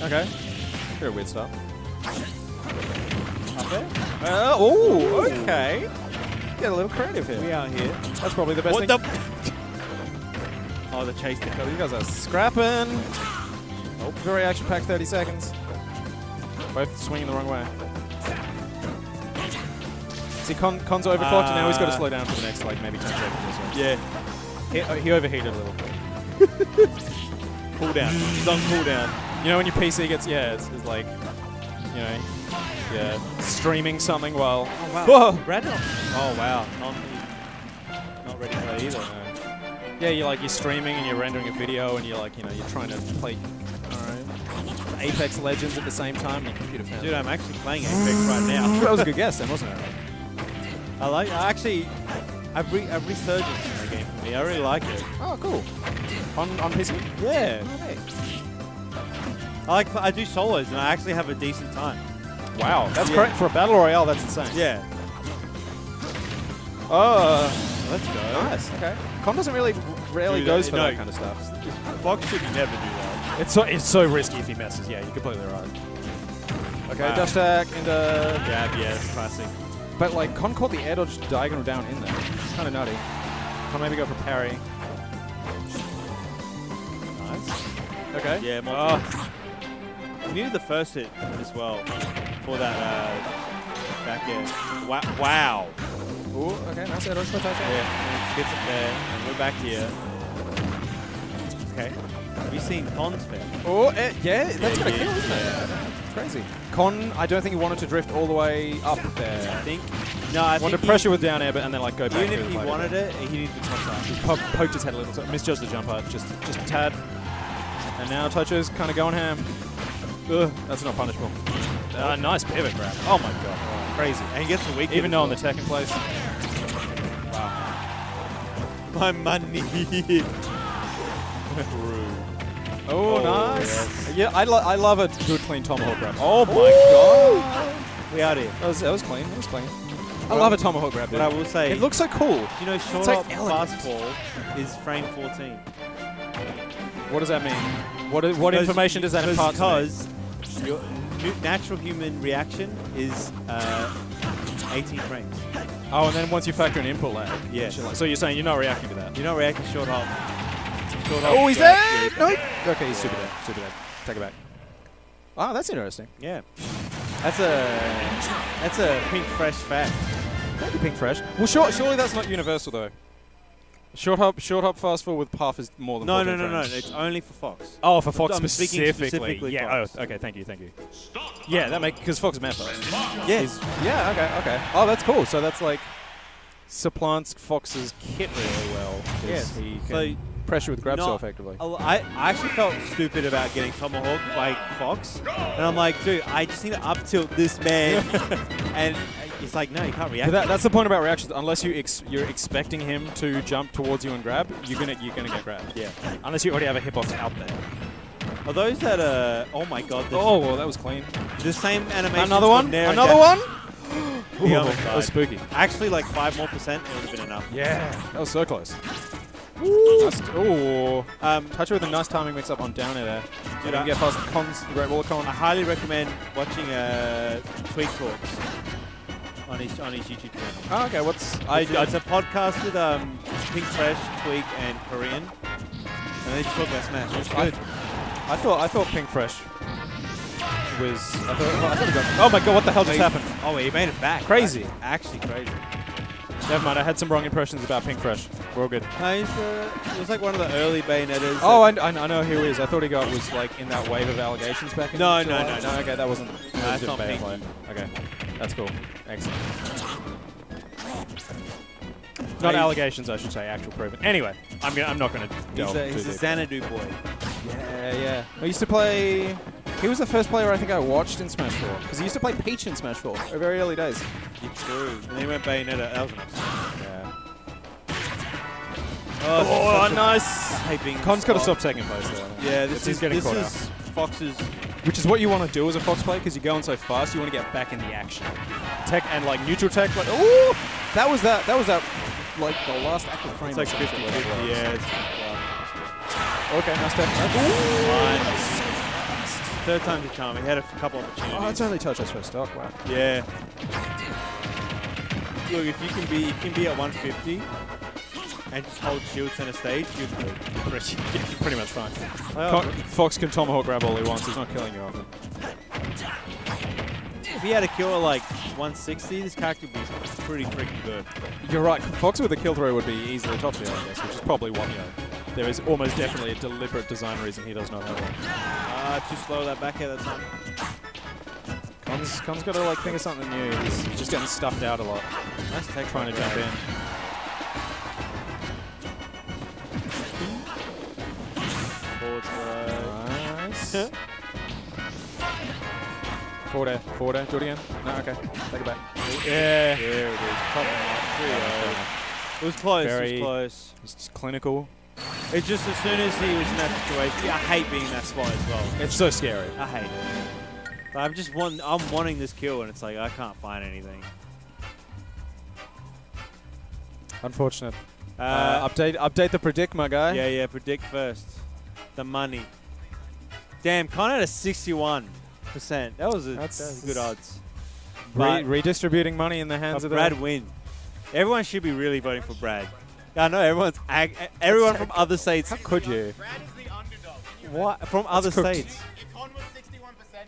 Okay. Very weird stuff. Up there? Uh, oh, okay. Get a little creative here. We out here. That's probably the best What thing. the? Oh, the chase God, these guys are scrapping. Oh, very action-packed 30 seconds. Both swinging the wrong way. See, Con, Con's overclocked, and now he's got to Uh, slow down for the next, like, maybe 10 seconds or so. Yeah, He, uh, he overheated a little bit. cool down. He's on cooldown. You know when your PC gets, yeah, it's, it's like, you know, yeah, streaming something while... Oh, wow. Whoa! Oh, wow. Not, not ready to play either. Yeah, you're like, you're streaming and you're rendering a video and you're like, you know, you're trying to play, alright, Apex Legends at the same time your computer fan. Dude, I'm actually playing Apex right now. that was a good guess then, wasn't it? I like. I actually, I've re, I've resurgence in the game for me. I really like it. Oh, cool. On, on PC? Yeah. I like. I do solos and I actually have a decent time. Wow, that's Yeah. correct. For a Battle Royale, that's insane. Yeah. Oh, Let's go. nice. Okay. Con doesn't really, rarely Dude, goes uh, for no. that kind of stuff. Fox should never do that. It's so, it's so risky if he messes. Yeah, you're completely right. Okay, Wow. dash attack into... Jab, yes, classic. But like, Con caught the air dodge diagonal down in there. It's kind of nutty. Con maybe go for parry. Nice. Okay. Yeah, more Oh, We needed the first hit as well for that uh, back air. Wow. Wow. Ooh, okay, nice air dodge for touch. Yeah. Gets it there, and we're back here. Okay. Have you seen Con's fail? Oh, eh, yeah, that's Yeah, gonna yeah, kill, isn't yeah. it? It's crazy. Con, I don't think he wanted to drift all the way up there. I think. No, I wanted think pressure with down air, but and then like go back. Even if he wanted it, he needed to touch that. He po- poked his head a little, so misjudged the jumper, just just a tad. And now touches, kind of going ham. Ugh, that's not punishable. Uh, nice pivot grab. Oh my god, crazy. And he gets the weak. Even though on the tech in place. My money. Oh, Oh, nice. Yeah, I, lo- I love a good clean tomahawk grab. Oh my god. we out here. That was, that was clean. That was clean. I love a tomahawk grab. But I will say, it looks so cool. you know, short like up fastball is frame 14. What does that mean? What what Because- information does that impart? Because your natural human reaction is uh, 18 frames. Oh, and then once you factor in input lag. Yeah. So you're saying you're not reacting to that? You're not reacting short hop. Short hop Oh, he's dead! yeah, No. Okay, he's super dead. Super dead. Take it back. Oh, that's interesting. Yeah. That's a that's a pink fresh fact. Thank you, Pink Fresh. Well, sure, surely that's not universal though. Short hop, short hop, fast forward with path is more than No, 14 no, no, no. It's only for Fox. Oh, for Fox I'm specifically. specifically yeah. Fox. Oh, okay. Thank you. Thank you. Yeah, that makes because Fox is mad. Yes. Yeah. Okay. Okay. Oh, that's cool. So that's like supplants Fox's kit really well. Yes. He can So pressure with grab so effectively. I, I actually felt stupid about getting Tomahawk by Fox. And I'm like, dude, I just need to up tilt this man. and it's like, no, you can't react. That, that's the point about reactions. Unless you ex- you're expecting him to jump towards you and grab, you're gonna you're gonna get grabbed. Yeah. Unless you already have a hitbox out there. Are those that are, oh my god, Oh, well, that was clean. the same animation. Another one. Another one. Ooh, that was spooky. Actually, like five more percent, it would have been enough. Yeah, that was so close. Nice- Ooh, Um, touch it with a nice timing mix up on down air there. So you can I- get past the cons, the Great Wall Con. I highly recommend watching uh, Tweek Talks on his on his YouTube channel. Oh, okay, what's I, It's, it's a podcast with um, Pink Fresh, Tweek, and Korean, and they just talk about Smash. It's I, good. I thought I thought Pink Fresh was. I thought, I thought got, oh my god, what the hell just happened? Oh, he made it back. Crazy. That's Actually, crazy. Never mind, I had some wrong impressions about Pink Fresh. We're all good. No, he's, uh, he was like one of the early Bayonetters. Oh, I, I, I know who he is. I thought he got was like in that wave of allegations back in. No, no, July. no, no. Okay, that wasn't. was that's not bad Pinky. Okay, that's cool. Excellent. Not allegations, I should say. Actual proven. Anyway, I'm gonna, I'm not going to he's delve a, he's a. Xanadu boy. Yeah, yeah. I used to play. He was the first player I think I watched in Smash 4 because he used to play Peach in Smash 4 at very early days. You're true. And then he went Bayonetta. That was nice. Yeah. Oh, Oh, nice. I hate being Con's got to stop taking place there. Yeah, this is getting this caught is Fox's. Which is what you want to do as a Fox player because you're going so fast. You want to get back in the action. Tech and like neutral tech. Like, ooh, that was that. That was that. Like the last active frame. It's like or some 50 shit like. Yeah. It's, Okay, nice tech. Fine. Third time's a charm. He had a couple of opportunities. Oh, it's only touch us first stock. Wow. Yeah. Look, if you can be, you can be at 150 and just hold shield center stage, you're good. Pretty, pretty much fine. Oh, Fox can tomahawk grab all he wants. He's not killing you often. if he had a kill at like 160, this character would be pretty freaking good. You're right. Fox with a kill throw would be easily top tier, I guess, which is probably what you know. There is almost definitely a deliberate design reason he does not have one. Ah, too slow that back air that time. Con's, Con's got to like think of something new. He's, he's just getting stuffed out a lot. Nice tech Trying to jump in. Nice. Forward air, forward air. Do it again. No, okay. Take it back. Yeah. There it is. Top. 3-0. It was close. it Very- was close. It's just clinical. It's just as soon as he was in that situation, I hate being in that spot as well. It's so scary. I hate it. But I'm just want, I'm wanting this kill, and it's like I can't find anything. Unfortunate. Uh, Uh, update update the predict, my guy. yeah, yeah. Predict first. The money. Damn, Con had a 61 percent. That was a That's- that was good odds. Re- redistributing money in the hands but of the Brad win. Everyone should be really voting for Brad. I know everyone's ag- everyone from other states. How could you? Brad is the underdog. What from other cooked. states? If Con 61%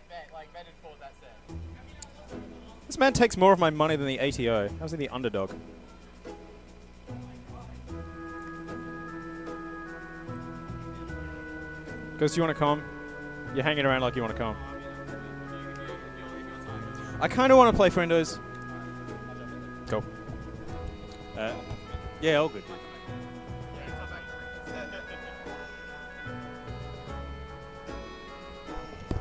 bet, like betted for that. This man takes more of my money than the ATO. How's he the underdog? Because you want to come. You're hanging around like you want to come. I kind of want to play friendos. Cool. Uh, yeah, all good. dude.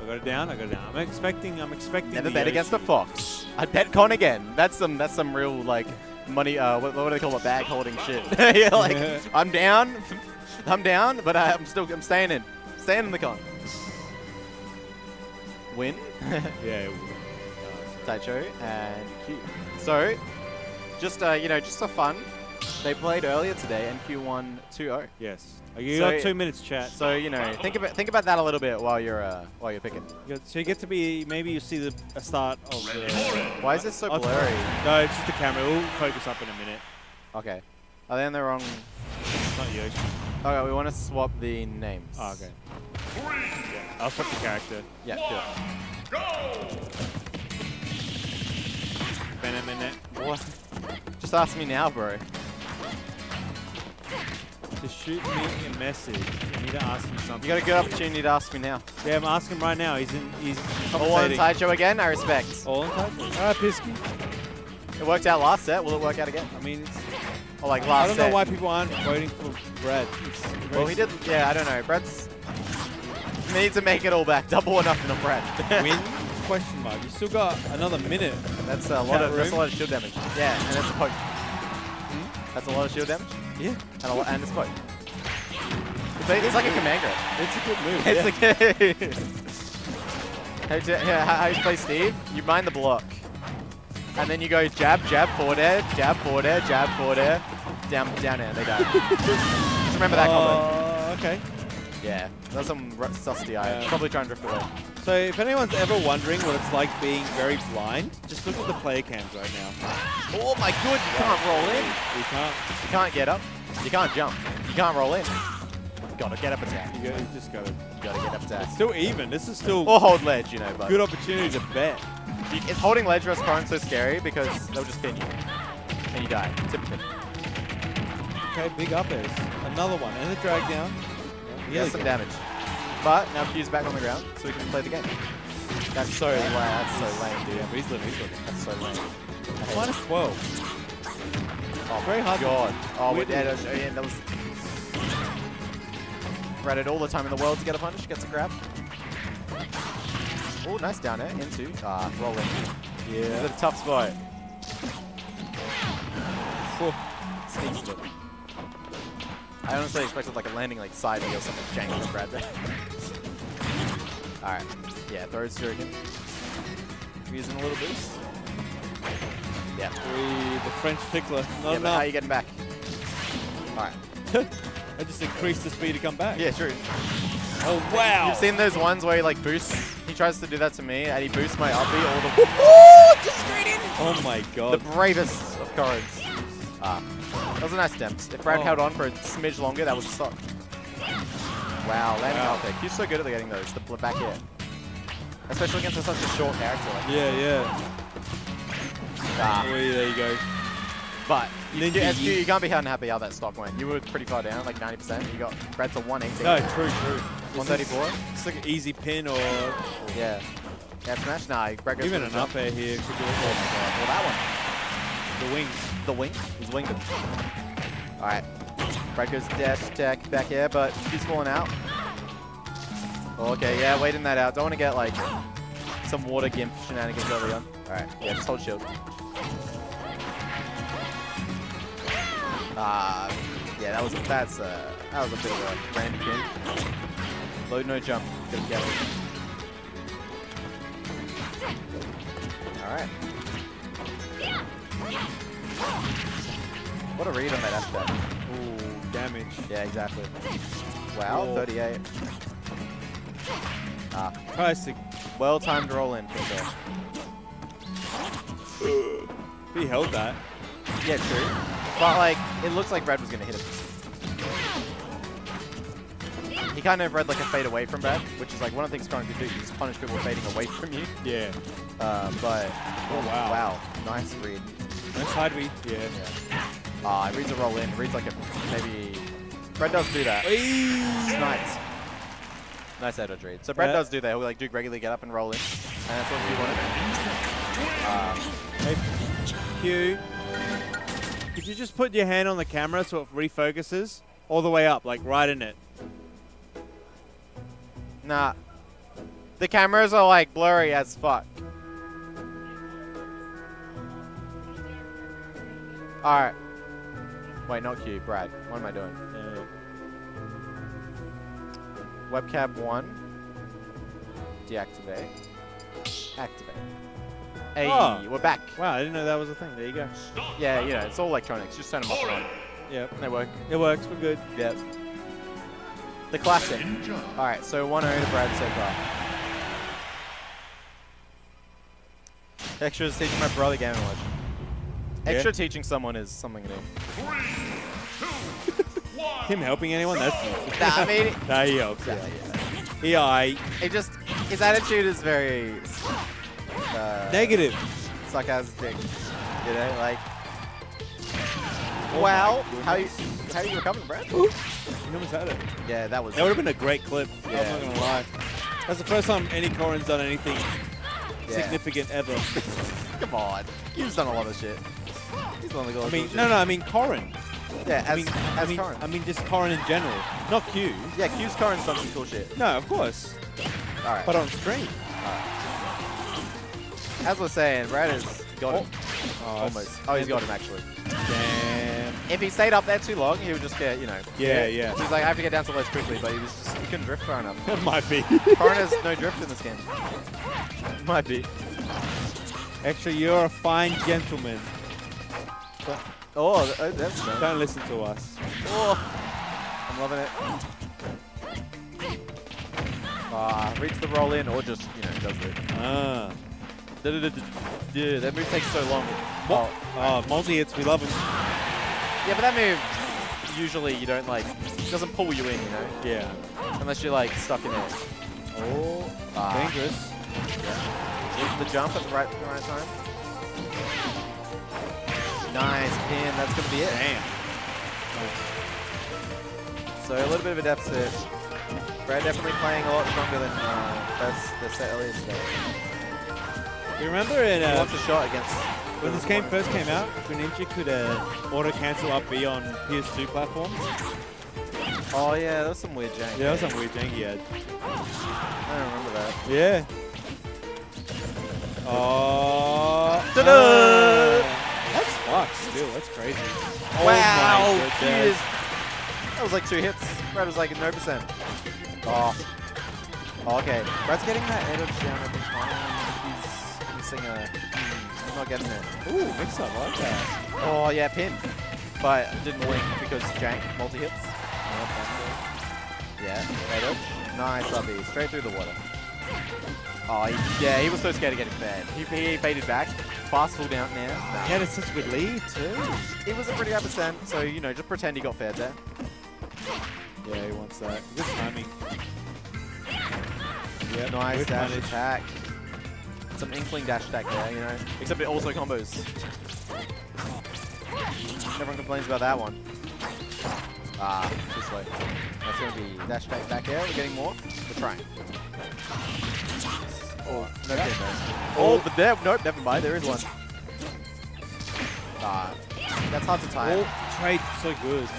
I got it down. I got it down. I'm expecting. I'm expecting. Never the bet against a fox. I'd bet con again. That's some that's some real like money. Uh, what, what do they call it? Bag holding shit. yeah, like I'm down, I'm down, but I, I'm still I'm staying in, staying in the con. Win. Yeah. Taicho and Q. So, just uh, you know, just for fun, they played earlier today and Q won 2-0. Yes. Oh, You So- got two minutes, chat. So you know, think about think about that a little bit while you're uh, while you're picking. You got- So you get to be. Maybe you see the a start of the. Why is this so blurry? No, it's just the camera. We'll focus up in a minute. Okay. Are they in the wrong? Not Yoshi. Okay, we want to swap the names. Oh, okay. Yeah, I'll swap the character. Yeah, do Ben a minute. What? Just ask me now, bro. To shoot me a message, you need to ask me something. You got a good opportunity to ask me now. Yeah, I'm asking right now. He's in. He's All on commentating. Taicho again. I respect. All in touch. Ah, Pisky. It worked out last set. Will it work out again? I mean, it's, Or like I don't set? know why people aren't voting for Brad. It's very Well, he did. Yeah, I don't know. Brad's needs to make it all back. Double or nothing on Brad. win? Question mark. You still got another minute. That's a lot Chat of that's a lot of shield damage. Yeah, and it's a poke. That's a lot of shield damage. Yeah. And a lot, and it's poke. It's, like- it's like a command grab. It's a good move. It's yeah. like how, to, yeah, how how you play Steve? You mind the block, and then you go jab, jab, forward air, jab, forward air, jab, forward air, down, down air. They die. Just remember that combo. Uh, okay. Yeah, that's some r- susty eye. Yeah. Probably try and drift away. So if anyone's ever wondering what it's like being very blind, just look at the player cams right now. Oh my good, you can't roll in. You can't. You can't get up. You can't jump. You can't roll in. Gotta get up attack. You, go, you just go. You gotta get up attack. It's still even. This is still Or hold ledge, you know, but good opportunity to bet. it's holding ledge versus current so scary because they'll just pin you. And you die, typically. Okay, big up airs. Another one. And a drag down. He has some damage. But now Q's back on the ground, so we can play the game. That's so lame. That's so lame, dude. Yeah, but he's living. He's living. That's so lame. Minus it. 12. Oh, very hard God. Oh, Weird with, yeah, to- that was, yeah, that was. Brad all the time in the world to get a punish, gets a grab. Oh, nice down air. Into. Ah, roll in. Yeah. It's a tough spot. Sneaks it. I honestly expected like a landing like side B or something janky from Brad there. Alright. Yeah, throws Shuriken. Using a little boost. Yeah. Three, the French tickler. Not yeah, how are you getting back? Alright. I just increased the speed to come back. Yeah, true. Oh, wow. You've seen those ones where he like boosts? He tries to do that to me and he boosts my up B all the Oh, just straight in. Oh my god. The bravest of cards. Ah. That was a nice attempt. If Brad Oh. held on for a smidge longer, that was a stock. Wow, landing Wow. out there. Q's so good at getting those, the back air. Especially against such a short character. Like, Yeah, yeah. ah. Oh, yeah, there you go. But you, Ninja Yi. you can't be unhappy how that stock went. You were pretty far down, like 90%. You got Brad to 118. No, true, true. 134. It's like an easy pin or Yeah. Yeah, smash? Nah, Brad goes even an jump. up air here. Could do it. Well, that one. The wings. The wing. He's him. Alright. Brad goes dash attack back air, but he's falling out. Okay, yeah, waiting that out. Don't want to get like some water gimp shenanigans early on. Alright, yeah, just hold shield. Ah, yeah, that was that's uh that was a bit of a random pin. Load no jump. Gonna get. Alright. What a read on that step. Ooh, damage. Yeah, exactly. Wow, Oh. 38. Ah, Tries to. well timed roll in for sure. He held that. Yeah, true. But like, it looks like Brad was gonna hit him. He kind of read like a fade away from Brad, which is like one of the things Kron could do. Just punish people fading away from you. Yeah. Uh, but Oh, wow. wow, nice read. No side read. Yeah. Ah, it reads a roll in. Reads like a maybe. Brad does do that. Nice. Nice air dodge read. So Brad Yeah. does do that. He'll like do regularly get up and roll in. And that's what we wanted. Um, Hey, Q, could you just put your hand on the camera so it refocuses all the way up, like right in it? nah. The cameras are like blurry as fuck. Alright. Wait, not Q, Brad. What am I doing? Uh, Webcam 1. Deactivate. Activate. Hey, Oh. we're back. Wow, I didn't know that was a thing. There you go. Yeah, you know, it's all electronics. Just turn them off and on. Yep, They work. it works. We're good. Yep. The classic. Alright, so 1 0 to Brad so far. Extra is teaching my brother Game and Watch. Extra teaching someone is something new. Him helping anyone? That's Nah, I mean, nah, he helps. yeah, Yeah. yeah. He, I It just, his attitude is very uh, negative. sarcastic. You know, like. Wow, how you how you recovering, Brad? You almost had it. Yeah, that was. That would have been a great clip. I'm Yeah. not gonna lie. That's the first time any Corrin's done anything Yeah. significant ever. Come on, you've done a lot of shit. He's done a lot I mean, no, no, I mean Corrin. Yeah, I as mean, as I mean, Corrin. I mean, just Corrin in general, not Q. Yeah, Q's Corrin's done some cool shit. No, of course, All right. but on stream. As we're saying, Brad has got him. Oh, Almost. Oh, he's got him actually. Damn. If he stayed up there too long, he would just get, you know. Yeah, yeah. He's like, I have to get down to less quickly, but he was just, he couldn't drift far enough. That might be. Corrin has no drift in this game. Might be. Actually, you're a fine gentleman. Oh, oh, that's nice. Don't listen to us. Oh, I'm loving it. Ah, reads the roll in or just, you know, does it. Ah. Yeah, that move takes so long. Oh, oh multi hits. We love him. Yeah, but that move, usually you don't like, doesn't pull you in, you know? Yeah. Unless you're like stuck in it. Oh, Ah. dangerous. Is the jump at the right, the right time? Nice pin, that's gonna be it. Damn. So a little bit of a deficit. Brad definitely playing a lot stronger than uh, that's the set earlier today. You remember in He uh, a shot against. when this game first came out, Greninja could uh, auto cancel up B on PS2 platforms. Oh yeah, that was some weird jank. Yeah, that was some weird jank he had. I don't remember that. Yeah. Oh. Ta-da! Ah. That's. That's crazy. Oh wow, my goodness. jeez. That was like two hits. Brad was like at no percent. Oh. oh. Okay. Brad's getting that dodge down every time. He's missing a. hmm, He's not getting it. Ooh, mix up. I like that. Oh yeah, pin. But didn't win because jank multi hits. Yeah, dodge. Nice RB. Straight through the water. Oh he, yeah, he was so scared of getting fed. He, he faded back. Fast full down there. Nah. He had a such a good lead too. It was a pretty high percent, so you know, just pretend he got fed there. Yeah, he wants that. Good timing. Yep, Nice good dash punish. attack. Some inkling dash attack there, you know. Except it also combos. Everyone complains about that one. Ah, this way. That's gonna be dash attack back air. We're getting more. We're trying. Oh, no pin though. Oh, but there, nope, never mind. There is one. Ah, that's hard to time. Oh, trade so good.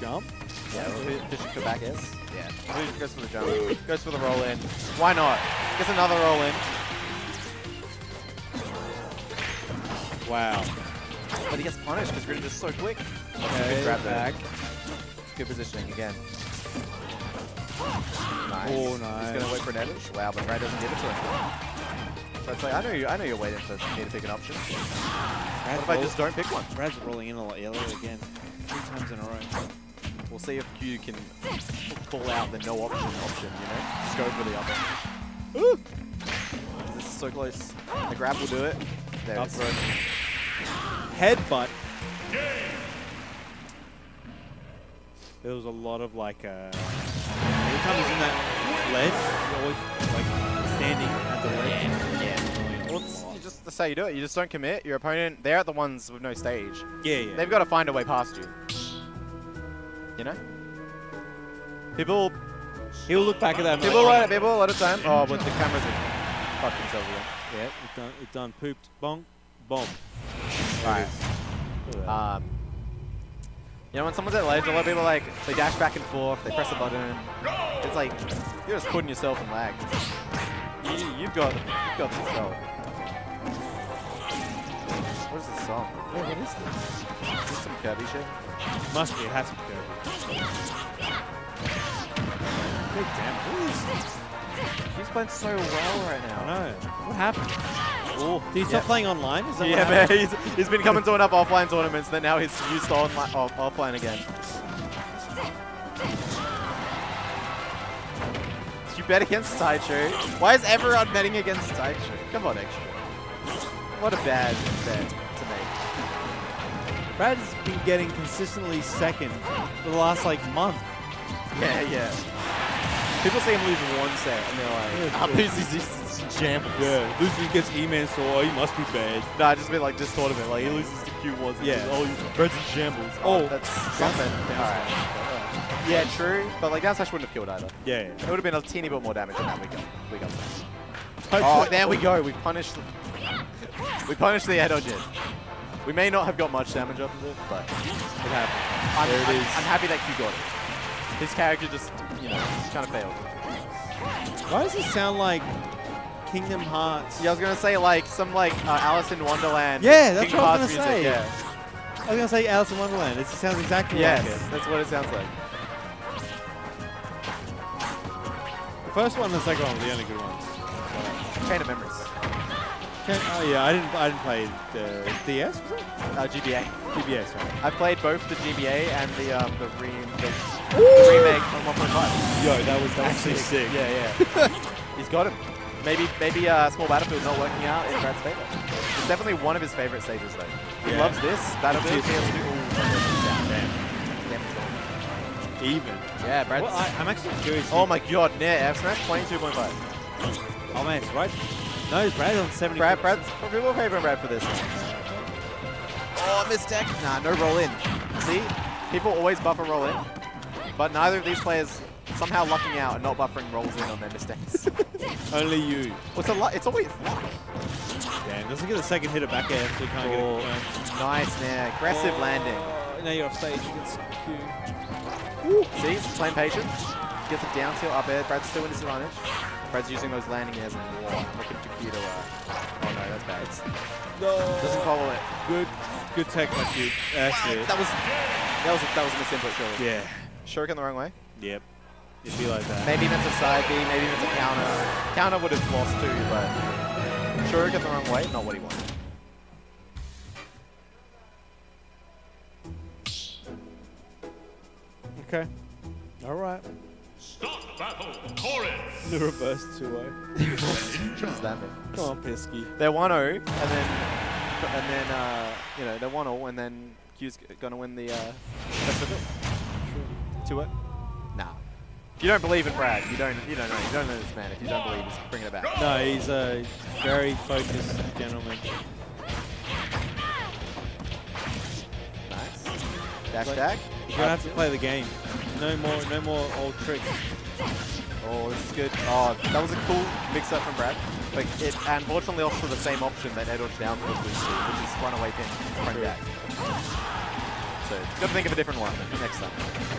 Jump. Yeah, fishing for back airs. Yeah. Goes for the jump? Goes for the roll in. Why not? Gets another roll in. Wow. But he gets punished because Grid is so quick. Okay, grab back. Good positioning again. Nice. Oh, He's gonna wait for an edge. Wow, but Brad doesn't give it to him. So it's like I know you. I know you're waiting for me to pick an option. What if I just don't pick one? Brad's rolling in a lot yellow again. Three times in a row. We'll see if Q can pull out the no option option. You know, just go for the other. Ooh. This is so close. The grab will do it. There it Up is. throw. Headbutt. There was a lot of like, uh, every time he's in that ledge, he's always like standing at the ledge. Yeah. Well, it's, you just that's how you do it. You just don't commit. Your opponent, they're the ones with no stage. Yeah, yeah. They've got to find a way past you. You know? People He'll look back at that. People, like, right, people, a lot of time. Oh, but the cameras are fucked themselves again. Yeah, it done, it done pooped. Bonk, bomb. Alright. Um, you know, when someone's at ledge, a lot of people like they dash back and forth, they press a button. It's like you're just putting yourself in lag. You, you've got, you've got this spell. What is this song? Yeah, what is this? Is this some Kirby shit? Must be. It has to be Kirby. Big damn. He's playing so well right I now. know. What happened? Oh, did he stop Yeah. playing online? Is that Yeah, man, he's, he's been coming to enough offline tournaments, then now he's used to online, off, offline again. You bet against Taicho? Why is everyone betting against Taicho? Come on, Extra. What a bad bet to make. Brad's been getting consistently second for the last like month. Yeah, yeah. People see him lose one set, and they're like, Yeah, "Ah, yeah. This is this is shambles." Yeah, loses against E-Man, so he must be bad. No, I just mean like this tournament. Like he loses to Q1s. Yeah. says, Oh, he's in shambles. Oh, oh, that's something. bounce Alright. Yeah, true. But like down slash wouldn't have killed either. Yeah, It would have been a teeny bit more damage than that. We got. We got yeah. that. Oh, there we go. We punished. we punished the air dodge. We may not have got much damage off of it, but it happened. I'm, There it I'm, is. I'm happy that Q got it. His character just, you know, kind of failed. Why does it sound like Kingdom Hearts? Yeah, I was gonna say like some like uh, Alice in Wonderland. Yeah, that's Kingdom what I was Hearts gonna music, say. Yeah. I was gonna say Alice in Wonderland. It sounds exactly Yes, like it. that's what it sounds like. The first one and the second one were the only good ones. Chain of Memories. Okay. Oh yeah, I didn't. I didn't play the DS. Was it? Uh, GBA. GBA, sorry. I played both the GBA and the um the, re the, remake on 1.5. Yo, that was that was sick. Yeah, yeah. He's got him. Maybe maybe uh, Small Battlefield not working out in Brad's favor. It's definitely one of his favorite stages though. He Yeah. loves this Battlefield. PS2. PS2. Ooh, damn, damn. Damn, it's gone. Even. Yeah, Brad. Well, I, I'm actually curious. oh my god, Nair F Smash 22.5. Oh man, it's right. No, Brad's on 70. Brad, Brad's people are favoring Brad for this. Oh, missed tech. Nah, no roll in. See, people always buffer roll in, but neither of these players somehow lucking out and not buffering rolls in on their mistakes. Only you. well, it's a lot. It's always luck. Damn, doesn't get a second hit it back air, so you can't get Oh, it. nice, Nair. Aggressive Oh, landing. Now you're off stage against Q. Woo. See, he's playing patient. Gets a down tilt up air. Brad's still in disadvantage. Brad's using those landing airs and war. Looking for Q to. Uh, oh no, that's bad. No. Doesn't follow it. Good, good tech by Q. That's it. That was that was a, that was a misinput, surely. Yeah. Shuriken the wrong way. Yep. It'd be like that. Maybe meant a side B, maybe meant a counter. Counter would have lost too, but Shuriken the wrong way, not what he wanted. Okay. All right. Start battle. Chorus. The reverse 2 0. What does that mean? Come on, Pesky. They're 1-0, and then, and then, uh, you know, they're 1-0, and then Q's gonna win the, uh, rest of it. 2 it? Nah. If you don't believe in Brad, you don't, you don't know, you don't know this man. If you don't believe, just bring it back. No, he's a very focused gentleman. Nice. Dash Like- dash. You're gonna have to play the game. No more, no more old tricks. Oh, this is good. Oh, that was a cool mix-up from Brad. Like it, unfortunately, also the same option that Edward down to which is runaway pin front back. So, got to think of a different one next time.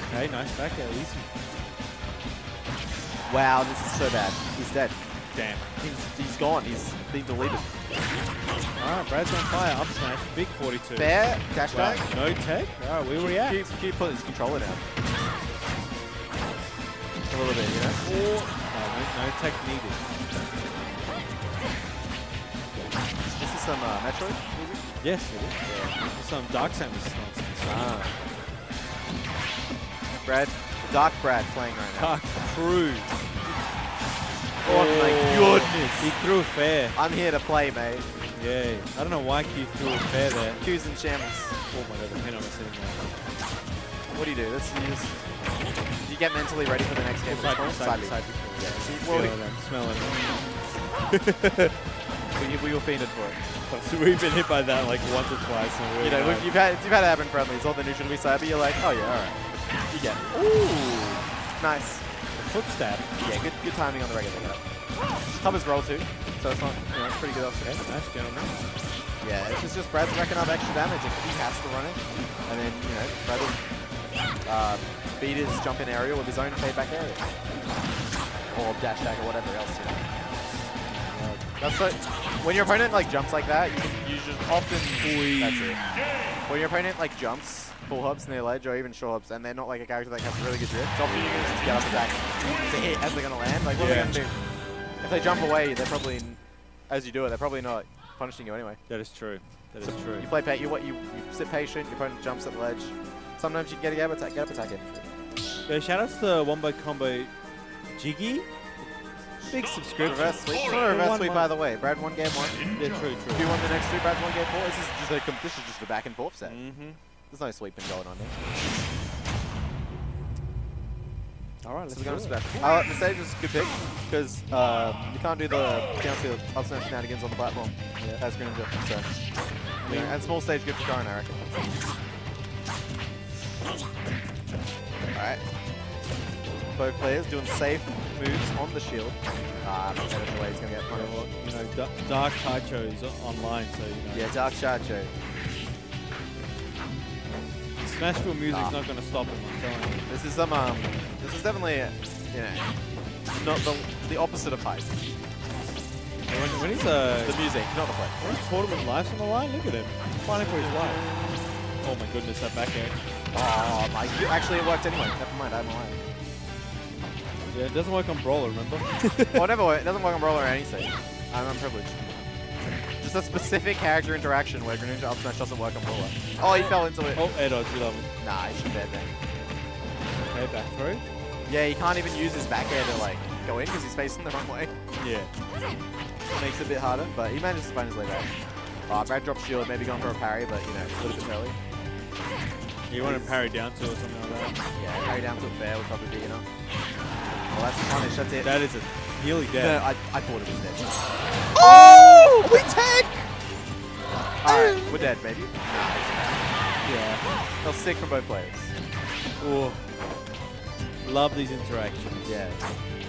Okay, nice back air, easy. Wow, this is so bad. He's dead. Damn. He's, he's gone. He's been deleted. All right, Brad's on fire. Up smash, big 42. Fair, dash Wow, back. No tech. All right, we react. Q, Q put his controller down. A little bit, you know? Or, oh, no, no tech needed. This is some uh, Metroid music. Yes, it is. Yeah. Some Dark Samus nonsense. Ah. Brad, Dark Brad playing right now. Dark Crew. Oh my oh. goodness. He threw a fair. I'm here to play, mate. Yeah. I don't know why Q threw a fair there. Q's in shambles. Oh my god, the pin on sitting there. What do you do? This you get mentally ready for the next game. Side, Side, side, B. side, Yeah. See, well, it, smell it. we, we were fiended for it. So we've been hit by that like once or twice. And we're you know, we've, you've had you've had it happen friendlies. All the neutral be side, but you're like, oh yeah, all right. You get. Ooh, nice. foot stab. Yeah, good good timing on the regular get up. Covers roll too, so it's not, you know, it's pretty good offset. Nice gentleman. Yeah, this is just Brad's racking up extra damage if he has to run it. And then, you know, Brad will uh, beat his jump in area with his own fade back area. Or dash tag or whatever else, you know. That's what, when your opponent like jumps like that, you, can, you just often that's it. When your opponent like jumps full hubs near ledge or even short hubs, and they're not like a character that has really good drift, it's often you can just get up attack to hit as they're gonna land. Like what Yeah. are they gonna do? If they jump away, they're probably as you do it, they're probably not punishing you anyway. That is true. That is So true. You play pa- you what you, you sit patient, your opponent jumps at the ledge. Sometimes you get a gap attack, get up attack in. Yeah, shout outs to Wombo Combo Jiggy. Big subscription. Reverse sweep. It's not a reverse sweep by the way. Brad won game one. Yeah, true, If true. you won the next two, Brad won game four. This is just a this is just a back and forth set. Mm-hmm. There's no sweeping going on here. All right, let's we're go. to smash. Uh, the stage is a good pick because uh, you can't do the down to up smash shenanigans on the platform Yeah. as Greninja. So, you know, and small stage good for Sharon, I reckon. Alright. Both players doing safe moves on the shield. Ah, uh, better the way he's going to get punished. You know, Da- Dark Taicho is online, so you know. Yeah, Dark Shacho. Smashville music's not going to stop him. I'm telling you. This is some, um, this is definitely, you know, not the, the opposite of. And When, when he's uh, The music, not the play. when his tournament life's on the line, look at him fighting for his life. Oh my goodness, that back air. Oh my, actually it worked anyway. Never mind, I had my line. Yeah, it doesn't work on Brawler, remember? well, never. It doesn't work on Brawler or anything. I'm unprivileged. A specific character interaction where Greninja up smash doesn't work on Brawler. Oh, he fell into it. oh, air dodge, we love him. Nah, he should dead then. Okay, back through. Yeah, he can't even use his back air to like go in because he's facing the wrong way. Yeah. Makes it a bit harder, but he manages to find his way back. Oh, Brad dropped shield, maybe going for a parry, but you know, a little bit early. You want to parry down to or something like that. Yeah, parry down to a fair would probably be enough. Well, that's a punish, that's it. That is a nearly No, dead. I, I thought it was dead. Oh! We take! Alright, we're dead, baby. Yeah. That was sick from both players. Oh. Love these interactions. Yeah.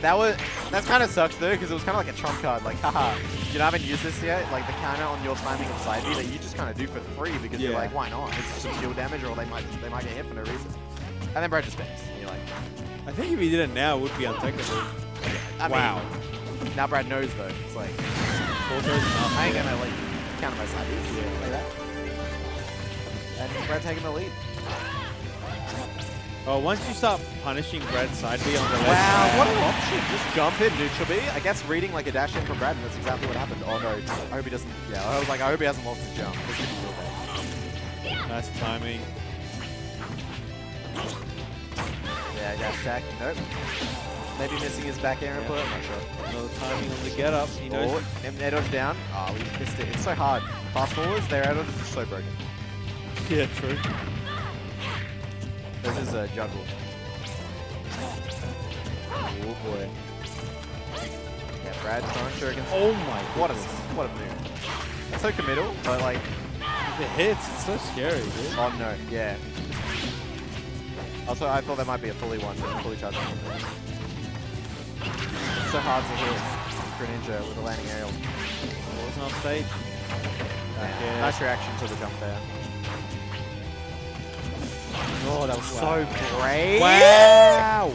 That was that kind of sucks though because it was kind of like a trump card. Like, haha, you know, I haven't used this yet. Like the counter on your timing of side B that you just kind of do for free because you're like, why not? It's some shield damage or they might they might get hit for no reason. And then Brad just bangs. And you're like, I think if he did it now, it would be untechnical. I wow. mean, now Brad knows though. It's like, I ain't gonna like counter my side Bs yeah. like that. And Brad taking the lead. Oh, once you start punishing Brad's side B on the left Wow, side- what an option. Just jump in, neutral B. I guess reading like a dash in from Brad, and that's exactly what happened. Oh no, I hope he doesn't. Yeah, I was like, I hope he hasn't lost his jump. This could real bad. Nice timing. Yeah, dash attack. Nope. Maybe missing his back air input. I'm not sure. Another timing on the get up. He knows. Oh, and dodge down. Oh, we missed it. It's so hard. Fast forwards, their dodge is so broken. Yeah, true. This is a juggle. Oh boy. Yeah, Brad throwing. Oh my What a what a move. That's so committal, but like, It hits. It's so scary, dude. oh no, yeah. Also, I thought that might be a fully one, but fully charged. It's so hard to hit Greninja with a landing aerial. Wasn't on stage. Yeah. Nice reaction to the jump there. Oh, that was so great. Wow.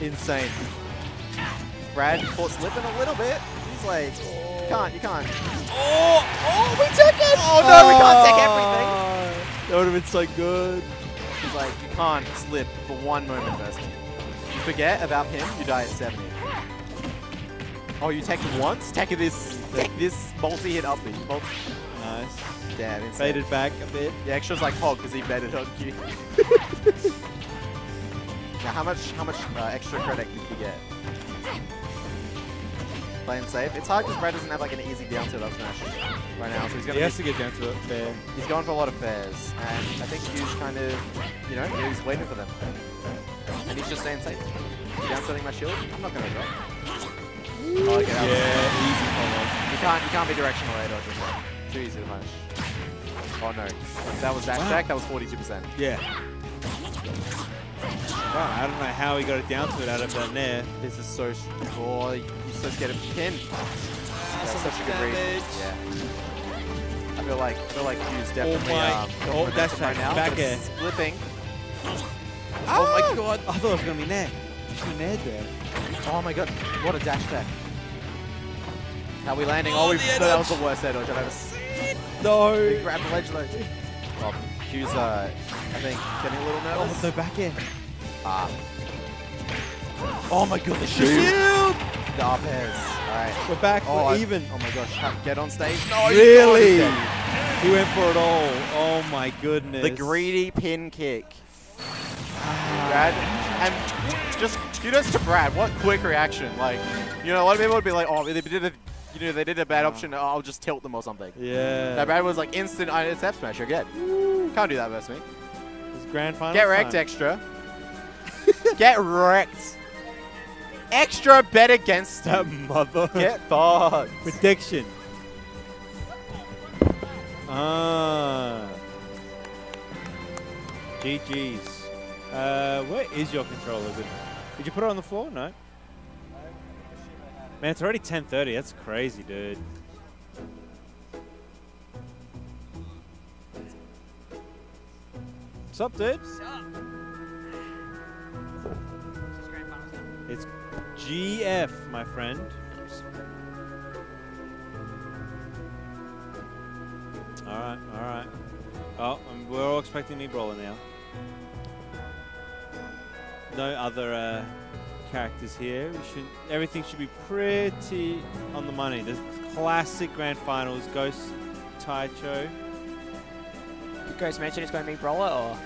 Insane. Brad caught slipping a little bit. He's like, you can't, you can't. Oh, oh, we took it. Oh no, we can't take everything. That would have been so good. He's like, you can't slip for one moment, Thurston. You forget about him, you die at 70. Oh, you take it once? Take it this, take this multi-hit up. Multi Nice. Damn, insane. Faded back a bit. Yeah, extra's like Hog because he betted on you. now, how much how much uh, extra credit did he get? Playing safe. It's hard because Brad doesn't have like an easy down tilt up smash right now, so he's gonna has be, to get down to it fair. he's going for a lot of fairs, and I think he's kind of you know he's waiting for them, and he's just staying safe. You down tilting my shield? I'm not gonna drop. Oh, that Yeah, easy follow. you can't you can't be directional air dodging that. Too easy to punish. Oh no, that was dash Wow. That was 42%. Yeah. I don't know how he got it down to it out of that nair. This is so. sh- Oh, you're so scared of pin. That's so such a good read. damage. Yeah. I feel like I feel like Q's definitely my- um, got oh, momentum that's right right, now. back but air. Flipping. Oh my god! I thought it was gonna be nair. She naired there. Oh my god! What a dash attack. How we landing? Oh, Oh, we, no, that was the worst air dodge I've ever seen. No. He grabbed the ledge though. Oh, Q's uh, I think getting a little nervous. Oh, the back air. Ah, Oh my god, the Shield. shield! the up airs. All right. We're back. Oh, we're I- even. Oh my gosh! Get on stage. No, really? He went for it all. Oh my goodness. The greedy pin kick. Brad, and just kudos to Brad. What quick reaction! Like, you know, a lot of people would be like, "Oh, they did a, you know, they did a bad option. oh, I'll just tilt them or something." Yeah. That Brad was like instant. I it's F smash again. Can't do that versus me. It's grand final. Get wrecked, time. extra. Get wrecked. Extra bet against That mother. Get fucked. Prediction. Ah. GG's. Uh, where is your controller? Did you put it on the floor? No. Man, it's already 10:30. That's crazy, dude. What's up, dude? What's up? It's GF, my friend. All right, all right. Oh, we're all expecting Mii brawler now. No other uh, characters here. We should everything should be pretty on the money. The classic grand finals, Ghost Taicho. Did Ghost mention it's going to be Brawler or?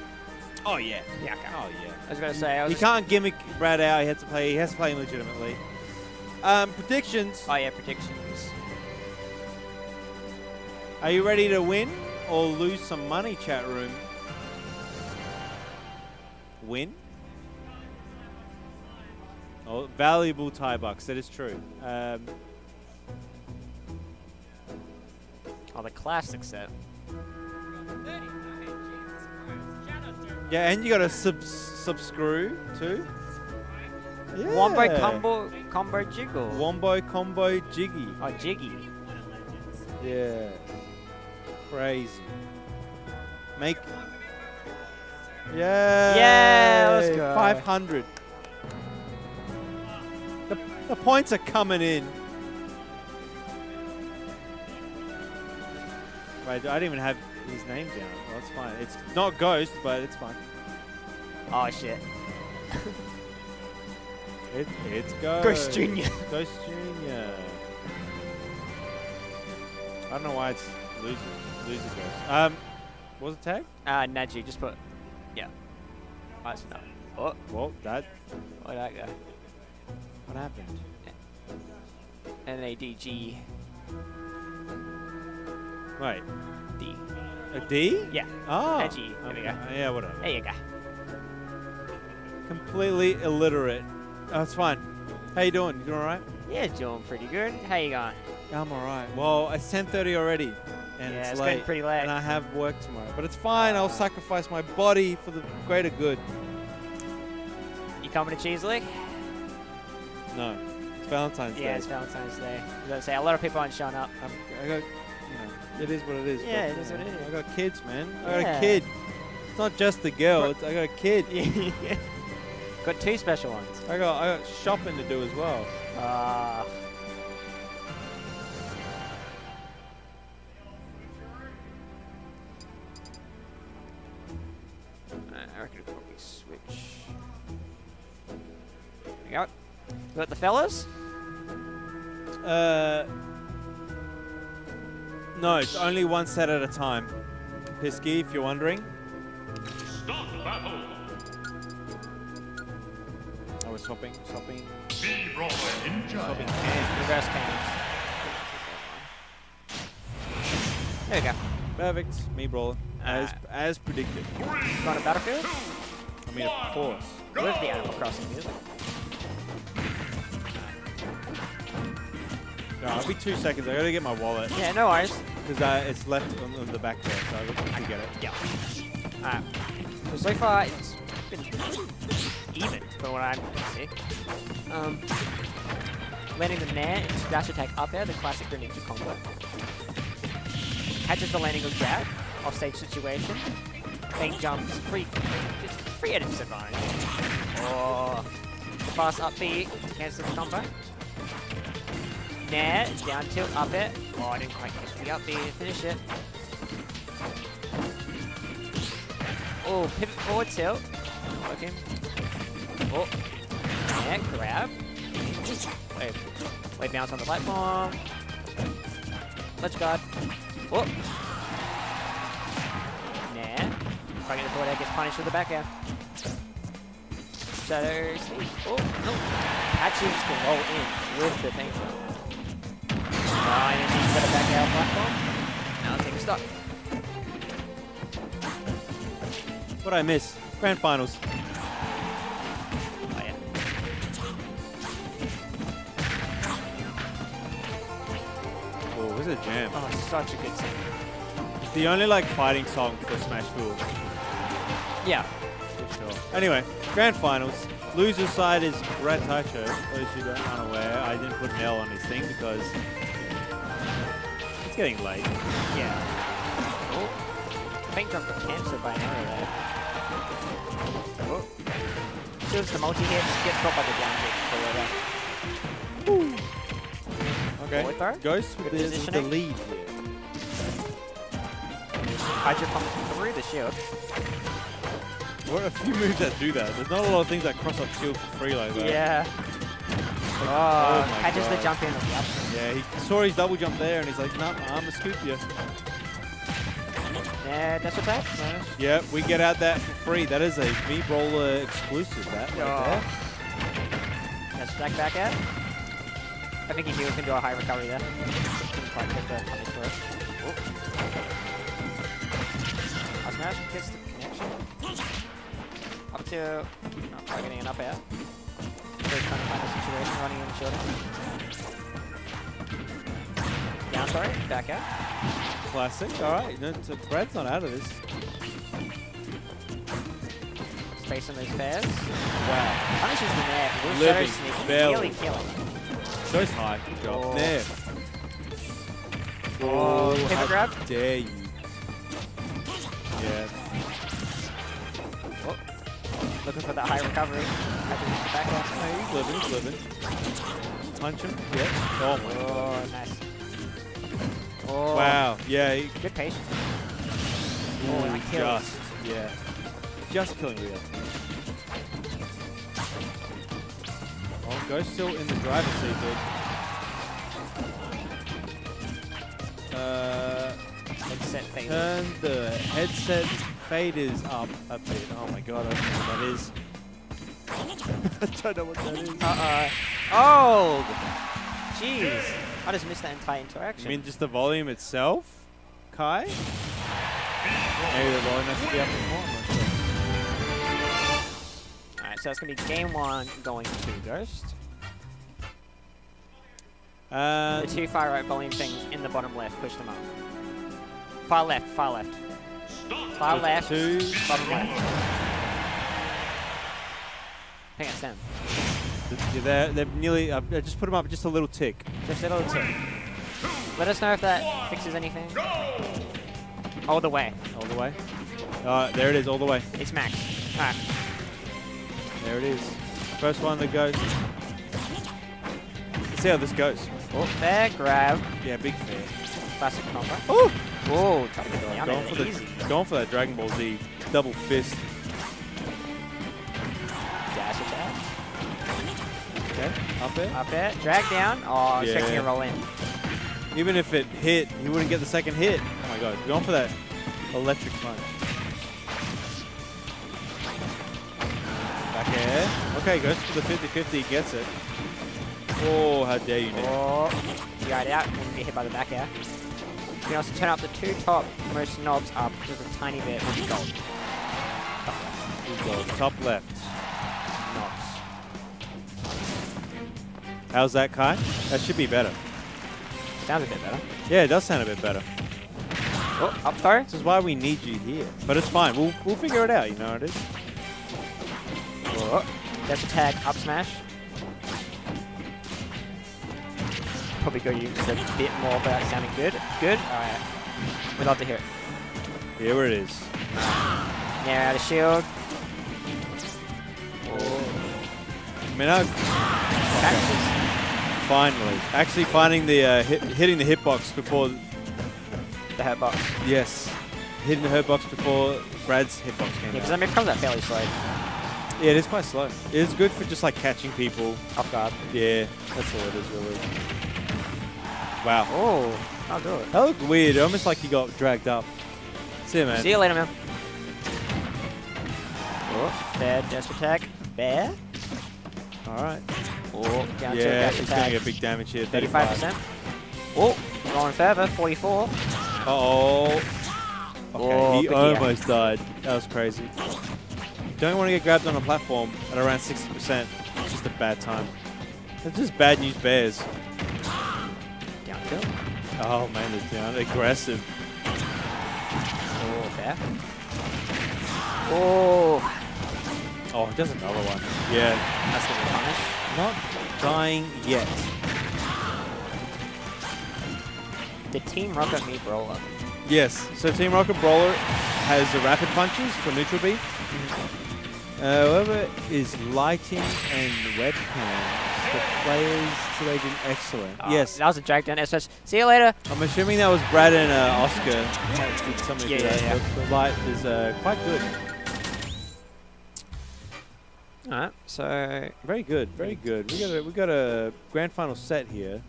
Oh yeah. Yeah, okay. Oh yeah. I was going to say, I was He can't gimmick Brad out. He has to play. He has to play him legitimately. Um, predictions. Oh yeah, predictions. Are you ready to win or lose some money, chat room? Win? Oh, valuable tie bucks. That is true. Um, Oh, the classic set. yeah, and you got a sub subscrew too. Yeah. Wombo combo combo jiggle. Wombo combo jiggy. Oh, jiggy. Yeah. Crazy. Make. Yeah. Yeah, let's go. 500. The, the points are coming in. Right, I didn't even have his name down. Well, that's fine. It's not Ghost, but it's fine. Oh shit. It, it's Ghost. Ghost Junior. Ghost Junior. I don't know why it's loser. Loser Ghost. Um, what was it tag? Uh, Naji, just put. Yeah. Oh, that's no. Oh, Well, that. where'd that go? What happened? N A D G Wait, D. a D? Yeah. Oh. Edgy. There we go. Uh, yeah, whatever. There you go. Completely illiterate. Oh, that's fine. How you doing? You doing all right? Yeah, doing pretty good. How you going? I'm all right. Well, it's 10:30 already, and yeah, it's, it's late, getting pretty late. and I have work tomorrow. But it's fine. I'll sacrifice my body for the greater good. You coming to Cheese League? No, it's Valentine's Yeah, Day. Yeah, it's Valentine's Day. I was gonna say a lot of people aren't showing up. I'm, I got, you know, it is what it is. Yeah, but, it is you what it is. I got kids, man. I got Yeah. a kid. It's not just the girl. It's, I got a kid. yeah. Got two special ones. I got I got shopping to do as well. Uh, I reckon probably switch. There we go. We got the fellas. Uh, no, it's only one set at a time. Pisky, if you're wondering. Start battle. I was swapping, swapping, B-Roy Ninja. swapping hands. Reverse cannons. There we go. Perfect. Mii brawler. As Ah. as predicted. Got a battlefield I mean, of course. with the Animal Crossing music. I'll be two seconds. I gotta get my wallet Yeah, no worries. because uh, it's left on, on the back there, so I to get it. Yeah. Alright. So, so far, it's been even, from what I'm see. Um, landing the nair into dash attack up air, the classic Greninja combo. Catches the landing of jab, offstage situation. Fake jumps, free, just free edge disadvantage. Oh, fast up B to cancel the combo. Nair, down tilt, up it. Oh, I didn't quite catch the up B to finish it. Oh, pivot forward tilt. Okay. Oh. Yeah, grab. Wait. Wait, bounce on the platform. Let's guard. Oh. Nah. Fucking the forward air gets punished with the back air. Shadow sneak. Oh, no. Catches to roll in with the thing. Nine and he's got a back air platform. Now take a stop. What I miss? Grand finals. Oh, yeah. Oh, is a jam. Oh, such a good song. It's the only like fighting song for Smash Fool. Yeah. For sure. Anyway, grand finals. Loser side is Brad Taicho. Those who are unaware, I didn't put an L on his thing because it's getting late. Yeah. Oh. Fake jump for cancer by an arrow there. Oh. Shields the multi-hit, gets caught by the down hit the Okay. Ghost with the, the lead here. Hydro pump through the shield. What are a few moves that do that? There's not a lot of things that cross up shield for free like that. Yeah. Oh, Oh catches the God. jump in on the up. Yeah, he saw his double jump there and he's like, nah, I'm gonna scoop you. Yeah, that's a attack. Nice. Yep, we get out that for free. That is a Mii Brawler exclusive, that right Oh. That's back back at. I think he knew he can do a high recovery there. Quite get the punish for it. Up smash gets the connection. Up to not quite getting an up air. Still trying to find a situation running in the shoulder. Down sorry, back out. Classic. All right, no, so Brad's not out of this. Space on those pairs. Wow. Punishes the net. Shadow Living sneak. belly. Nearly killing. So high. Good job. Oh. There. Oh, oh pivot how grab. dare you. Yeah. Oh. Looking for that high recovery. Back out. Hey, he's living, he's living. Punch him. Yep. Oh my oh, god. Oh, nice. Oh, Wow. Yeah. He, Good patience. Oh, that kills. just. Yeah. Just killing Rio. Oh, Ghost still in the driver's seat, dude. Uh, Headset fade. turn the headset faders up a bit. Oh my god, I don't know what that is. I don't know what that is. Uh oh. Oh! Jeez. I just missed that entire interaction. You mean just the volume itself, Kai? Maybe the volume has to be up more. I'm not sure. Alright, so that's going to be game one going to Ghost. Uh, the two far right volume things in the bottom left, push them up. Far left, far left. Far left, two- bottom left. I think that's them. Yeah, they're, they're nearly. Uh, just put them up just a little tick. Just a little tip. Let us know if that fixes anything. All the way. All the way. Uh, there it is, all the way. It's max. Alright. There it is. First one that goes. Let's see how this goes. Oh, fair grab. Yeah, big fair. Classic combo. Oh! Oh, trying to get down Going for, the, going for that Dragon Ball Z double fist. Up it. Up it. Drag down. Oh, Yeah. roll in. Even if it hit, he wouldn't get the second hit. Oh my god, going for that electric punch. Back air. Okay, goes for the 50-50, gets it. Oh, how dare you, Nick. Oh, you got it out and get hit by the back air. You can also turn up the two top most knobs up just a tiny bit with gold. Good goal. Top left. How's that, Kai? That should be better. Sounds a bit better. Yeah, it does sound a bit better. Oh, up throw. This is why we need you here. But it's fine. We'll, we'll figure it out, you know what it is. Oh, dash attack, up smash. Probably go use a bit more without sounding good. Good? Alright. We'd love to hear it. Here it is. Nair out of shield. I mean, I finally actually finding the uh, hit, hitting the hitbox before. The hitbox. Yes, hitting the hitbox before Brad's hitbox Yeah, came because out. I mean, it comes out fairly slow. Yeah, it is quite slow. It is good for just like catching people. Off guard. Yeah, that's all it is really. Wow. Oh, I'll do it. That looked weird. Almost like he got dragged up. See you, man. See you later, man. Oh, bad dash attack. Bear. All right. Oh, down yeah, he's attack. gonna get big damage here. 35%. Oh, going further, 44. Uh oh. Okay, Oh, he almost died. That was crazy. Don't want to get grabbed on a platform at around 60%. It's just a bad time. It's just bad news bears. Down kill. Oh man, they're down. Aggressive. Oh, fair. Oh, Oh, does another one. Yeah. that's gonna be punished. Not dying yet. The Team Rocket Mii Brawler. Yes. So Team Rocket Brawler has the rapid punches for neutral B. Uh, whoever is lighting and webcam, the players today did excellent. Oh, yes. That was a drag down SS. See you later. I'm assuming that was Brad and uh, Oscar. Yeah, yeah, yeah. The, the light is uh, quite good. Alright, so Very good. Very good. We got a we got a grand final set here,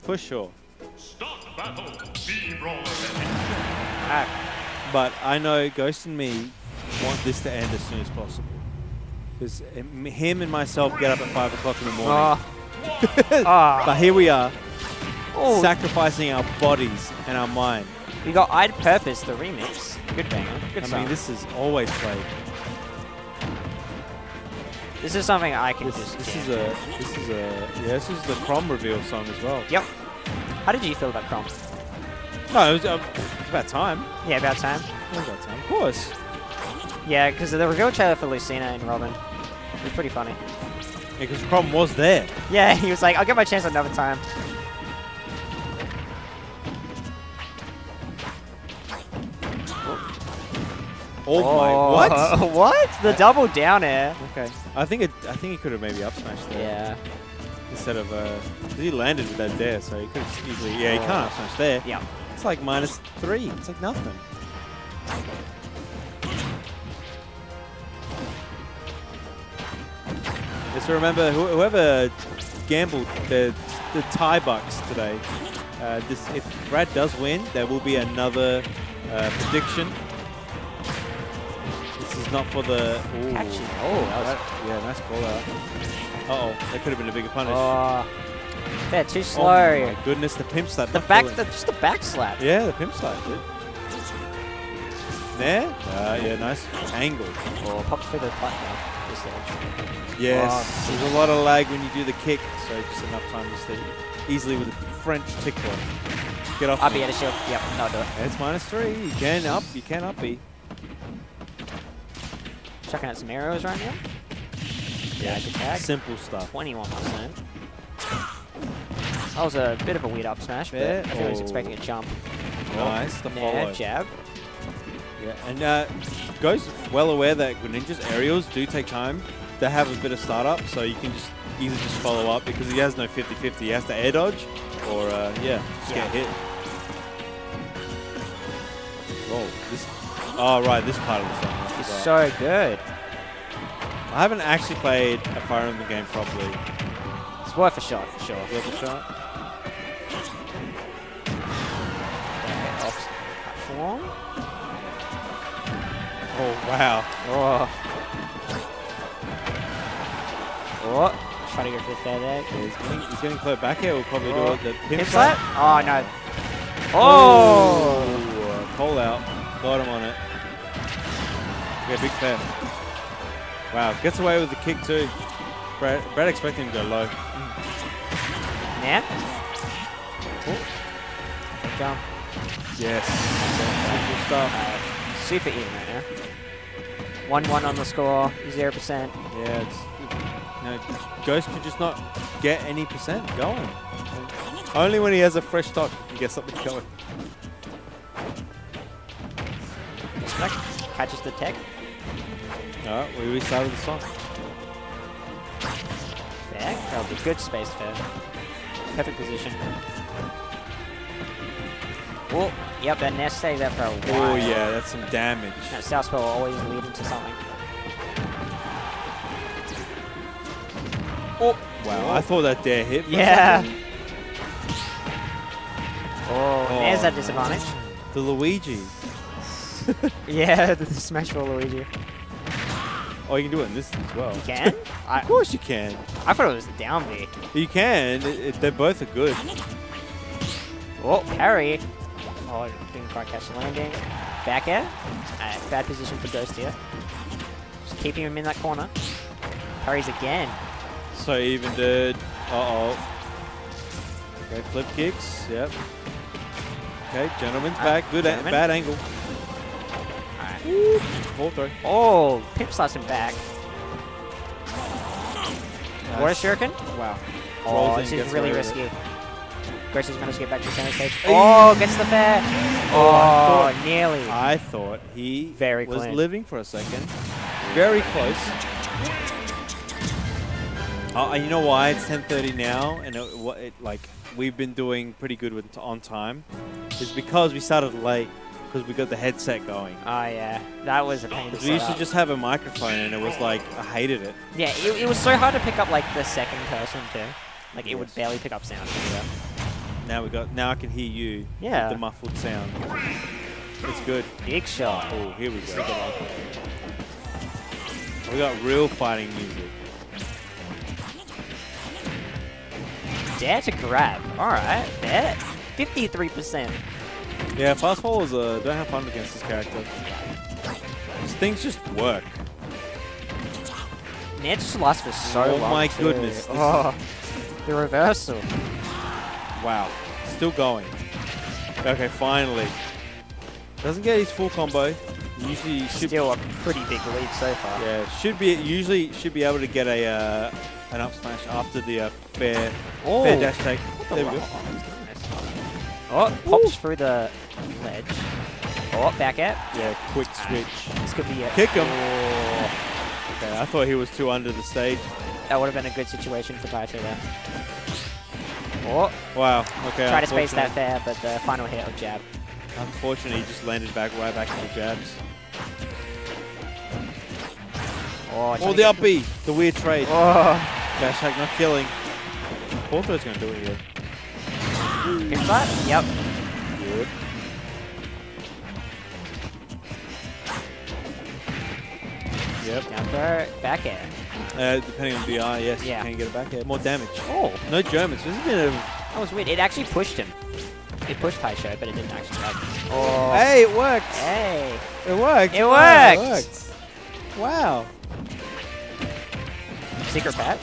for sure. Start battle. Mii brawler alright. But I know Ghost and me want this to end as soon as possible. Because um, him and myself get up at 5 o'clock in the morning. Oh, Ah. but here we are, oh. sacrificing our bodies and our mind. we got I'd Purpose, the remix. Good banger. Good I song. mean, this is always played. This is something I can This, just this jam is a this is a yeah this is the Chrom reveal song as well. Yep. How did you feel about Chrom? No, it was, uh, it's about time. Yeah, about time. About time. Of course. Yeah, because the reveal trailer for Lucina and Robin was pretty funny. Because Chrom was there. Yeah, he was like, I'll get my chance another time. Oh, my what? Oh, what? The double down air. Okay. I think it. I think he could have maybe up smashed there. Yeah. Instead of uh, he landed with that dare, so he could have easily. Yeah, he can't up smash there. Yeah. It's like minus three. It's like nothing. Just remember, who- whoever gambled the the tie bucks today, uh, this if Brad does win, there will be another uh, prediction. This is not for the. Ooh. Catchy. Oh, that, yeah, nice call out. Uh oh, that could have been a bigger punish. Oh. They're too Oh slow. my goodness, the pimp slap. the back, the, just the back slap. Yeah, the pimp slap, dude. There? Uh, yeah, nice angle. Or pops through the. This stage. Yes, there's a lot of lag when you do the kick, so just enough time to stay easily with a French tickler. Get off. I'll be at a shield. Yep, no, do it. It's minus three. You can up. You can up B. Chucking out some arrows right now. Yeah, tag. Simple stuff. 21%. That was a bit of a weird up smash, but I think I was Oh. expecting a jump. Nice. The follow. jab. Yeah, and uh, Go's well aware that Greninja's aerials do take time They have a bit of startup, so you can just either just follow up because he has no 50-50. He has to air dodge, or uh, yeah, just get hit. Oh, this. Oh right, this part of the song. It's so good. I haven't actually played a Fire Emblem game properly. It's worth a shot for sure. Worth a shot. Okay, off platform. Oh wow. Oh. Oh. Try to go for the third egg. He's getting, he's getting clear back here. We'll probably Oh. do it. The pimp slap? Oh, no. Oh! uh, Call out. Got him on it. Yeah, big fair. Wow, gets away with the kick too. Brad, Brad expecting him to go low. Yeah? Jump. Yes. Simple stuff. Uh, super even right now. 1-1 on the score, 0%. Yeah, it's, you know, Ghost could just not get any percent going. Only when he has a fresh stock he can get something going. Catches the tech. Alright, we restarted the song. Fair. That'll be good space fair. Perfect position. Oh, yep, that nest stayed there for a oh, while. Oh yeah, that's some damage. That Southpaw will always lead into something. Oh, wow, I thought that dare hit. Yeah. second. Oh, there's that disadvantage. The Luigi. Yeah, the smash for Luigi. Oh, you can do it in this as well. You can? I, Of course you can. I thought it was down B. You can. It, it, they both are good. Oh, parry. Oh, didn't quite catch the landing. Back air. Alright, bad position for Ghost here. Just keeping him in that corner. Parries again. So even dude. Uh oh. Okay, flip kicks. Yep. Okay, gentleman's back. Good, gentleman. bad angle. Throw. Oh, pip slaps him back. What a Nice. shuriken? Wow. Oh, Rolls this is really risky. Has managed to get back to center stage. Oh, gets the fair. Oh, oh, thought- nearly. I thought he Very was clean. living for a second. Very close. Oh, you know why it's 10:30 now, and it, it, like we've been doing pretty good with on time, is because we started late because we got the headset going. Oh, yeah. That was a pain we used to just have a microphone, and it was like I hated it. Yeah, it, it was so hard to pick up, like, the second person, too. Like, it would barely pick up sound. Yeah. Now we got now I can hear you. Yeah. With the muffled sound. It's good. Big shot. Oh, here we go. We got real fighting music. Dare to grab. Alright, fair. 53%. Yeah, fast is uh, don't have fun against this character. These things just work. Nair just lasts for so Oh long. my too. goodness, Oh, the reversal. Wow. Still going. Okay, finally. Doesn't get his full combo. Usually should Still a pretty big lead so far. yeah should be usually should be able to get a uh, an up smash after the uh, fair Oh. fair dash take. What the There we go. Oh, pops through the ledge. Oh, back at. Yeah, quick switch. This could be it. Kick him. Oh, Okay, I thought he was too under the stage. that would have been a good situation for Taicho there. Oh, Wow. Okay. try to space that unfortunately- fair, but the final hit of jab. Unfortunately, he just landed back right back into the jabs. Oh, Oh, the get- up B, the weird trade. Oh, Dash hack not killing. Porto's gonna do it here. Pin slap? Yep. Good. Yep. Down throw, back air. Uh, depending on BR, yes, Yeah. you can get it back here. More damage. Oh, No Germans. This has been a. that was weird. It actually pushed him. It pushed Taicho, but it didn't actually grab him. Oh, Hey, it worked. hey. It worked. It Wow, it worked. worked. Wow. Secret patch?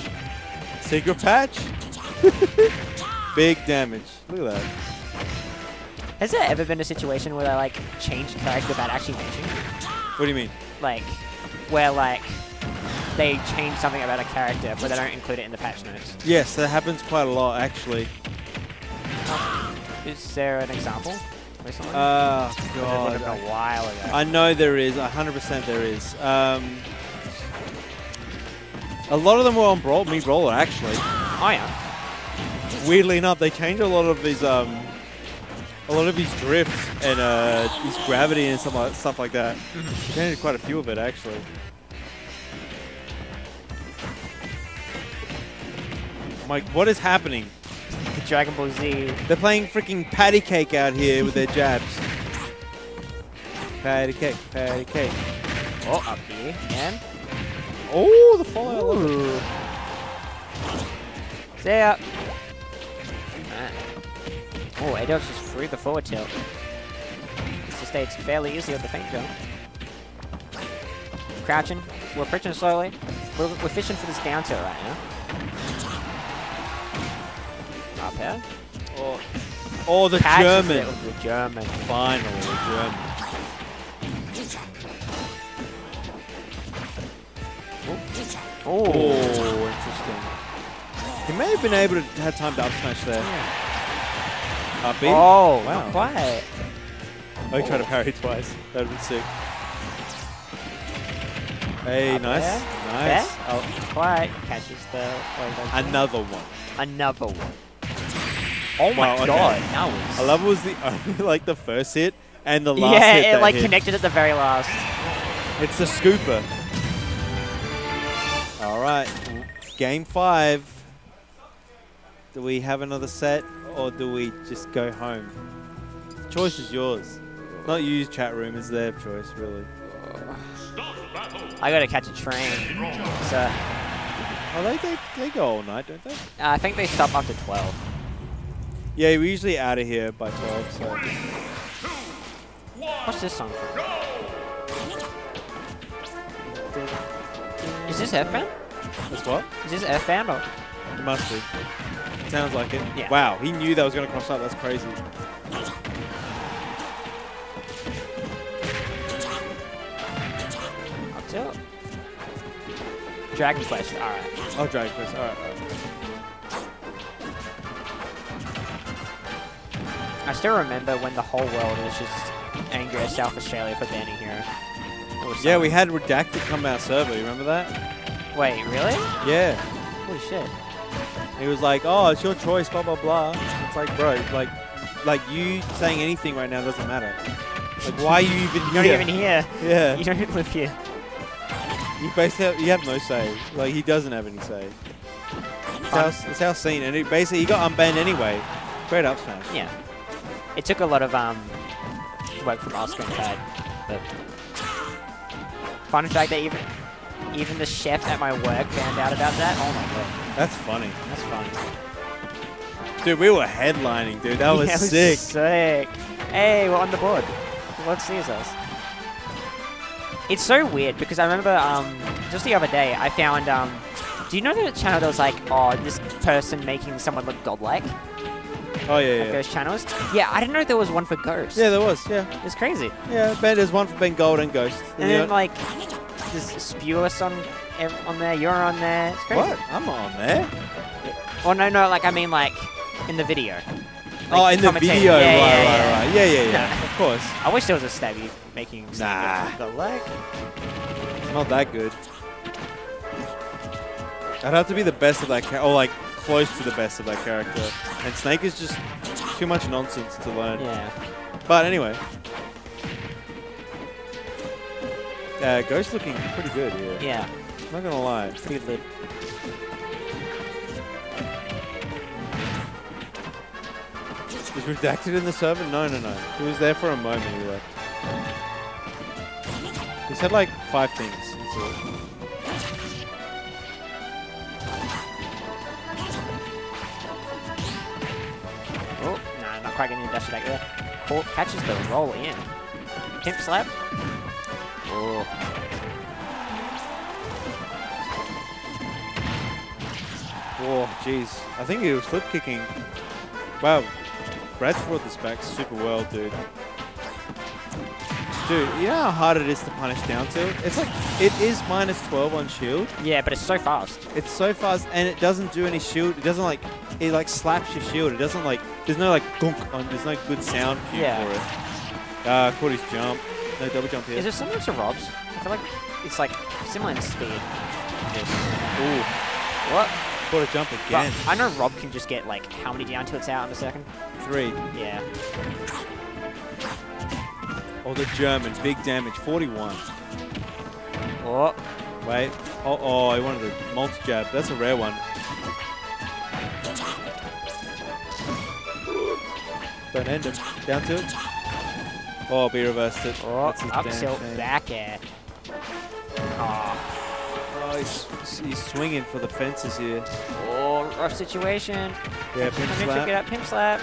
Secret patch. Big damage. Look at that. Has there ever been a situation where they like changed character without actually mentioning? What do you mean? Like, where like they change something about a character, but they don't include it in the patch notes. Yes, that happens quite a lot, actually. Is there an example? Recently? Uh, did it God. a while ago. I know there is. 100% there is. Um, a lot of them were on Brawl, Mii Brawler, actually. oh yeah. Weirdly enough, they changed a lot of these, um, a lot of these drifts and uh, his gravity and stuff like, stuff like that. They changed quite a few of it, actually. Mike, what is happening? Dragon Ball Z. They're playing freaking patty cake out here with their jabs. Patty cake, patty cake. Oh, up here. And Oh, the follow. I love it. See ya. Alright. Oh, Adox just threw the forward tilt. Gets the stage fairly easy with the feint jump. Crouching. We're approaching slowly. We're, we're fishing for this down tilt right now. Up here. Oh, oh the Catches German. it with the German. Finally, the German. Oh. Oh, interesting. He may have been able to have time to up smash there. Up B. Oh, wow. not quite. Oh, he tried to parry twice. That would have been sick. Hey, Up nice. there. Nice. There. Oh, Quite. Catches the... oh, another one. Another one. Oh, oh my Wow, okay. god, that was... I love it was the only, like the first hit and the last yeah, hit it like hit. connected at the very last. It's the scooper. All right, game five. Do we have another set or do we just go home? The choice is yours. Not you, chat room. It's their choice, really. I gotta catch a train. So, Oh, they, they, they go all night, don't they? uh, I think they stop after 12. Yeah, we're usually out of here by 12, so. What's this song for? Is this? That's what? Is this Earthbound or? It must be. Sounds like it. Yeah. Wow, he knew that was going to cross up. That's crazy. Up till. Dragon Quest, alright. Oh, Dragon Quest. All right. All right. I still remember when the whole world was just angry at South Australia for banning Hero. Yeah, we had Redacted come out server. You remember that? Wait, really? Yeah. Holy shit. He was like, "Oh, it's your choice." Blah blah blah. It's like, bro, like, like you saying anything right now doesn't matter. Like, why are you even You're not here? even here. Yeah. You don't live here. You basically have, you have no say. Like he doesn't have any say. It's how, it's how seen, and it basically he got unbanned anyway. Great up smash. Yeah. It took a lot of um work from Oscar and Tad. But fun fact that even even the chef at my work found out about that. Oh my god. That's funny. That's funny. Dude, we were headlining, dude. That was Yeah, it sick. Sick. Hey, we're on the board. Let's see us. It's so weird because I remember um, just the other day I found um, do you know the channel that was like oh this person making someone look godlike Oh yeah, like yeah. those channels yeah I didn't know there was one for ghosts. Yeah, there was. Yeah. it's crazy Yeah, Ben, there's one for Ben Gold and Ghost. and You then like there's Spewus on ev- on there you're on there it's crazy what? I'm on there. oh no no like I mean like in the video oh, in the video, Yeah, right, yeah, right, yeah. right. Yeah, yeah, yeah. of course. I wish there was a stabby making Nah. the leg Not that good. I'd have to be the best of that character, or like close to the best of that character. And Snake is just too much nonsense to learn. yeah But anyway. Uh, Ghost looking pretty good here. yeah I'm not gonna lie. pretty lit Was redacted in the server? No, no, no. He was there for a moment. He left. He said like five things. Oh, nah, not quite getting a dash attack there. Court catches the roll in. Pimp slap. Oh. Oh, jeez. I think he was flip kicking. Wow. Brad's brought this back super well, dude. Dude, you know how hard it is to punish down tilt? It's like, it is minus 12 on shield. Yeah, but it's so fast. It's so fast, and it doesn't do any shield. It doesn't like, it like slaps your shield. It doesn't like, there's no like gunk on, there's no good sound cue Yeah. for it. Uh, caught his jump. No double jump here. Is it similar to Rob's? I feel like it's like similar in speed. Ooh, What? Jump But. I know Rob can just get like how many down tilts out in a second? Three. Yeah. Oh, the German, big damage, 41. Oh, Wait. Oh, oh, he wanted a multi jab. That's a rare one. Don't end him. Down to tilt. Oh, B reversed it. oh, up tilt, back air. Oh, Oh, he's, he's swinging for the fences here. oh, rough situation. Yeah, me slap. Get up, pimp slap.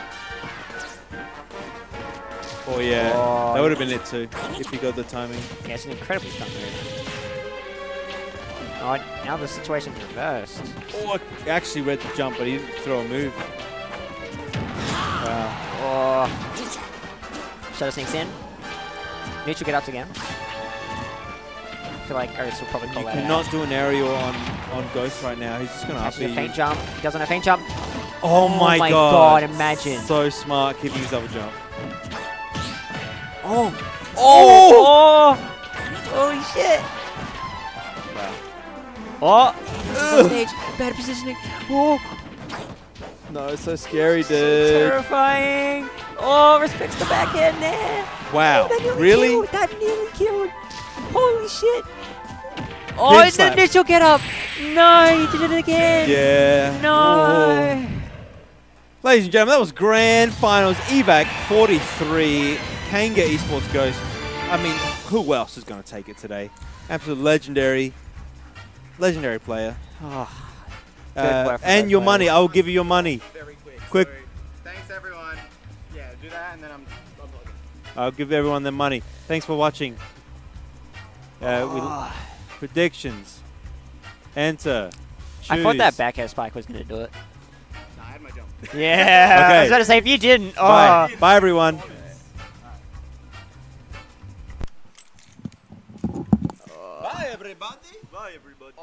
Oh, yeah. Oh, that would have been it too, if he got the timing. Yeah, it's an incredibly strong move. Oh, now the situation's reversed. Oh, I actually read the jump, but he didn't throw a move. Wow. Oh. Shadow sneaks in. Neutral get ups again. Feel like Ghost will probably call You that out. cannot do an aerial on on Ghost right now. He's just going to up Actually, a faint jump. He doesn't have a faint jump. Oh, my, my god. god, imagine. So smart keeping his double jump. Oh. Oh! oh! Holy shit. Wow. Oh. Stage. Bad positioning. Oh. No, it's so scary, dude. Terrifying. Oh, respects the back end there. Wow. Oh, that Really? Killed. That nearly killed. Holy shit. Oh, it's slap. the initial get up. No, he did it again. Yeah. No. Ladies and gentlemen, that was Grand Finals EVAC 43. Kanga Esports Ghost. I mean, who else is going to take it today? Absolute legendary, legendary player. Oh, Uh, and your players. money. I will give you your money. Very quick. Quick. So, thanks everyone. Yeah, do that and then I'm, I'm I'll give everyone their money. Thanks for watching. Uh, Ah. We, predictions. Enter. I thought that backhand spike was going to do it. Nah, I had my jump. Yeah. Okay. I was going to say, if you didn't. Oh. Bye. Bye, everyone. Bye, everybody. Bye, everybody.